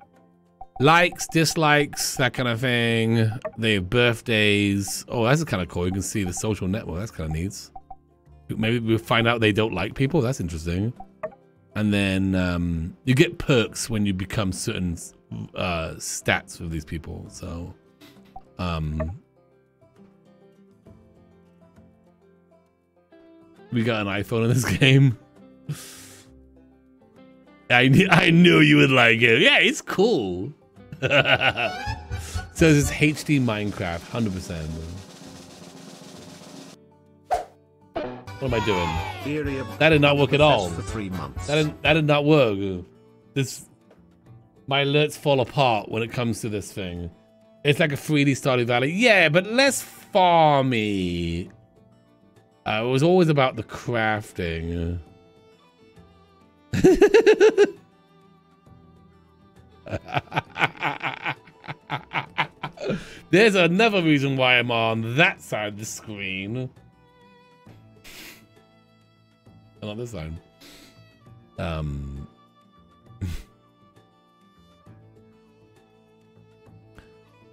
likes, dislikes, that kind of thing. They have birthdays. Oh, that's kind of cool. You can see the social network. That's kind of neat. Maybe we'll find out they don't like people. That's interesting. And then um, you get perks when you become certain uh, stats of these people. So, um, we got an iPhone in this game. I I knew you would like it. Yeah, it's cool. so this is HD Minecraft, hundred percent. What am I doing? That did not work at all. For three months. That did, that did not work. This my alerts fall apart when it comes to this thing. It's like a 3D Stardew Valley. Yeah, but less farmy. Uh, it was always about the crafting. There's another reason why I'm on that side of the screen. On this side. Um.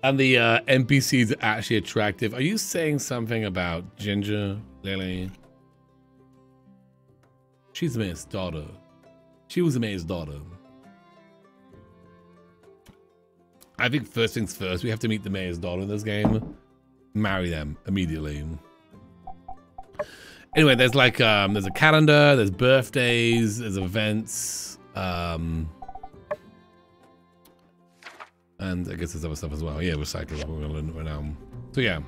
and the uh, NPCs are actually attractive. Are you saying something about Ginger, Lily? She's the mayor's daughter. She was the mayor's daughter. I think first things first, we have to meet the mayor's daughter in this game. Marry them immediately. Anyway, there's like um, there's a calendar, there's birthdays, there's events, um, and I guess there's other stuff as well. Yeah, recycle. We're gonna learn right now. So yeah,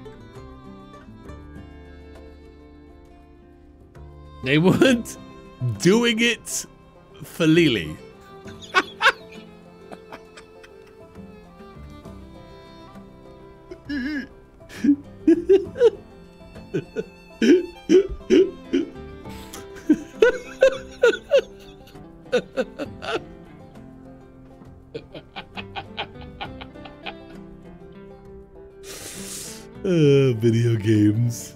they weren't doing it for Lily. Uh, video games.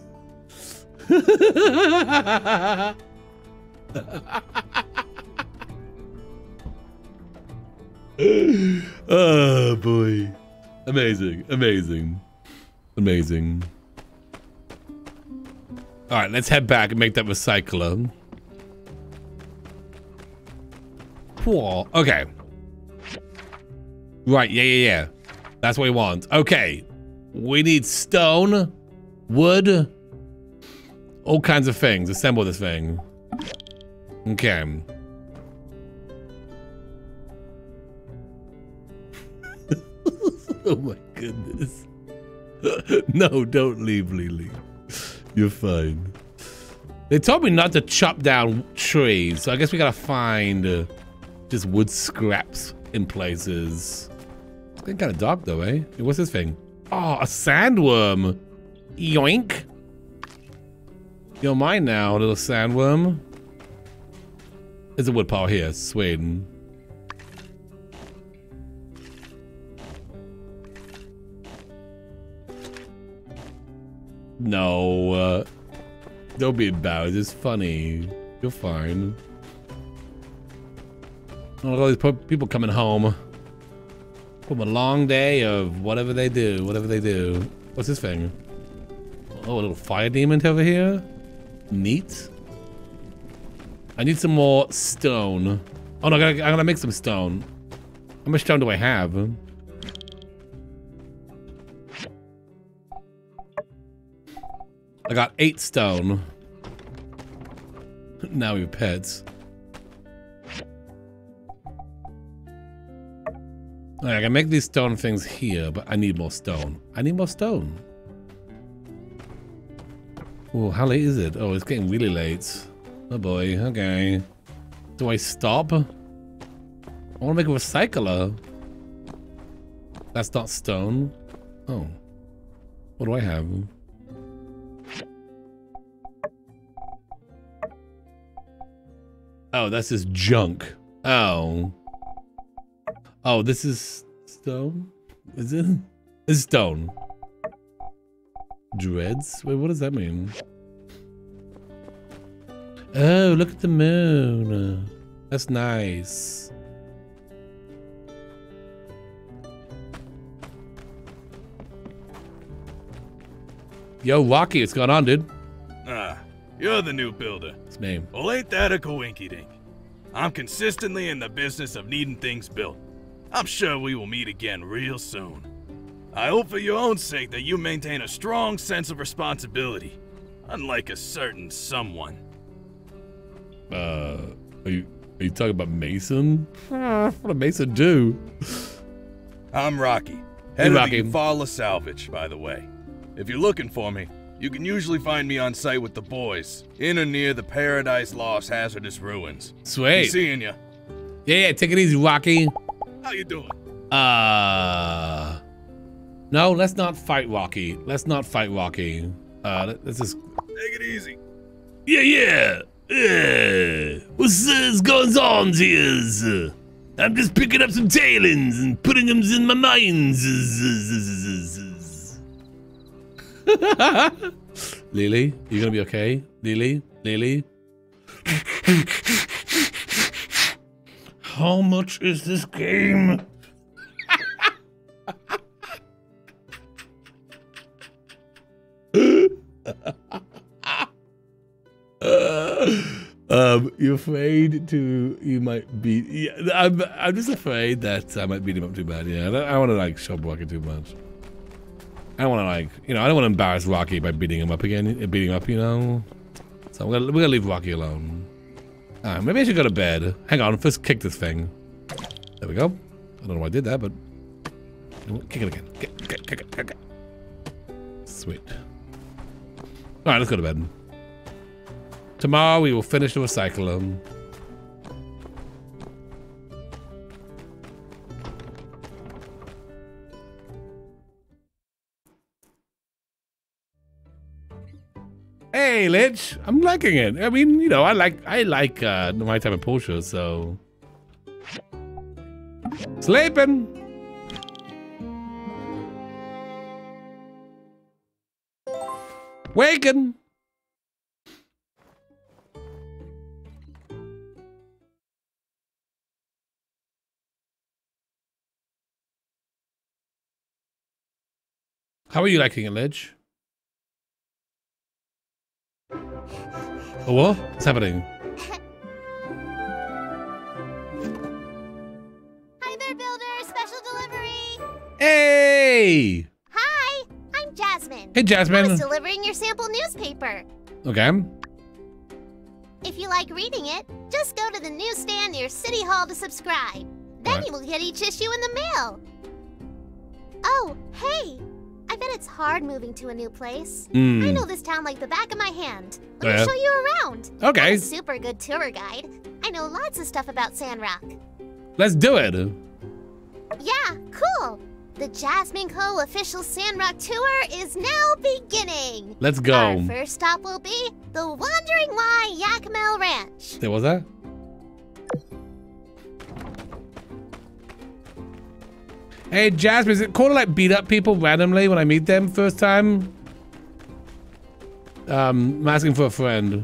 oh boy. Amazing, amazing, amazing. All right, let's head back and make that recycler. Whoa, okay. Right, yeah, yeah, yeah. That's what we want. Okay. We need stone, wood, all kinds of things. Assemble this thing. Okay. oh my goodness. no, don't leave, Lily. You're fine. They told me not to chop down trees, so I guess we gotta find uh, just wood scraps in places. It's getting kind of dark though, eh? What's this thing? Oh, a sandworm. Yoink. You're mine now, little sandworm. There's a wood pile here, Sweden. No, uh, don't be embarrassed. It's funny. You're fine. All these people coming home from a long day of whatever they do, whatever they do. What's this thing? Oh, a little fire demon over here. Neat. I need some more stone. Oh no, I gotta, I gotta make some stone. How much stone do I have? I got eight stone. now we have pets. Right, I can make these stone things here, but I need more stone. I need more stone. Oh, how late is it? Oh, it's getting really late. Oh boy, okay. Do I stop? I want to make a recycler. That's not stone. Oh. What do I have? Oh, this is junk. Oh. Oh, this is stone? Is it? It's stone. Dreads? Wait, what does that mean? Oh, look at the moon. That's nice. Yo, Rocky, what's going on, dude? Ah, you're the new builder. It's me. Well, ain't that a coinky dink? I'm consistently in the business of needing things built. I'm sure we will meet again real soon. I hope for your own sake that you maintain a strong sense of responsibility, unlike a certain someone. Uh, are you are you talking about Mason? what did Mason do? I'm Rocky, Hey, head of Rocky. the Eufaula Salvage, by the way. If you're looking for me, you can usually find me on site with the boys, in or near the Paradise Lost Hazardous Ruins. Sweet. Be seeing ya. Yeah, yeah. Take it easy, Rocky. How you doing? Uh, no, let's not fight Rocky. Let's not fight Rocky. Uh, let- let's just. Take it easy. Yeah, yeah. Yeah. What's, uh, going on here? I'm just picking up some tailings and putting them in my mines. Lily, you're gonna be okay? Lily, Lily. How much is this game? um, you're afraid to you might beat. Yeah, I'm. I'm just afraid that I might beat him up too bad. Yeah, I don't, I want to like show Rocky too much. I don't want to like, you know, I don't want to embarrass Rocky by beating him up again, beating him up, you know. So we're gonna, we're gonna leave Rocky alone. Uh, maybe I should go to bed. Hang on, first kick this thing. There we go. I don't know why I did that, but kick it again. Kick, kick, kick, kick it. Sweet. All right, let's go to bed. Tomorrow we will finish the recycler. Hey, Lich, I'm liking it. I mean, you know, I like I like uh, my time of Portia, so sleeping. Waking. How are you liking it, Ledge? Oh, what? What's happening? Hi there, Builder. Special delivery. Hey! Hi, I'm Jasmine. Hey, Jasmine. I was delivering your sample newspaper. Okay. If you like reading it, just go to the newsstand near City Hall to subscribe. Then Right. you will get each issue in the mail. Oh, hey! I bet it's hard moving to a new place. Hmm. I know this town like the back of my hand. Let Yeah. me show you around. Okay. Super good tour guide. I know lots of stuff about Sandrock. Let's do it. Yeah, cool. The Jasmine Co. official Sandrock tour is now beginning. Let's go. Our first stop will be the Wandering Y Yakimel Ranch. There was that? Hey, Jasmine, is it cool to like beat up people randomly when I meet them first time? Um, I'm asking for a friend.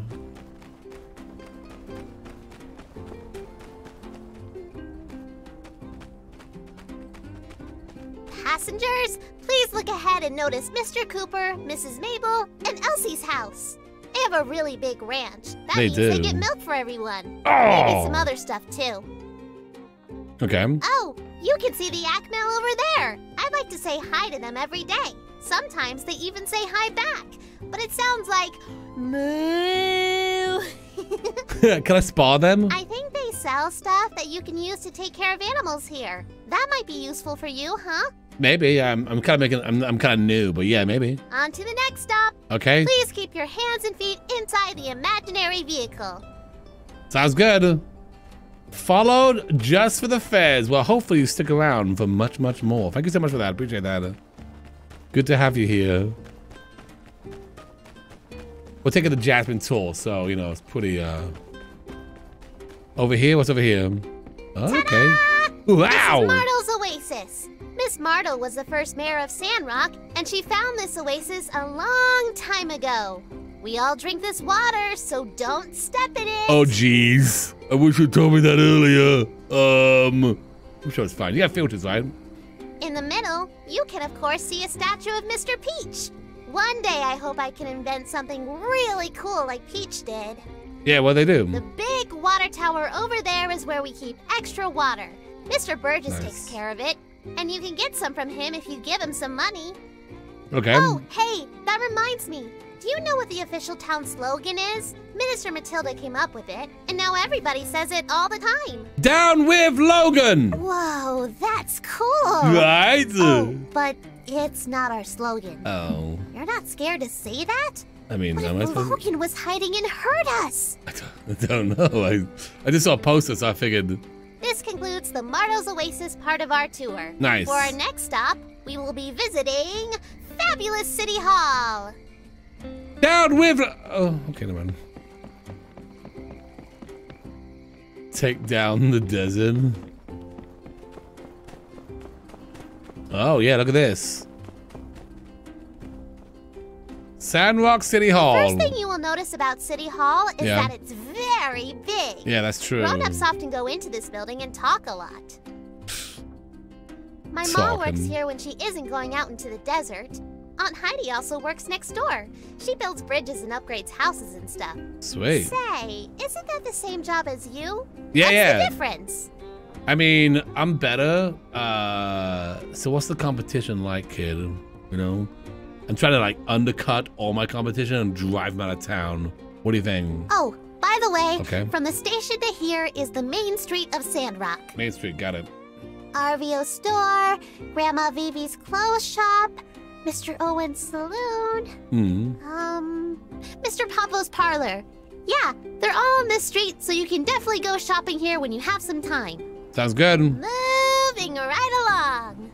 Passengers, please look ahead and notice Mr. Cooper, Mrs. Mabel, and Elsie's house. They have a really big ranch. That They means they get milk for everyone. Oh. Maybe some other stuff too. Okay. Oh, you can see the Yakmel over there. I like to say hi to them every day. Sometimes they even say hi back. But it sounds like moo. Can I spar them? I think they sell stuff that you can use to take care of animals here. That might be useful for you, huh? Maybe. I'm, I'm kind of making. I'm, I'm kind of new, but yeah, maybe. On to the next stop. Okay. Please keep your hands and feet inside the imaginary vehicle. Sounds good. Followed just for the fares. Well, hopefully you stick around for much, much more. Thank you so much for that. Appreciate that. Good to have you here. We're taking the Jasmine tour, so you know it's pretty. uh Over here, what's over here? Okay. Wow. Mrs. Martle's Oasis. Miss Martle was the first mayor of Sandrock, and she found this oasis a long time ago. We all drink this water, so don't step in it. Oh, jeez. I wish you told me that earlier. Um, I'm sure it's fine. You got filters, right? In the middle, you can of course see a statue of Mr. Peach. One day I hope I can invent something really cool like Peach did. Yeah, what they do? The big water tower over there is where we keep extra water. Mr. Burgess Nice. takes care of it, and you can get some from him if you give him some money. Okay. Oh, hey, that reminds me. Do you know what the official town slogan is? Minister Matilda came up with it, and now everybody says it all the time. Down with Logan! Whoa, that's cool. Right? Oh, but it's not our slogan. Oh. You're not scared to say that? I mean, What am I if supposed Logan was hiding and hurt us? I don't know. I, I just saw a poster, so I figured. This concludes the Mardo's Oasis part of our tour. Nice. For our next stop, we will be visiting Fabulous City Hall. Down with. Oh, okay, never mind. Take down the desert. Oh, yeah, look at this. Sandrock City Hall. First thing you will notice about City Hall is Yeah. that it's very big. Yeah, that's true. Grown-ups often go into this building and talk a lot. My mom works here when she isn't going out into the desert. Aunt Heidi also works next door. She builds bridges and upgrades houses and stuff. Sweet. Say, isn't that the same job as you? Yeah, What's yeah. the difference? I mean, I'm better. Uh, so what's the competition like, kid? You know, I'm trying to like undercut all my competition and drive them out of town. What do you think? Oh, by the way, Okay. from the station to here is the main street of Sandrock. Main Street, got it. RVO store, Grandma Vivi's clothes shop, Mr. Owen's saloon, Hmm. um, Mr. Pablo's parlor. Yeah, they're all on this street, so you can definitely go shopping here when you have some time. Sounds good. Moving right along.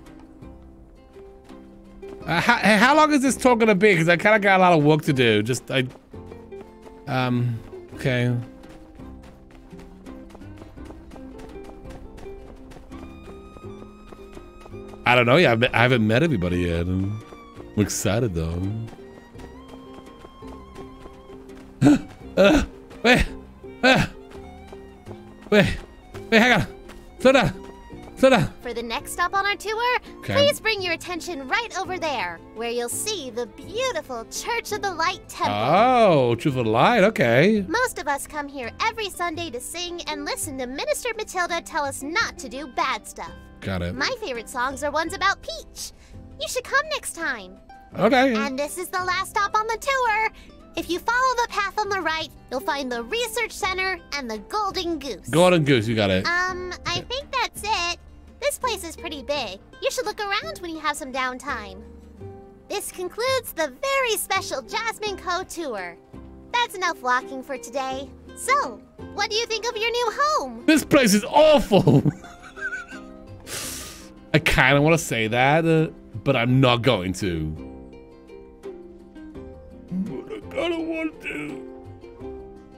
Uh, how, how long is this talk gonna be? Because I kind of got a lot of work to do. Just I. Um. Okay. I don't know. Yeah, I haven't met everybody yet. I'm excited though. uh, wait, uh, wait, wait, hang on. Slow down. Slow down. For the next stop on our tour, Okay. please bring your attention right over there, where you'll see the beautiful Church of the Light Temple. Oh, Church of the Light. Okay. Most of us come here every Sunday to sing and listen to Minister Matilda tell us not to do bad stuff. Got it. My favorite songs are ones about Peach. You should come next time. Okay. And this is the last stop on the tour. If you follow the path on the right, you'll find the Research Center and the Golden Goose. Golden Goose, you got it. Um, I think that's it. This place is pretty big. You should look around when you have some downtime. This concludes the very special Jasmine Co. tour. That's enough walking for today. So, what do you think of your new home? This place is awful. I kind of want to say that, uh, but I'm not going to. I of want to.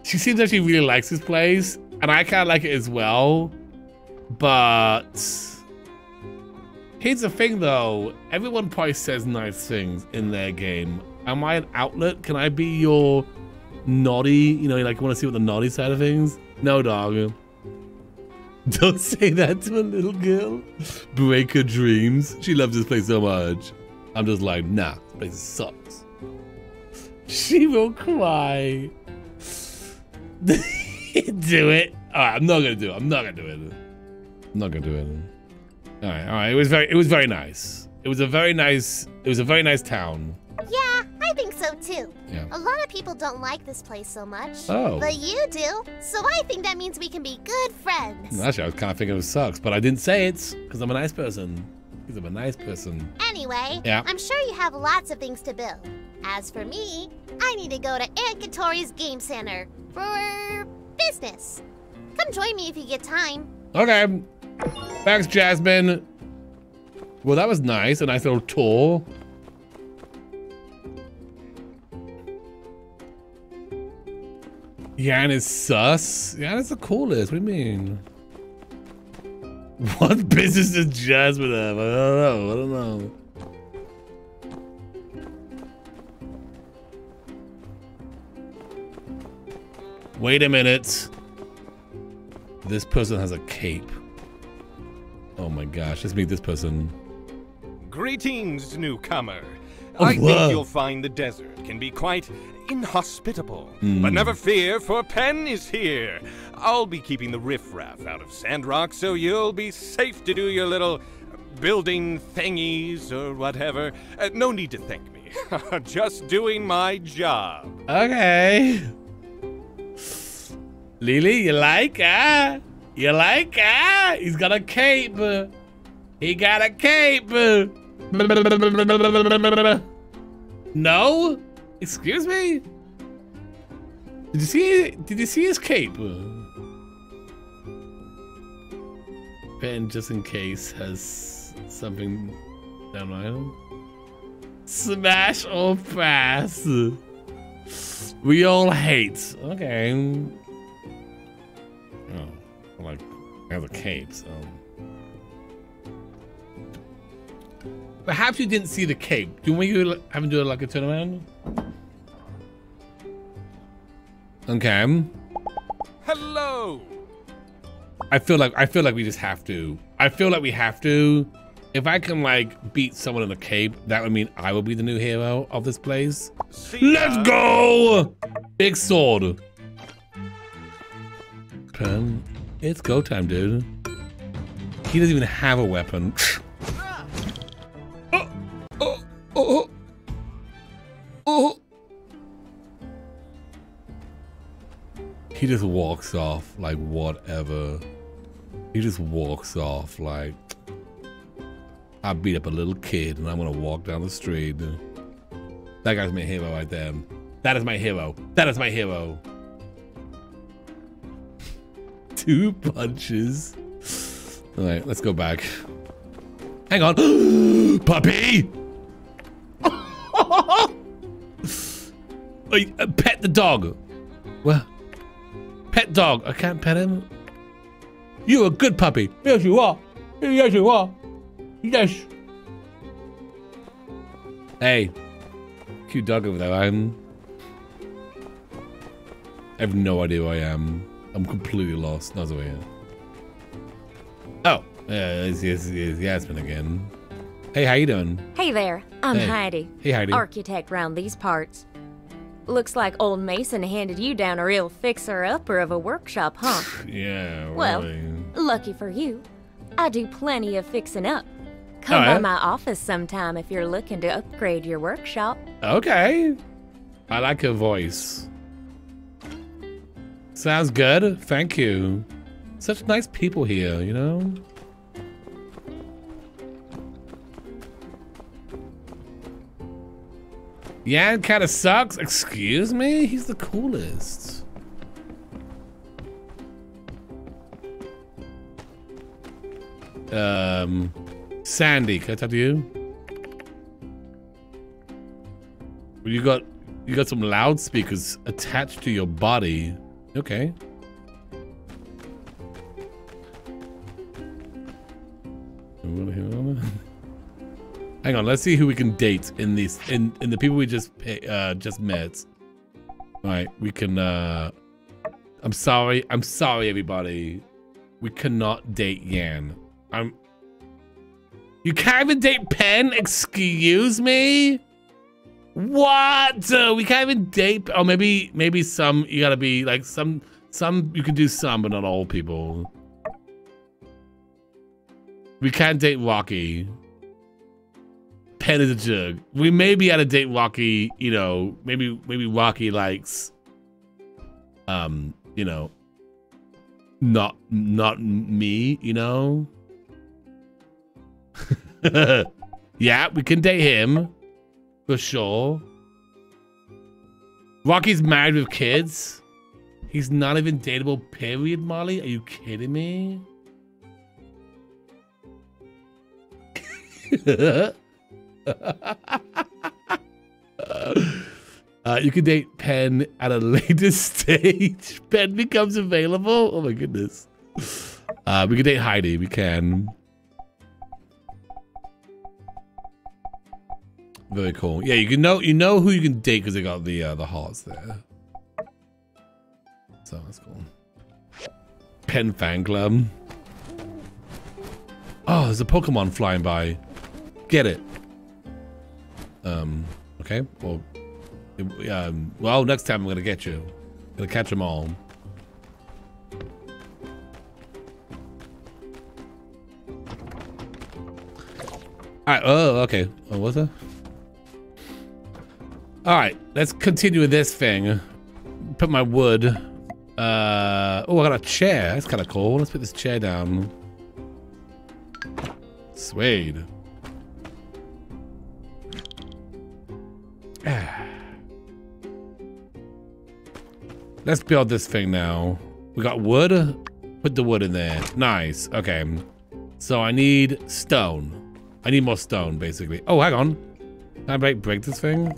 She seems like she really likes this place, and I kind of like it as well. But here's the thing, though. Everyone probably says nice things in their game. Am I an outlet? Can I be your naughty? You know, like you want to see what the naughty side of things? No, dog. Don't say that to a little girl. Break her dreams. She loves this place so much. I'm just like, nah, this place sucks. She will cry. do it. Alright, I'm not gonna do it. I'm not gonna do it. I'm not gonna do it. Alright, alright. It was very it was very nice. It was a very nice it was a very nice town. Yeah, I think so too. Yeah. A lot of people don't like this place so much. Oh. But you do. So I think that means we can be good friends. Actually, I was kind of thinking it sucks, but I didn't say it because I'm a nice person. Because I'm a nice person. Anyway, Yeah. I'm sure you have lots of things to build. As for me, I need to go to Aunt Katori's Game Center for business. Come join me if you get time. Okay. Thanks, Jasmine. Well, that was nice. A nice little tour. Yan is sus. Yan is the coolest. What do you mean? What business does Jasmine have? I don't know. I don't know. Wait a minute. This person has a cape. Oh my gosh, let's meet this person. Greetings, newcomer. I Whoa. think you'll find the desert can be quite inhospitable. Hmm. But never fear, for Penn is here. I'll be keeping the riffraff out of Sandrock, so you'll be safe to do your little building thingies or whatever. Uh, no need to thank me. Just doing my job. Okay. Lily, you like ah? You like ah? He's got a cape. He got a cape. No? Excuse me? Did you see did you see his cape? Ben, just in case, has something down my Smash or pass? We all hate. Okay. Like, I have a cape, so. Perhaps you didn't see the cape. Do we have him do it like a turnaround? Okay. Hello! I feel like I feel like we just have to. I feel like we have to. If I can like beat someone in a cape, that would mean I will be the new hero of this place. Let's go! Big sword. Pen, it's go time, dude. He doesn't even have a weapon. oh, oh, oh, oh. He just walks off like whatever. He just walks off like I beat up a little kid and I'm gonna walk down the street. That guy's my hero right there. That is my hero. That is my hero. Two punches. All right, let's go back. Hang on. Puppy! Uh, pet the dog. Well, pet dog. I can't pet him. You're a good puppy. Yes, you are. Yes, you are. Yes. Hey, cute dog over there. I'm. I have no idea who I am. I'm completely lost. No, who I am. Oh, yeah, it's, it's, it's Yasmin again. Hey, how you doing? Hey there, I'm Hey. Heidi. Hey, Heidi. Architect round these parts. Looks like old Mason handed you down a real fixer-upper of a workshop, huh? Yeah, Well, really. lucky for you, I do plenty of fixing up. Come Oh, by my office sometime if you're looking to upgrade your workshop. Okay. I like her voice. Sounds good. Thank you. Such nice people here, you know? Yan kind of sucks. Excuse me? He's the coolest. Um, Sandy, can I talk to you? You got you got some loudspeakers attached to your body. Okay. Hang on, let's see who we can date in these in in the people we just pa- uh just met. All right, we can uh I'm sorry. I'm sorry everybody. We cannot date Yan. I'm You can't even date Pen? Excuse me? What? Uh, we can't even date. Oh, maybe maybe some. You gotta be like some some. You can do some, but not all people. We can't date Rocky. Pen is a jug. We may be able to date Rocky. You know, maybe maybe Rocky likes. Um, you know. Not not me. You know. yeah, we can date him. For sure. Rocky's married with kids. He's not even dateable, period, Molly. Are you kidding me? uh, you can date Pen at a later stage. Pen becomes available. Oh my goodness. Uh, we can date Heidi. We can. Very cool. Yeah, you can know you know who you can date because they got the uh, the hearts there. So that's cool. Pen fan club. Oh, there's a Pokemon flying by. Get it. Um, okay. Well, um, well, next time I'm gonna get you. I'm gonna catch them all. All right. Oh, okay. What was that? All right. Let's continue with this thing. Put my wood. Uh. Oh, I got a chair. That's kind of cool. Let's put this chair down. Suede. Let's build this thing now. We got wood. Put the wood in there. Nice. Okay. So I need stone. I need more stone, basically. Oh, hang on. Can I break, break this thing?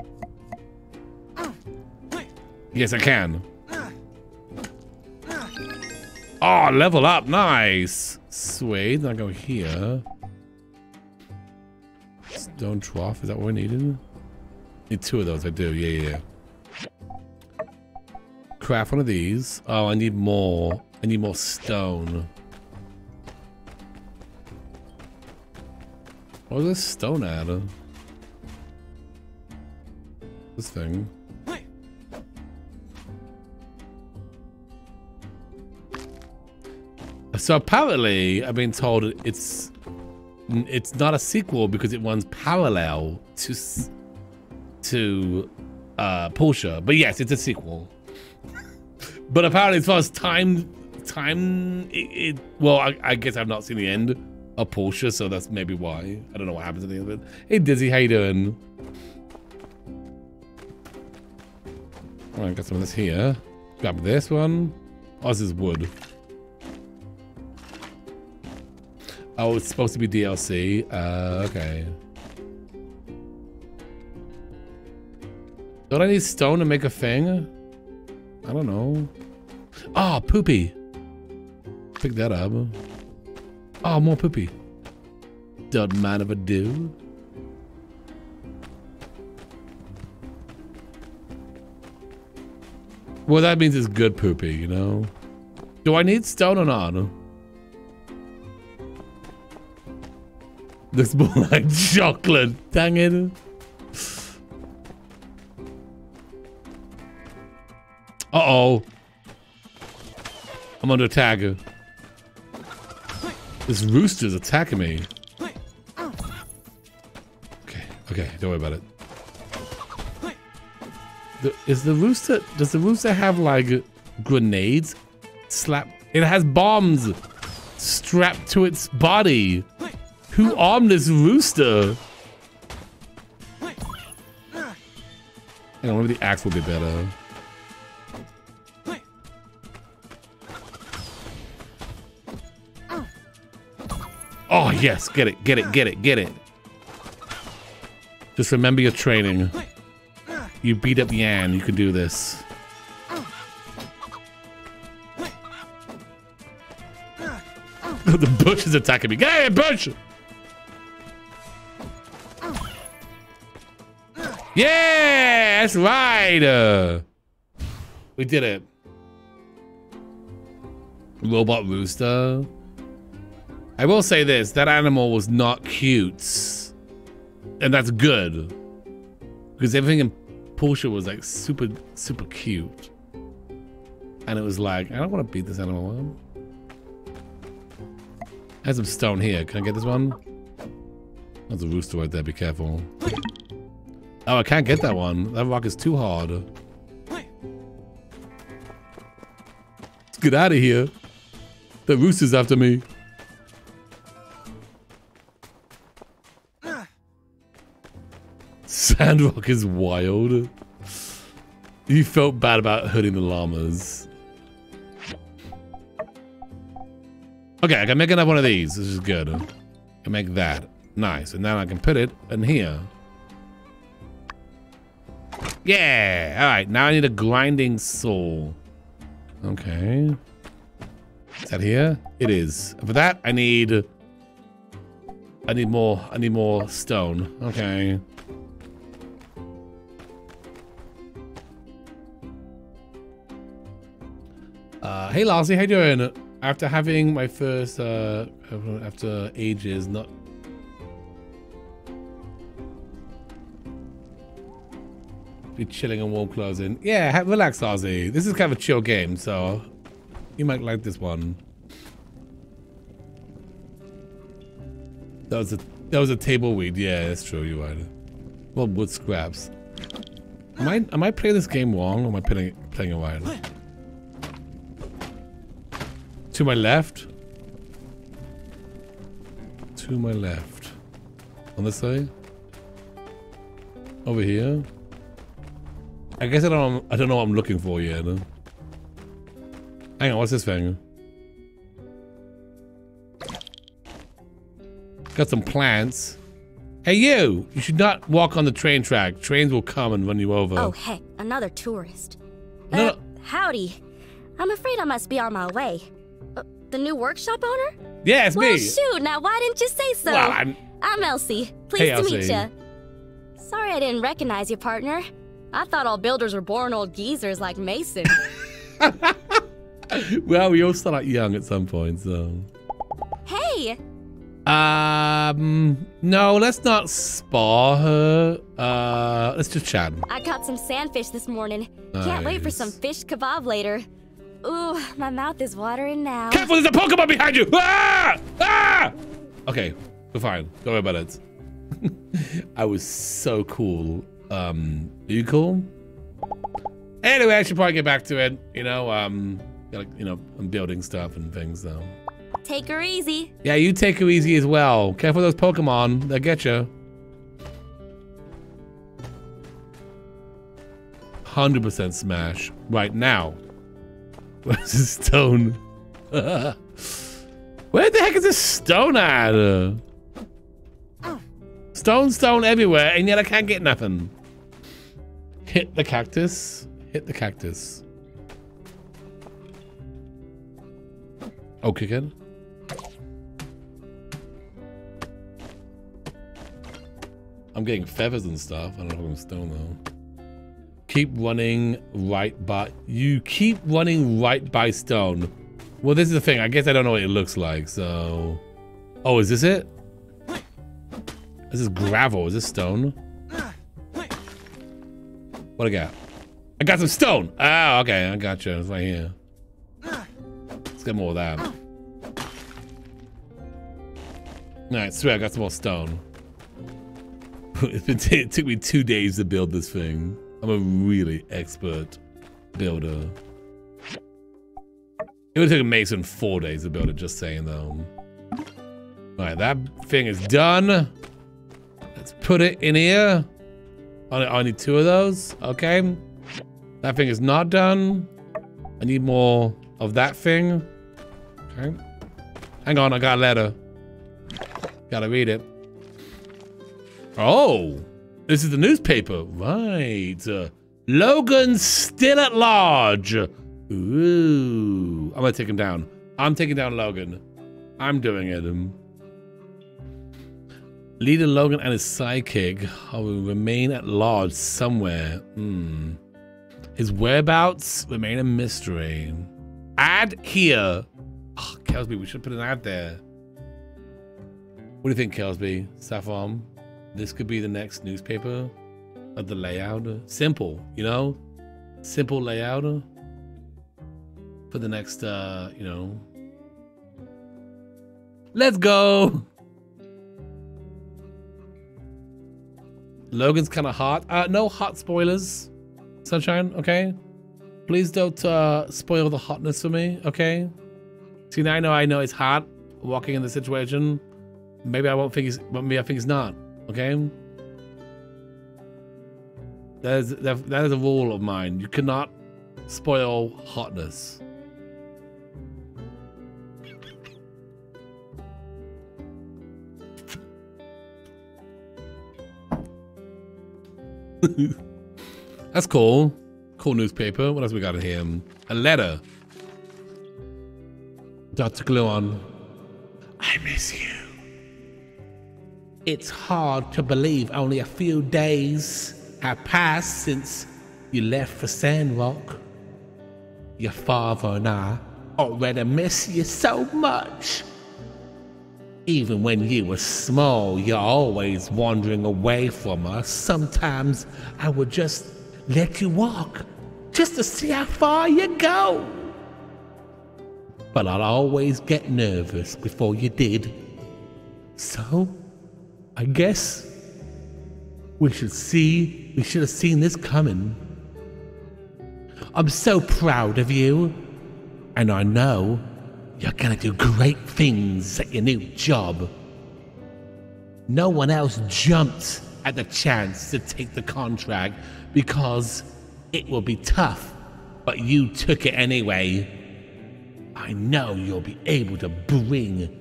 Yes, I can. Oh, level up. Nice. Sweet. I go here. Stone trough. Is that what we needed? Need two of those. I do. Yeah, yeah. Craft one of these. Oh, I need more. I need more stone. What was this stone at? This thing. So apparently, I've been told it's it's not a sequel because it runs parallel to to uh, Portia. But yes, it's a sequel. but apparently, as far as time time, it, it well, I, I, guess I've not seen the end of Portia, so that's maybe why. I don't know what happens at the end of it. Hey, Dizzy, how you doing? All right, got some of this here. Grab this one. Oh, this is wood. Oh, it's supposed to be DLC. Uh, okay. Don't I need stone to make a thing? I don't know. Oh, poopy. Pick that up. Oh, more poopy. Don't mind if I do. Well, that means it's good poopy, you know? Do I need stone or not? Looks more like chocolate. Dang it. Uh-oh. I'm under attack. This rooster's attacking me. Okay, okay, don't worry about it. The, is the rooster, does the rooster have like grenades? Slap, it has bombs strapped to its body. Who armed this rooster? Hang on, maybe the axe will be better. Oh, yes. Get it, get it, get it, get it. Just remember your training. You beat up Yan, you can do this. the bush is attacking me. Out bush! Yeah, that's right. Uh, we did it. Robot rooster. I will say this, that animal was not cute. And that's good. Because everything in Portia was like super, super cute. And it was like, I don't want to beat this animal up. I have some stone here. Can I get this one? There's a rooster right there. Be careful. Oh, I can't get that one. That rock is too hard. Let's get out of here. The rooster's after me. Sandrock is wild. You felt bad about hurting the llamas. Okay, I can make another one of these. This is good. I can make that. Nice. And now I can put it in here. Yeah. All right. Now I need a grinding soul. Okay. Is that here? It is. For that, I need... I need more. I need more stone. Okay. Uh, hey Lassie, how you doing? After having my first, uh, after ages, not... be chilling and warm closing. Yeah, relax, Ozzy. This is kind of a chill game, so you might like this one. That was a that was a table weed. Yeah, that's true. You're. Well, wood scraps. Am I am I playing this game wrong? Or am I playing playing it right? To my left. To my left. On this side. Over here. I guess I don't I don't know what I'm looking for yet. Huh? Hang on, what's this thing? Got some plants. Hey you! You should not walk on the train track. Trains will come and run you over. Oh, heck, another tourist. No, Uh, howdy. I'm afraid I must be on my way. Uh, the new workshop owner? Yeah, it's well, me. shoot, now why didn't you say so? Well, I'm- I'm Elsie. Pleased Hey, to meet you. Sorry I didn't recognize you, partner. I thought all builders were born old geezers like Mason. Well, we all start out young at some point, so. hey! Um, no, let's not spar her. Uh, let's just chat. I caught some sandfish this morning. Can't wait for some fish kebab later. Ooh, my mouth is watering now. Careful, there's a Pokemon behind you! Ah! Ah! Okay, we're fine. Don't worry about it. I was so cool. Um, are you cool? Anyway, I should probably get back to it. You know, um, like, you know, I'm building stuff and things, though. Take her easy. Yeah, you take her easy as well. Careful with those Pokemon. They'll get you. 100% smash right now. Where's the stone? Where the heck is this stone at? Stone, stone everywhere, and yet I can't get nothing. Hit the cactus. Hit the cactus. Oh, kick it. I'm getting feathers and stuff. I don't know if I'm stone though. Keep running right by you keep running right by stone. Well, this is the thing. I guess I don't know what it looks like, so Oh, is this it? This is gravel. Is this stone? What I got? I got some stone. Ah, okay. I got you. It's right here. Let's get more of that. Alright, swear I got some more stone. it took me two days to build this thing. I'm a really expert builder. It would take a Mason four days to build it, just saying though. Alright, that thing is done. Let's put it in here. I need two of those. Okay. That thing is not done. I need more of that thing. Okay. Hang on, I got a letter. Gotta read it. Oh, this is the newspaper. Right. Uh, Logan's still at large. Ooh. I'm gonna take him down. I'm taking down Logan. I'm doing it. Leader Logan and his sidekick will remain at large somewhere. Hmm. His whereabouts remain a mystery. Ad here. Oh, Kelsby, we should put an ad there. What do you think, Kelsby? Saffron? This could be the next newspaper of the layout. Simple, you know? Simple layout for the next, uh, you know. Let's go! Logan's kind of hot. Uh, no hot spoilers, Sunshine, okay? Please don't uh, spoil the hotness for me, okay? See, now I know I know it's hot walking in the situation. Maybe I won't think he's, but maybe I think he's not, okay? That is, that, that is a rule of mine. You cannot spoil hotness. That's cool. Cool newspaper. What else we got in here? A letter. Dr. Gluon. I miss you. It's hard to believe only a few days have passed since you left for Sandrock. Your father and I already miss you so much. Even when you were small, you're always wandering away from us. Sometimes I would just let you walk just to see how far you go. But I'd always get nervous before you did. So, I guess we should see, we should have seen this coming. I'm so proud of you, and I know you're gonna do great things at your new job. No one else jumped at the chance to take the contract because it will be tough, but you took it anyway. I know you'll be able to bring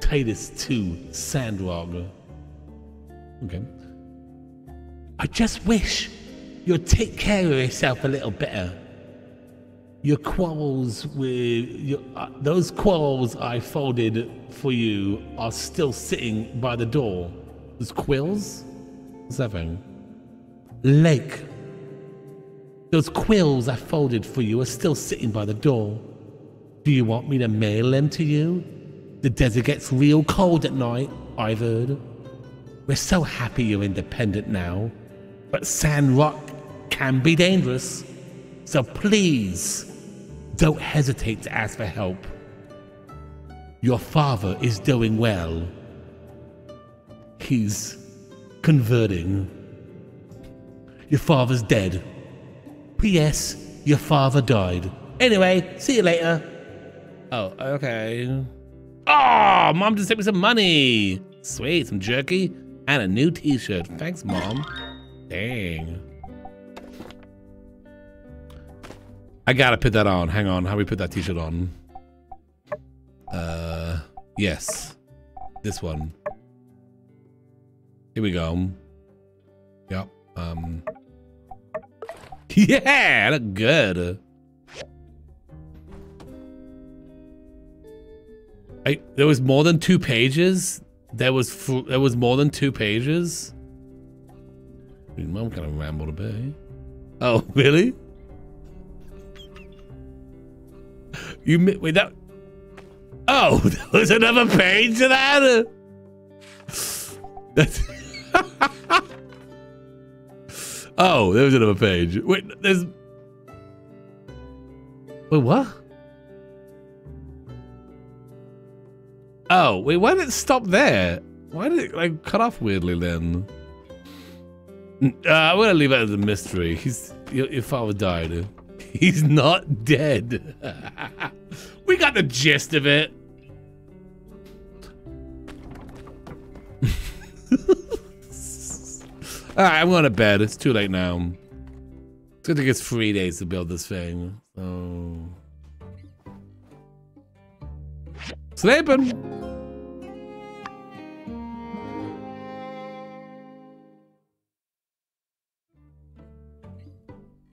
Titus to Sandrock. Okay. I just wish you'd take care of yourself a little better. Your quarrels with your, uh, those quarrels I folded for you are still sitting by the door. Those quills? Thing? Lake. Those quills I folded for you are still sitting by the door. Do you want me to mail them to you? The desert gets real cold at night, I've heard. We're so happy you're independent now, but Sandrock can be dangerous. So please, don't hesitate to ask for help. Your father is doing well. He's converting. Your father's dead. P.S. Your father died. Anyway, see you later. Oh, okay. Oh, mom just sent me some money. Sweet, some jerky and a new t-shirt. Thanks, mom. Dang. I gotta put that on. Hang on. How do we put that t-shirt on? Uh, yes. This one. Here we go. Yep. Um. Yeah, look good. I, there was more than two pages. There was there was more than two pages. Mom kind of rambled a bit. Oh, really? You wait that? Oh, there was another page to that. Oh, there was another page. Wait, there's. Wait, what? Oh, wait, why did it stop there? Why did it like cut off weirdly then? Uh, I'm gonna leave that as a mystery. He's your, your father died. He's not dead. we got the gist of it. All right, I'm going to bed. It's too late now. It's gonna take us three days to build this thing. Sleeping.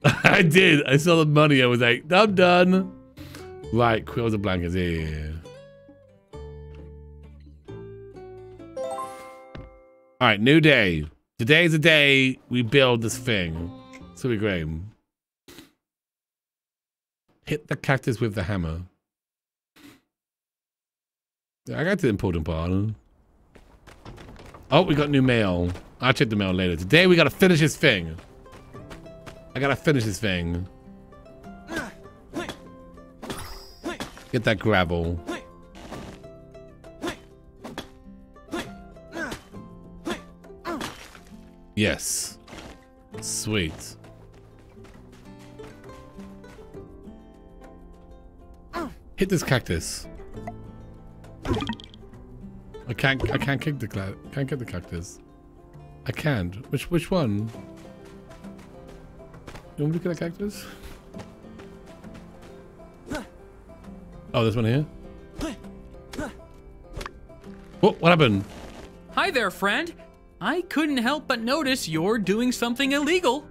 I did. I saw the money. I was like, I'm done. Right, quills and blankets. Yeah. All right, new day. Today's the day we build this thing. So we great. Hit the cactus with the hammer. I got the important part. Oh, we got new mail. I'll check the mail later. Today we gotta finish this thing. I gotta finish this thing. Get that gravel. Yes. Sweet. Hit this cactus. I can't. I can't kick the Can't get the cactus. I can't. Which which one? You want me to get a cactus? Oh, this one here. What? What happened? Hi there, friend. I couldn't help but notice you're doing something illegal.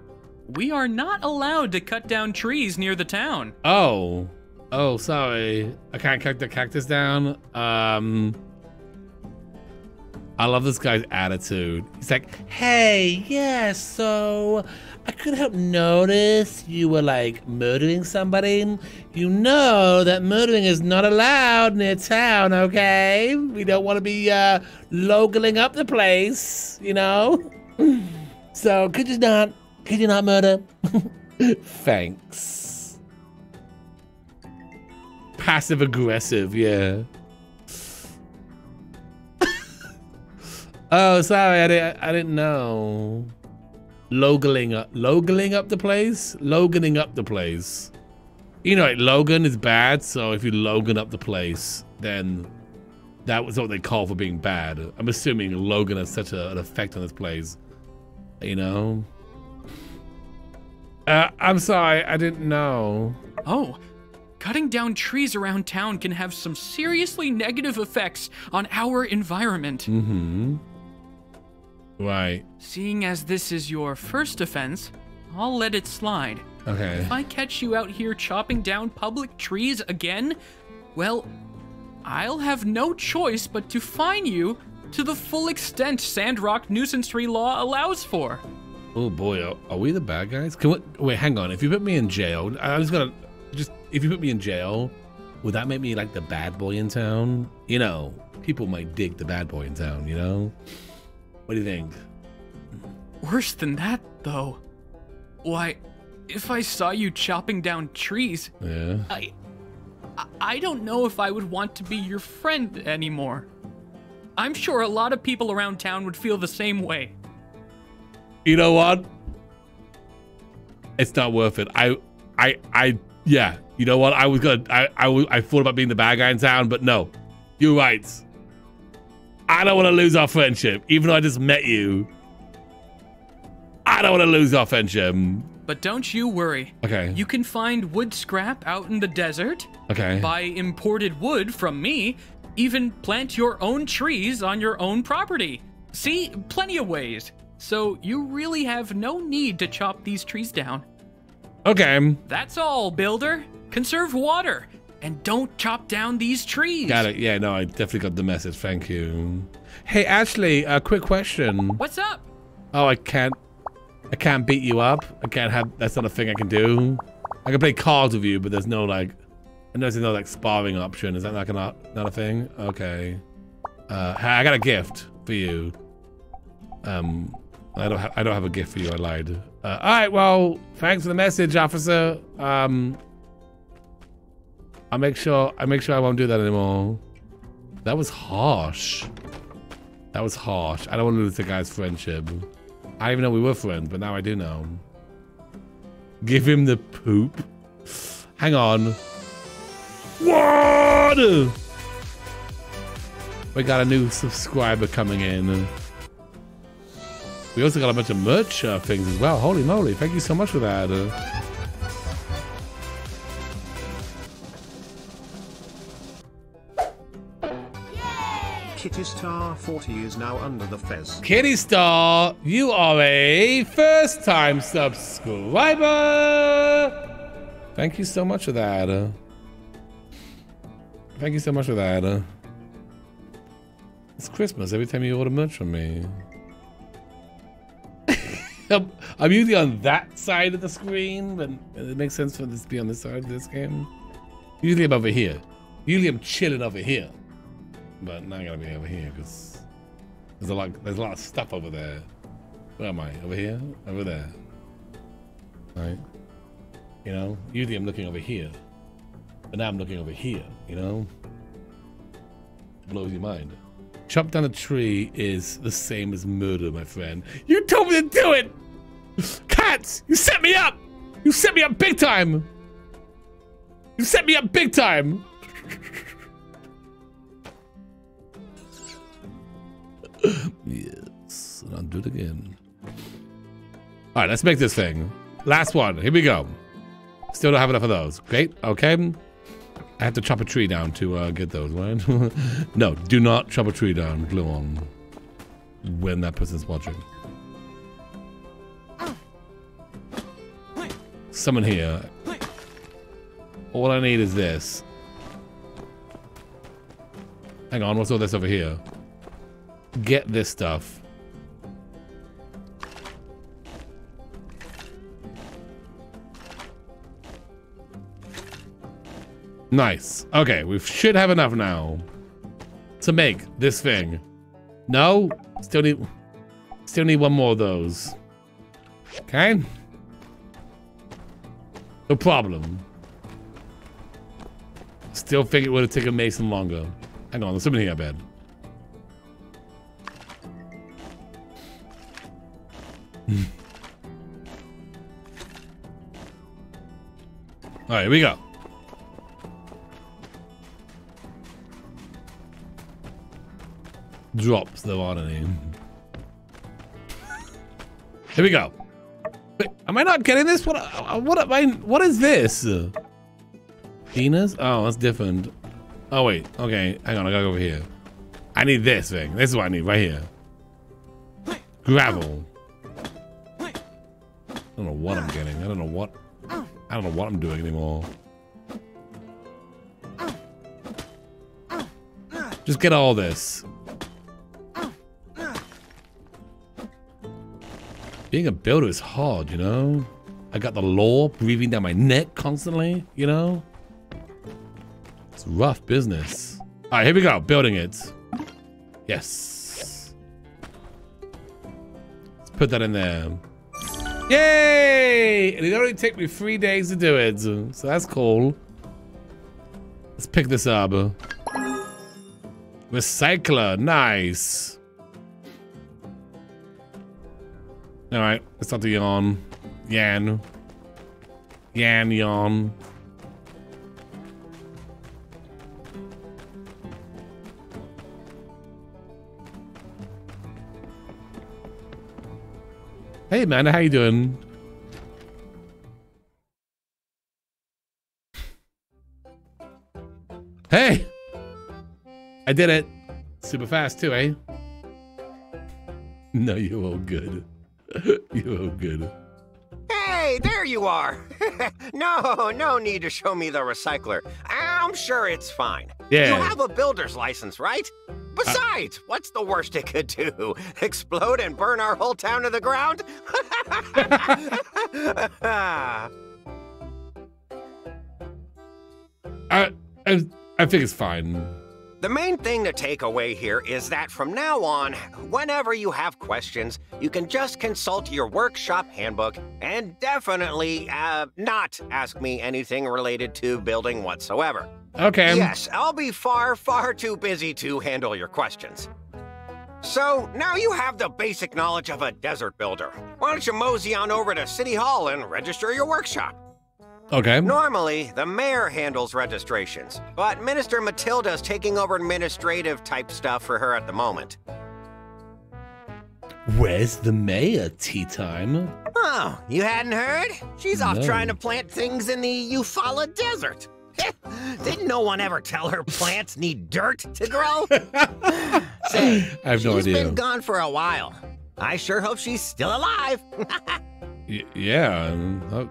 We are not allowed to cut down trees near the town. Oh. Oh, sorry. I can't cut the cactus down. Um. I love this guy's attitude. He's like, hey, yeah, so I couldn't help notice you were like murdering somebody. You know that murdering is not allowed near town, okay? We don't want to be uh, localing up the place, you know? So could you not Could you not murder? Thanks. Passive aggressive, yeah. oh, sorry, I didn't, I didn't know. Logaling up, logaling up the place? Loganing up the place. You know, like Logan is bad, so if you Logan up the place, then that was what they call for being bad. I'm assuming Logan has such a, an effect on this place. You know? Uh, I'm sorry, I didn't know. Oh, cutting down trees around town can have some seriously negative effects on our environment. Mm-hmm. Right. Seeing as this is your first offense, I'll let it slide. Okay. If I catch you out here chopping down public trees again, well, I'll have no choice but to fine you to the full extent Sandrock nuisance tree law allows for. Oh boy, are, are we the bad guys? Can we, wait, hang on. If you put me in jail, I was gonna just if you put me in jail, would that make me like the bad boy in town? You know, people might dig the bad boy in town. You know, what do you think? Worse than that, though. Why, if I saw you chopping down trees, Yeah. I, I- I don't know if I would want to be your friend anymore. I'm sure a lot of people around town would feel the same way. You know what? It's not worth it. I, I, I, yeah. You know what? I was gonna, I, I, I thought about being the bad guy in town, but no. You're right. I don't want to lose our friendship, even though I just met you. I don't want to lose our friendship. But don't you worry. Okay. You can find wood scrap out in the desert. Okay. Buy imported wood from me. Even plant your own trees on your own property. See, plenty of ways. So you really have no need to chop these trees down. Okay. That's all, builder. Conserve water and don't chop down these trees. Got it. Yeah, no, I definitely got the message. Thank you. Hey, Ashley, a quick question. What's up? Oh, I can't. I can't beat you up. I can't have. That's not a thing I can do. I can play cards with you, but there's no like. I know there's no like sparring option. Is that like not not a thing? Okay. Uh, I got a gift for you. Um, I don't. Ha I don't have a gift for you. I lied. Uh, all right. Well, thanks for the message, officer. Um, I'll make sure. I make sure I won't do that anymore. That was harsh. That was harsh. I don't want to lose the guy's friendship. I didn't even know we were friends, but now I do know. Give him the poop. Hang on. What? We got a new subscriber coming in. We also got a bunch of merch uh, things as well. Holy moly. Thank you so much for that. Kitty Star 40 is now under the fez. Kitty Star, you are a first time subscriber. Thank you so much for that. uh. Thank you so much for that. uh. It's Christmas every time you order merch from me. I'm, I'm usually on that side of the screen, but it makes sense for this to be on this side of this game. Usually I'm over here. Usually I'm chilling over here. But now I gotta be over here because there's a lot there's a lot of stuff over there. Where am I? Over here? Over there. Right? You know? Usually I'm looking over here. But now I'm looking over here, you know? Blows your mind. Chop down a tree is the same as murder, my friend. You told me to do it! Cats! You set me up! You set me up big time! You set me up big time! Yes, and I'll do it again. All right, let's make this thing. Last one. Here we go. Still don't have enough of those. Great. Okay. I have to chop a tree down to uh, get those, right? no, do not chop a tree down, Gluon. When that person's watching. Someone here. All I need is this. Hang on, what's all this over here? Get this stuff. Nice. Okay, we should have enough now to make this thing. No? Still need still need one more of those. Okay? No problem. Still think it would have taken Mason longer. Hang on, there's something here, I Alright, here we go. Drops there aren't any. Here we go. Wait, am I not getting this? What? uh, What am I? What is this? Venus? Oh, that's different. Oh wait. Okay, hang on. I gotta go over here. I need this thing. This is what I need right here. Gravel. I don't know what I'm getting. I don't know what. I don't know what I'm doing anymore. Just get all this. Being a builder is hard, you know? I got the law breathing down my neck constantly, you know? It's rough business. All right, here we go. Building it. Yes. Let's put that in there. Yay! And it only took me three days to do it. So that's cool. Let's pick this up. Recycler. Nice. All right, let's start the yawn. Yan. Yan, yawn. Hey, man, how you doing? Hey! I did it. Super fast, too, eh? No, you're all good. you're all good. Hey, there you are. no, no need to show me the recycler. I'm sure it's fine. Yeah. You have a builder's license, right? Uh, Besides, what's the worst it could do? Explode and burn our whole town to the ground? Uh, I, I, I think it's fine. The main thing to take away here is that from now on, whenever you have questions, you can just consult your workshop handbook and definitely uh, not ask me anything related to building whatsoever. Okay. Yes, I'll be far, far too busy to handle your questions. So, now you have the basic knowledge of a desert builder. Why don't you mosey on over to City Hall and register your workshop? Okay. Normally, the mayor handles registrations, but Minister Matilda's taking over administrative type stuff for her at the moment. Where's the mayor? Tea time. Oh, you hadn't heard? She's off No. trying to plant things in the Eufaula Desert. Didn't no one ever tell her plants need dirt to grow? Say, I have no she's idea. been gone for a while. I sure hope she's still alive. Yeah. Um, oh,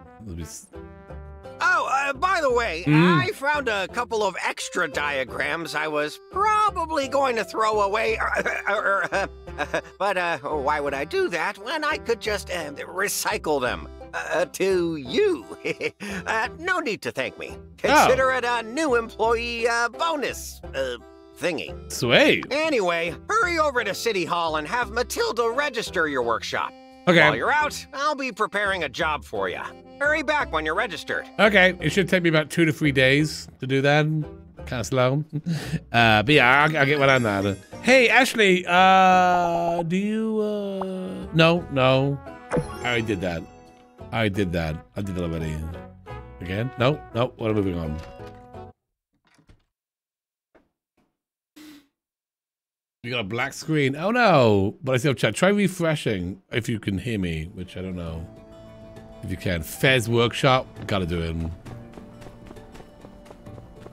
oh, let me s- Oh, uh, by the way, Mm. I found a couple of extra diagrams I was probably going to throw away. uh, but uh, why would I do that when I could just uh, recycle them uh, to you? uh, no need to thank me. Consider it a new employee uh, bonus uh, thingy. Sweet. Anyway, hurry over to City Hall and have Matilda register your workshop. Okay. While you're out, I'll be preparing a job for you. Hurry back when you're registered. Okay, it should take me about two to three days to do that. Kind of slow. Uh, but yeah, I'll, I'll get one on that. Hey, Ashley, uh, do you, uh, no, no. I already did that. I already did that. I did that already. Again? No, no, What are moving on? You got a black screen. Oh no! But I still chat. Try refreshing if you can hear me, which I don't know. If you can. Fez Workshop. Gotta do it.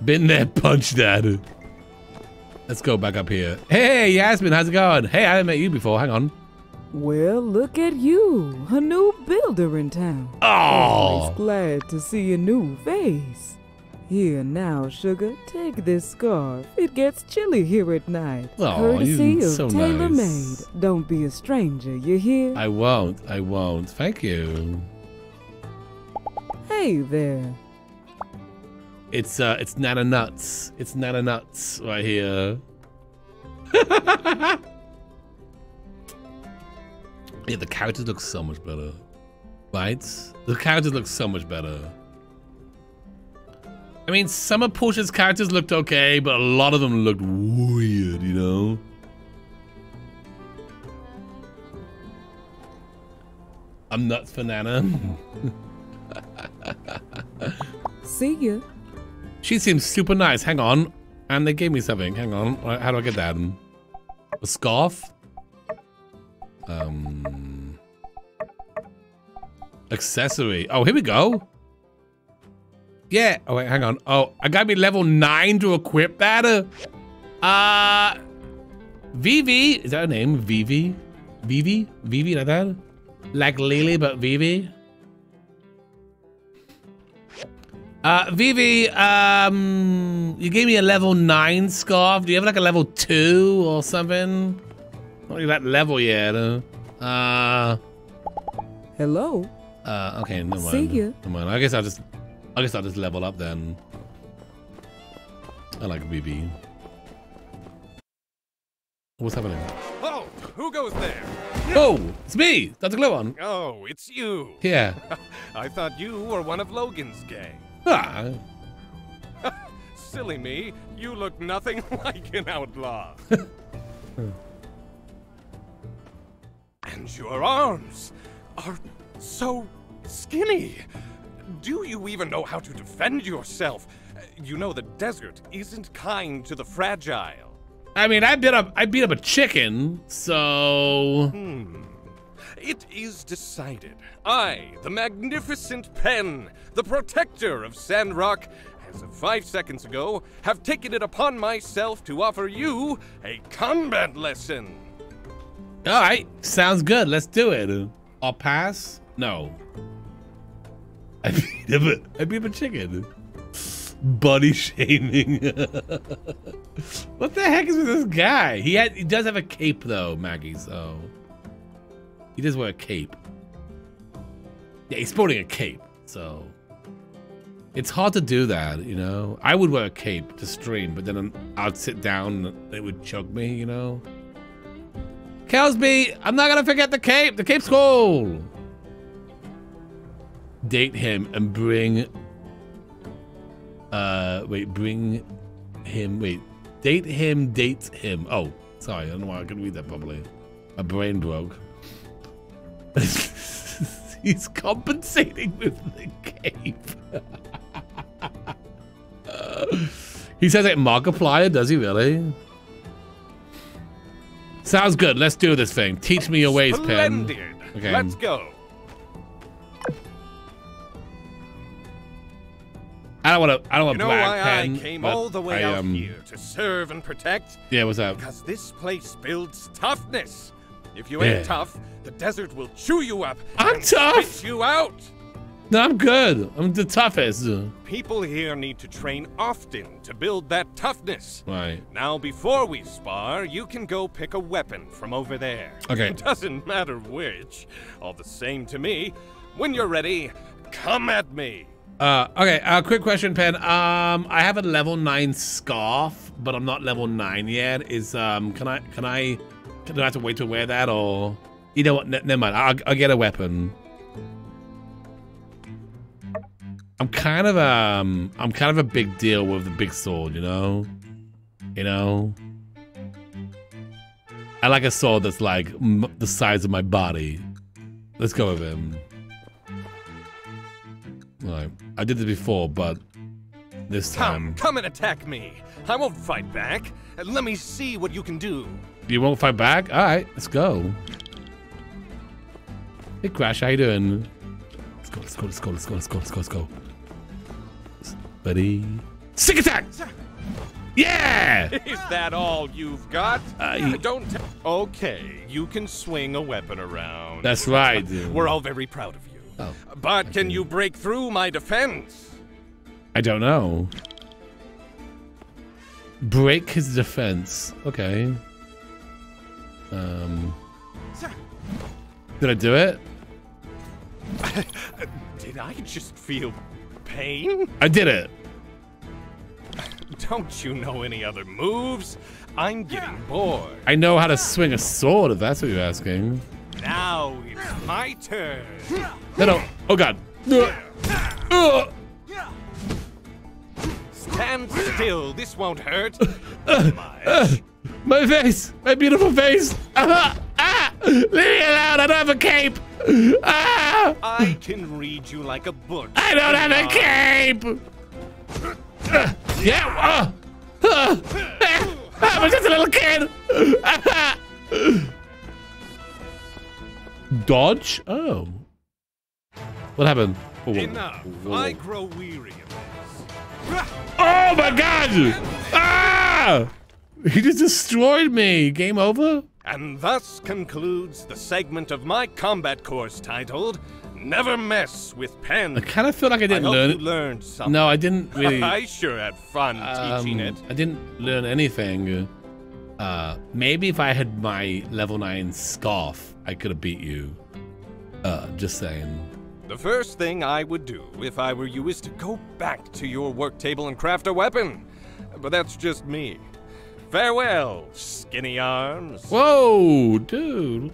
Been there, punch that. Let's go back up here. Hey, Yasmin, how's it going? Hey, I haven't met you before. Hang on. Well, look at you, a new builder in town. Oh. Always glad to see a new face. Here now, sugar, take this scarf. It gets chilly here at night. Aw, Courtesy you're of so Tailor nice. Made. Don't be a stranger, you hear? I won't. I won't. Thank you. Hey there. It's uh, it's Nana Nuts. It's Nana Nuts right here. yeah, the characters look so much better. Right? The characters look so much better. I mean, some of Portia's characters looked okay, but a lot of them looked weird, you know? I'm nuts for Nana. See you. She seems super nice. Hang on. And they gave me something. Hang on. How do I get that? A scarf? Um... Accessory. Oh, here we go. Yeah. Oh, wait, hang on. Oh, I gotta be level 9 to equip that? Uh... Vivi. Is that her name? Vivi? Vivi? Vivi like that? Like Lily, but Vivi? Uh, Vivi, um, you gave me a level 9 scarf. Do you have like a level 2 or something? Not really that level yet. Uh... Hello? Uh, okay, no mind. See you. Never mind. I guess I'll just, I guess I'll just level up then. I like Vivi. What's happening? Oh, who goes there? Oh, it's me, Dr. Gluon. Oh, it's you. Yeah. I thought you were one of Logan's gang. Ah. Silly me, you look nothing like an outlaw. and your arms are so skinny. Do you even know how to defend yourself? You know the desert isn't kind to the fragile. I mean, I beat up, I beat up a chicken, so. Hmm. It is decided. I, the magnificent Pen, the protector of Sandrock, as of five seconds ago, have taken it upon myself to offer you a combat lesson. All right, sounds good. Let's do it. I'll pass. No. I beat up a, I beat up a chicken. Body shaming. what the heck is with this guy? He had, he does have a cape though, Maggie. So he does wear a cape. Yeah, he's sporting a cape. So it's hard to do that, you know. I would wear a cape to stream, but then I'd sit down and it would choke me, you know. Kelsby, I'm not gonna forget the cape. The cape's cool. Date him and bring. Uh, wait, bring him. Wait, date him. Date him. Oh, sorry, I don't know why I couldn't read that properly. My brain broke. He's compensating with the cape. he says like Markiplier, does he really? Sounds good. Let's do this thing. Teach me your ways, Pen. Okay. Let's go. I don't want to. I don't want You know black why pen. I came all the way I, out um, here to serve and protect? Yeah, what's up? Because this place builds toughness. If you ain't Yeah. tough, the desert will chew you up. I'm and tough. Spit you out. No, I'm good. I'm the toughest. People here need to train often to build that toughness. Right. Now, before we spar, you can go pick a weapon from over there. Okay. It doesn't matter which. All the same to me. When you're ready, come at me. Uh, okay. Uh, quick question, Pen. Um, I have a level nine scarf, but I'm not level nine yet. Is um, can I can I do I have to wait to wear that or? You know what? Ne- never mind. I'll, I'll get a weapon. I'm kind of um, I'm kind of a big deal with the big sword, you know. You know. I like a sword that's like the size of my body. Let's go with him. Alright. I did this before, but this time come and attack me. I won't fight back. Let me see what you can do. you won't fight back. All right, let's go. Hey, Crash, how you doing? Let's go. Let's go. Let's go. Let's go. Let's go. Let's go. Let's go. Buddy, sick attack. Yeah. Is that all you've got? Uh, Don't. Okay, you can swing a weapon around. That's right. dude. We're all very proud of you. Oh, but can you break through my defense? I don't know. Break his defense. Okay. Um. Sir. Did I do it? Did I just feel pain? I did it. Don't you know any other moves? I'm getting bored. I know how to swing a sword, if that's what you're asking. Now it's my turn. No, no. Oh, God. Stand still. This won't hurt. uh, my face. My beautiful face. Ah, ah, leave me alone. I don't have a cape. Ah, I can read you like a book. I don't have a cape. Uh, yeah. Uh, uh, uh, I'm just a little kid. Dodge? Oh. What happened? Oh. Enough. Whoa. I grow weary of this. Oh my god! Ah! He just destroyed me. Game over? And thus concludes the segment of my combat course titled Never Mess with Pen. I kind of feel like I didn't I learn it. learned something. No, I didn't really. I sure had fun teaching Um, it. I didn't learn anything. Uh, maybe if I had my level 9 scarf, I could have beat you. Uh, just saying. The first thing I would do if I were you is to go back to your work table and craft a weapon. But that's just me. Farewell, skinny arms. Whoa, dude.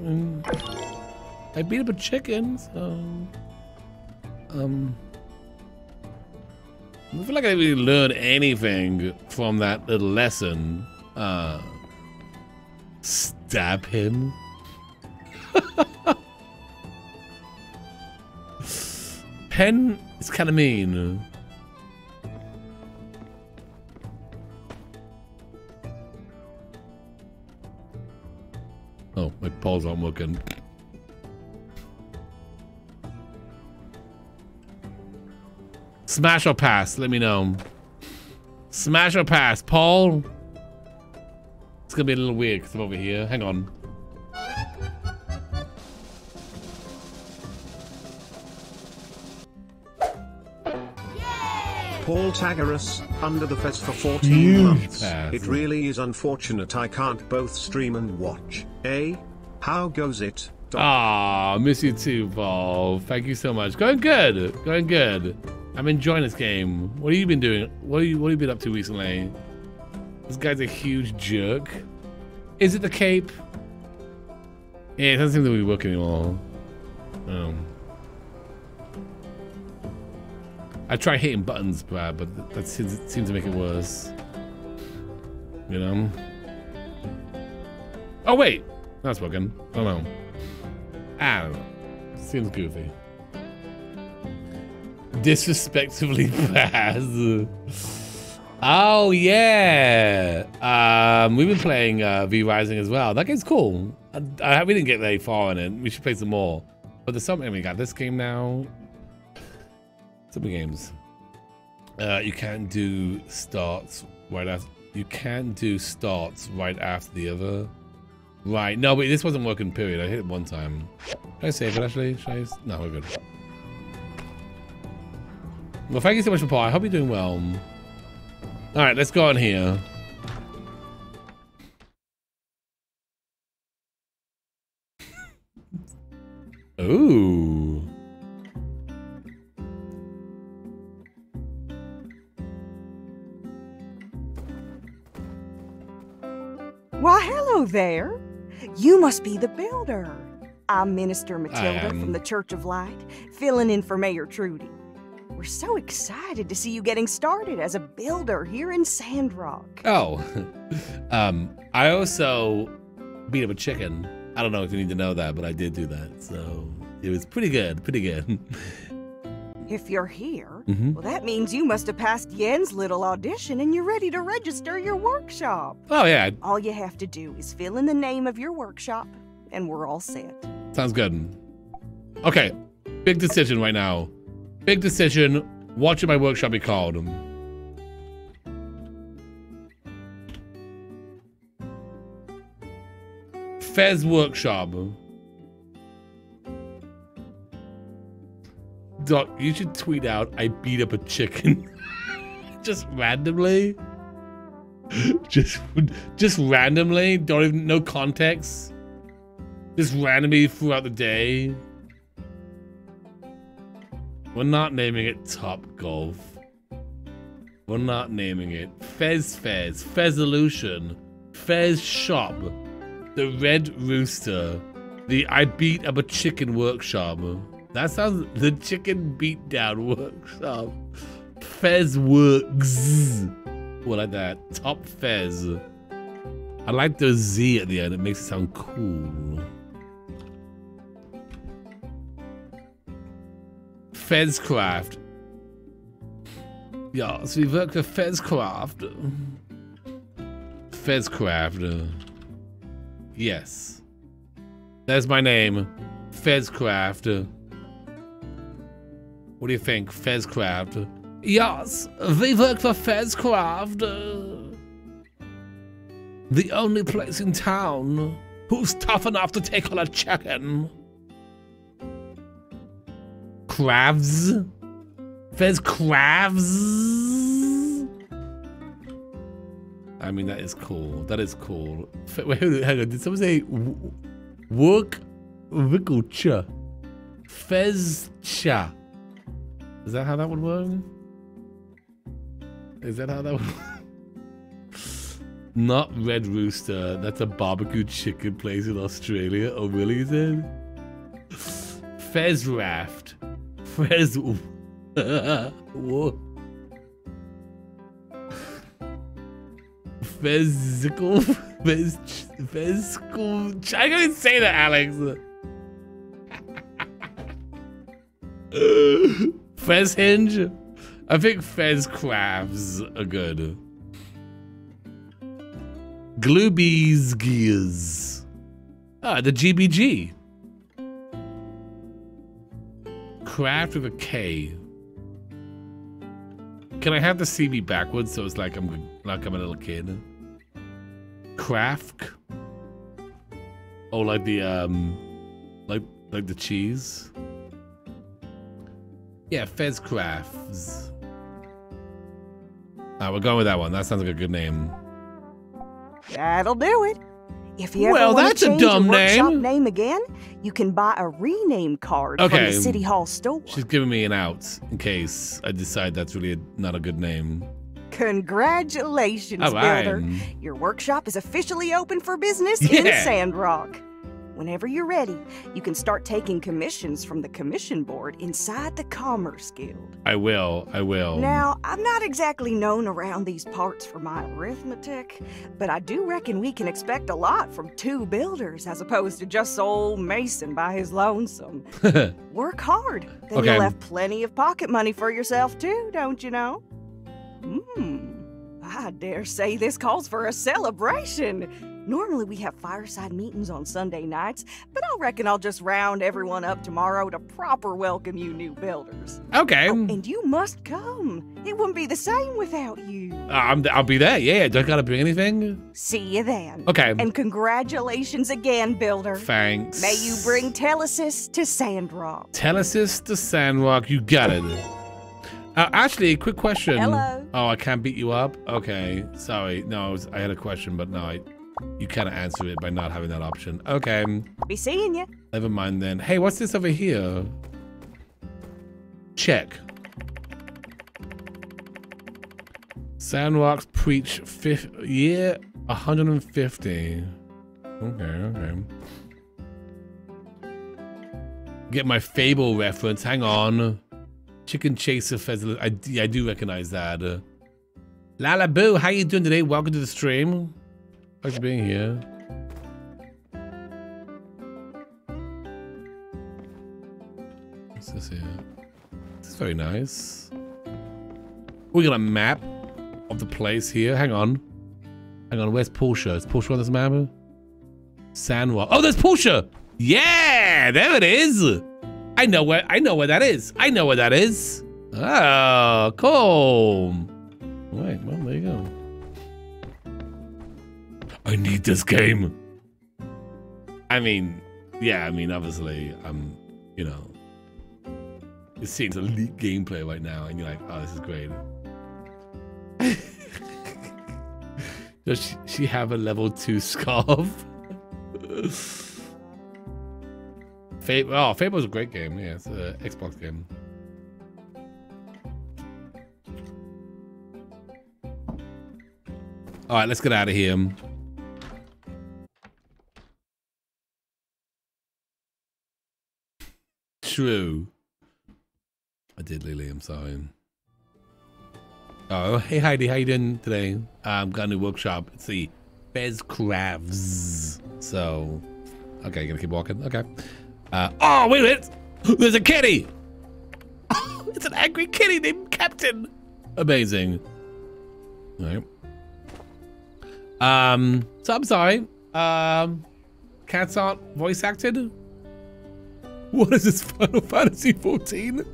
Mm. I beat up a chicken, so. Um. I feel like I didn't really learn anything from that little lesson. Uh. Stab him. Pen is kind of mean. Oh, my paws aren't working. Smash or pass? Let me know. Smash or pass? Paul? It's gonna be a little weird because I'm over here. Hang on. Paul Tagaris, under the fez for 14 Huge months. pass. It really is unfortunate I can't both stream and watch. Eh? How goes it? Ah, miss you too, Paul. Thank you so much. Going good. Going good. I'm enjoying this game. What have you been doing? What have you What have you been up to recently? This guy's a huge jerk. Is it the cape? Yeah, it doesn't seem to be working anymore. Oh. I try hitting buttons, Brad, but that- seems, seems to make it worse. You know? Oh, wait! That's working. Oh, no. I don't know. Seems goofy. Disrespectfully bad. Oh, yeah. Um, we've been playing uh, V Rising as well. That game's cool. I, I, we didn't get very far in it. We should play some more. But there's something. We got this game now. Some games. Uh, you can't do starts right after. You can't do starts right after the other. Right. No, but this wasn't working. Period. I hit it one time. Should I save it actually? Should I? No, we're good. Well, thank you so much for Paul. I hope you're doing well. All right, let's go on here. Ooh. Why, hello there. You must be the builder. I'm Minister Matilda from the Church of Light, filling in for Mayor Trudy. We're so excited to see you getting started as a builder here in Sandrock. Oh, um, I also beat up a chicken. I don't know if you need to know that, but I did do that. So it was pretty good, pretty good. If you're here, Mhm. well, that means you must have passed Yen's little audition and you're ready to register your workshop. Oh yeah, All you have to do is fill in the name of your workshop, and we're all set. sounds good. Okay, big decision right now. Big decision. What should my workshop be called? Um, Fez Workshop. Doc, you should tweet out, I beat up a chicken. just randomly. just just randomly. Don't even no context. Just randomly throughout the day. We're not naming it Top Golf. We're not naming it Fez Fez, Fezolution, Fez Shop, The Red Rooster, The I beat up a chicken workshop. That sounds the chicken beatdown workshop. Fez works. Well, like that. Top Fez. I like the Z at the end. It makes it sound cool. Fezcraft. Ja, so we work for Fezcraft. Fezcraft. Yes. That's my name. Fezcraft. What do you think, Fezcraft? Yes, we work for Fezcraft. The only place in town who's tough enough to take on a chicken. Crabs? Fez crabs? I mean, that is cool. That is cool. Wait, hang on. Did someone say work Wigglcha? Fezcha? Is that how that would work? Is that how that would Not Red Rooster. That's a barbecue chicken place in Australia. Oh, really, is it? Fez Raft. Fez... Whoa. Physical, phys, physical. I can't say that, Alex. Fez Hinge. I think Fez crabs are good. Gloobies gears. Ah, the GBG. Craft with a K. Can I have the C CB backwards so it's like I'm like I'm a little kid? Craft. Oh, like the um, like like the cheese. Yeah, Fez Crafts. We're going with that one. That sounds like a good name. That'll do it. If you ever Well, want that's to a dumb your workshop name. name again, you can buy a rename card from Okay. the City Hall store. She's giving me an out in case I decide that's really not a good name. Congratulations, right. Builder. Your workshop is officially open for business in Yeah. Sandrock. Whenever you're ready, you can start taking commissions from the commission board inside the Commerce Guild. I will. I will. Now, I'm not exactly known around these parts for my arithmetic, but I do reckon we can expect a lot from two builders as opposed to just old Mason by his lonesome. Work hard, then Okay. you'll have plenty of pocket money for yourself too, don't you know? Hmm. I dare say this calls for a celebration. Normally we have fireside meetings on Sunday nights, but I reckon I'll just round everyone up tomorrow to proper welcome you new builders. Okay. Oh, and you must come. It wouldn't be the same without you. Uh, I'm, I'll be there. Yeah, don't gotta bring anything. See you then. Okay. And congratulations again, builder. Thanks. May you bring Telesis to Sandrock. Telesis to Sandrock, you got it. Uh, actually, quick question. Hello. Oh, I can't beat you up? Okay, sorry. No, I, was- I had a question, but no, I, you kind of answer it by not having that option. Okay, Be seeing you. never mind then. Hey, what's this over here? Check. Sandrock's preach fifth year 150. Okay, okay. Get my Fable reference. Hang on. Chicken Chaser Pheasant. I, yeah, I do recognize that. Uh, Lala Boo, how you doing today? Welcome to the stream. For being here. What's this here? This is very nice. We got a map of the place here. Hang on. Hang on, where's Portia? Is Portia on this map? Sandwalk. Oh, there's Portia! Yeah, there it is. I know where I know where that is. I know where that is. Oh, cool. Right, well, there you go. I need this game. I mean, yeah, I mean, obviously, I'm, you know, you're seeing elite gameplay right now, and you're like, oh, this is great. Does she, she have a level two scarf? Fable, oh, Fable's a great game. Yeah, it's an Xbox game. All right, let's get out of here. True. I did, Lily. I'm sorry. Oh, hey Heidi, how you doing today? Um, got a new workshop. It's the Fez Crafts. So, okay, gonna keep walking. Okay. Uh, oh, wait a minute! There's a kitty! it's an angry kitty named Captain! Amazing. All right. Um, so I'm sorry. Um, cats aren't voice acted? What is this, Final Fantasy 14?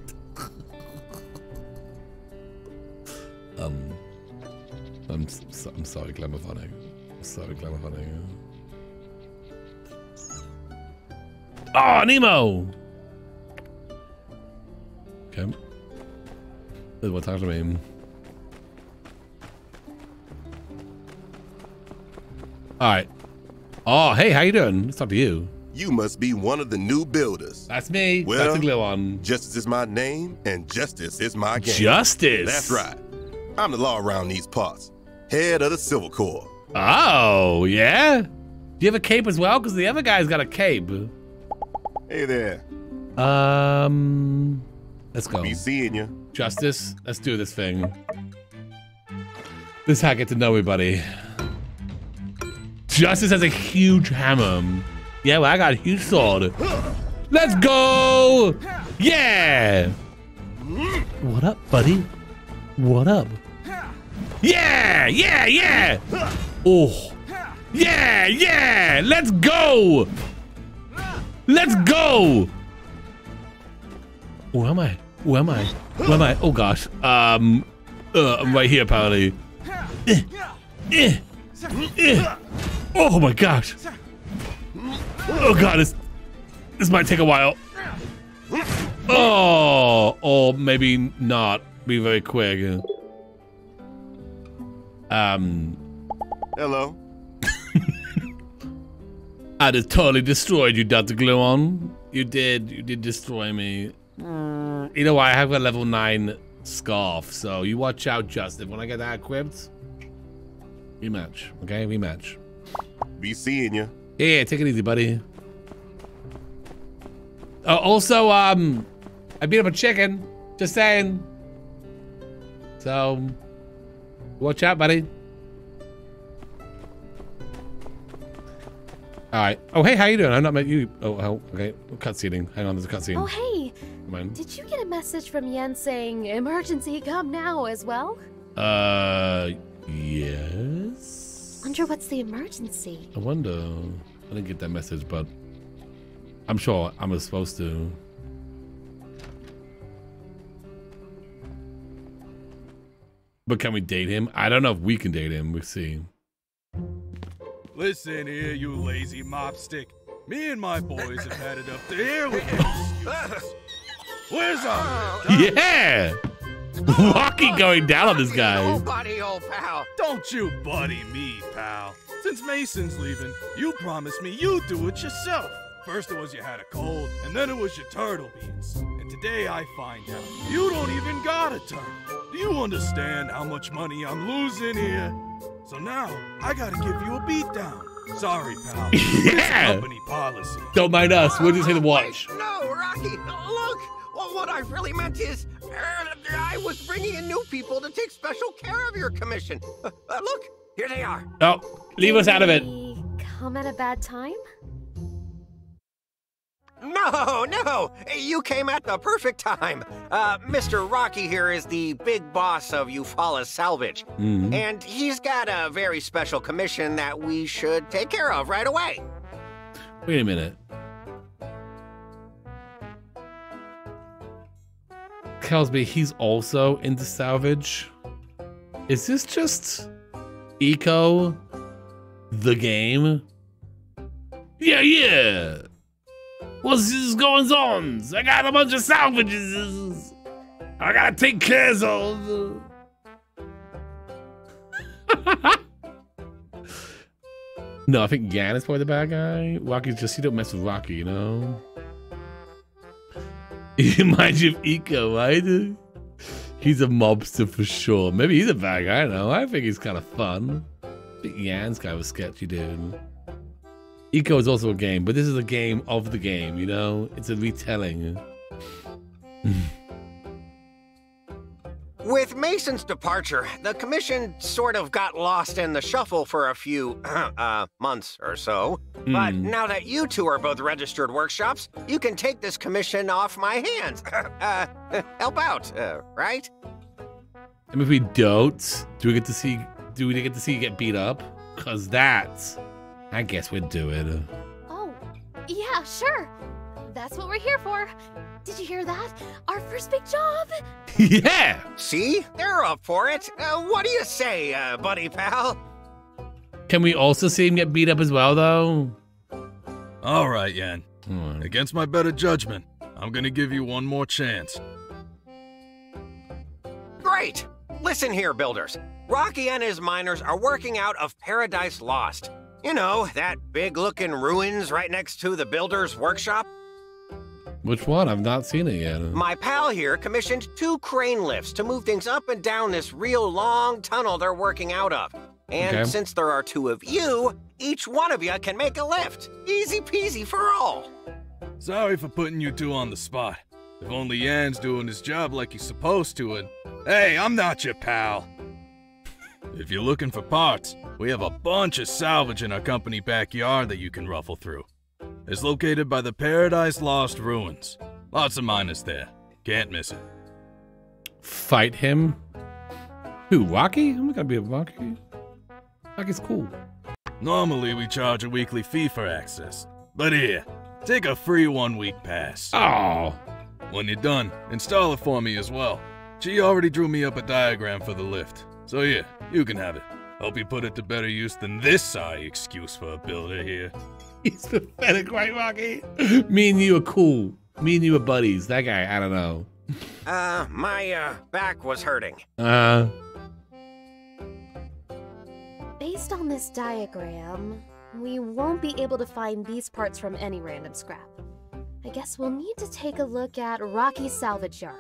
um, I'm, so, I'm sorry, Glamour Funny. I'm sorry, Glamour Funny. Oh, Nemo! Okay. What talk to me. Alright. Oh, hey, how you doing? Let's talk to you. You must be one of the new builders. That's me. Well, That's a glow on. Justice is my name, and justice is my game. Justice? That's right. I'm the law around these parts. Head of the Civil Corps. Oh, yeah? Do you have a cape as well? Because the other guy's got a cape. Hey there. Um, let's go. Be seeing you. Justice, let's do this thing. This is how I get to know everybody. Justice has a huge hammer. Yeah, well, I got a huge sword. Let's go! Yeah! What up, buddy? What up? Yeah! Yeah! Yeah! Oh. Yeah! Yeah! Let's go! Let's go! Where am I? Where am I? Where am I? Oh gosh. Um, uh, I'm right here, apparently. Eh, eh, eh. Oh my gosh. Oh god, this this might take a while. Oh, or maybe not. Be very quick. Um. Hello. I just totally destroyed you, Dr. Gluon. You did. You did destroy me. You know why? I have a level 9 scarf, so you watch out, Justin. When I get that equipped, rematch. Okay, rematch. Be seeing you. Yeah, take it easy, buddy. Uh, also, um, I beat up a chicken. Just saying. So, watch out, buddy. All right. Oh, hey, how you doing? I'm not met you. Oh, oh okay. Cutscening. Hang on, there's a cutscene. Oh, hey. Come on. Did you get a message from Yen saying emergency come now as well? Uh, yes. Wonder what's the emergency? I wonder. I didn't get that message, but I'm sure I'm supposed to. But can we date him? I don't know if we can date him. We'll see. Listen here, you lazy mopstick. Me and my boys have had it up to here with this. Where's our Yeah! Rocky going down on this guy. Oh, buddy, old pal. Don't you buddy me, pal. Since Mason's leaving, you promised me you'd do it yourself. First it was you had a cold, and then it was your turtle beans. And today I find out you don't even got a turtle. Do you understand how much money I'm losing here? So now I gotta give you a beatdown. Sorry, pal. Yeah. Company policy. Don't mind us. We'll just hit the watch. No, Rocky, look. Well, what I really meant is, uh, I was bringing in new people to take special care of your commission. Uh, uh, look, here they are. Oh, leave us out of it. Come at a bad time? No, no, you came at the perfect time. Uh, Mr. Rocky here is the big boss of Eufaula Salvage, Mhm. and he's got a very special commission that we should take care of right away. Wait a minute. Tells me he's also into salvage. Is this just Eco the game? Yeah, yeah. What's this going on? I got a bunch of salvages. I gotta take care of. no, I think Yan is probably the bad guy. Rocky's just you don't mess with Rocky, you know. He reminds you of Eco, right? He's a mobster for sure. Maybe he's a bad guy. I don't know. I think he's kind of fun. Think Yan's kind of sketchy dude. Eco is also a game, but this is a game of the game, you know? It's a retelling. With Mason's departure, the commission sort of got lost in the shuffle for a few uh, months or so. But Hmm. now that you two are both registered workshops, you can take this commission off my hands. uh, help out, uh, right? And if we don't, do we get to see? Do we get to see you get beat up? Cause that's, I guess we'd do it. Oh, yeah, sure. That's what we're here for. Did you hear that? Our first big job! yeah. See, they're up for it. Uh, what do you say, uh, buddy pal? Can we also see him get beat up as well, though? All right, Yan. Against my better judgment, I'm gonna give you one more chance. Great! Listen here, builders. Rocky and his miners are working out of Paradise Lost. You know, that big looking ruins right next to the builder's workshop? Which one? I've not seen it yet. My pal here commissioned two crane lifts to move things up and down this real long tunnel they're working out of. And Okay. since there are two of you, each one of you can make a lift. Easy peasy for all. Sorry for putting you two on the spot. If only Yan's doing his job like he's supposed to, and hey, I'm not your pal. If you're looking for parts, we have a bunch of salvage in our company backyard that you can ruffle through. It's located by the Paradise Lost ruins. Lots of miners there. Can't miss it. Fight him? Who? Rocky? I'm not gonna be a Rocky. Rocky's cool. Normally, we charge a weekly fee for access. But here, take a free one week pass. Oh. When you're done, install it for me as well. She already drew me up a diagram for the lift. So yeah, you can have it. Hope you put it to better use than this sorry excuse for a builder here. He's pathetic, right, Rocky? Me and you are cool. Me and you are buddies. That guy, I don't know. Uh, my, uh, back was hurting. Uh, Based on this diagram, we won't be able to find these parts from any random scrap. I guess we'll need to take a look at Rocky's salvage yard.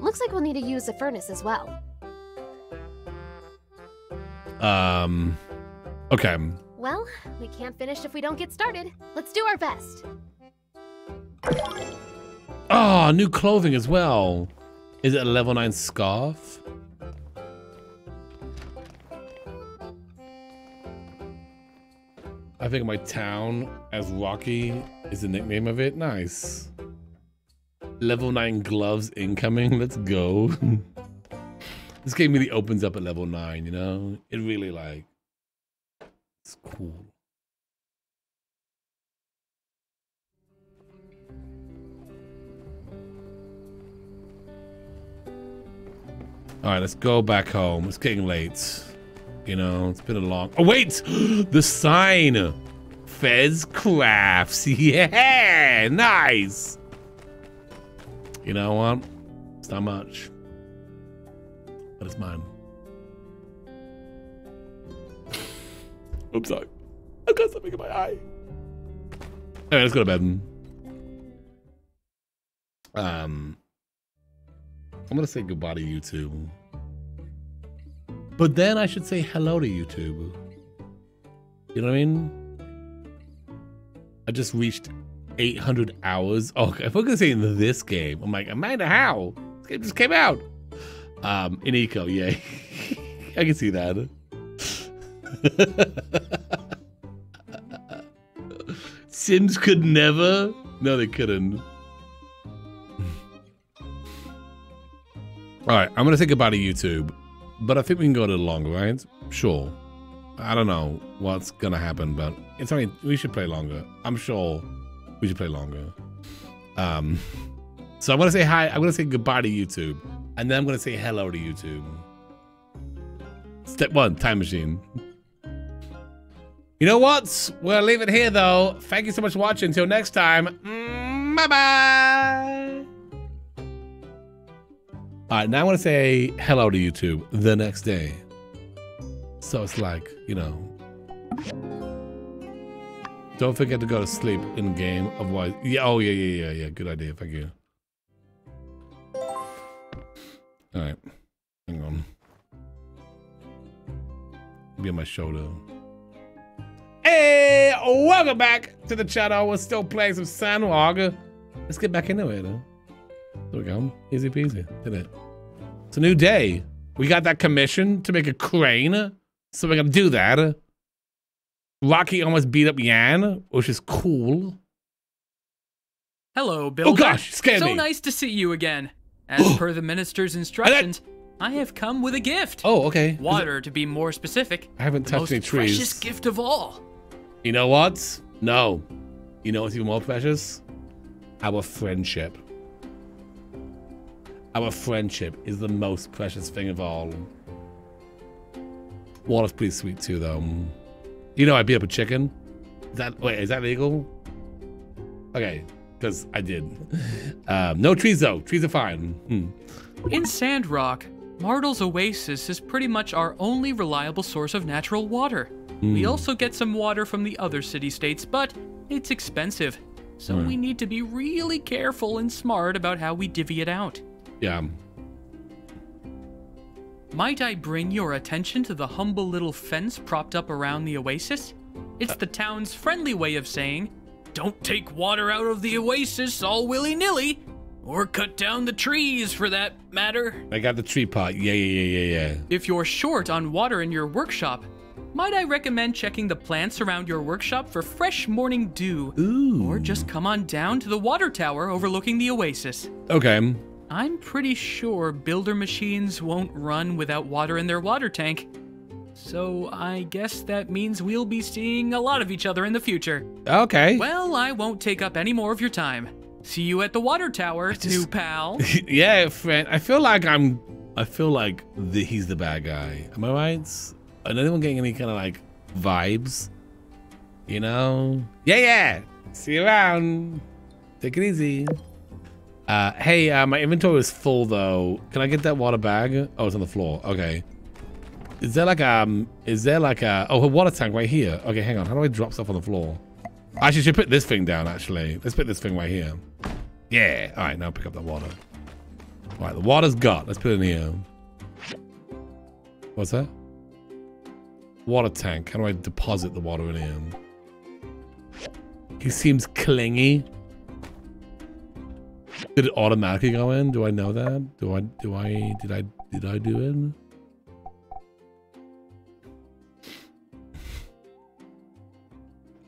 Looks like we'll need to use a furnace as well. um, okay. Well, we can't finish if we don't get started. Let's do our best. Oh, new clothing as well. Is it a level 9 scarf? I think my town as Rocky is the nickname of it. Nice. Level 9 gloves incoming. Let's go. this game really opens up at level 9, you know? It really like it's cool. All right, let's go back home. It's getting late. You know, it's been a long. Oh wait, the sign. Fez Crafts. Yeah, nice. You know what? It's not much, but it's mine. Oops, sorry. I've got something in my eye. All right, let's go to bed. Um, I'm gonna say goodbye to YouTube. But then I should say hello to YouTube. You know what I mean? I just reached 800 hours. Oh, if we're gonna say in this game, I'm like, Amanda, how? This game just came out. Um, in Eco, yeah. I can see that. Sims could never. No, they couldn't. All right, I'm gonna say goodbye to YouTube, but I think we can go a little longer, right? Sure. I don't know what's gonna happen, but it's only we should play longer. I'm sure we should play longer. Um, so I'm gonna say hi. I'm gonna say goodbye to YouTube, and then I'm gonna say hello to YouTube. Step one, time machine. You know what? We'll leave it here though. Thank you so much for watching. Until next time. Mm, bye bye. All right, now I want to say hello to YouTube the next day. So it's like, you know. Don't forget to go to sleep in game. Otherwise, yeah. Oh yeah, yeah, yeah, yeah. Good idea. Thank you. All right, hang on. Be on my shoulder. Hey, welcome back to the channel. We're still playing some Sandrock. Let's get back into it. Huh? There we go. Easy peasy. Did it. It's a new day. We got that commission to make a crane. So we're gonna do that. Rocky almost beat up Yan, which is cool. Hello, oh, Bill. Oh gosh, scared so me. nice to see you again. As per the minister's instructions, I have come with a gift. Oh, okay. Water, to be more specific. I haven't touched any trees. precious gift of all. You know what? No. You know what's even more precious? Our friendship. Our friendship is the most precious thing of all. Water's pretty sweet too, though. You know I beat up a chicken. Is that wait? Is that legal? Okay, because I did. Um, no trees though. Trees are fine. Hmm. In Sandrock, Martle's Oasis is pretty much our only reliable source of natural water. We Hmm. also get some water from the other city states, but it's expensive. So Hmm. we need to be really careful and smart about how we divvy it out. Yeah. Might I bring your attention to the humble little fence propped up around the oasis? It's the town's friendly way of saying, don't take water out of the oasis all willy nilly, or cut down the trees for that matter. I got the tree pot. Yeah, yeah, yeah, yeah, yeah. If you're short on water in your workshop, might I recommend checking the plants around your workshop for fresh morning dew? Or just come on down to the water tower overlooking the oasis. Okay. I'm pretty sure builder machines won't run without water in their water tank. So I guess that means we'll be seeing a lot of each other in the future. Okay. Well, I won't take up any more of your time. See you at the water tower, new pal. yeah, friend. I feel like I'm. I feel like the, he's the bad guy. Am I right? Anyone getting any kind of like vibes? You know? Yeah, yeah. See you around. Take it easy. Uh, hey, uh, my inventory is full though. Can I get that water bag? Oh, it's on the floor. Okay. Is there like um? Is there like a oh a water tank right here? Okay, hang on. How do I drop stuff on the floor? I actually should put this thing down. Actually, let's put this thing right here. Yeah. All right, now pick up that water. All right, the water's got. Let's put it in here. What's that? Water tank. How do I deposit the water in here? He seems clingy. Did it automatically go in? Do I know that? Do I? Do I? Did I? Did I do it?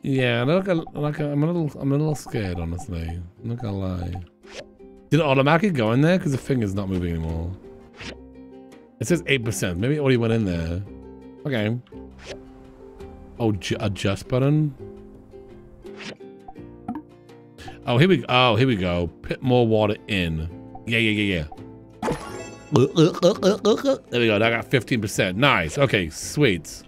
Yeah, gonna, like I'm a little, I'm a little scared, honestly. I'm not gonna lie. Did it automatically go in there? Because the finger's not moving anymore. It says 8%. Maybe it already went in there. Okay. Oh, ju adjust button. Oh, here we Oh, here we go. Put more water in. Yeah, yeah, yeah, yeah. There we go. I got 15%. Nice. Okay, sweet.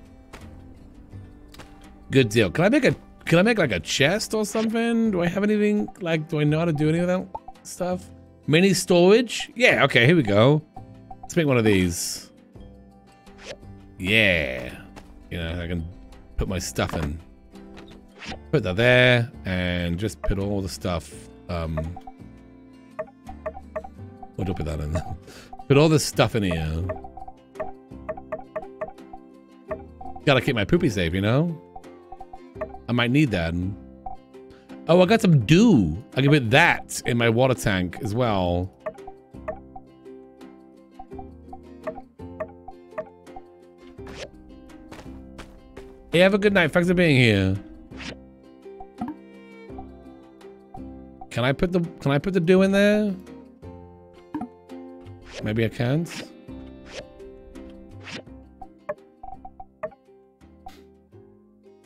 Good deal. Can I make a can I make like a chest or something? Do I have anything like do I know how to do any of that stuff? Mini storage? Yeah, okay, here we go. Let's make one of these. Yeah. You know, I can put my stuff in. Put that there and just put all the stuff um what do I put that in? put all this stuff in here. Gotta keep my poopy safe, you know? I might need that. Oh, I got some dew. I can put that in my water tank as well. Hey, have a good night. Thanks for being here. Can I put the can I put the dew in there? Maybe I can't.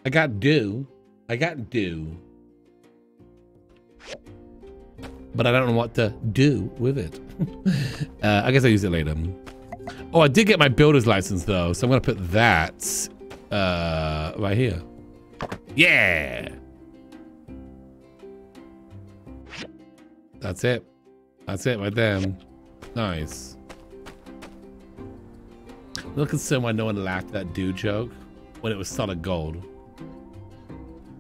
I got dew. I got dew. But I don't know what to do with it. uh, I guess I'll use it later. Oh, I did get my builder's license though, so I'm gonna put that uh, right here. Yeah. That's it. That's it right there. Nice. Look at someone no one laughed at that dude joke when it was solid gold.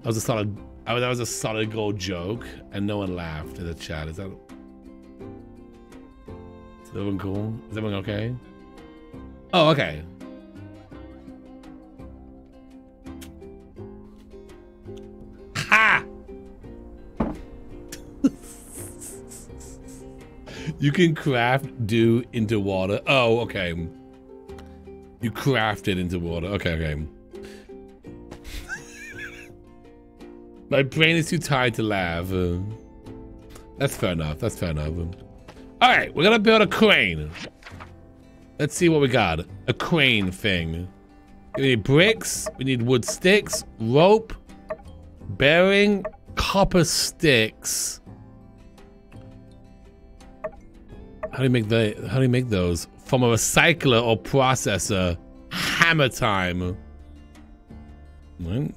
That was a solid. I that was a solid gold joke, and no one laughed in the chat. Is that? Is everyone cool? Is everyone okay? Oh, okay. Ha! you can craft dew into water. Oh, okay. You craft it into water. Okay, okay. My brain is too tired to laugh. That's fair enough. That's fair enough. All right, we're gonna build a crane. Let's see what we got. A crane thing. We need bricks. We need wood sticks, rope, bearing, copper sticks. How do you make the? How do you make those? From a recycler or processor. Hammer time. Right.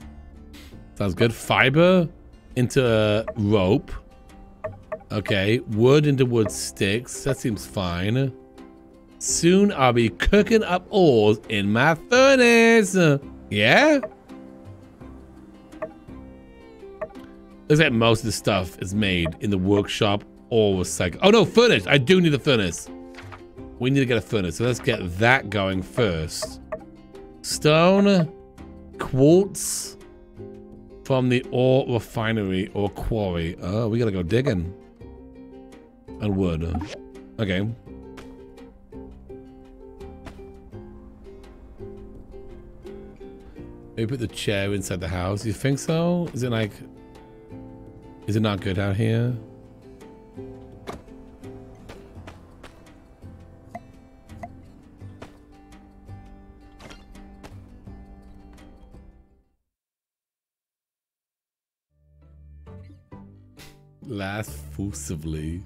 Sounds good. Fiber into rope. Okay, wood into wood sticks. That seems fine. Soon I'll be cooking up ores in my furnace. Yeah? Looks like most of the stuff is made in the workshop or recycled. Oh no, furnace! I do need a furnace. We need to get a furnace, so let's get that going first. Stone, quartz from the ore refinery or quarry. Oh, we gotta go digging. And wood. Okay. Maybe put the chair inside the house. You think so? Is it like... Is it not good out here? Laugh fusively.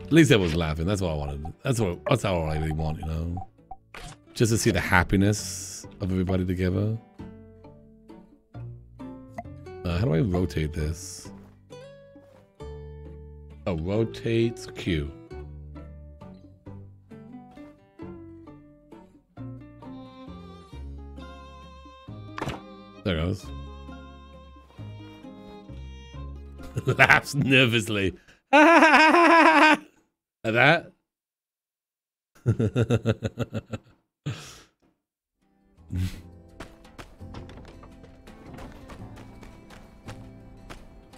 At least I was laughing. That's what I wanted. That's what. That's all I really want, you know. Just to see the happiness of everybody together. Uh, how do I rotate this? Oh, rotate Q. There goes. Laughs nervously. At that?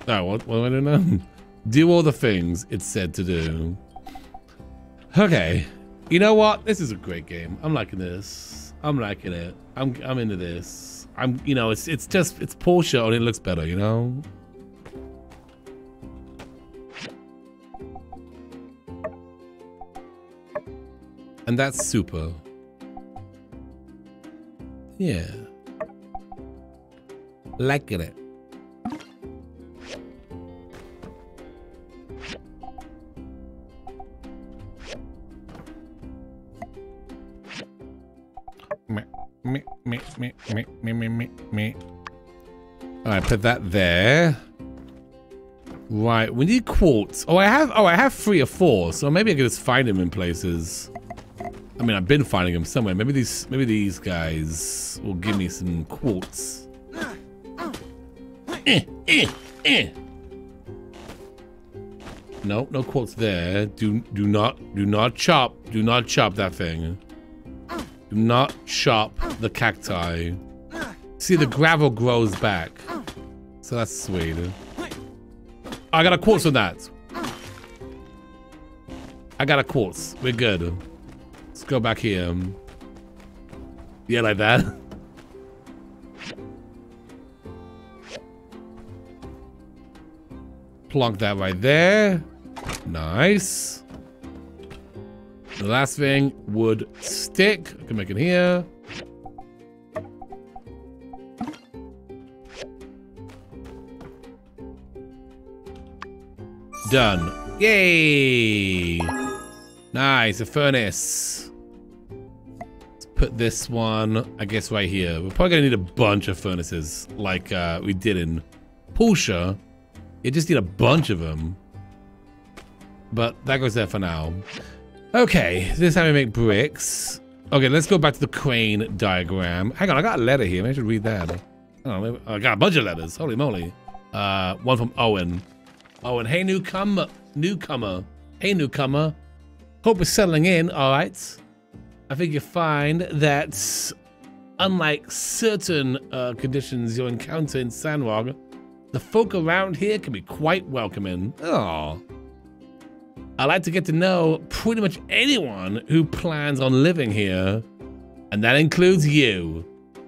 oh, what, what do I do now? do all the things it's said to do. Okay. You know what? This is a great game. I'm liking this. I'm liking it. I'm I'm into this. I'm you know, it's it's just it's Portia and it looks better, you know? And that's super. Yeah. Liking it. Me, me, me, me, me, me, me, me. Alright, put that there. Right, we need quartz. Oh, I have, oh, I have three or four, so maybe I can just find them in places. I mean, I've been finding them somewhere. Maybe these, maybe these guys will give me some quartz. Eh, eh, eh. No, no quartz there. Do, do not, do not chop. Do not chop that thing. Do not chop the cacti. See, the gravel grows back. So that's sweet. I got a quartz on that. I got a quartz. We're good. Let's go back here. Yeah, like that. Plonk that right there. Nice. The last thing, would stick. I can make it here. Done. Yay! Nice, a furnace. Let's put this one, I guess, right here. We're probably gonna need a bunch of furnaces, like uh, we did in Portia. You just need a bunch of them. But that goes there for now. Okay, this is how we make bricks. Okay, let's go back to the crane diagram. Hang on, I got a letter here. Maybe I should read that. Oh, I got a bunch of letters. Holy moly. Uh, one from Owen. Owen, hey newcomer. Newcomer. Hey newcomer. Hope you're settling in, alright? I think you find that unlike certain uh, conditions you'll encounter in Sandrock, the folk around here can be quite welcoming. Oh, I like to get to know pretty much anyone who plans on living here, and that includes you.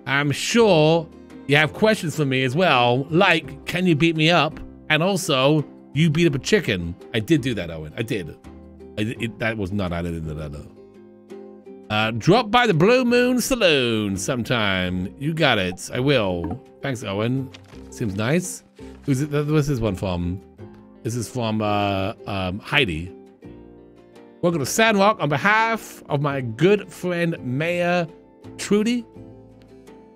I'm sure you have questions for me as well, like, can you beat me up? And also, you beat up a chicken. I did do that, Owen. I did. I, it, that was not added into that, though. Uh, drop by the Blue Moon Saloon sometime. You got it. I will. Thanks, Owen. Seems nice. Who's it? This one from? This is from uh, um, Heidi. Welcome to Sandrock on behalf of my good friend Mayor Trudy.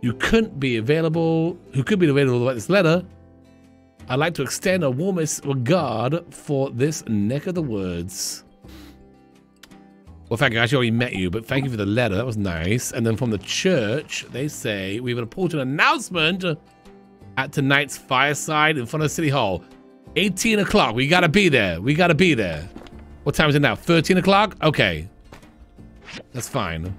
You couldn't be available. Who could be available to write this letter? I'd like to extend a warmest regard for this neck of the woods. Well, thank you. I actually already met you, but thank you for the letter. That was nice. And then from the church, they say we have an important announcement at tonight's fireside in front of City Hall. 18 o'clock. We gotta be there. We gotta be there. What time is it now? 13 o'clock? Okay. That's fine.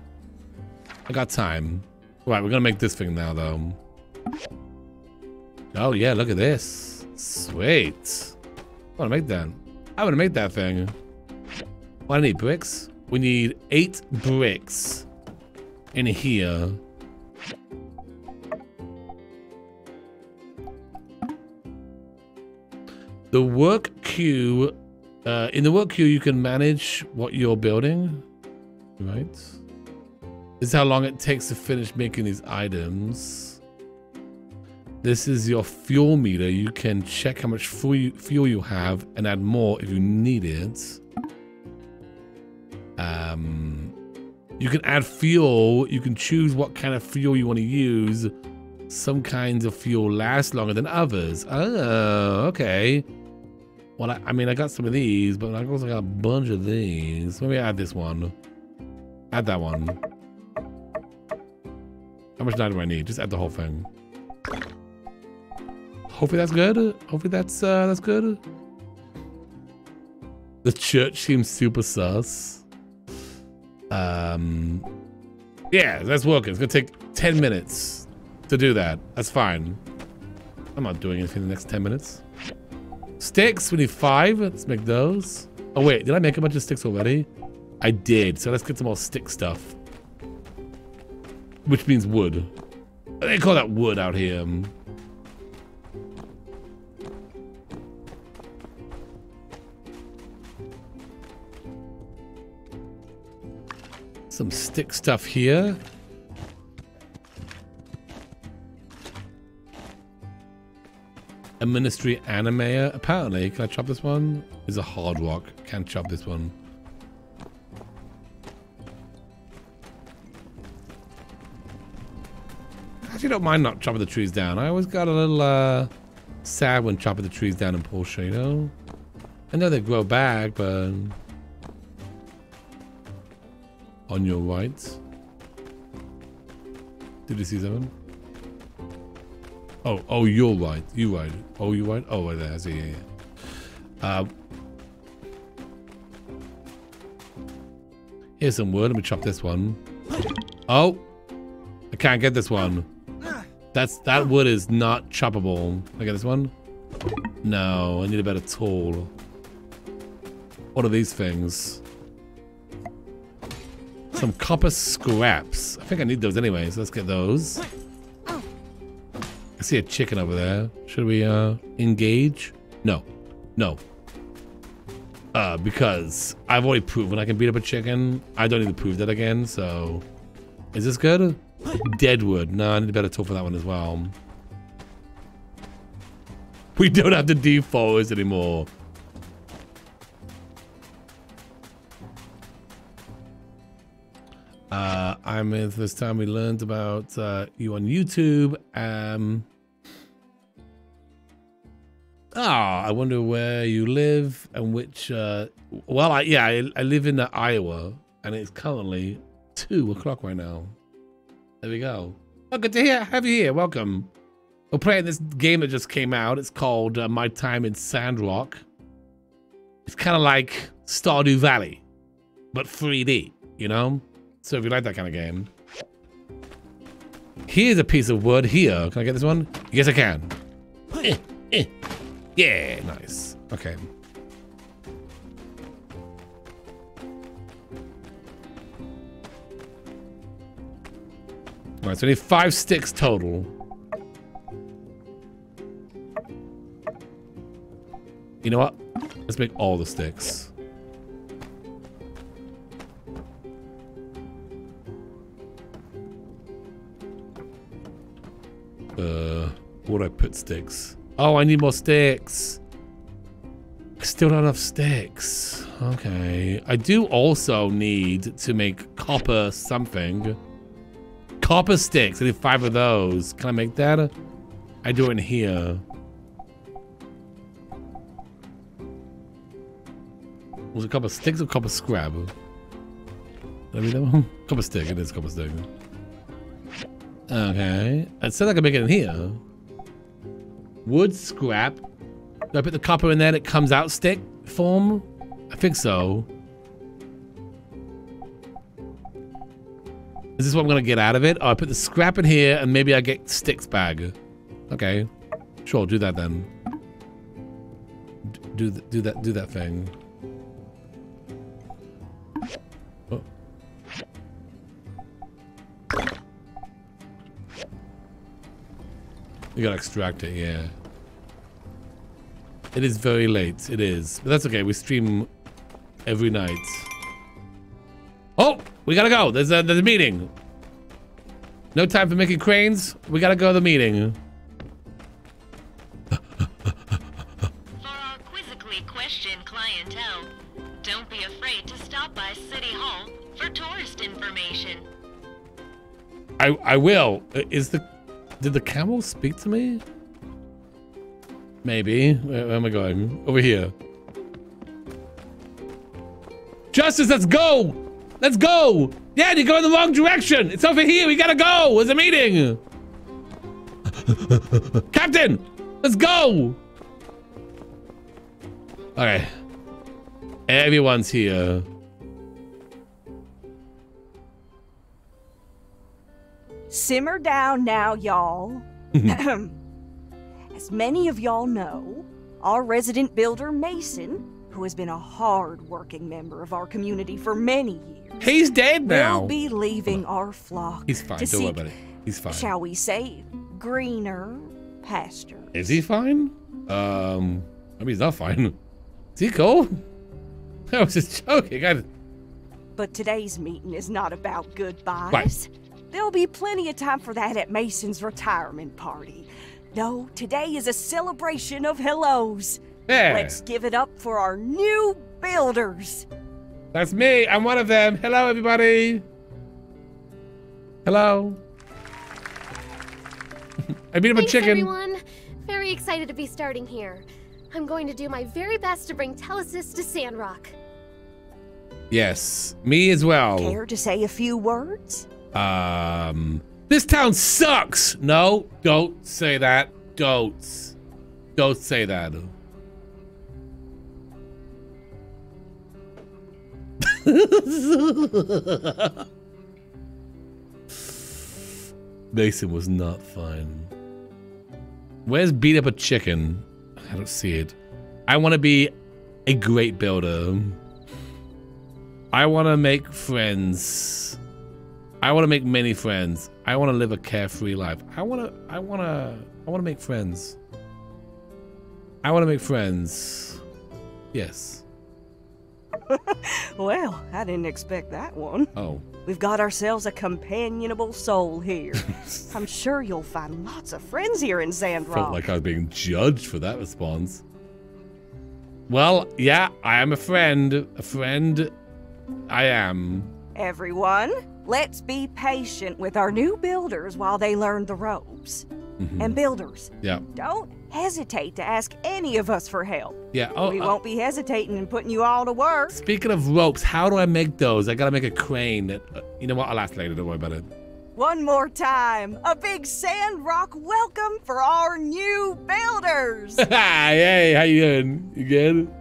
I got time. Right, we're gonna make this thing now, though. Oh, yeah, look at this. Sweet. I wanna make that. I wanna make that thing. What I need bricks? We need eight bricks in here. The work queue, uh, in the work queue, you can manage what you're building, right? This is how long it takes to finish making these items. This is your fuel meter. You can check how much fuel you have and add more if you need it. Um, you can add fuel. You can choose what kind of fuel you want to use. Some kinds of fuel last longer than others. Oh, okay. Well, I, I mean, I got some of these, but I also got a bunch of these. Let me add this one. Add that one. How much dye do I need? Just add the whole thing. Hopefully that's good. Hopefully that's uh, that's good. The church seems super sus. Um, yeah, that's working. It's gonna take 10 minutes to do that. That's fine. I'm not doing anything in the next 10 minutes. Sticks, we need five. Let's make those. Oh wait, did I make a bunch of sticks already? I did, so let's get some more stick stuff. Which means wood. They call that wood out here. Some stick stuff here. A ministry animator. Apparently, can I chop this one? Is a hard rock. Can't chop this one. Actually, don't mind not chopping the trees down. I always got a little uh, sad when chopping the trees down in Portia, you know? I know they grow back, but on your right. Did you see someone? Oh, oh, you're right. You right. Oh, you right. Oh, there. I. Yeah, yeah. Uh, here's some wood. Let me chop this one. Oh, I can't get this one. That's that wood is not choppable. I get this one. No, I need a better tool. What are these things? Some copper scraps. I think I need those anyway, so let's get those. See a chicken over there. Should we uh engage? No. No. Uh, because I've already proven I can beat up a chicken. I don't need to prove that again, so... Is this good? Deadwood. No, I need a better tool for that one as well. We don't have to default anymore. Uh, I'm this time we learned about uh, you on YouTube. Um, oh, I wonder where you live and which. Uh, well, I, yeah, I, I live in uh, Iowa, and it's currently two o'clock right now. There we go. Oh, good to hear. Have you here. Welcome. We're playing this game that just came out. It's called uh, My Time in Sandrock. It's kind of like Stardew Valley, but 3D. You know. So if you like that kind of game. Here's a piece of wood here. Can I get this one? Yes, I can. Yeah, nice. Okay. Alright, so we need five sticks total. You know what? Let's make all the sticks. Uh, where do I put sticks? Oh, I need more sticks. Still not enough sticks. Okay. I do also need to make copper something. Copper sticks. I need five of those. Can I make that? I do it in here. Was it copper sticks or copper scrap? Let me know. Copper stick. It is copper stick. Okay. It said I could make it in here. Wood scrap. Do I put the copper in there and it comes out stick form? I think so. Is this what I'm gonna get out of it? Oh, I put the scrap in here and maybe I get sticks bag. Okay. Sure, do that then. Do, th do that do that thing. Oh. You gotta extract it, yeah. It is very late, it is. But that's okay, we stream every night. Oh! We gotta go! There's a, there's a meeting! No time for making cranes. We gotta go to the meeting. quizzically questioned clientele, don't be afraid to stop by City Hall for tourist information. I I will. Is the did the camel speak to me? Maybe. Where, where am I going? Over here. Justice, let's go! Let's go! Yeah, you're going the wrong direction! It's over here, we gotta go! There's a meeting! Captain! Let's go! Alright. Everyone's here. Simmer down now, y'all. As many of y'all know, our resident builder Mason, who has been a hard-working member of our community for many years, He's dead now. will be leaving our flock He's fine. to Don't worry about it. He's fine. shall we say, greener pasture. Is he fine? Um, I mean, he's not fine. Is he cool? I was just joking. I, But today's meeting is not about goodbyes. There'll be plenty of time for that at Mason's retirement party. No, today is a celebration of hellos. Yeah. Let's give it up for our new builders. that's me. I'm one of them. Hello, everybody. Hello. I beat up a Thanks, chicken. everyone. Very excited to be starting here. I'm going to do my very best to bring Telesis to Sandrock. Yes, me as well. Care to say a few words? Um, this town sucks. No, don't say that. Don't. Don't say that. Mason was not fine. Where's beat up a chicken? I don't see it. I want to be a great builder. I want to make friends. I want to make many friends. I want to live a carefree life. I want to I want to I want to make friends. I want to make friends. Yes. Well, I didn't expect that one. Oh. We've got ourselves a companionable soul here. I'm sure you'll find lots of friends here in Sandrock. Felt like I was being judged for that response. Well, yeah, I am a friend. A friend I am. Everyone, let's be patient with our new builders while they learn the ropes. Mhm. And builders, Yeah. don't hesitate to ask any of us for help. Yeah. Oh, we uh, won't be hesitating in putting you all to work. Speaking of ropes, how do I make those? I gotta make a crane. That, uh, you know what? I'll ask later. Don't worry about it. One more time, a big Sandrock welcome for our new builders. hey, how you doing? You good?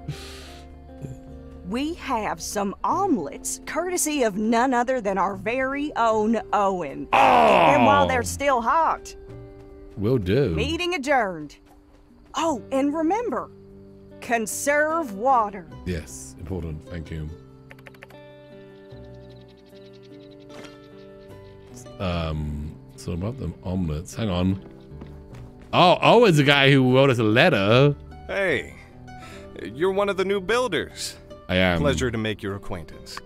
We have some omelets courtesy of none other than our very own Owen. And while they're still hot, Will do. meeting adjourned. Oh, and remember, conserve water. Yes, important. Thank you. Um, So about them omelets. Hang on. Oh, Owen's the guy who wrote us a letter. Hey, you're one of the new builders. I am. Pleasure to make your acquaintance.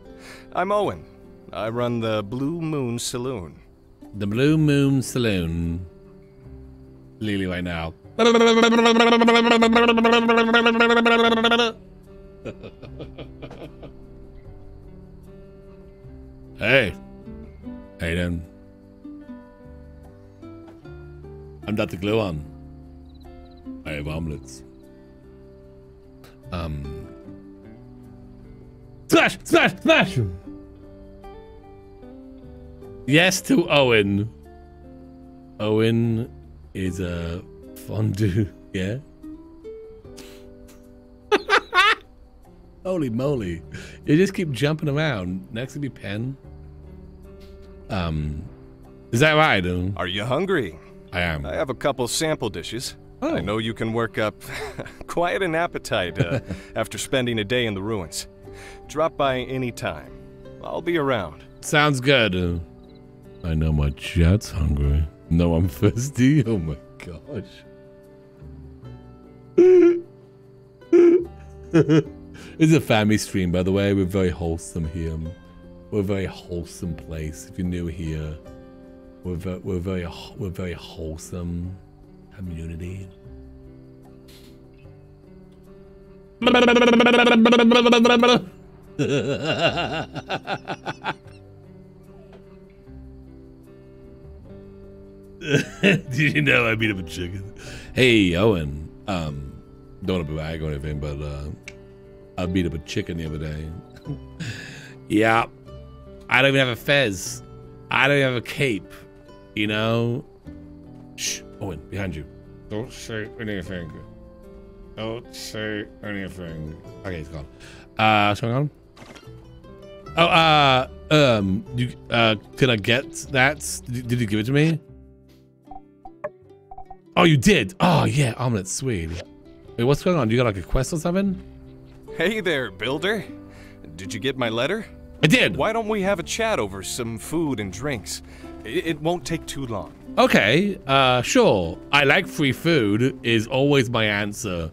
I'm Owen. I run the Blue Moon Saloon. The Blue Moon Saloon. Lily right now. hey. Hey then. I'm Dr. Gluon. I have omelets. Um. Smash! Smash! Smash! Yes to Owen. Owen is a fondue, yeah? Holy moly. You just keep jumping around. Next to be Pen. Um, is that right? Um, Are you hungry? I am. I have a couple sample dishes. Oh. I know you can work up quite an appetite uh, after spending a day in the ruins. Drop by any time. I'll be around. Sounds good. Uh, I know my chat's hungry. No, I'm thirsty. Oh my gosh. it's a family stream, by the way. We're very wholesome here. We're a very wholesome place. If you're new here, we're very, we're very, we're very wholesome community. Did you know I beat up a chicken? Hey, Owen. Um, don't want to brag or anything, but uh, I beat up a chicken the other day. yeah, I don't even have a fez. I don't even have a cape. You know. Shh, Owen, behind you. Don't say anything. Don't say anything. Okay, it's gone. Uh, what's going on? Oh, uh, um, you, uh, can I get that? Did, did you give it to me? Oh, you did? Oh, yeah, omelet, sweet. Wait, what's going on? Do You got like a quest or something? Hey there, builder. Did you get my letter? I did. Why don't we have a chat over some food and drinks? It, it won't take too long. Okay, uh, sure. I like free food is always my answer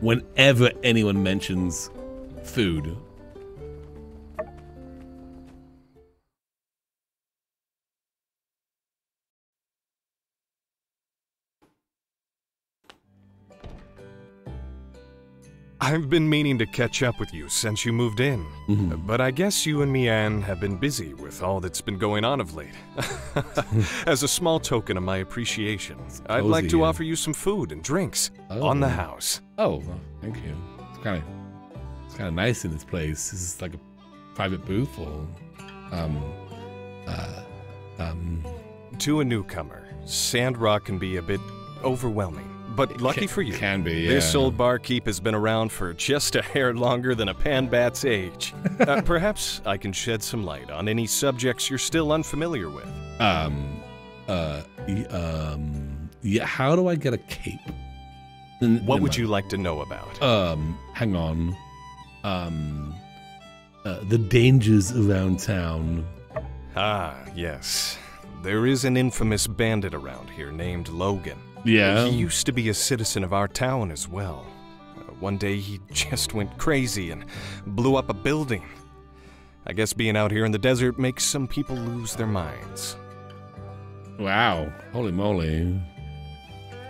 whenever anyone mentions food. I've been meaning to catch up with you since you moved in. Mm-hmm. But I guess you and Mi-an have been busy with all that's been going on of late. As a small token of my appreciation, I'd like to offer you some food and drinks on the Oh. house. Oh, well, thank you. It's kind of it's kind of nice in this place. This is like a private booth or um uh um To a newcomer, Sandrock can be a bit overwhelming. But lucky Can- for you, can be, This old barkeep has been around for just a hair longer than a panbat's age. uh, perhaps I can shed some light on any subjects you're still unfamiliar with. um uh um yeah. How do I get a cape? N- What would you like to know about? Um, hang on. Um, uh, the dangers around town. Ah, yes. There is an infamous bandit around here named Logan. Yeah. He used to be a citizen of our town as well. Uh, one day he just went crazy and blew up a building. I guess being out here in the desert makes some people lose their minds. Wow. Holy moly.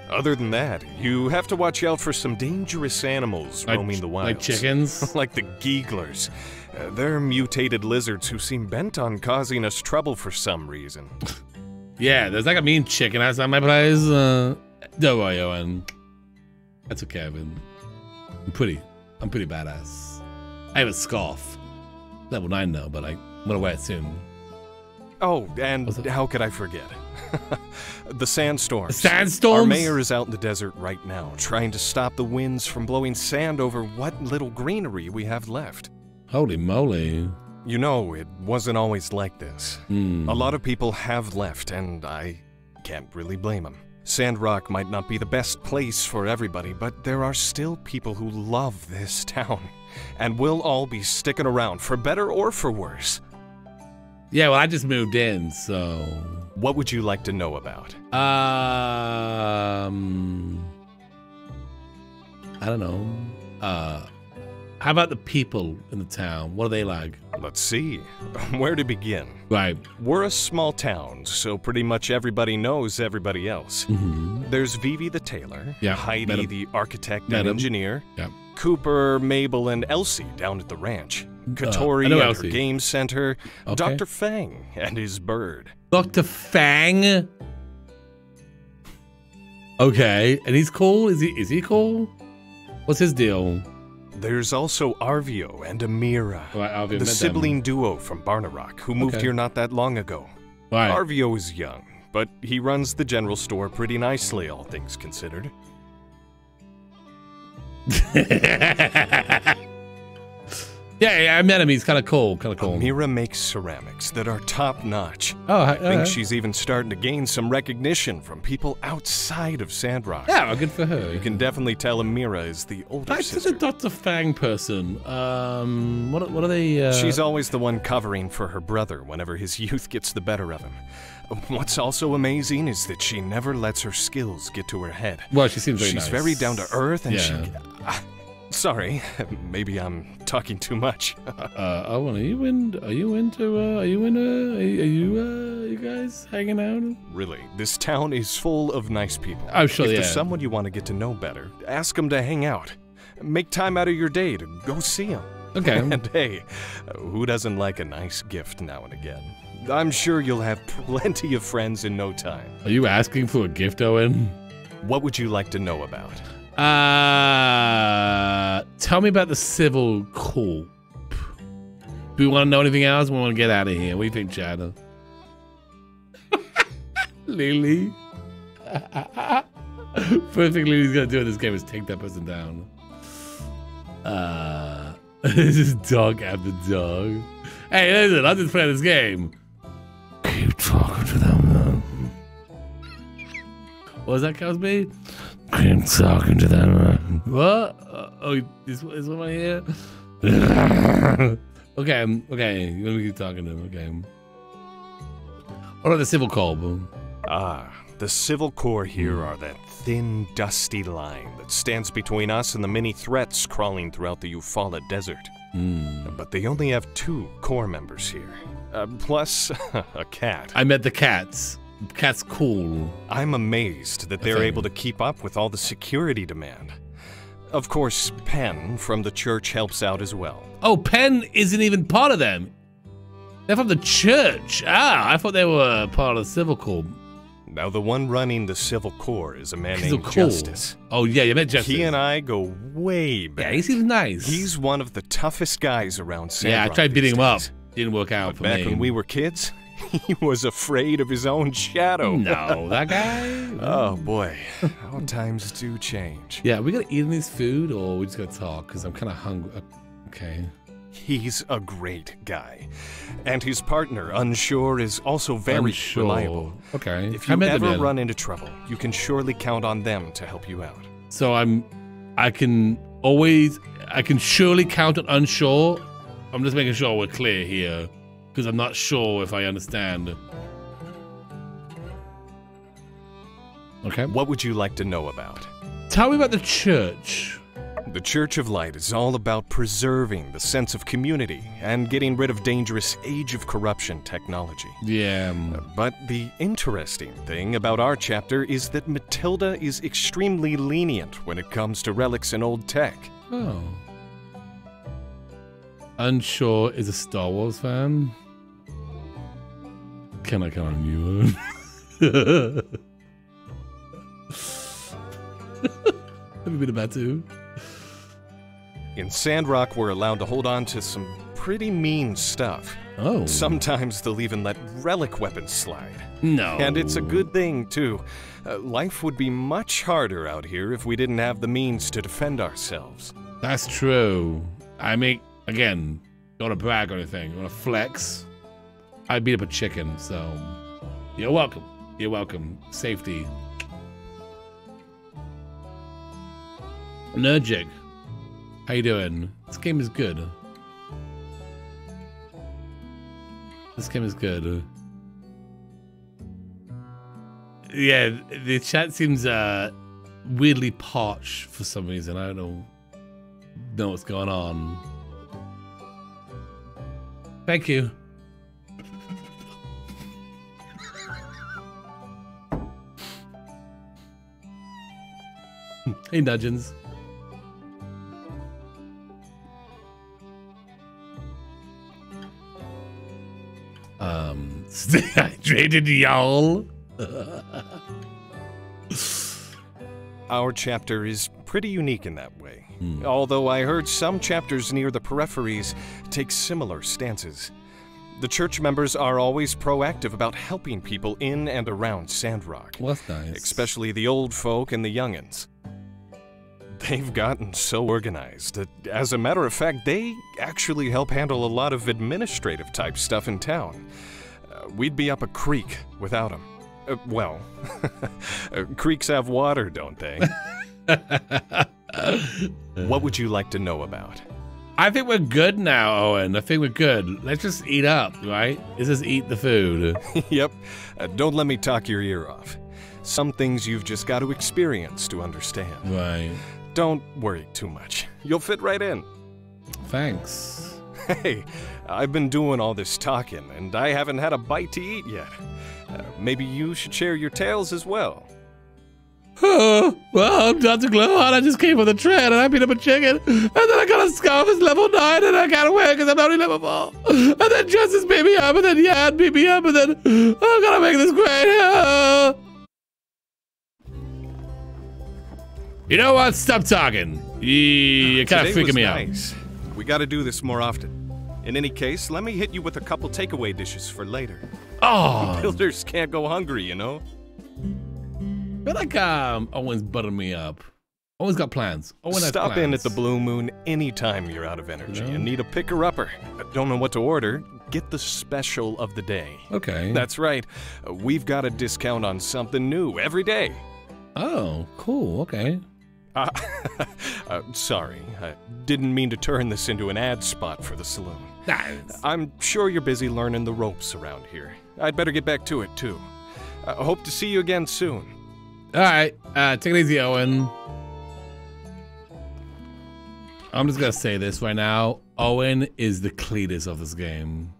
Other than that, you have to watch out for some dangerous animals Like roaming the like chickens? like the Geeglers. Uh, they're mutated lizards who seem bent on causing us trouble for some reason. Yeah, there's like a mean chicken outside my place. Uh, don't worry, Owen. That's okay, Evan. I'm pretty. I'm pretty badass. I have a scarf. Level 9 though, but I, I'm gonna wear it soon. Oh, and how could I forget? the sandstorms. Sandstorms? Our mayor is out in the desert right now, trying to stop the winds from blowing sand over what little greenery we have left. Holy moly. You know, it wasn't always like this. Hmm. A lot of people have left, and I can't really blame them. Sandrock might not be the best place for everybody, but there are still people who love this town, and we'll all be sticking around for better or for worse. Yeah, well, I just moved in, so What would you like to know about? Um, I don't know. Uh, how about the people in the town? What are they like? Let's see. Where to begin? Right. We're a small town, so pretty much everybody knows everybody else. Mhm. There's Vivi the tailor, Yeah, Heidi the architect and engineer, Yeah. Cooper, Mabel, and Elsie down at the ranch, Uh, Catori know at Elsie. her game center, Okay. Dr. Fang and his bird. Dr. Fang. Okay, and he's cool. Is he? Is he cool? What's his deal? There's also Arvio and Amirah, Arvio, the met them. sibling duo from Barnarock who moved Okay. here not that long ago. Right. Arvio is young, but he runs the general store pretty nicely, all things considered. Yeah, yeah, I met him. He's kind of cool. Kind of cool. Amirah makes ceramics that are top notch. Oh, I think uh, she's even starting to gain some recognition from people outside of Sandrock. Yeah, well, good for her. You can definitely tell Amirah is the older Back to sister. the Dr. Fang person. Um, what, what are they? Uh, She's always the one covering for her brother whenever his youth gets the better of him. What's also amazing is that she never lets her skills get to her head. Well, she seems very She's nice. very down to earth, and she. Yeah. Sorry, maybe I'm talking too much. Uh, oh, are you in? Are you into? Uh, are you into? Are you? Are you, uh, you guys hanging out? Really, this town is full of nice people. I'm sure If they there's someone you want to get to know better, ask them to hang out. Make time out of your day to go see them. Okay. and hey, who doesn't like a nice gift now and again? I'm sure you'll have plenty of friends in no time. Are you asking for a gift, Owen? What would you like to know about? Uh, tell me about the civil corps. Do we want to know anything else? We want to get out of here. What do you think, Chad? Lily. First thing Lily's gonna do in this game is take that person down. Uh, this is dog after dog. Hey, listen, I'm just playing this game. Keep talking to them. What was that, Cosby? Keep talking to them. What? Uh, oh, is, is one I here? okay, um, okay. Let me keep talking to him. Okay. What about the civil call? Boom. Ah, the civil corps here are that thin, dusty line that stands between us and the many threats crawling throughout the Eufaula desert. Hmm. But they only have two core members here, uh, plus a cat. I met the cats. Cat's cool. I'm amazed that they're able to keep up with all the security demand. Of course, Pen from the church helps out as well. Oh, Pen isn't even part of them. They're from the church. Ah, I thought they were part of the civil corps. Now, the one running the civil corps is a man He's named cool. Justice. Oh yeah, you met Justice. He and I go way back. Yeah, he seems nice. He's one of the toughest guys around Sandrock yeah, I tried beating him up. Didn't work out for Back me. when we were kids, he was afraid of his own shadow. No, that guy. oh boy, how times do change. Yeah, we gonna eat this food or we just gonna talk? Cause I'm kind of hungry. Uh, Okay. He's a great guy. And his partner, Unsuur, is also very Unsure. reliable. Okay. If you ever run into trouble, you can surely count on them to help you out. So I'm, I can always, I can surely count on unsure. I'm just making sure we're clear here, because I'm not sure if I understand. Okay. What would you like to know about? Tell me about the church. The Church of Light is all about preserving the sense of community and getting rid of dangerous Age of Corruption technology. Yeah. But the interesting thing about our chapter is that Matilda is extremely lenient when it comes to relics and old tech. Oh. Unsure is a Star Wars fan. Can I count on you? Have you been about to? In Sandrock, we're allowed to hold on to some pretty mean stuff. Oh. Sometimes they'll even let relic weapons slide. No. And it's a good thing, too. Uh, life would be much harder out here if we didn't have the means to defend ourselves. That's true. I mean, again, don't want to brag or anything. You want to flex? I beat up a chicken, so you're welcome. You're welcome. Safety. Nergic, how you doing? This game is good. This game is good. yeah, the chat seems uh, weirdly parched for some reason. I don't know, know what's going on. Thank you. Hey, Nudgeons. Um, stay hydrated, y'all. Our chapter is pretty unique in that way. Although I heard some chapters near the peripheries take similar stances. The church members are always proactive about helping people in and around Sandrock. Well, that's nice. Especially the old folk and the youngins. They've gotten so organized that, as a matter of fact, they actually help handle a lot of administrative type stuff in town. Uh, we'd be up a creek without them. Uh, well, uh, creeks have water, don't they? what would you like to know about? I think we're good now, Owen. I think we're good. Let's just eat up, right? Let's just eat the food. yep. Uh, don't let me talk your ear off. Some things you've just got to experience to understand. Right. Don't worry too much. You'll fit right in. Thanks. Hey, I've been doing all this talking, and I haven't had a bite to eat yet. Uh, maybe you should share your tales as well. Oh, well, I'm Dr. Gluon. I just came from the train and I beat up a chicken. And then I got a scarf that's level 9 and I gotta wear it because I'm only level 4. And then Justice beat me up and then Yan beat me up and then oh, I'm gonna make this great. Oh. You know what? Stop talking. You're kind of freaking me nice. We gotta do this more often. In any case, let me hit you with a couple takeaway dishes for later. Oh. Builders can't go hungry, you know? But I feel like um, Owen's buttering me up. Owen's got plans. Owen Stop in at the Blue Moon anytime you're out of energy Yeah. and need a picker-upper. Don't know what to order? Get the special of the day. Okay. That's right. We've got a discount on something new every day. Oh, cool. Okay. Uh, uh, sorry, I didn't mean to turn this into an ad spot for the saloon. I'm sure you're busy learning the ropes around here. I'd better get back to it, too. I hope to see you again soon. All right, uh, take it easy, Owen. I'm just gonna say this right now. Owen is the Cletus of this game.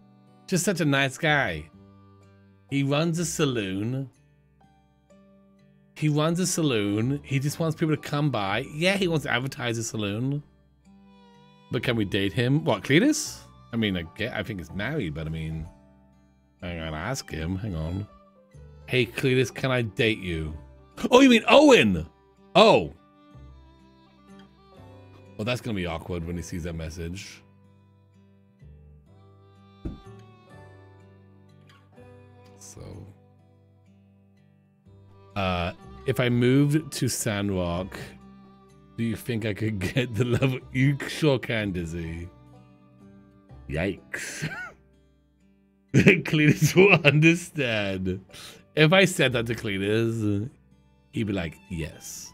Just such a nice guy. He runs a saloon. He runs a saloon. He just wants people to come by. Yeah, he wants to advertise a saloon. But can we date him? What, Cletus? I mean, I, get, I think he's married, but I mean, I'm gonna ask him. Hang on. Hey, Cletus, can I date you? Oh, you mean Owen? Oh. Well, that's gonna be awkward when he sees that message. So, uh, if I moved to Sandrock, do you think I could get the level? You sure can, Dizzy. Yikes. Cletus will understand. If I said that to Cletus, he'd be like, yes.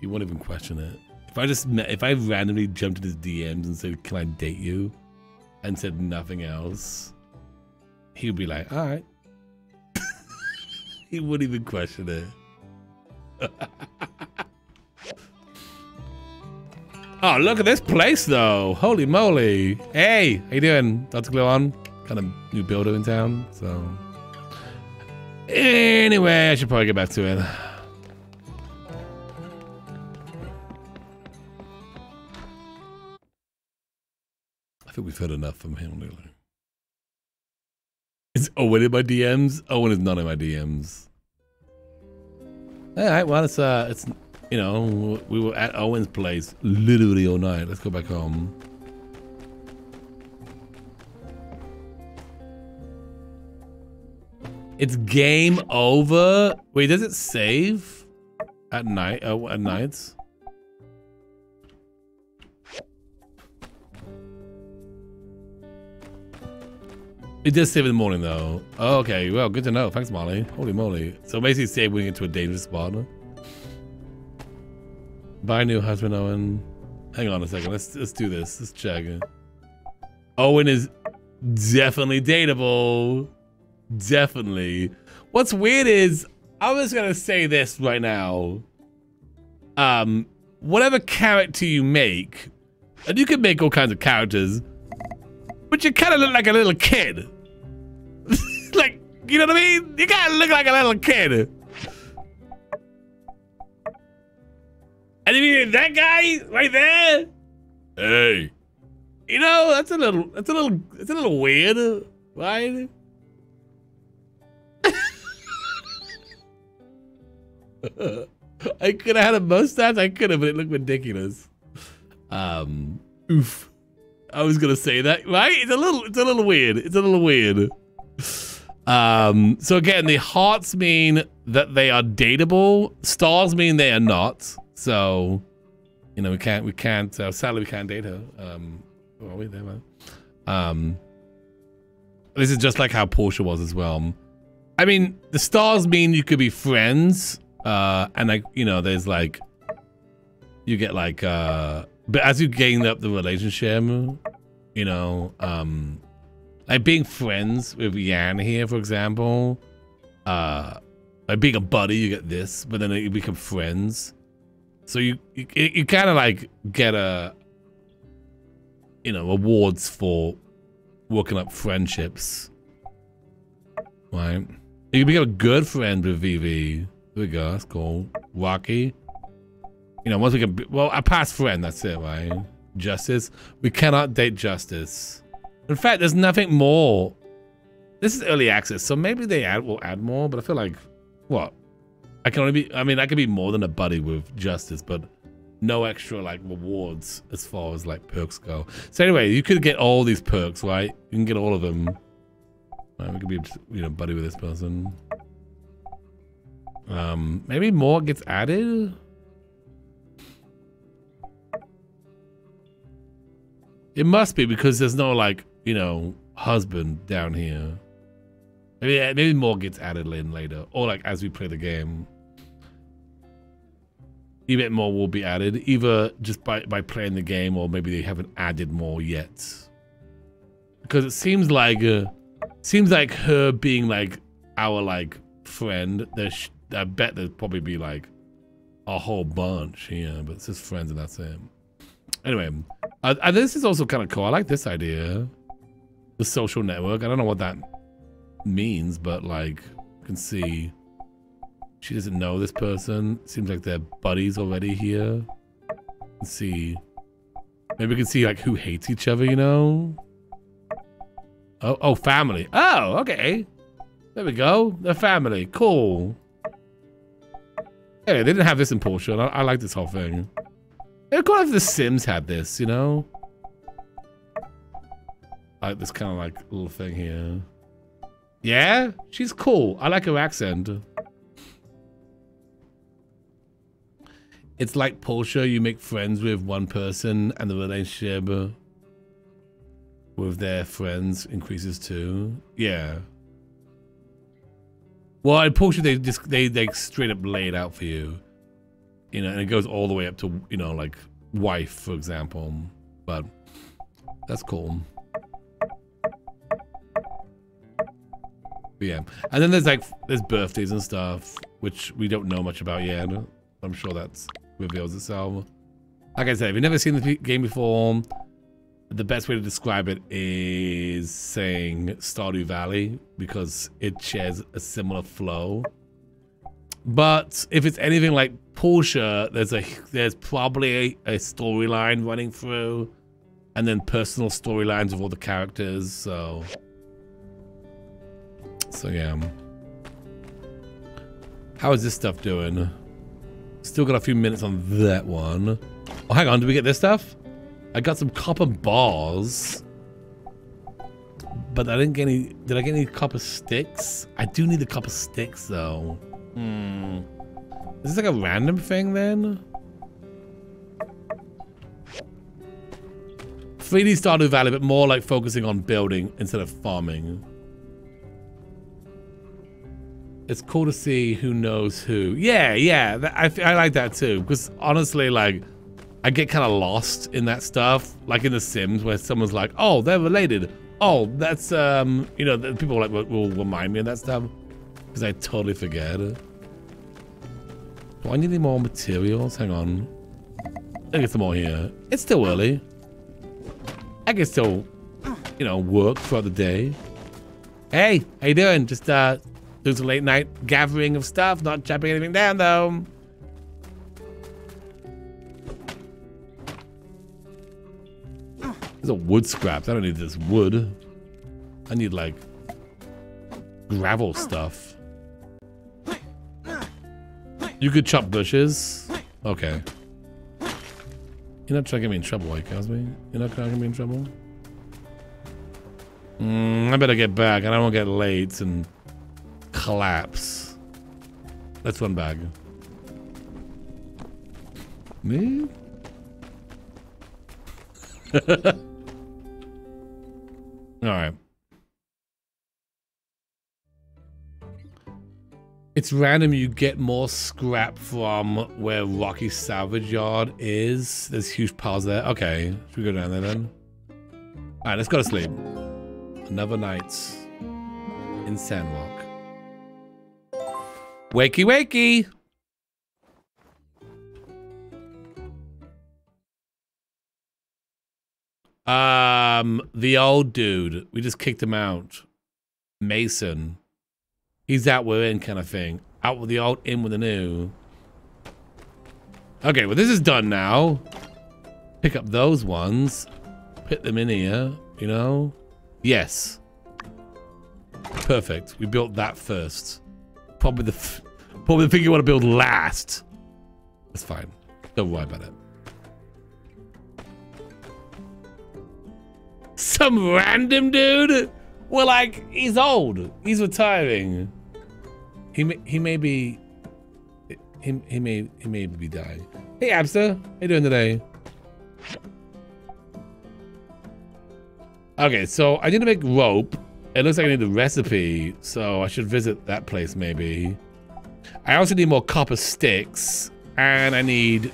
He won't even question it. If I just met, if I randomly jumped in his DMs and said, "Can I date you?" and said nothing else, he would be like, "All right." he wouldn't even question it. Oh, look at this place, though! Holy moly! Hey, how you doing, Doctor Gluon? Kind of new builder in town, so. Anyway, I should probably get back to it. I think we've heard enough from him, really. Is Owen in my DMs? Owen is not in my DMs. All right, well, it's, uh, it's, you know, we were at Owen's place literally all night. Let's go back home. It's game over. Wait, does it save at night? Oh, at nights? It does save in the morning though. Oh, okay, well, good to know. Thanks, Molly. Holy moly. So basically save when you get to a dangerous spot. Buy new husband, Owen. Hang on a second. Let's let's do this. Let's check. Owen is definitely dateable. Definitely. What's weird is I was gonna say this right now. Um, whatever character you make, and you can make all kinds of characters, but you kind of look like a little kid. You know what I mean? You gotta look like a little kid. And if you that guy right there, hey, you know that's a little, that's a little, it's a little weird, right? I could have had a mustache. I could have, but it looked ridiculous. Um, oof. I was gonna say that, right? It's a little, it's a little weird. It's a little weird. Um, so again, the hearts mean that they are dateable. Stars mean they are not. So, you know, we can't, we can't. Uh, sadly, we can't date her. Um, are we there, man? Um, this is just like how Portia was as well. I mean, the stars mean you could be friends, uh, and like you know, there's like you get like, uh, but as you gain up the relationship, you know, um, like being friends with Yan here, for example, uh, like being a buddy, you get this, but then you become friends. So you you, you kind of like get a you know awards for working up friendships, right? You can become a good friend with Vivi. There we go. That's cool. Rocky. You know, once we can, well, a past friend. That's it, right? Justice. We cannot date Justice. In fact, there's nothing more. This is early access, so maybe they add will add more. But I feel like, what? I can only be. I mean, I could be more than a buddy with Justice, but no extra like rewards as far as like perks go. So anyway, you could get all these perks, right? You can get all of them. Right, we could be, you know, buddy with this person. Um, maybe more gets added. It must be because there's no like, you know, husband down here. Maybe maybe more gets added in later, or like as we play the game. Even more will be added, either just by by playing the game, or maybe they haven't added more yet. Because it seems like, uh, seems like her being like our like friend. There's, I bet there'd probably be like a whole bunch here, but it's just friends and that's it. Anyway, uh, and this is also kind of cool. I like this idea. The social network. I don't know what that means, but like, you can see she doesn't know this person. Seems like they're buddies already here. Let's see. Maybe we can see like who hates each other, you know? Oh, oh, family. Oh, okay. There we go. They're family. Cool. Hey, they didn't have this in Portia. I, I like this whole thing. It'd cool if The Sims had this, you know? Like this kind of like little thing here. Yeah, she's cool. I like her accent. It's like Portia, you make friends with one person and the relationship with their friends increases too. Yeah. Well, in Portia, they just they they straight up lay it out for you, you know, and it goes all the way up to you know like wife, for example. But that's cool. And then there's like there's birthdays and stuff, which we don't know much about yet. I'm sure that's reveals itself. Like I said, if you've never seen the game before, the best way to describe it is saying Stardew Valley because it shares a similar flow. But if it's anything like Portia, there's a there's probably a, a storyline running through, and then personal storylines of all the characters. So, so yeah. How is this stuff doing? Still got a few minutes on that one. Oh, hang on. Did we get this stuff? I got some copper bars. But I didn't get any... Did I get any copper sticks? I do need the copper sticks, though. Hmm. Is this like a random thing, then? 3D Stardew Valley, but more like focusing on building instead of farming. It's cool to see who knows who. Yeah, yeah, I, I like that too. Because honestly, like, I get kind of lost in that stuff. Like in The Sims, where someone's like, oh, they're related. Oh, that's, um, you know, people like will, will remind me of that stuff. Because I totally forget. Do I need any more materials? Hang on. I get some more here. It's still early. I can still, you know, work throughout the day. Hey, how you doing? Just uh, doing some late night gathering of stuff, not chopping anything down though. There's a wood scraps. I don't need this wood. I need like gravel stuff. You could chop bushes. Okay. You're not trying to get me in trouble, right, Cosby? You're not trying to get me in trouble? Mm, I better get back. And I don't want to get late and collapse. That's one bag. Me? All right. It's random you get more scrap from where Rocky Salvage Yard is. There's huge piles there. Okay, should we go down there then? Alright, let's go to sleep. Another night in Sandrock. Wakey wakey! Um, the old dude. We just kicked him out. Mason. He's out, we're in kind of thing. Out with the old, in with the new. Okay, well this is done now. Pick up those ones. Put them in here, you know? Yes. Perfect. We built that first. Probably the, probably the thing you want to build last. That's fine. Don't worry about it. Some random dude? Well, like, he's old. He's retiring. He may, he may be, he, he may, he may be dying. Hey, Abster. How you doing today? Okay, so I need to make rope. It looks like I need the recipe, so I should visit that place maybe. I also need more copper sticks, and I need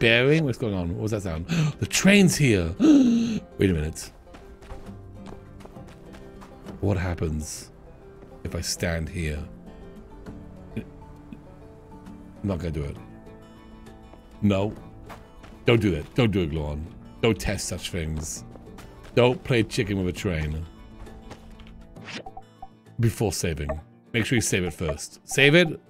bearing. What's going on? What was that sound? the train's here. Wait a minute. What happens if I stand here? I'm not gonna do it. No. Don't do that. Don't do it, Glorn. Don't test such things. Don't play chicken with a train. Before saving. Make sure you save it first. Save it.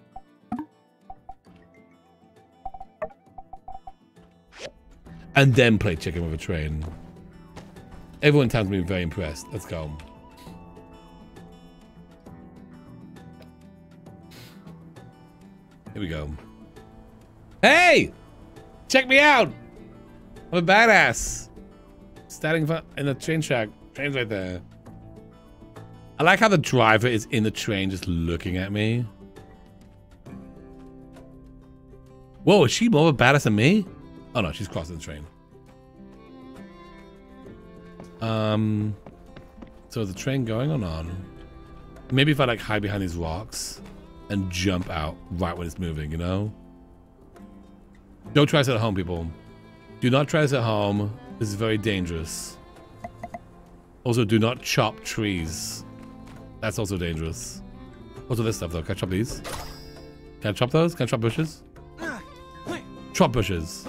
And then play chicken with a train. Everyone in town's been very impressed. Let's go. Here we go. Hey! Check me out! I'm a badass. Standing in the train track. Train's right there. I like how the driver is in the train just looking at me. Whoa, is she more badass than me? Oh no, she's crossing the train. Um, so is the train going or not? Maybe if I like hide behind these rocks and jump out right when it's moving, you know? Don't try this at home, people. Do not try this at home. This is very dangerous. Also, do not chop trees. That's also dangerous. What's this stuff, though? Can I chop these? Can I chop those? Can I chop bushes? Chop bushes.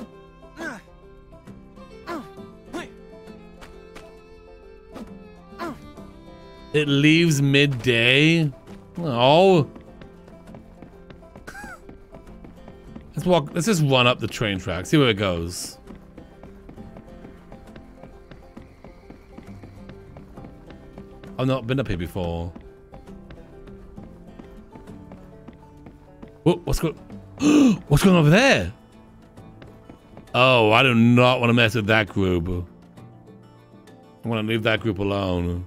It leaves midday? Oh. Let's walk, let's just run up the train track, see where it goes. I've not been up here before. Whoa, what's going What's going on over there? Oh, I do not want to mess with that group. I want to leave that group alone.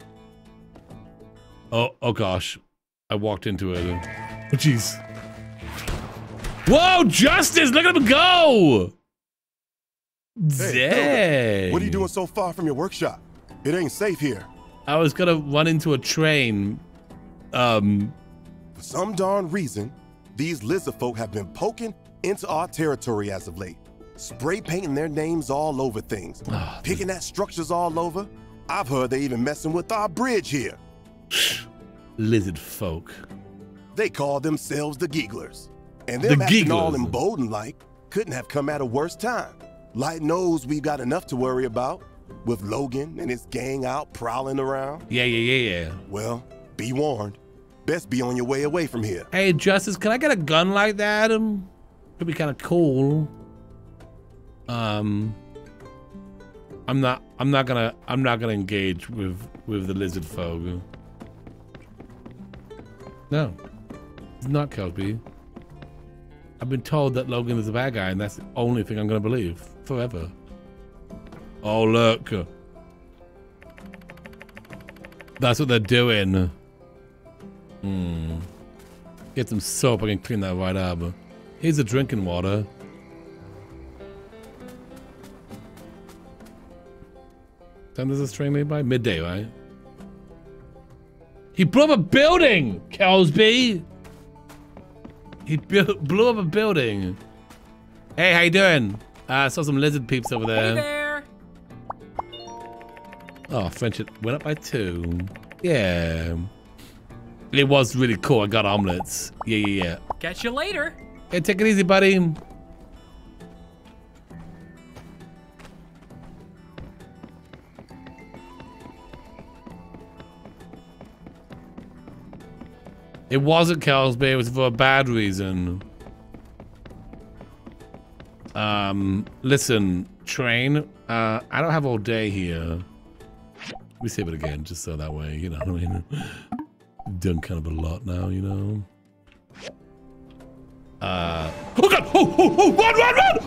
Oh, oh gosh. I walked into it. Oh, jeez. Whoa, Justice! Look at him go! Hey, what are you doing so far from your workshop? It ain't safe here. I was gonna run into a train. Um. For some darn reason, these lizard folk have been poking into our territory as of late. Spray painting their names all over things. Oh, picking at structures all over. I've heard they even messing with our bridge here. Lizard folk. They call themselves the Gigglers. And them The acting all emboldened like couldn't have come at a worse time. Light knows we've got enough to worry about with Logan and his gang out prowling around. Yeah, yeah, yeah, yeah. Well, be warned. Best be on your way away from here. Hey, Justice, can I get a gun like that? Um, could be kind of cool. Um, I'm not. I'm not gonna. I'm not gonna engage with with the lizard folk. No, it's not Kelby. I've been told that Logan is a bad guy, and that's the only thing I'm gonna believe forever. Oh look, that's what they're doing. Hmm. Get some soap. I can clean that right up. Here's the drinking water. Time does this train leave by? Midday, right? He blew up a building, Kelsby. He blew up a building. Hey, how you doing? Uh, I saw some lizard peeps over there. Hey there. Oh, friendship went up by two. Yeah. It was really cool. I got omelets. Yeah, yeah, yeah. Catch you later. Hey, take it easy, buddy. It wasn't Carlsby, it was for a bad reason. Um, listen, train, uh, I don't have all day here. Let me save it again, just so that way, you know what I mean? Done kind of a lot now, you know? Uh, oh god! Oh, oh, oh, run, run, run!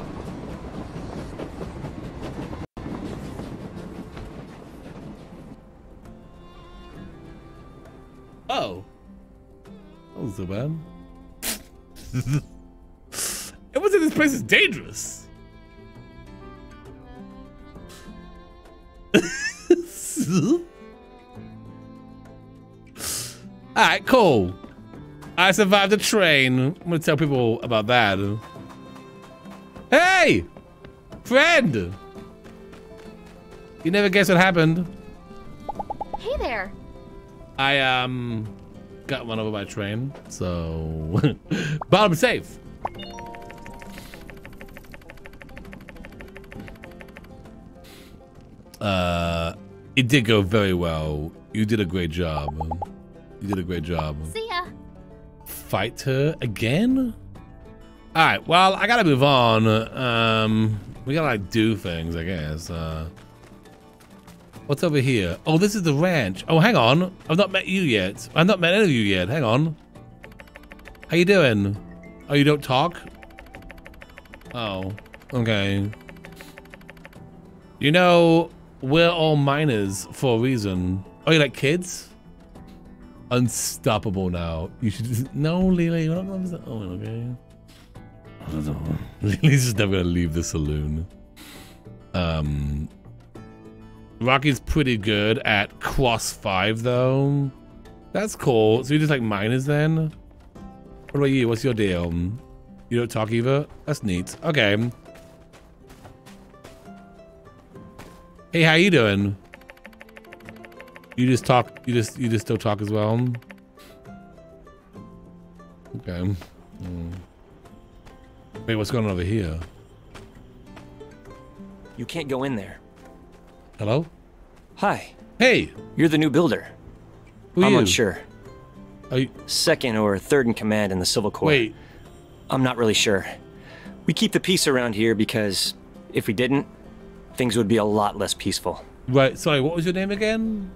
Oh. That wasn't so bad. it wasn't this place is dangerous. Alright, cool. I survived the train. I'm gonna tell people about that. Hey! Friend! You never guess what happened. Hey there. I, um, got run over by a train, so... but I'm safe. Uh, it did go very well. You did a great job. You did a great job. See ya. Fight her again? All right. Well, I gotta move on. Um, we gotta like do things, I guess. Uh, what's over here? Oh, this is the ranch. Oh, hang on. I've not met you yet. I've not met any of you yet. Hang on. How you doing? Oh, you don't talk? Oh, okay. You know, we're all minors for a reason. Oh, you like kids? Unstoppable now. You should no, Lily. We're not going to. Oh, okay. I don't know. Lily's just never gonna leave the saloon. Um, Rocky's pretty good at cross five though. That's cool. So you just like minors then? What about you? What's your deal? You don't talk either? That's neat. Okay. Hey, how you doing? You just talk. You just you just still talk as well. Okay. Hmm. Wait, what's going on over here? You can't go in there. Hello? Hi. Hey. You're the new builder. Who I'm you? unsure. Are you... Second or third in command in the Civil Corps. Wait. I'm not really sure. We keep the peace around here because if we didn't, things would be a lot less peaceful. Right. Sorry. What was your name again?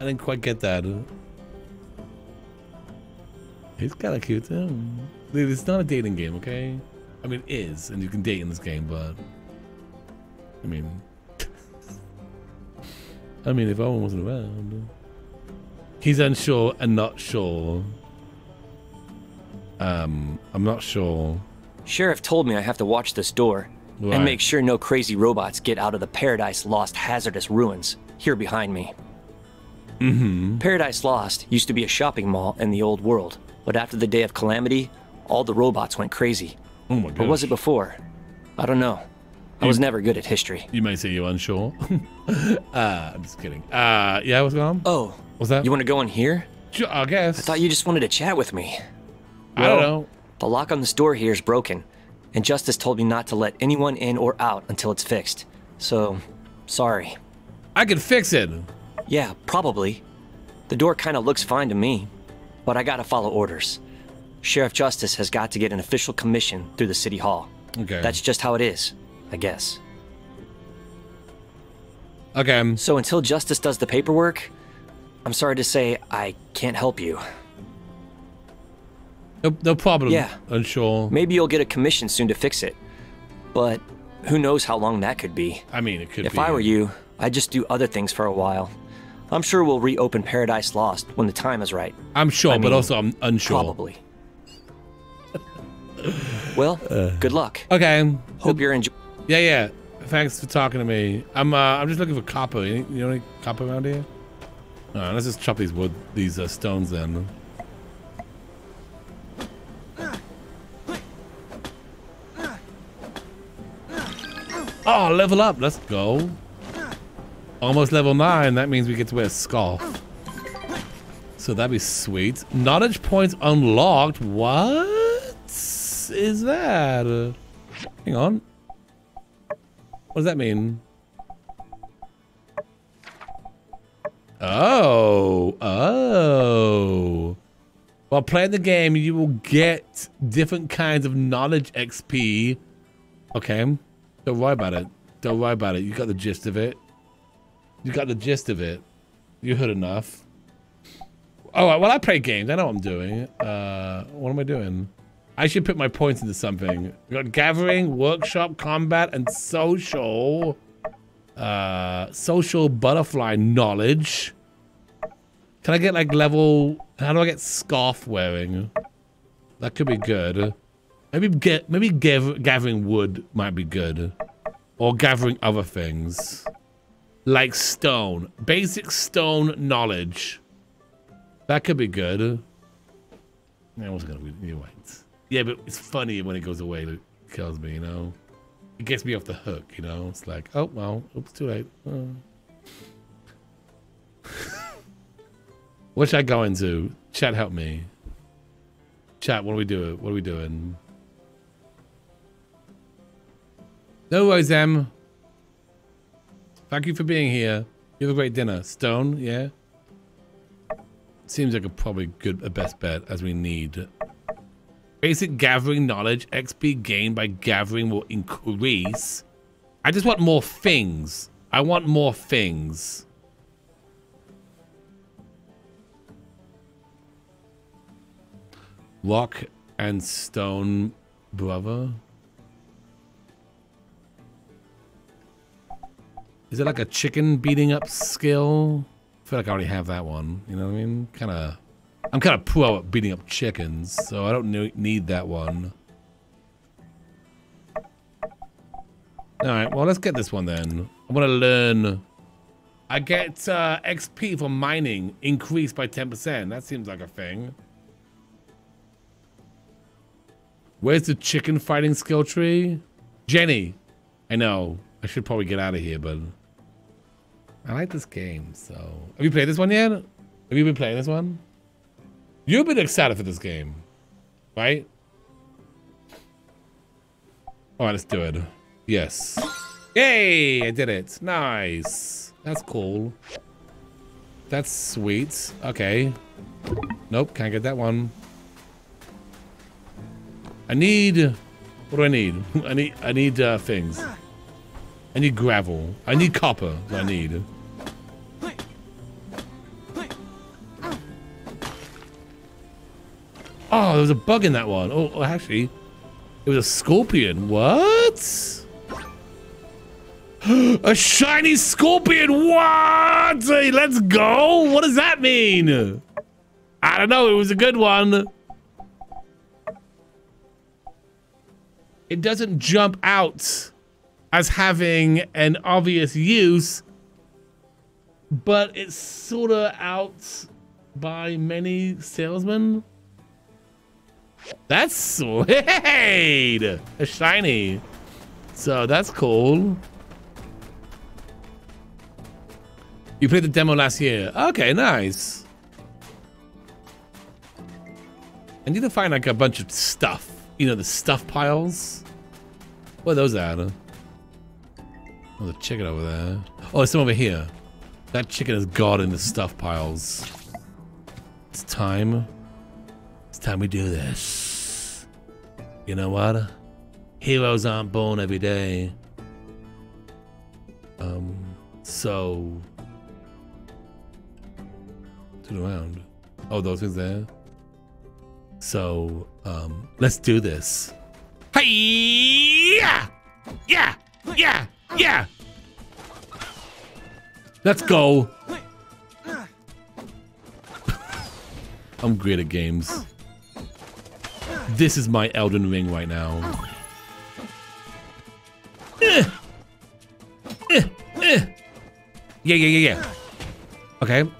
I didn't quite get that. He's kind of cute too. Dude, it's not a dating game, okay? I mean, it is, and you can date in this game, but I mean, I mean, if Owen wasn't around, he's unsure and not sure. Um, I'm not sure. Sheriff told me I have to watch this door Right. and make sure no crazy robots get out of the Paradise Lost hazardous ruins here behind me. Mm-hmm. Paradise Lost used to be a shopping mall in the old world, but after the day of calamity, all the robots went crazy. Oh my Or was it before? I don't know. I was never good at history. You may say you're unsure. uh, I'm just kidding. Uh, yeah, what's going on? Oh, what's that? You want to go in here? I guess. I thought you just wanted to chat with me. I don't know. The lock on this door here is broken, and Justice told me not to let anyone in or out until it's fixed. So, sorry. I can fix it. Yeah, probably. The door kind of looks fine to me, but I gotta follow orders. Sheriff Justice has got to get an official commission through the city hall. Okay. That's just how it is, I guess. Okay. So until Justice does the paperwork, I'm sorry to say I can't help you. No, no problem. Yeah. Unsure. Maybe you'll get a commission soon to fix it. But who knows how long that could be. I mean, it could if be. I were you, I'd just do other things for a while. I'm sure we'll reopen Paradise Lost when the time is right. I'm sure, I but also I'm unsure. Probably. well, Uh, good luck. Okay. Hope you're enjoying. Yeah, yeah. Thanks for talking to me. I'm uh, I'm just looking for copper. You, you know any copper around here? All right, let's just chop these wood, these uh, stones then. Oh, level up. Let's go. Almost level 9. That means we get to wear scarf. Oh. So that'd be sweet. Knowledge points unlocked. What is that? Hang on. What does that mean? Oh. Oh. While playing the game, you will get different kinds of knowledge XP. Okay. Don't worry about it. Don't worry about it. You got the gist of it. You got the gist of it. You heard enough. Oh, Well, I play games. I know what I'm doing. Uh, what am I doing? I should put my points into something. We got gathering, workshop, combat, and social. Uh, social butterfly knowledge. Can I get like level? How do I get scarf wearing? That could be good. Maybe get maybe gath gathering wood might be good, or gathering other things, like stone. Basic stone knowledge. That could be good. I was gonna be wait. Yeah, but it's funny when it goes away. It kills me, you know. It gets me off the hook, you know. It's like, oh well, oops, too late. Oh. what should I go into? Chat, help me. Chat, what are we doing? What are we doing? No worries, Em. Thank you for being here. You have a great dinner. Stone, yeah? Seems like a probably good, a best bet as we need. Basic gathering knowledge. XP gained by gathering will increase. I just want more things. I want more things. Rock and stone brother. Is it like a chicken beating up skill? I feel like I already have that one. You know what I mean? Kind of. I'm kind of pro at beating up chickens, so I don't need that one. All right, well, let's get this one then. I want to learn. I get uh, XP for mining increased by 10%. That seems like a thing. Where's the chicken fighting skill tree? Jenny. I know. I should probably get out of here, but I like this game, so. Have you played this one yet? Have you been playing this one? You've been excited for this game, right? All right, let's do it. Yes. Yay, I did it. Nice. That's cool. That's sweet. Okay. Nope, can't get that one. I need... What do I need? I need, I need uh, things. I need gravel. I need copper. I need. Oh, there was a bug in that one. Oh, oh, actually, it was a scorpion. What? a shiny scorpion. What? Hey, let's go. What does that mean? I don't know. It was a good one. It doesn't jump out as having an obvious use, but it's sort of out by many salesmen. That's sweet! A shiny. So that's cool. You played the demo last year. Okay, nice. I need to find like a bunch of stuff. You know, the stuff piles. Where are those at? Oh, the chicken over there. Oh, there's some over here. That chicken is god in the stuff piles. It's time. It's time we do this. You know what? Heroes aren't born every day. Um, so... Turn around. Oh, those things there? So, um, let's do this. Hey! Yeah! Yeah! Yeah! Yeah! Let's go! I'm great at games. This is my Elden Ring right now. Eh. Eh. Eh. Yeah, yeah, yeah, yeah. Okay.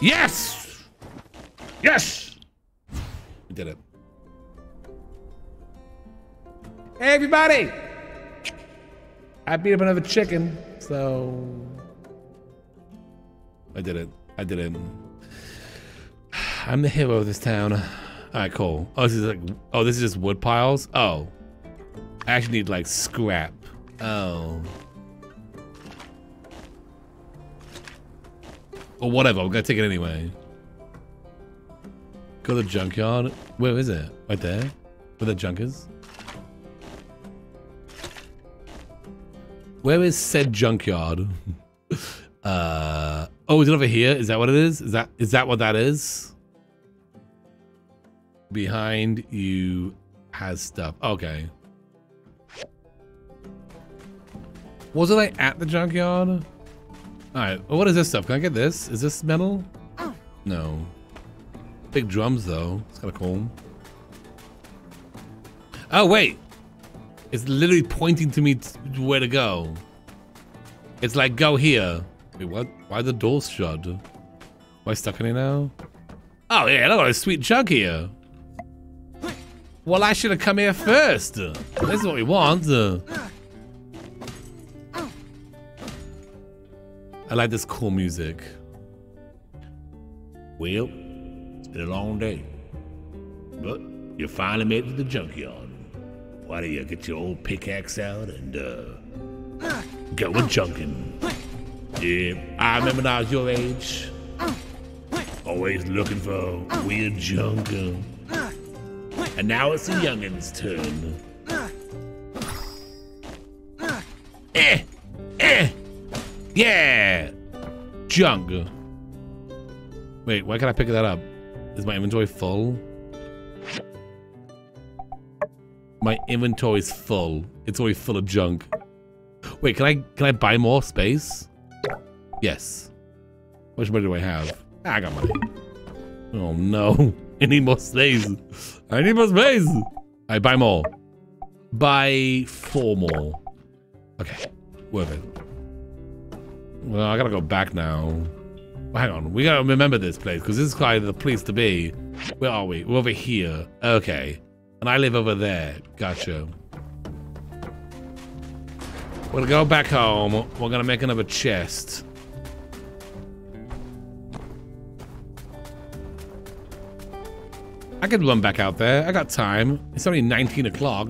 Yes! Yes! Hey, everybody! I beat up another chicken, so... I did it. I did it. I'm the hero of this town. Alright, cool. Oh, this is like... Oh, this is just wood piles? Oh. I actually need, like, scrap. Oh. Or whatever, I'm gonna take it anyway. Go to the junkyard. Where is it? Right there? Where the junk is? Where is said junkyard? uh oh, is it over here? Is that what it is? Is that is that what that is? Behind you has stuff. Okay. Wasn't I at the junkyard? Alright, well, what is this stuff? Can I get this? Is this metal? No. Big drums, though. It's kind of cool. Oh, wait. It's literally pointing to me where to go. It's like, go here. Wait, what? Why the door's shut? Am I stuck in it now? Oh, yeah, look at a sweet chunk here. Well, I should have come here first. This is what we want. I like this cool music. Well, it's been a long day. But you finally made it to the junkyard. Why don't you get your old pickaxe out and, uh, go a junking? Yeah, I remember when I was your age. Always looking for weird junk. uh, And now it's the youngin's turn. Eh! Eh! Yeah! Junk. Wait, why can't I pick that up? Is my inventory full? My inventory is full. It's already full of junk. Wait, can I can I buy more space? Yes. How much money do I have? Ah, I got money. Oh no. I need more space. I need more space. I buy more. Buy four more. Okay. Worth it. Well, I gotta go back now. Well, hang on. We gotta remember this place because this is kind of the place to be. Where are we? We're over here. Okay. And I live over there. Gotcha. Gonna go back home. We're gonna make another chest. I could run back out there. I got time. It's only 19 o'clock.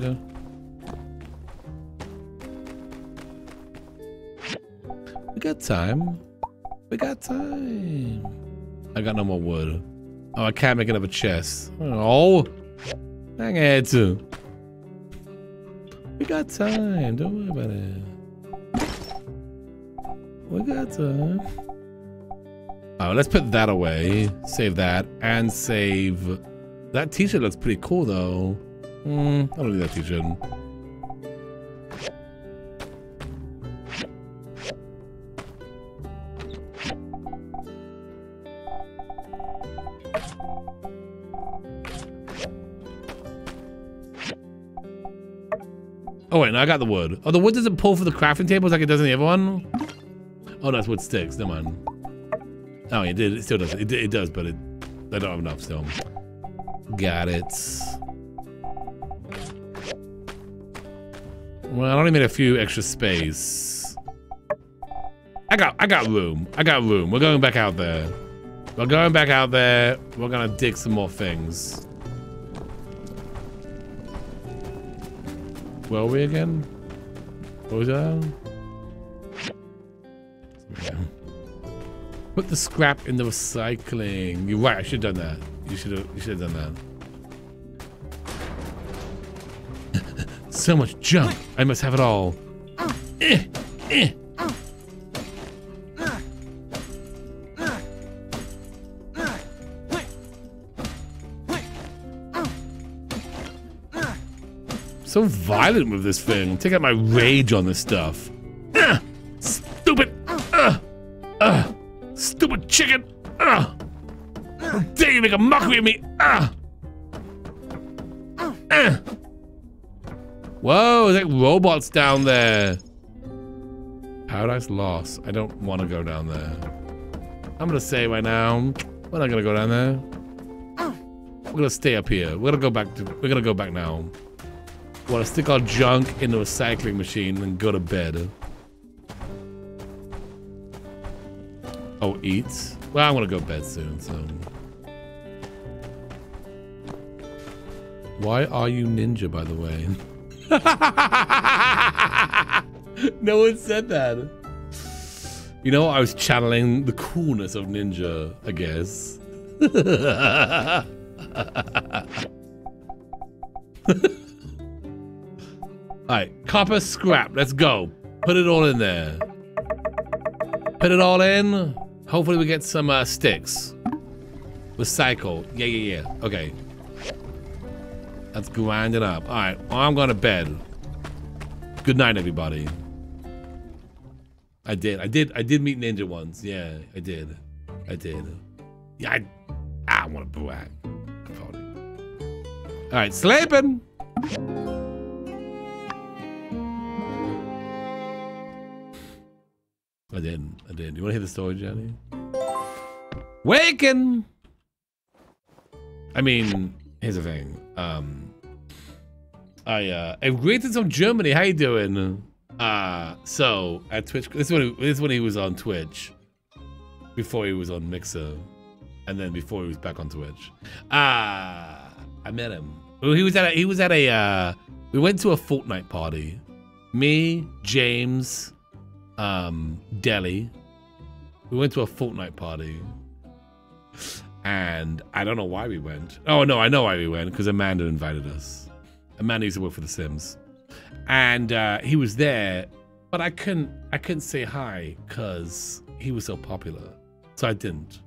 We got time. We got time. I got no more wood. Oh, I can't make another chest. Oh. Dang it. We got time. Don't worry about it. We got time. Oh, let's put that away. Save that. And save... That t-shirt looks pretty cool, though. Hmm, I don't need that t-shirt. Oh, wait, no, I got the wood. Oh, the wood doesn't pull for the crafting tables like it does in the other one? Oh, no, wood sticks. Never mind. Oh, it did. It still does. It, it does, but it, I don't have enough stone. Got it. Well, I only made a few extra space. I got, I got room. I got room. We're going back out there. We're going back out there. We're gonna dig some more things. Where are we again? Yeah. Put the scrap in the recycling. You're right. I should have done that. You should have. You should have done that. so much junk. I must have it all. Eh, eh. So violent with this thing. Take out my rage on this stuff. Ah, stupid. Uh, uh, stupid chicken. Uh, how dare you make a mockery of me? Uh, uh. Whoa, there's robots down there. Paradise Lost. I don't want to go down there. I'm gonna say right now, we're not gonna go down there. We're gonna stay up here. We're gonna go back to. We're gonna go back now. Want to stick our junk in the recycling machine and go to bed. Oh, eats? Well, I want to go to bed soon, so. Why are you ninja, by the way? no one said that. You know, I was channeling the coolness of ninja, I guess. Alright, copper scrap. Let's go. Put it all in there. Put it all in. Hopefully we get some uh, sticks. Recycle. Yeah, yeah, yeah. Okay. Let's grind it up. Alright, I'm going to bed. Good night, everybody. I did. I did. I did meet Ninja once. Yeah, I did. I did. Yeah, I, I want to brag. All right, sleeping. I didn't. I didn't. You want to hear the story, Jenny? Waking. I mean, here's the thing. Um, I uh, I greetings from Germany. How you doing? Uh, so at Twitch, this is when he, this he was on Twitch, before he was on Mixer, and then before he was back on Twitch. Ah, I met him. He was at a, he was at a uh, we went to a Fortnite party. Me, James, um, Delhi. We went to a Fortnite party. And I don't know why we went. Oh no, I know why we went because Amanda invited us. Amanda used to work for The Sims, and uh, he was there, but I couldn't. I couldn't say hi because he was so popular, so I didn't.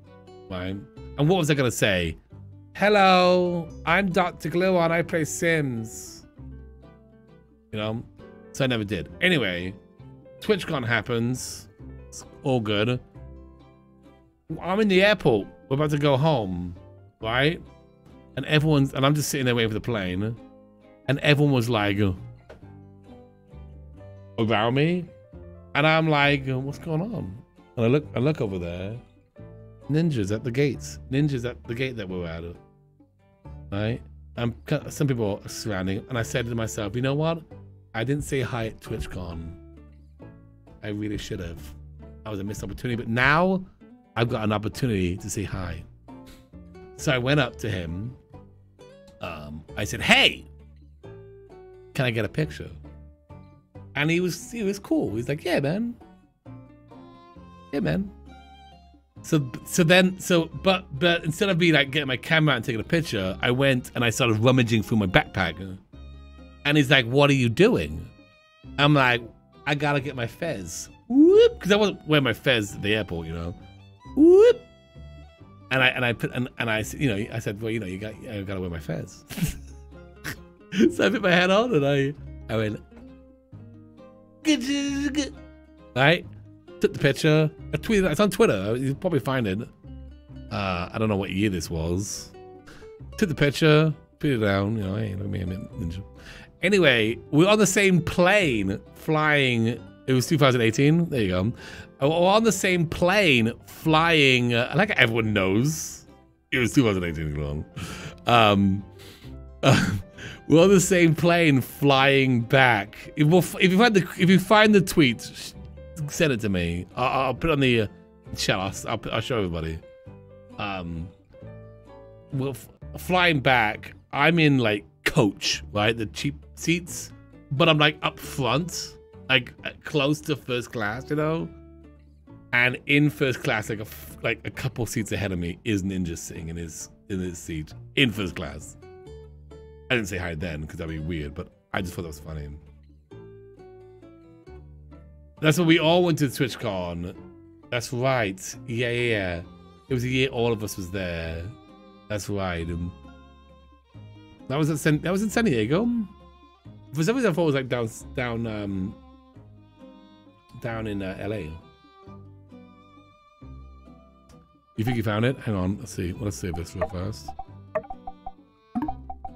Right? And what was I gonna say? Hello, I'm Dr. Gluon. I play Sims. You know, so I never did. Anyway, TwitchCon happens. It's all good. I'm in the airport. We're about to go home, right? And everyone's and I'm just sitting there waiting for the plane, and everyone was like around me, and I'm like, what's going on? And I look, I look over there, ninjas at the gates, ninjas at the gate that we're at, right? And some people are surrounding, and I said to myself, you know what? I didn't say hi at TwitchCon. I really should have. That was a missed opportunity, but now I've got an opportunity to say hi. So I went up to him. Um, I said, "Hey, can I get a picture?" And he was he was cool. He's like, "Yeah, man. Yeah, man." So so then so but but instead of me like getting my camera and taking a picture, I went and I started rummaging through my backpack. And he's like, "What are you doing?" I'm like, "I gotta get my fez." Whoop, because I wasn't wearing my fez at the airport, you know. Whoop. And I and I put and, and I you know I said, well, you know, you got I gotta wear my fez. so I put my hat on and I I went. Right, took the picture. I tweeted. It's on Twitter. You'll probably find it. Uh, I don't know what year this was. Took the picture, put it down. You know, hey, look at me, I'm a ninja. Anyway, we're on the same plane flying. It was 2018. There you go. We're on the same plane flying. Uh, like everyone knows, it was 2018 long. Um, Uh, we're on the same plane flying back. If, we'll, if you find the if you find the tweet, send it to me. I'll, I'll put it on the uh, chat. I'll, I'll, show everybody. Um, we're flying back. I'm in like coach, right? The cheap seats, but I'm like up front, like uh, close to first class, you know. And in first class, like a like a couple seats ahead of me, is Ninja sitting in his in his seat in first class. I didn't say hi then because that'd be weird, but I just thought that was funny. That's when we all went to TwitchCon. That's right. Yeah, yeah, yeah. It was a year all of us was there. That's right. That was at San, that was in San Diego. For some reason, I thought it was like down down um down in uh, LA. You think you found it? Hang on. Let's see. Let's save this real fast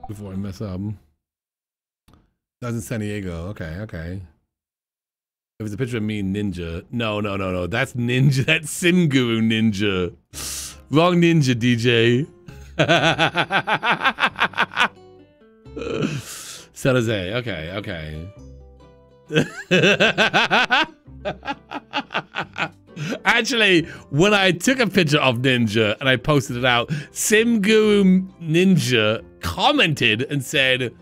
before I mess up. That was in San Diego. Okay, okay. It was a picture of me Ninja. No, no, no, no. That's Ninja. That's Sim Guru Ninja. Wrong Ninja, DJ. San Jose. Okay, okay. Actually, when I took a picture of Ninja and I posted it out, Simguru Ninja commented and said,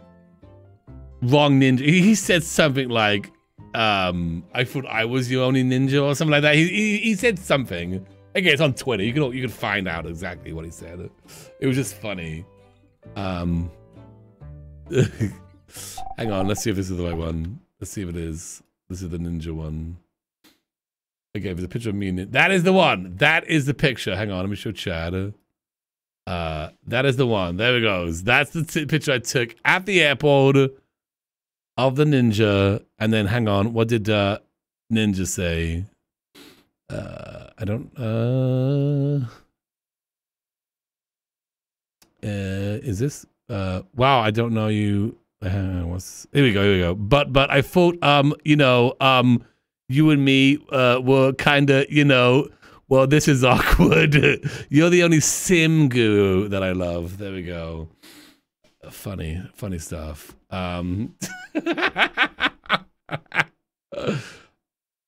wrong ninja. He said something like, um, I thought I was your only ninja or something like that. He, he, he said something. Again, it's on Twitter. You can you can find out exactly what he said. It was just funny. Um, hang on, let's see if this is the right one. Let's see if it is. This is the ninja one. Okay, there's a picture of me. and That is the one. That is the picture. Hang on, let me show Chad. Uh, that is the one. There it goes. That's the picture I took at the airport of the ninja. And then, hang on, what did uh, Ninja say? Uh, I don't. Uh, uh, is this? Uh, wow, I don't know you. Uh, what's here we go, here we go. But but I thought um, you know, um, you and me uh were kind of, you know, well, this is awkward. You're the only sim guru that I love. There we go. Funny, funny stuff. Um,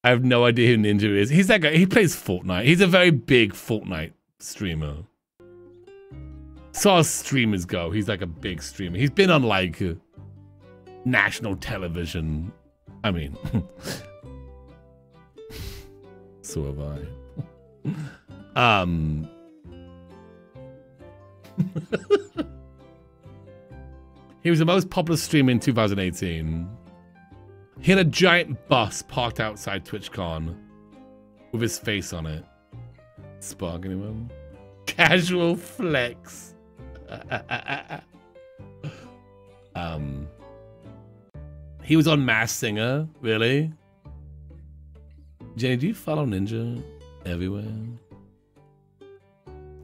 I have no idea who Ninja is. He's that guy. He plays Fortnite. He's a very big Fortnite streamer. Saw streamers go. He's like a big streamer. He's been on like national television. I mean, so have I. Um. he was the most popular streamer in 2018. He had a giant bus parked outside TwitchCon with his face on it. Spark'd anyone? Casual flex. um. He was on Masked Singer, really? Jenny, do you follow Ninja? everywhere.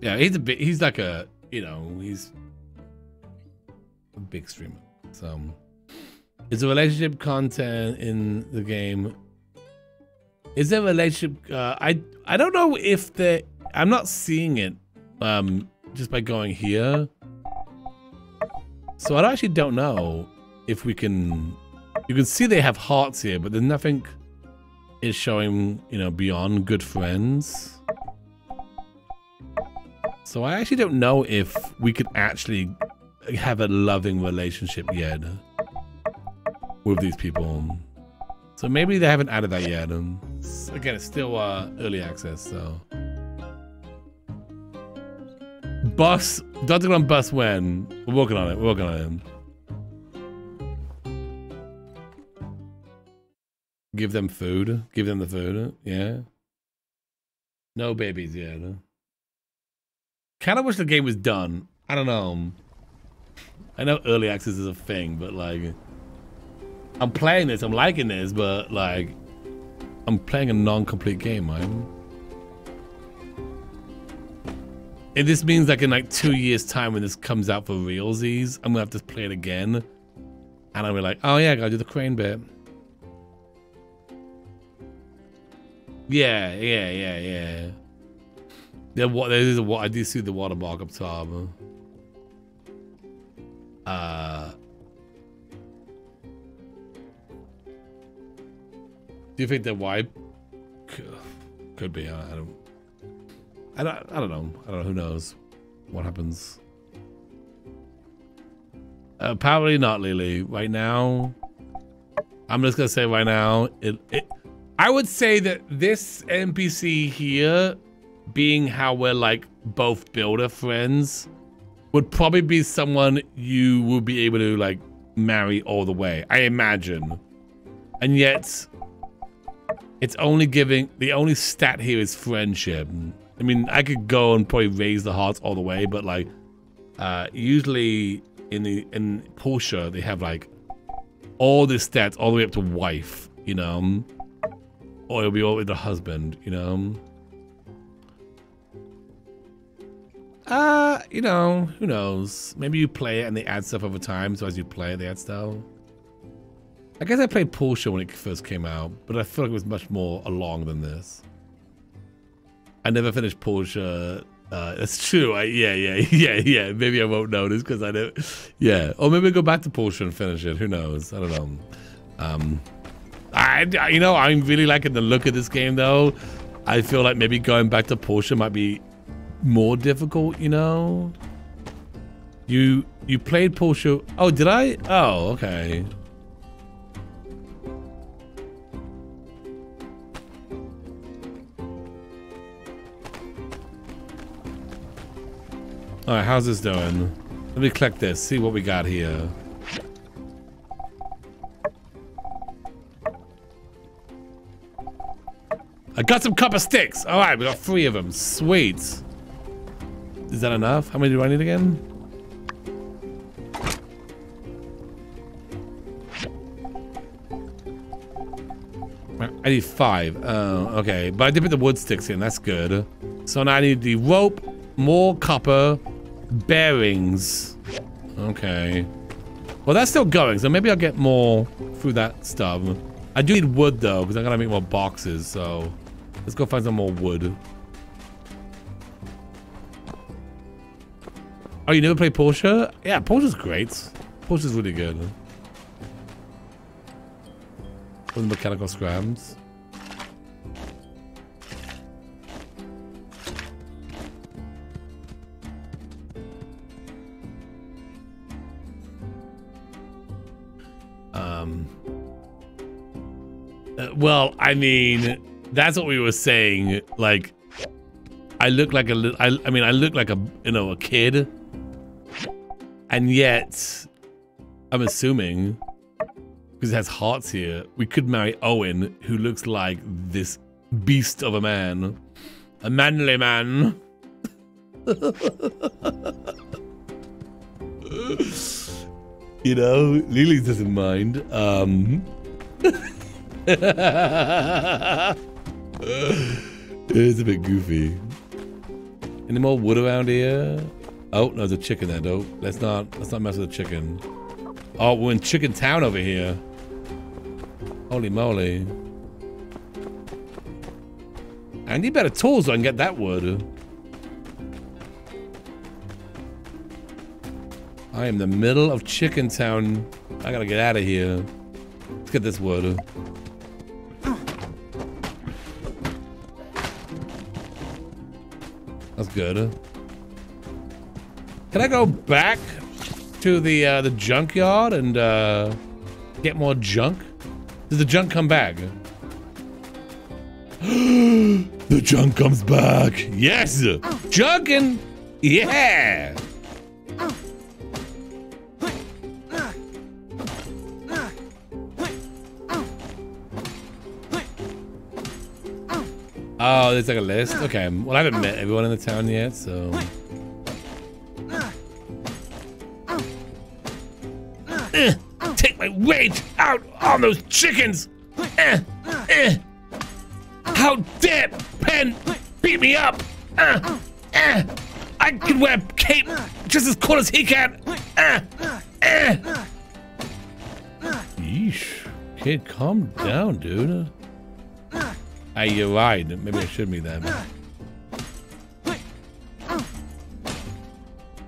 Yeah, he's a bit. He's like a you know he's a big streamer. So, is there relationship content in the game? Is there relationship? Uh, I I don't know if the I'm not seeing it. Um, just by going here. So I actually don't know if we can. You can see they have hearts here, but there's nothing is showing, you know, beyond good friends. So I actually don't know if we could actually have a loving relationship yet with these people. So maybe they haven't added that yet. Again, it's still uh, early access, so. Bus, Dr. Bus when? We're working on it, we're working on it. Give them food. Give them the food. Yeah. No babies yet. Kind of wish the game was done. I don't know. I know early access is a thing, but like, I'm playing this. I'm liking this, but like, I'm playing a non-complete game, man. If this means like in like two years time when this comes out for realsies, I'm gonna have to play it again. And I'll be like, oh yeah, I gotta do the crane bit. Yeah, yeah, yeah, yeah. There, what there is a what I do see the watermark up top. Uh, do you think that wipe could, be? I don't. I don't. I don't know. I don't know. Who knows what happens? Uh, probably not, Lily. Right now, I'm just gonna say right now, it, it. I would say that this NPC here, being how we're like both builder friends, would probably be someone you will be able to like marry all the way. I imagine, and yet, it's only giving the only stat here is friendship. I mean, I could go and probably raise the hearts all the way, but like, uh, usually in the in Portia they have like all the stats all the way up to wife, you know, or it'll be all with the husband, you know. Uh, you know, who knows? Maybe you play it and they add stuff over time, so as you play, they add stuff. I guess I played Portia when it first came out, but I feel like it was much more along than this. I never finished Portia. Uh, that's true. I, yeah, yeah, yeah, yeah. Maybe I won't notice because I don't. Yeah, or maybe go back to Portia and finish it. Who knows? I don't know. Um, I, you know, I'm really liking the look of this game though. I feel like maybe going back to Portia might be more difficult. You know. You you played Portia. Oh, did I? Oh, okay. All right, how's this doing? Let me click this, see what we got here. I got some copper sticks. All right, we got three of them. Sweet. Is that enough? How many do I need again? I need five. Oh, okay. But I did put the wood sticks in. That's good. So now I need the rope, more copper, bearings. Okay. Well, that's still going, so maybe I'll get more through that stuff. I do need wood, though, because I gotta make more boxes, so... Let's go find some more wood. Oh, you never play Portia? Yeah, Portia's great. Portia's really good. With mechanical scrams. Um. uh, well, I mean, that's what we were saying. Like, I look like a. I, I mean, I look like a you know a kid, and yet, I'm assuming because it has hearts here, we could marry Owen, who looks like this beast of a man, a manly man. you know, Lily doesn't mind. Um, it's a bit goofy. Any more wood around here? Oh, no, there's a chicken there, though. Let's not let's not mess with the chicken. Oh, we're in Chicken Town over here. Holy moly. I need better tools so I can get that wood. I am the middle of Chicken Town. I gotta get out of here. Let's get this wood. That's good. Can I go back to the uh, the junkyard and uh, get more junk? Does the junk come back? the junk comes back. Yes, junkin. Yeah. Oh, there's like a list. Okay, well I haven't met everyone in the town yet, so. Eh, take my weight out on those chickens! Eh, eh. How dare Pen beat me up! Uh. I can wear cape just as cool as he can! Uh. Yeesh. Kid, calm down, dude. Hey, you're right. Maybe I should be that.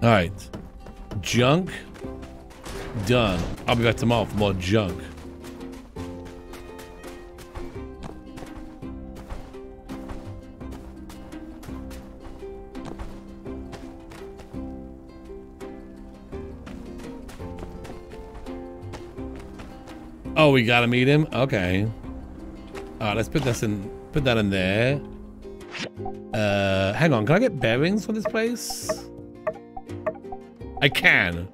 Alright. Junk. Done. I'll be back tomorrow for more junk. Oh, we gotta meet him? Okay. Alright, let's put this in put that in there. Uh hang on, can I get bearings for this place? I can.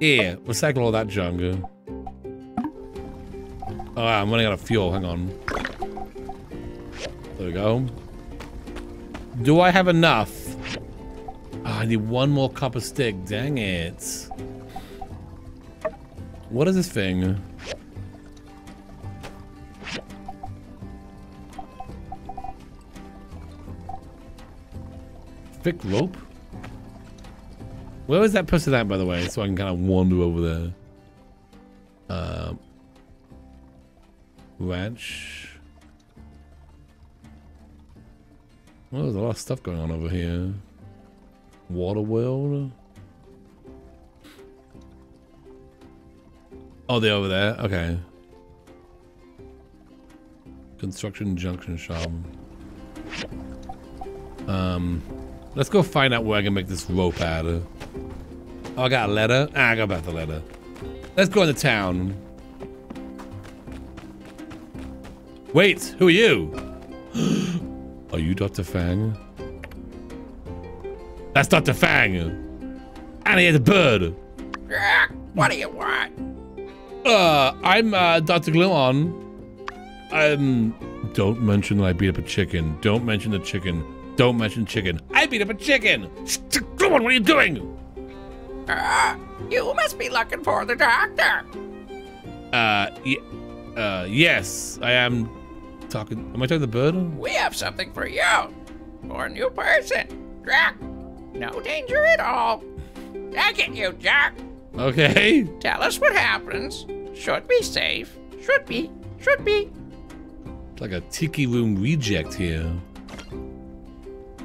Here, recycle all that junk. Oh, I'm running out of fuel. Hang on. There we go. Do I have enough? Oh, I need one more copper stick. Dang it. What is this thing? Thick rope? Where is that person at, by the way, so I can kind of wander over there? Um, ranch. Well, there's a lot of stuff going on over here. Water world. Oh, they're over there. Okay. Construction junction shop. Um, let's go find out where I can make this rope at. Oh, I got a letter. Ah, I got about the letter. Let's go into town. Wait, who are you? are you Dr. Fang? That's Dr. Fang. And he has a bird. What do you want? Uh, I'm uh, Dr. Gluon. Um, don't mention that I beat up a chicken. Don't mention the chicken. Don't mention chicken. I beat up a chicken. Gluon, what are you doing? Uh, you must be looking for the doctor. Uh, y uh, yes, I am talking. Am I talking to the bird? We have something for you. For a new person. Jack. No danger at all. Take it, you Jack. Okay. Tell us what happens. Should be safe. Should be. Should be. It's like a tiki room reject here.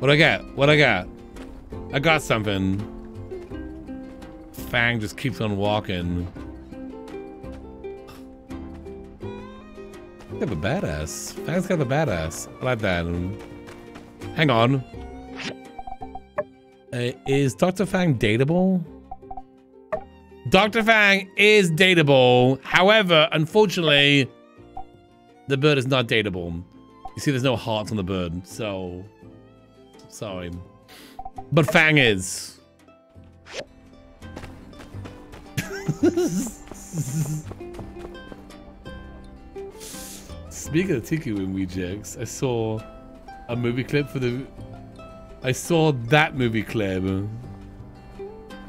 What I got? What I got? I got something. Fang just keeps on walking. You have a badass. Fang's got a badass. I like that. Hang on. Uh, is Dr. Fang dateable? Dr. Fang is dateable. However, unfortunately, the bird is not dateable. You see, there's no hearts on the bird, so... Sorry. But Fang is. Speaking of Tiki Room rejects, I saw a movie clip for the... I saw that movie clip.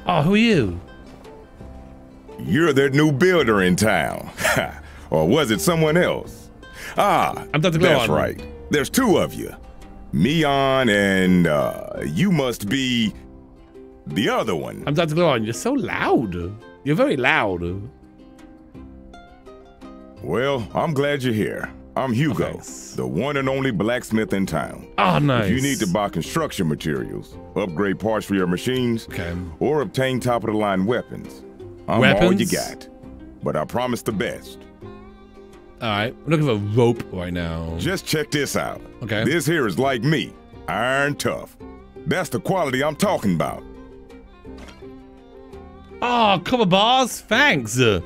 Oh, who are you? You're that new builder in town. or was it someone else? Ah, I'm Dr. that's right. There's two of you. Mi-an and, uh, you must be the other one. I'm Dr. Gluon. You're so loud. You're very loud. Well, I'm glad you're here. I'm Hugo, the one and only blacksmith in town. Oh, nice. If you need to buy construction materials, upgrade parts for your machines, okay. or obtain top of the line weapons, I'm all you got. But I promise the best. All right, we're looking for a rope right now. Just check this out. Okay. This here is like me, iron tough. That's the quality I'm talking about. Oh, couple bars? Thanks. You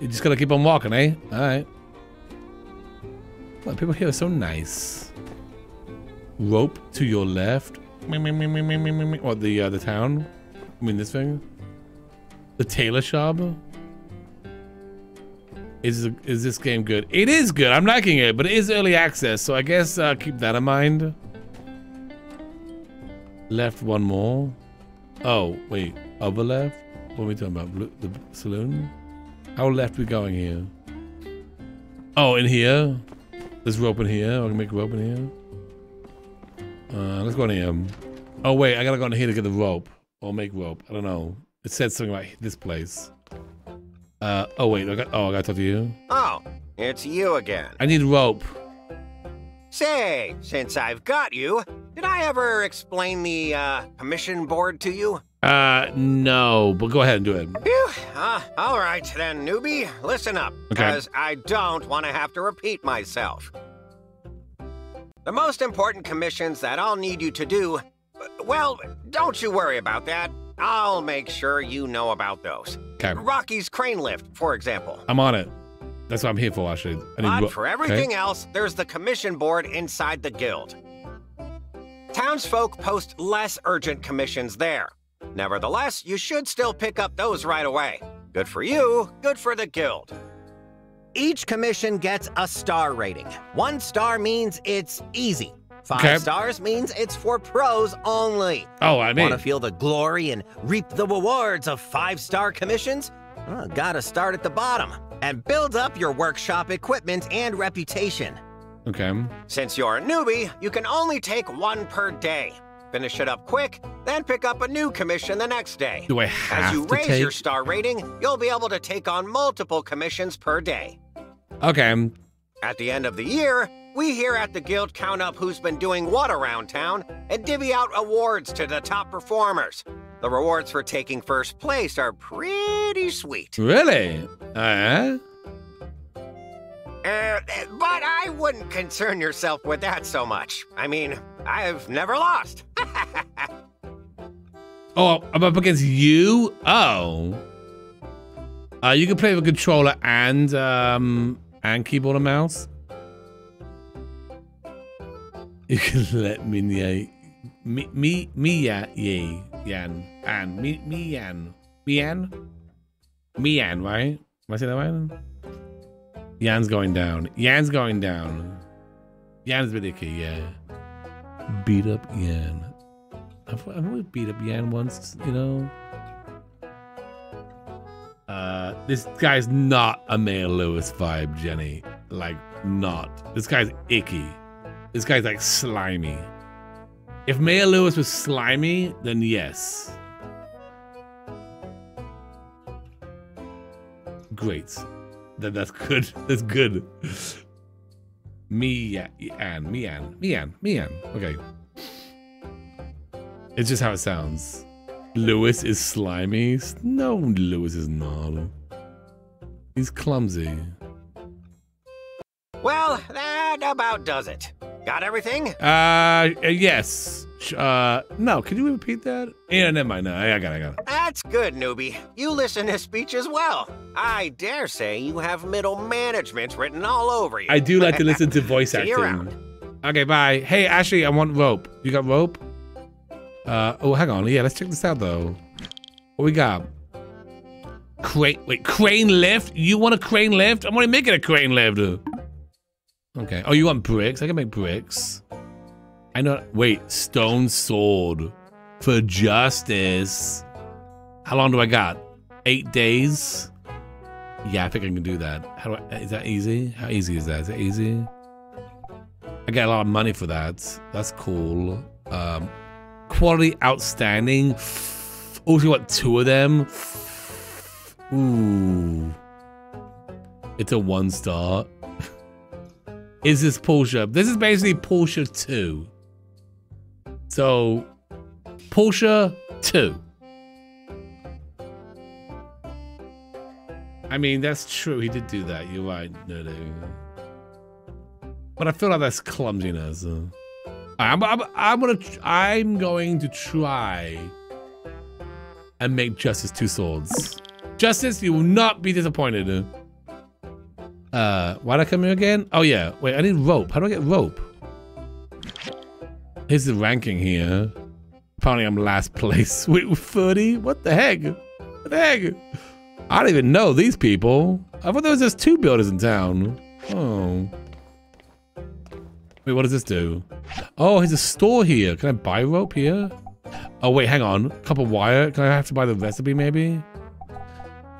just gotta keep on walking, eh? All right. Well, people here are so nice. Rope to your left. Me, me, me, me, me, me, me, me. What, the, uh, the town? I mean, this thing? The tailor shop? Is, is this game good? It is good. I'm liking it, but it is early access, so I guess uh, keep that in mind. Left one more. Oh, wait. Other left? What are we talking about? Blue, the saloon? How left we going here? Oh, in here? There's rope in here. I can make rope in here. Uh, let's go in here. Oh, wait. I gotta go in here to get the rope. Or make rope. I don't know. It said something about this place. Uh, oh, wait. I got, oh, I gotta talk to you. Oh, it's you again. I need rope. Say, since I've got you, did I ever explain the uh, commission board to you? Uh, no, but go ahead and do it. Phew. Uh, all right then, newbie. Listen up, Okay. because I don't want to have to repeat myself. The most important commissions that I'll need you to do, well, don't you worry about that. I'll make sure you know about those. Okay. Rocky's crane lift, for example. I'm on it. That's what I'm here for, actually. But for okay. everything else, there's the commission board inside the guild. Townsfolk post less urgent commissions there. Nevertheless, you should still pick up those right away. Good for you, good for the guild. Each commission gets a star rating. One star means it's easy. Five Okay. stars means it's for pros only. Oh, I mean- Want to feel the glory and reap the rewards of five star commissions? Well, gotta start at the bottom and build up your workshop equipment and reputation. Okay. Since you're a newbie, you can only take one per day. Finish it up quick, then pick up a new commission the next day. Do I have As you to raise take? your star rating, you'll be able to take on multiple commissions per day. Okay. At the end of the year, we here at the Guild count up who's been doing what around town and divvy out awards to the top performers. The rewards for taking first place are pretty sweet. Really? Uh, Uh, but I wouldn't concern yourself with that so much. I mean, I've never lost. oh, I'm up against you? Oh. Uh, you can play with a controller and, um, and keyboard and mouse. You can let me, me, me, yeah, yeah, yan, and, me, me, yan, me, yan, right? Am I saying that right? Yan's going down. Yan's going down. Yan's really icky, yeah. Beat up Yan. I've, I've always beat up Yan once, you know. Uh, this guy's not a Mayor Lewis vibe, Jenny. Like, not. This guy's icky. This guy's like slimy. If Mayor Lewis was slimy, then yes. Great. Then that's good. That's good. Me, Ann, me, Ann, me, Ann, me, Ann. Okay. It's just how it sounds. Lewis is slimy. No, Lewis is not. He's clumsy. well, that about does it. Got everything? Uh, yes. Uh, no. Can you repeat that? Yeah, never mind. No, I got it. I got it. That's good, newbie. You listen to speech as well. I dare say you have middle management written all over you. I do like to listen to voice See acting. you around. Okay, bye. Hey, Ashley, I want rope. You got rope? Uh, oh, hang on. Yeah, let's check this out, though. What we got? Crane, wait, crane lift? You want a crane lift? I'm gonna make it a crane lift. Okay. Oh, you want bricks? I can make bricks. I know. Wait, stone sword for justice. How long do I got? Eight days? Yeah, I think I can do that. How do I, is that easy? How easy is that? Is that easy? I get a lot of money for that. That's cool. Um, quality outstanding. Oh, you want two of them? Ooh. It's a one star. Is this Portia? This is basically Portia 2. So, Portia 2. I mean, that's true. He did do that. You're right. No, no. But I feel like that's clumsiness. I'm, I'm, I'm gonna, I'm going to try and make Justice two swords. Justice, you will not be disappointed. Uh, why'd I come here again? Oh yeah, wait, I need rope. How do I get rope? Here's the ranking here. Apparently I'm last place. Wait, 30? What the heck? What the heck? I don't even know these people. I thought there was just two builders in town. Oh. Wait, what does this do? Oh, there's a store here. Can I buy rope here? Oh, wait, hang on. Copper wire. Can I have to buy the recipe, maybe?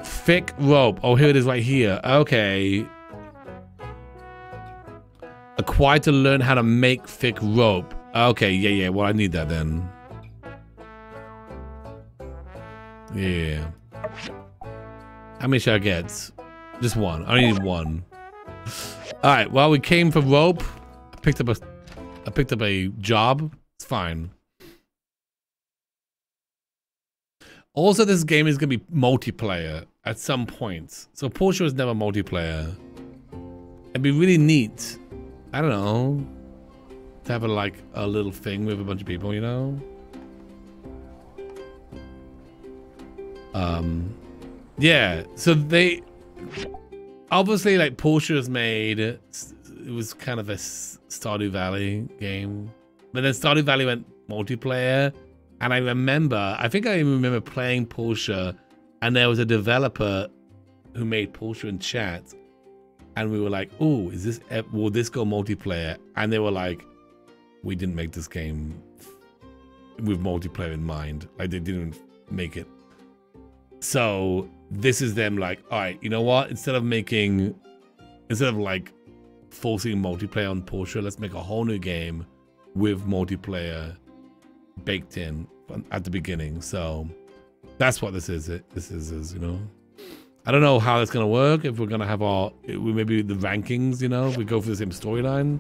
Thick rope. Oh, here it is right here. Okay. Acquired to learn how to make thick rope. Okay, yeah, yeah. Well, I need that then. Yeah. How many should I get? Just one. I only need one. All right. Well, we came for rope. I picked up a, I picked up a job. It's fine. Also, this game is going to be multiplayer at some point. So Portia was never multiplayer. It'd be really neat. I don't know. To have a, like a little thing with a bunch of people, you know? Um, yeah. So they obviously like Portia has made it was kind of a Stardew Valley game, but then Stardew Valley went multiplayer, and I remember I think I even remember playing Portia, and there was a developer who made Portia in chat, and we were like, "Oh, is this will this go multiplayer?" And they were like, "We didn't make this game with multiplayer in mind. Like they didn't make it so this is them like, all right, you know what? Instead of making, instead of like forcing multiplayer on Portia, let's make a whole new game with multiplayer baked in at the beginning. So that's what this is. It This is, is you know. I don't know how that's gonna work. If we're gonna have our maybe the rankings, you know, if we go for the same storyline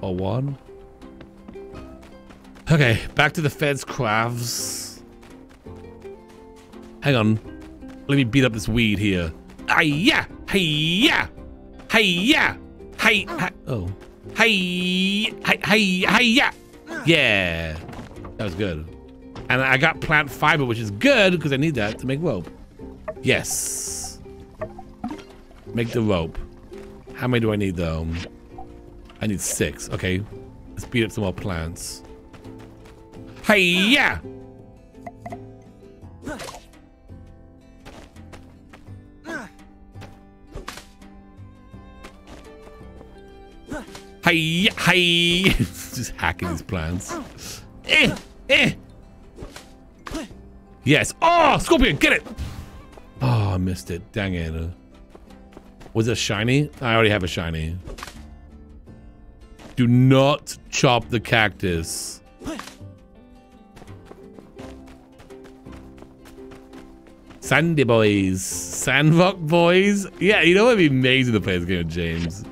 or one. Okay, back to the Fez Crafts. Hang on. Let me beat up this weed here. Hiya! Hiya! Hiya! Hey! Oh. Hey! Hey! Oh. Hey! Hiya! Ah. Yeah. That was good. And I got plant fiber, which is good because I need that to make rope. Yes. Make the rope. How many do I need though? I need six. Okay. Let's beat up some more plants. Hiya! Hey, hey. Just hacking these plants. Eh, eh. Yes. Oh, Scorpion, get it. Oh, I missed it. Dang it. Was it shiny? I already have a shiny. Do not chop the cactus. Sandy boys. Sandrock boys. Yeah, you know what would be amazing to play this game with James?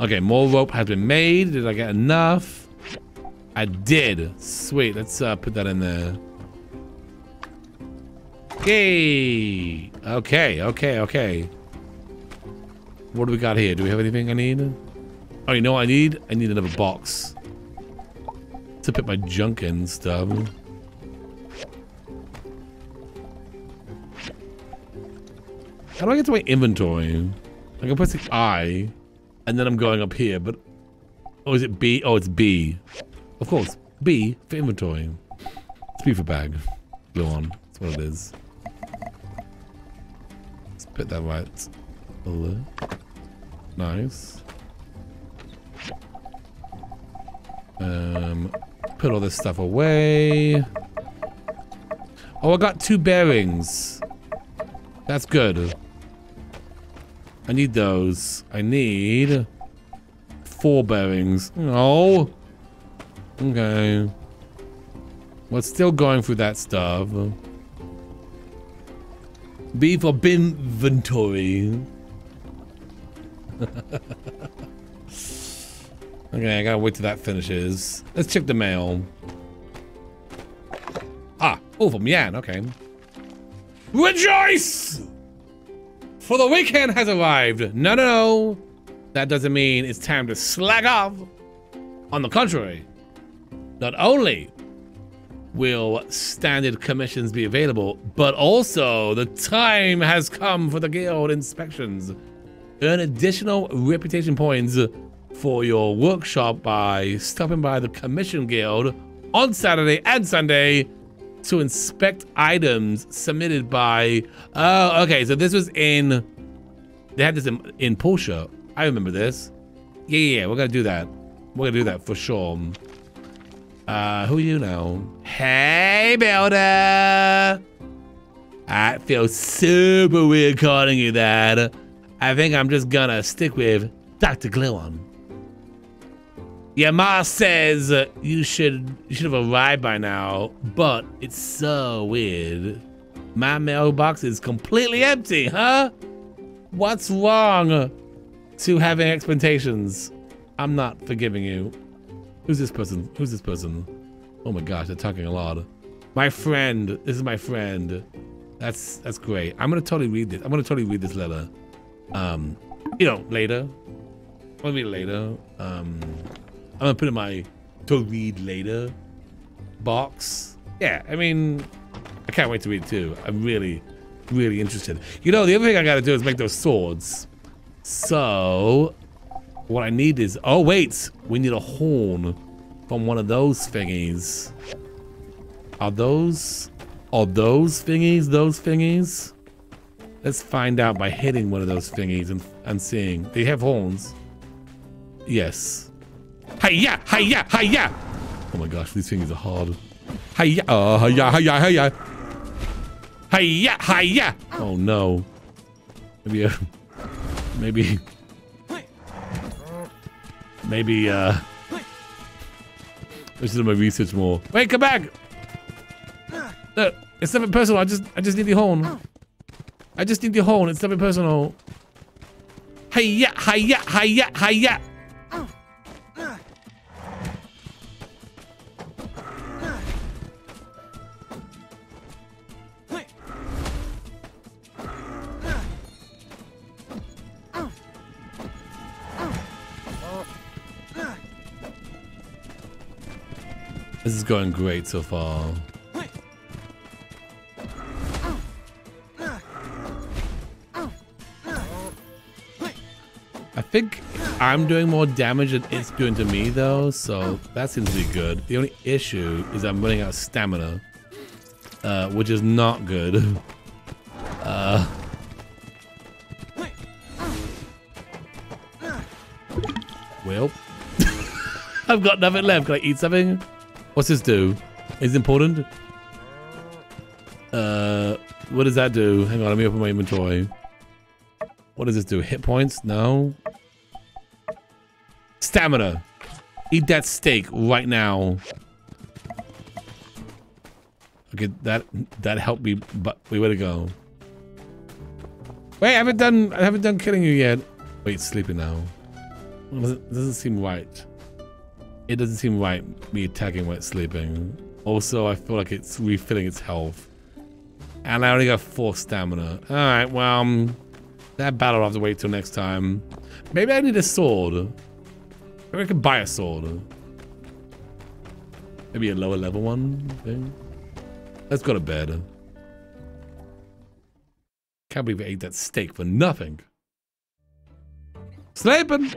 Okay, more rope has been made. Did I get enough? I did. Sweet. Let's uh, put that in there. Okay. Okay, okay, okay. What do we got here? Do we have anything I need? Oh, you know what I need? I need another box. To put my junk in stuff. How do I get to my inventory? I can press the I. And then I'm going up here, but... Oh, is it B? Oh, it's B. Of course. B for inventory. It's B for bag. Go on. That's what it is. Put that right. Nice. Um, put all this stuff away. Oh, I got two bearings. That's good. I need those. I need four bearings. Oh. Okay. We're still going through that stuff. B for inventory. okay, I gotta wait till that finishes. Let's check the mail. Ah, oh, from Yan, okay. Rejoice! For the weekend has arrived. No, no, no. That doesn't mean it's time to slack off. On the contrary, not only will standard commissions be available, but also the time has come for the guild inspections. Earn additional reputation points for your workshop by stopping by the commission guild on Saturday and Sunday to inspect items submitted by. Oh, okay. So this was in. They had this in, in Portia. I remember this. Yeah, yeah, yeah. We're gonna do that. We're gonna do that for sure. Uh, who you know? Hey, builder. I feel super weird calling you that. I think I'm just gonna stick with Dr. Gluon. Yeah, Ma says you should you should have arrived by now, but it's so weird. My mailbox is completely empty, huh? What's wrong to having expectations? I'm not forgiving you. Who's this person? Who's this person? Oh my gosh, they're talking a lot. My friend. This is my friend. That's that's great. I'm gonna totally read this. I'm gonna totally read this letter. Um, you know, later. I'll read it later. Um, I'm gonna put in my to read later box. Yeah, I mean, I can't wait to read too. I'm really, really interested. You know, the other thing I gotta do is make those swords. So, what I need is, oh wait, we need a horn from one of those thingies. Are those, are those thingies those thingies? Let's find out by hitting one of those thingies and, and seeing. They have horns. Yes. Hiya, hiya, hiya! Oh my gosh, these things are hard. Hiya, uh, hiya, hiya, hiya. Hiya, hiya! Oh no. Maybe, uh, maybe, maybe, uh, I should do my research more. Wait, come back! Look, it's nothing personal. I just, I just need the horn. I just need the horn. It's nothing personal. Hiya, hiya, hiya, hiya! This is going great so far. I think I'm doing more damage than it's doing to me though, so that seems to be good. The only issue is I'm running out of stamina, uh, which is not good. Uh, well, I've got nothing left. Can I eat something? What's this do? Is it important? Uh, what does that do? Hang on, let me open my inventory. What does this do? Hit points? No. Stamina. Eat that steak right now. Okay, that that helped me, but wait, where to go? Wait, I haven't done I haven't done killing you yet. Wait, sleeping now. Doesn't, doesn't seem right. It doesn't seem right me attacking while it's sleeping. Also, I feel like it's refilling its health. And I only got four stamina. Alright, well, um, that battle I'll have to wait till next time. Maybe I need a sword. Maybe I can buy a sword. Maybe a lower level one thing. Let's go to bed. Can't believe I ate that steak for nothing. Sleeping!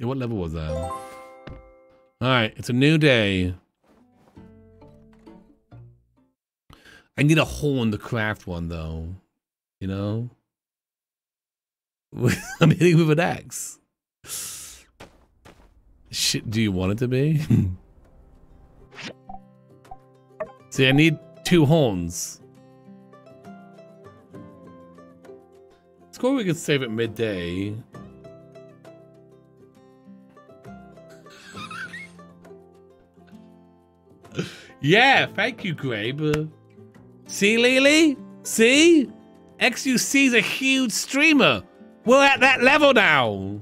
Yeah, what level was that? Alright, it's a new day. I need a horn to craft one, though. You know? I'm hitting with an axe. Shit, do you want it to be? See, I need two horns. Score we could save it midday. Yeah, thank you, Grabe. See, Lily? See? XUC's a huge streamer. We're at that level now.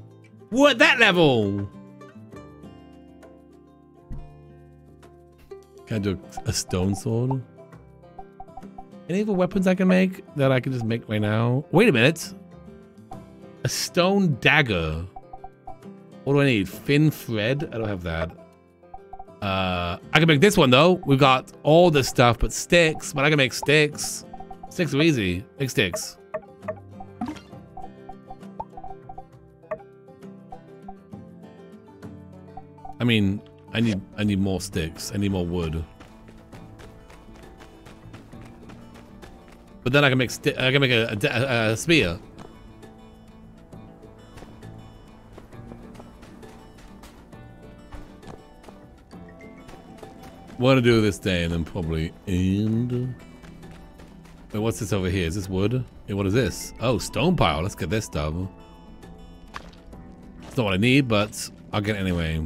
We're at that level. Can I do a stone sword? Any other weapons I can make that I can just make right now? Wait a minute. A stone dagger. What do I need? Thin thread? I don't have that. Uh, I can make this one though. We've got all this stuff, but sticks. But I can make sticks. Sticks are easy. Make sticks. I mean, I need I need more sticks. I need more wood. But then I can make I can make a, a, a spear. What to do this day and then probably end. Wait, what's this over here? Is this wood? Hey, what is this? Oh, stone pile. Let's get this stuff. It's not what I need, but I'll get it anyway.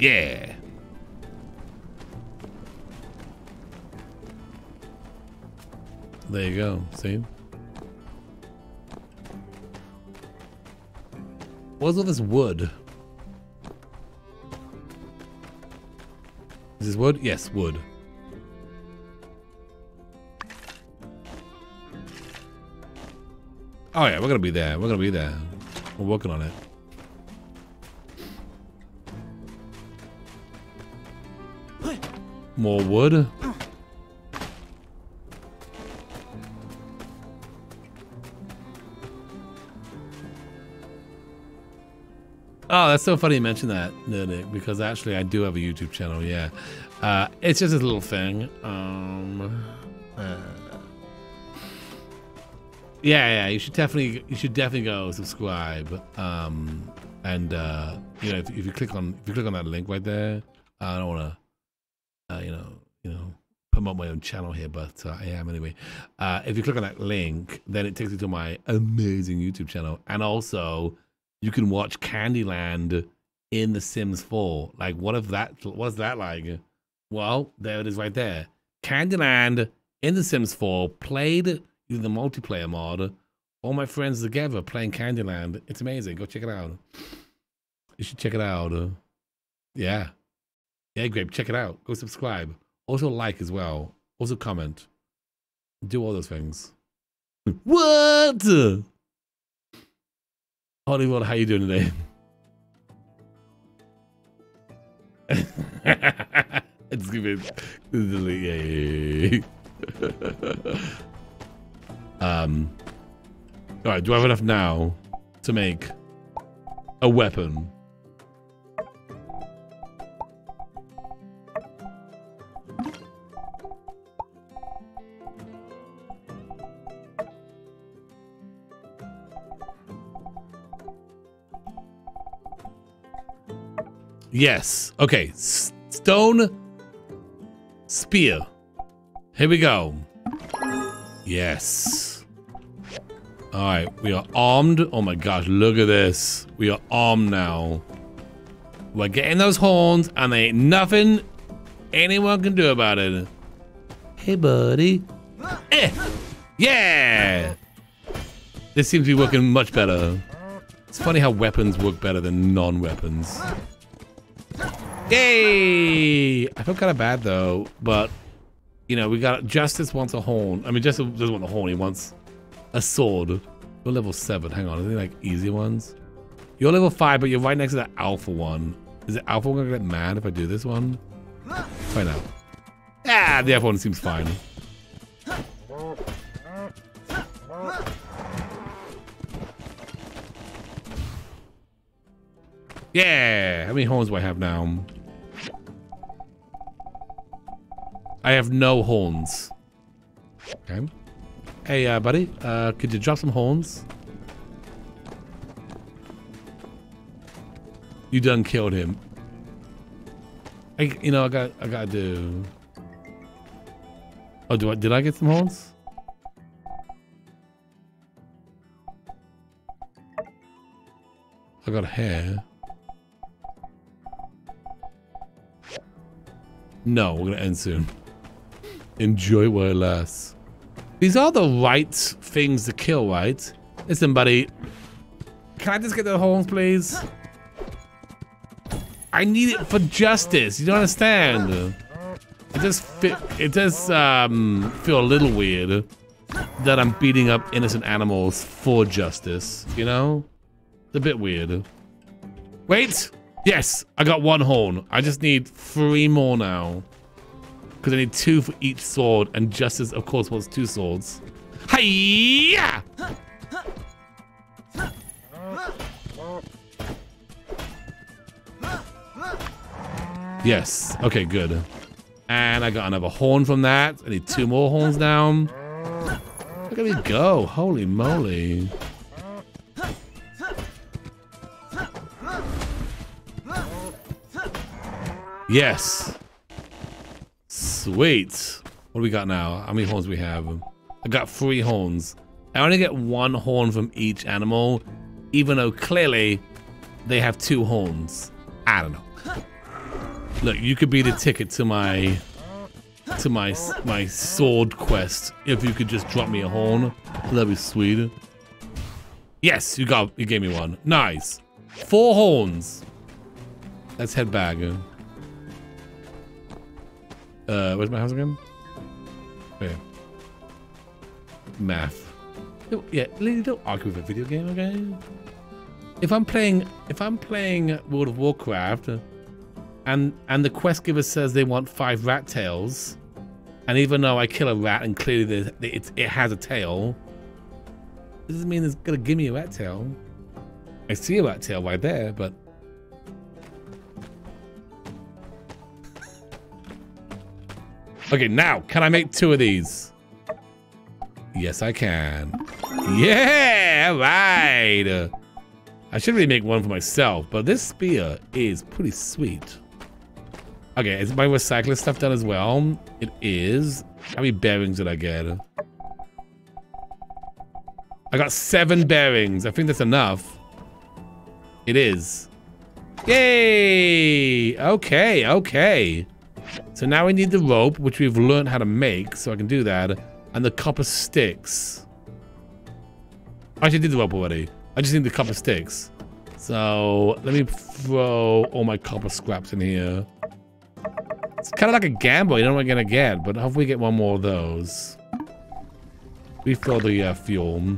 Yeah. There you go. See? What's all this wood? Is this wood? Yes, wood. Oh yeah, we're gonna be there. We're gonna be there. We're working on it. More wood. Oh, that's so funny you mentioned that, Nick, because actually I do have a YouTube channel, yeah. Uh, it's just a little thing. Um, uh, yeah, yeah, you should definitely, you should definitely go subscribe. Um, and uh, you know, if, if you click on, if you click on that link right there, I don't want to, uh, you know, you know, promote my own channel here, but uh, I am anyway. Uh, if you click on that link, then it takes you to my amazing YouTube channel, and also you can watch Candyland in The Sims 4. Like, what if that? What's that like? Well, there it is right there. Candyland in The Sims 4 played using the multiplayer mod. All my friends together playing Candyland. It's amazing. Go check it out. You should check it out. Yeah. Yeah, great. Check it out. Go subscribe. Also like as well. Also comment. Do all those things. what? Hollywood, how you doing today? it's gonna be um. All right. Do I have enough now to make a weapon? Yes. Okay. S stone spear. Here we go. Yes. All right. We are armed. Oh my gosh. Look at this. We are armed now. We're getting those horns and there ain't nothing anyone can do about it. Hey, buddy. Eh. Yeah. This seems to be working much better. It's funny how weapons work better than non-weapons. Yay! I feel kind of bad though, but you know, we got Justice wants a horn. I mean, Justice doesn't want a horn. He wants a sword. We're level seven. Hang on, are they like easy ones? You're level five, but you're right next to the alpha one. Is the alpha one gonna get mad if I do this one? Find out. Ah, the alpha one seems fine. Yeah, how many horns do I have now? I have no horns. Okay. Hey, uh, buddy, uh, could you drop some horns? You done killed him. I, you know, I got, I gotta do. Oh, do I? Did I get some horns? I got hair. No, we're gonna end soon. Enjoy while it lasts. These are the right things to kill, right? Listen, buddy. Can I just get the horns, please? I need it for justice. You don't understand. It fit, it does um, feel a little weird that I'm beating up innocent animals for justice. You know, it's a bit weird. Wait. Yes, I got one horn. I just need three more now. Because I need two for each sword, and Justice, of course, wants two swords. Hiya! Yes. Okay, good. And I got another horn from that. I need two more horns now. Look at me go. Holy moly. Yes. Sweet. What do we got now? How many horns we have? I got three horns. I only get one horn from each animal, even though clearly they have two horns. I don't know. Look, you could be the ticket to my to my my sword quest if you could just drop me a horn. That'd be sweet. Yes, you got you gave me one. Nice. Four horns. Let's head back. Uh, where's my house again? Where? Math. Yeah, don't argue with a video game, okay? If I'm playing, if I'm playing World of Warcraft, and and the quest giver says they want five rat tails, and even though I kill a rat and clearly it, it has a tail, doesn't mean it's gonna give me a rat tail. I see a rat tail right there, but Okay, now, can I make two of these? Yes, I can. Yeah, right. I should really make one for myself, but this spear is pretty sweet. Okay, is my recycling stuff done as well? It is. How many bearings did I get? I got seven bearings. I think that's enough. It is. Yay! Okay, okay. So now we need the rope, which we've learned how to make, so I can do that. And the copper sticks. I actually did the rope already. I just need the copper sticks. So let me throw all my copper scraps in here. It's kind of like a gamble. You don't know what I'm going to get, but hopefully we get one more of those. Refill the uh, fuel.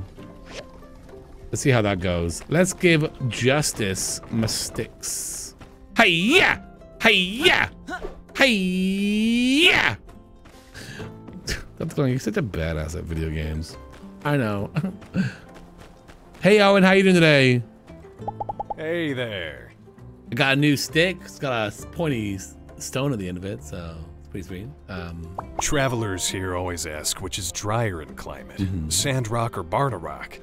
Let's see how that goes. Let's give Justice my sticks. Hey, yeah! Hey, yeah! Hey, yeah! That's going. You're such a badass at video games. I know. hey, Owen, how you doing today? Hey there. I got a new stick. It's got a pointy stone at the end of it, so it's pretty sweet. Um, Travelers here always ask which is drier in climate, Mm -hmm. Sandrock or Barnarock.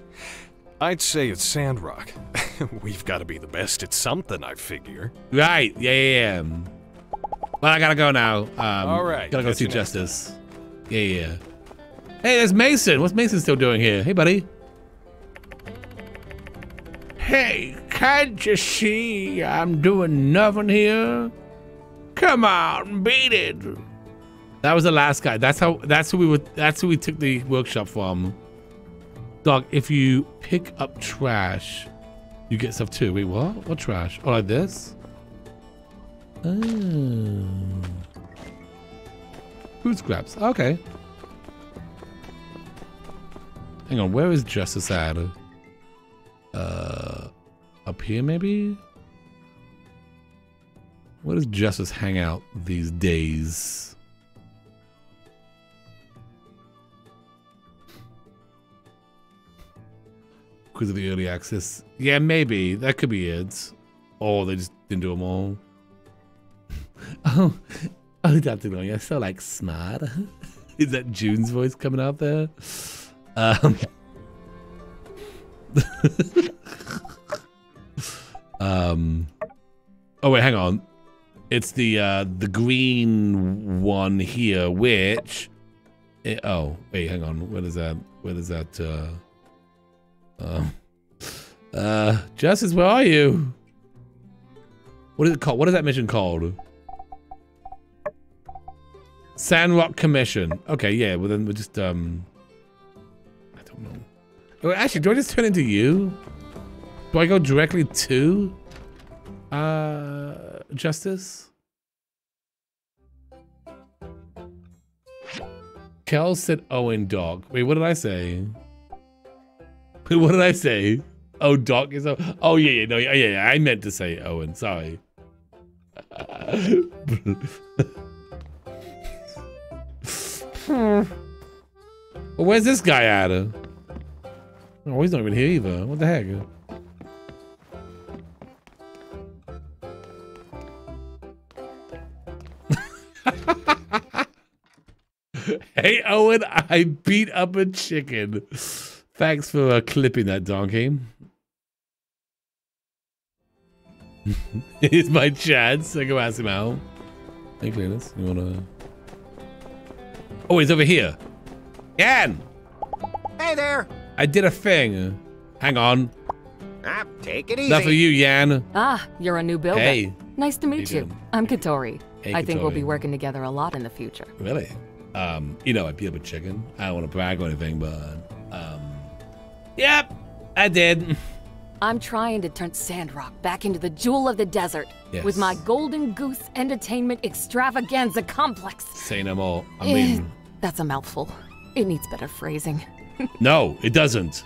I'd say it's Sandrock. We've got to be the best at something, I figure. Right. Yeah, yeah, yeah. Well, I gotta go now. Um, All right. Gotta go see you next Justice. Yeah, yeah. Hey, there's Mason. What's Mason still doing here? Hey, buddy. Hey, can't you see I'm doing nothing here? Come on, beat it. That was the last guy. That's how. That's who we were. That's who we took the workshop from. Dog, if you pick up trash, you get stuff too. Wait, what? What trash? Oh, like this? Oh. Food scraps. Okay. Hang on, where is Justice at? Uh, up here maybe? Where does Justice hang out these days? Because of the early access? Yeah, maybe. That could be it. Or they just didn't do them all. Oh, oh, Dr. Gluon, you're so like smart. Is that June's voice coming out there? Um, um, oh wait, hang on. It's the uh, the green one here, which. It, oh wait, hang on. What is that? What is that? Uh, uh, uh, Justice, where are you? What is it called? What is that mission called? Sandrock Commission. Okay, yeah, well then we'll just, um... I don't know. Oh, actually, do I just turn into you? Do I go directly to... Uh... Justice? Kel said Owen Doc. Wait, what did I say? What did I say? Oh, Doc is... Oh, oh yeah, yeah, no, yeah, yeah, I meant to say Owen. Sorry. well, where's this guy at? Oh, he's not even here either. What the heck? hey, Owen, I beat up a chicken. Thanks for uh, clipping that donkey. it's my chance. I go ask him out. Hey, Cletus, you wanna... Oh, he's over here. Yan! Hey there! I did a thing. Hang on. Ah, take it easy. Enough for you, Yan. Ah, you're a new builder. Hey. Nice to meet you you. I'm Catori. Hey, I think we'll be working together a lot in the future. Really? Um, you know, I beat up a chicken. I don't want to brag or anything, but um, yep, I did. I'm trying to turn Sandrock back into the jewel of the desert Yes. with my Golden Goose Entertainment Extravaganza Complex. Say no more. I Eh, mean, that's a mouthful. It needs better phrasing. no, it doesn't.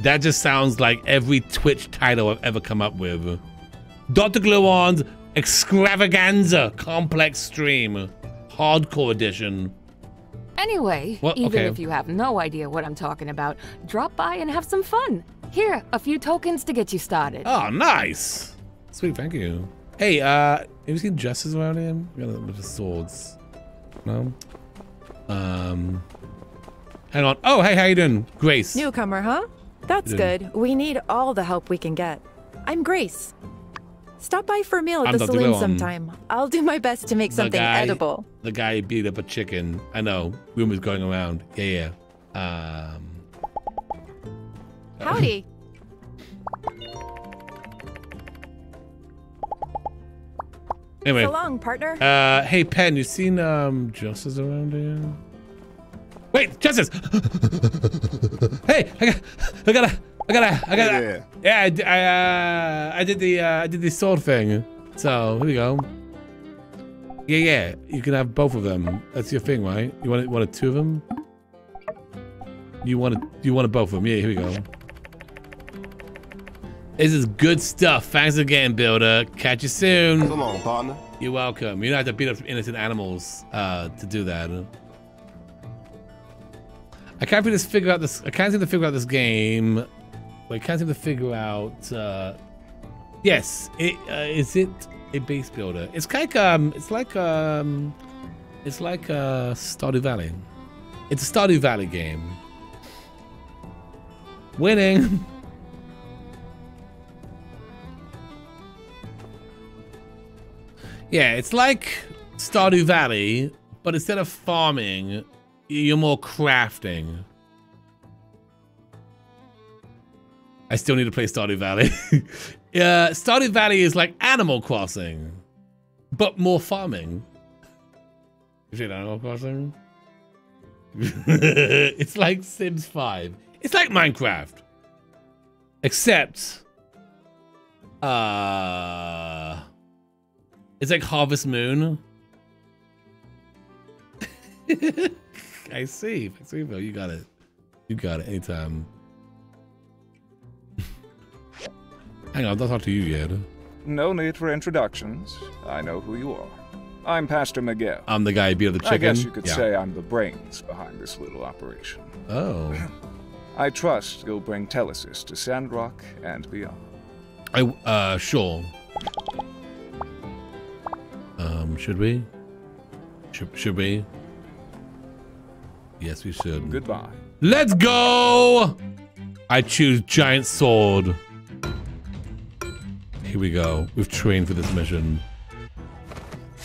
That just sounds like every Twitch title I've ever come up with. Dr. Gluon's Extravaganza Complex Stream. Hardcore Edition. Anyway, Well, even okay. if you have no idea what I'm talking about, drop by and have some fun. Here, a few tokens to get you started. Oh, nice. Sweet, thank you. Hey, uh, have you seen justice around him? We got a bunch of swords. No? Um, hang on. Oh, hey, how you doing? Grace. Newcomer, huh? That's good. We need all the help we can get. I'm Grace. Stop by for a meal at I'm the Dr. saloon sometime. I'll do my best to make The something guy- edible. The guy beat up a chicken. I know. Rumors going around. Yeah, yeah. Um. Howdy. Anyway. So long, partner. Uh, hey, Pen, you seen um Justice around here? Wait, Justice! hey, I got, I got a, I gotta, I gotta. Hey Yeah, I, d- I, uh, I did the, uh, I did the sword thing. So here we go. Yeah, yeah, you can have both of them. That's your thing, right? You want, wanted two of them? You wanted, you wanted both of them? Yeah, here we go. This is good stuff. Thanks again, Builder. Catch you soon. So long, partner. You're welcome. You don't have to beat up innocent animals uh, to do that. I can't really just figure out this. I can't seem to figure out this game. I can't seem to figure out. Uh, yes, it uh, is it a base builder? It's like um, it's like um, it's like uh, Stardew Valley. It's a Stardew Valley game. Winning. Yeah, it's like Stardew Valley, but instead of farming, you're more crafting. I still need to play Stardew Valley. yeah, Stardew Valley is like Animal Crossing, but more farming. You seen Animal Crossing? it's like Sims 5. It's like Minecraft. Except, uh, it's like Harvest Moon. I see. I see, Phil. You got it. You got it anytime. Hang on, I'll talk to you yet. No need for introductions. I know who you are. I'm Pastor Miguel. I'm the guy who beat up the chicken. I guess you could Yeah. say I'm the brains behind this little operation. Oh. I trust you'll bring Telesis to Sandrock and beyond. I uh sure. Should we? Should should we? Yes, we should. Goodbye. Let's go! I choose giant sword. Here we go. We've trained for this mission.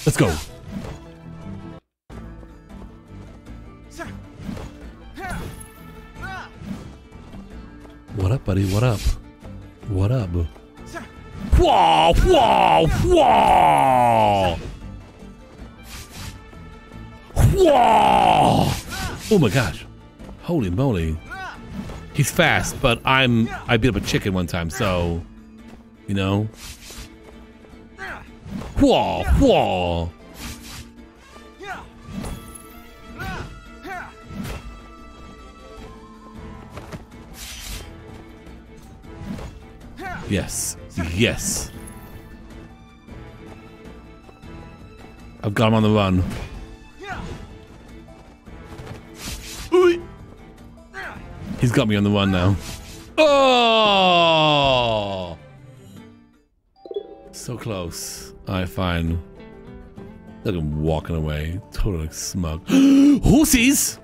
Let's go. What up, buddy? What up? What up? Whoa! Whoa! Whoa! Whoa! Oh my gosh! Holy moly! He's fast, but I'm I beat up a chicken one time, so you know. Whoa! Whoa! Yes. Yes. I've got him on the run. He's got me on the run now. Oh! So close. Alright, fine. Look him walking away. Totally smug. Horses!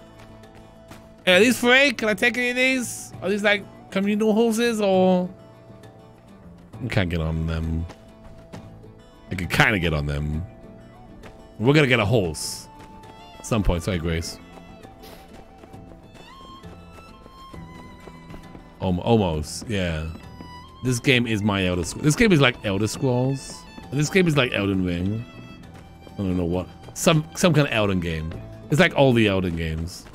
Are these free? Can I take any of these? Are these like communal horses or? I can't get on them. I can kind of get on them. We're gonna get a horse. At some point. Sorry, Grace. Alm- almost, yeah. This game is my Elder Scrolls. This game is like Elder Scrolls. This game is like Elden Ring. I don't know what. Some some kind of Elden game. It's like all the Elden games.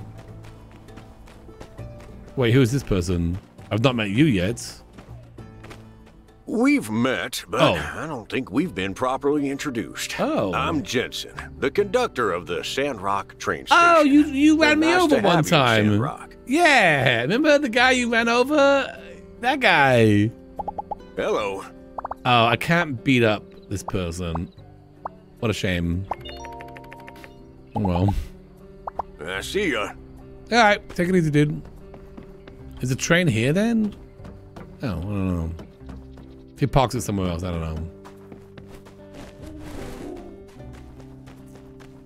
Wait, who is this person? I've not met you yet. We've met, but Oh. I don't think we've been properly introduced. Oh. I'm Jensen, the conductor of the Sandrock train oh, station. Oh, you you ran me Nice over to one time. Sandrock. Yeah, remember the guy you ran over? That guy. Hello. Oh, I can't beat up this person. What a shame. Oh, Well, I see ya. all right, take it easy, dude. Is the train here then? Oh, I don't know. If he parks it somewhere else, I don't know.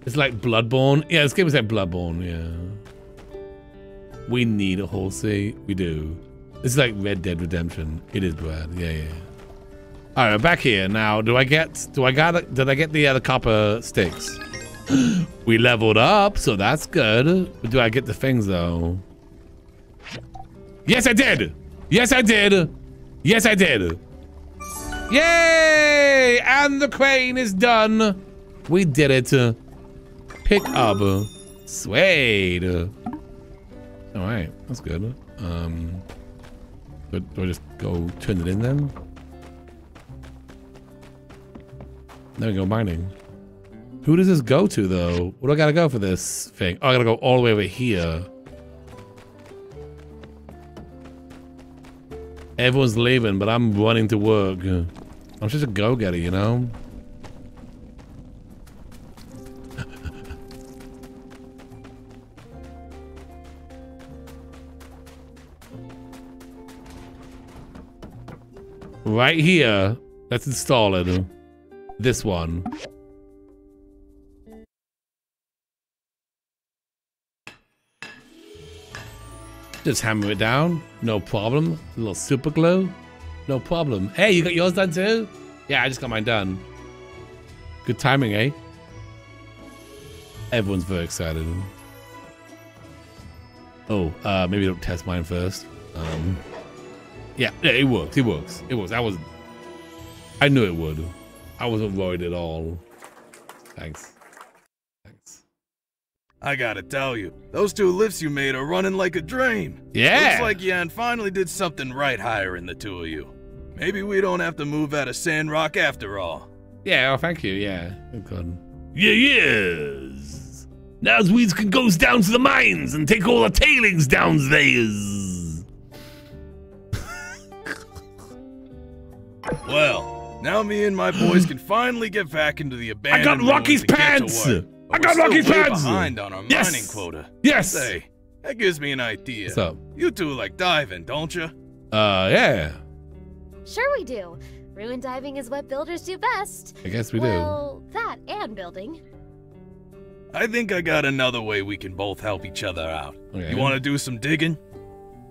It's like Bloodborne. Yeah, this game is like Bloodborne. Yeah. We need a horsey. We do. It's like Red Dead Redemption. It is, Brad. Yeah, yeah. All right, back here now. Do I get? Do I got? Did I get the other copper sticks? we leveled up, so that's good. But do I get the things though? Yes, I did. Yes, I did. Yes, I did. Yay! And the crane is done. We did it. Pick up. Sweet. All right, that's good. Um, but do I just go turn it in then? There we go, mining. Who does this go to though? What do I gotta go for this thing? Oh, I gotta go all the way over here. Everyone's leaving, but I'm running to work. I'm just a go-getter, you know? right here, let's install it. This one. Just hammer it down. No problem. A little super glue. No problem. Hey, you got yours done too? Yeah, I just got mine done. Good timing, eh? Everyone's very excited. Oh, uh, maybe don't test mine first. Um, yeah, yeah, it works. It works. It works. I was, I knew it would. I wasn't worried at all. Thanks. Thanks. I gotta tell you, those two lifts you made are running like a dream. Yeah. Looks like Yan finally did something right hiring the two of you. Maybe we don't have to move out of Sandrock after all. Yeah, oh, thank you. Yeah, oh god. Yeah, yes. Now we can go down to the mines and take all the tailings downstairs. Well, now me and my boys can finally get back into the abandoned got Rocky's ruins and get to pants! work. I got we're Rocky's pants! behind on our Yes! mining quota. Yes! Say, that gives me an idea. What's up? You two like diving, don't you? Uh, yeah. Sure we do. Ruin diving is what builders do best. I guess we do. Well, that and building. I think I got another way we can both help each other out. Okay. You want to do some digging?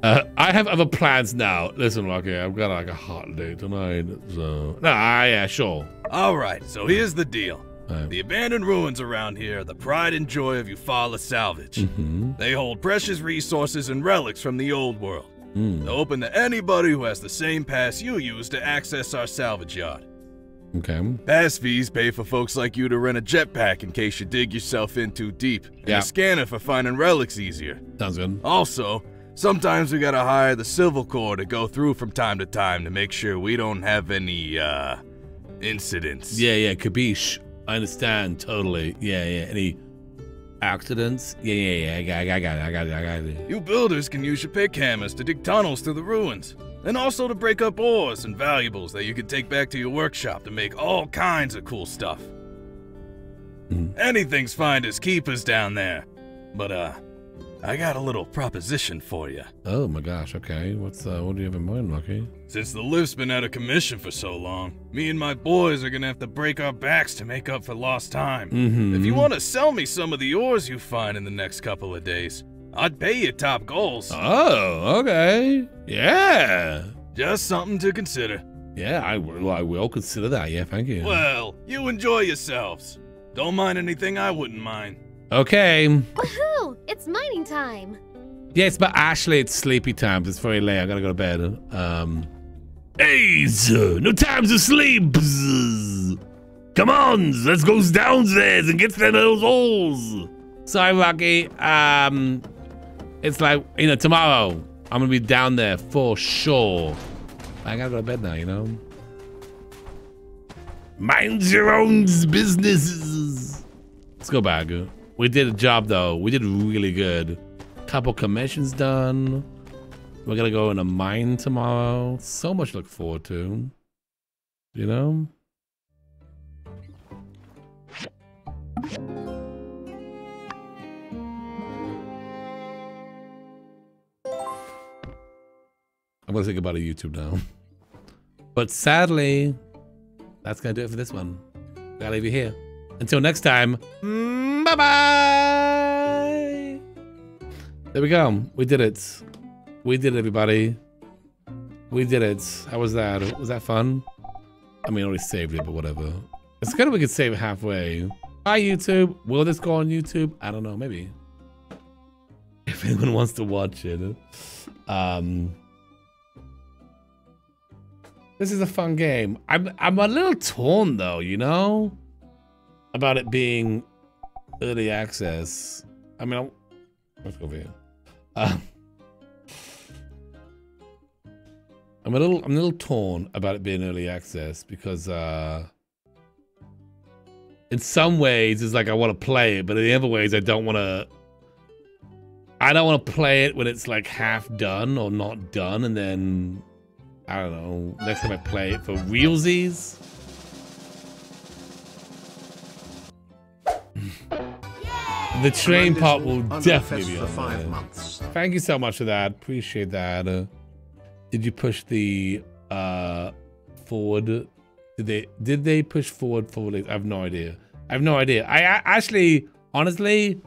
Uh, I have other plans now. Listen, Rocky, I've got like a hot day tonight, so nah, yeah, sure. All right, so here's the deal. The abandoned ruins around here are the pride and joy of Eufaula Salvage. Mm-hmm. They hold precious resources and relics from the old world. Mm. Open to anybody who has the same pass you use to access our salvage yard. Okay. Pass fees pay for folks like you to rent a jetpack in case you dig yourself in too deep, and Yeah. a scanner for finding relics easier. Sounds good. Also, sometimes we gotta hire the Civil Corps to go through from time to time to make sure we don't have any, uh, incidents. Yeah, yeah, capiche. I understand totally. Yeah, yeah. Any accidents? Yeah, yeah, yeah. I got, I got it. I got it. I got it. You builders can use your pick hammers to dig tunnels through the ruins, and also to break up ores and valuables that you can take back to your workshop to make all kinds of cool stuff. Anything's fine as keepers down there. But, uh, I got a little proposition for you. Oh my gosh. Okay. What's uh? What do you have in mind, Lucky? Since the lift's been out of commission for so long, me and my boys are gonna have to break our backs to make up for lost time. Mhm. If you want to sell me some of the ores you find in the next couple of days, I'd pay you top gols. Oh, okay. Yeah. Just something to consider. Yeah, I will. I will consider that. Yeah, thank you. Well, you enjoy yourselves. Don't mind anything I wouldn't mind. Okay. Woohoo! It's mining time. Yes, but Ashley, it's sleepy time. It's very late. I gotta go to bed. Um. Hey, sir, no time to sleep. Come on, let's go downstairs and get to those holes. Sorry, Rocky. Um, it's like you know tomorrow I'm gonna be down there for sure. I gotta go to bed now. You know. Mind your own businesses. Let's go back. We did a job though. We did really good. Couple commissions done. We're gonna go in a mine tomorrow. So much to look forward to. You know? I'm gonna think about a YouTube now. But sadly, that's gonna do it for this one. Gotta leave you here. Until next time, mm, bye bye. There we go. We did it. We did it, everybody. We did it. How was that? Was that fun? I mean, I already saved it, but whatever. It's good if we could save it halfway. Bye, YouTube. Will this go on YouTube? I don't know. Maybe. If anyone wants to watch it. Um. This is a fun game. I'm I'm a little torn though, you know, about it being early access. I mean, I'll, let's go over here. Uh, I'm a little I'm a little torn about it being early access because uh, in some ways it's like I want to play it, but in the other ways I don't want to. I don't want to play it when it's like half done or not done, and then I don't know. Next time I play it for realsies. The train part will definitely be on five there. months. Thank you so much for that. Appreciate that. Uh, did you push the uh, forward? Did they did they push forward forward? I have no idea. I have no idea. I, I actually, honestly,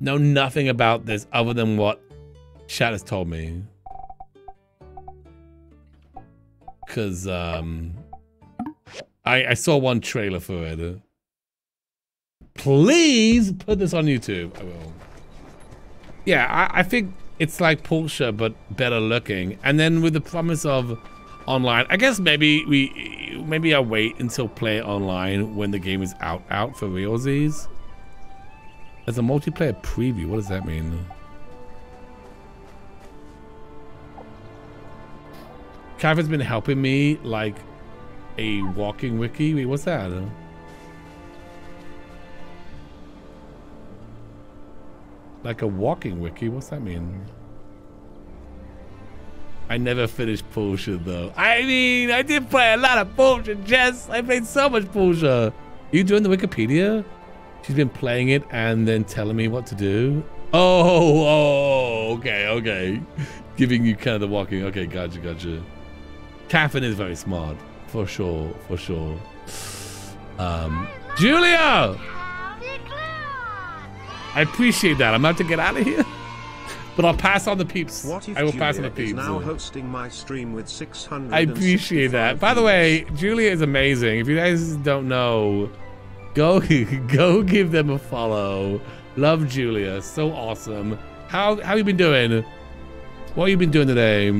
know nothing about this other than what Chat has told me. Because um, I, I saw one trailer for it. Please put this on YouTube. I will. Yeah, I, I think it's like Portia, but better looking. And then with the promise of online, I guess maybe we, maybe I wait until play online when the game is out, out for realsies. As a multiplayer preview, what does that mean? Catherine's been helping me like a walking wiki. Wait, what's that? Like a walking wiki? What's that mean? I never finished Portia though. I mean, I did play a lot of Portia, Jess. I played so much Portia. You doing the Wikipedia? She's been playing it and then telling me what to do. Oh, oh, okay, okay. Giving you kind of the walking. Okay, gotcha, gotcha. Catherine is very smart, for sure, for sure. Um, Julia! I appreciate that. I'm about to get out of here. But I'll pass on the peeps. What if I will Julia pass on the peeps. now hosting my stream with 600 I appreciate that. By the way, Julia is amazing. If you guys don't know, go go give them a follow. Love Julia. So awesome. How how you been doing? What you been doing today?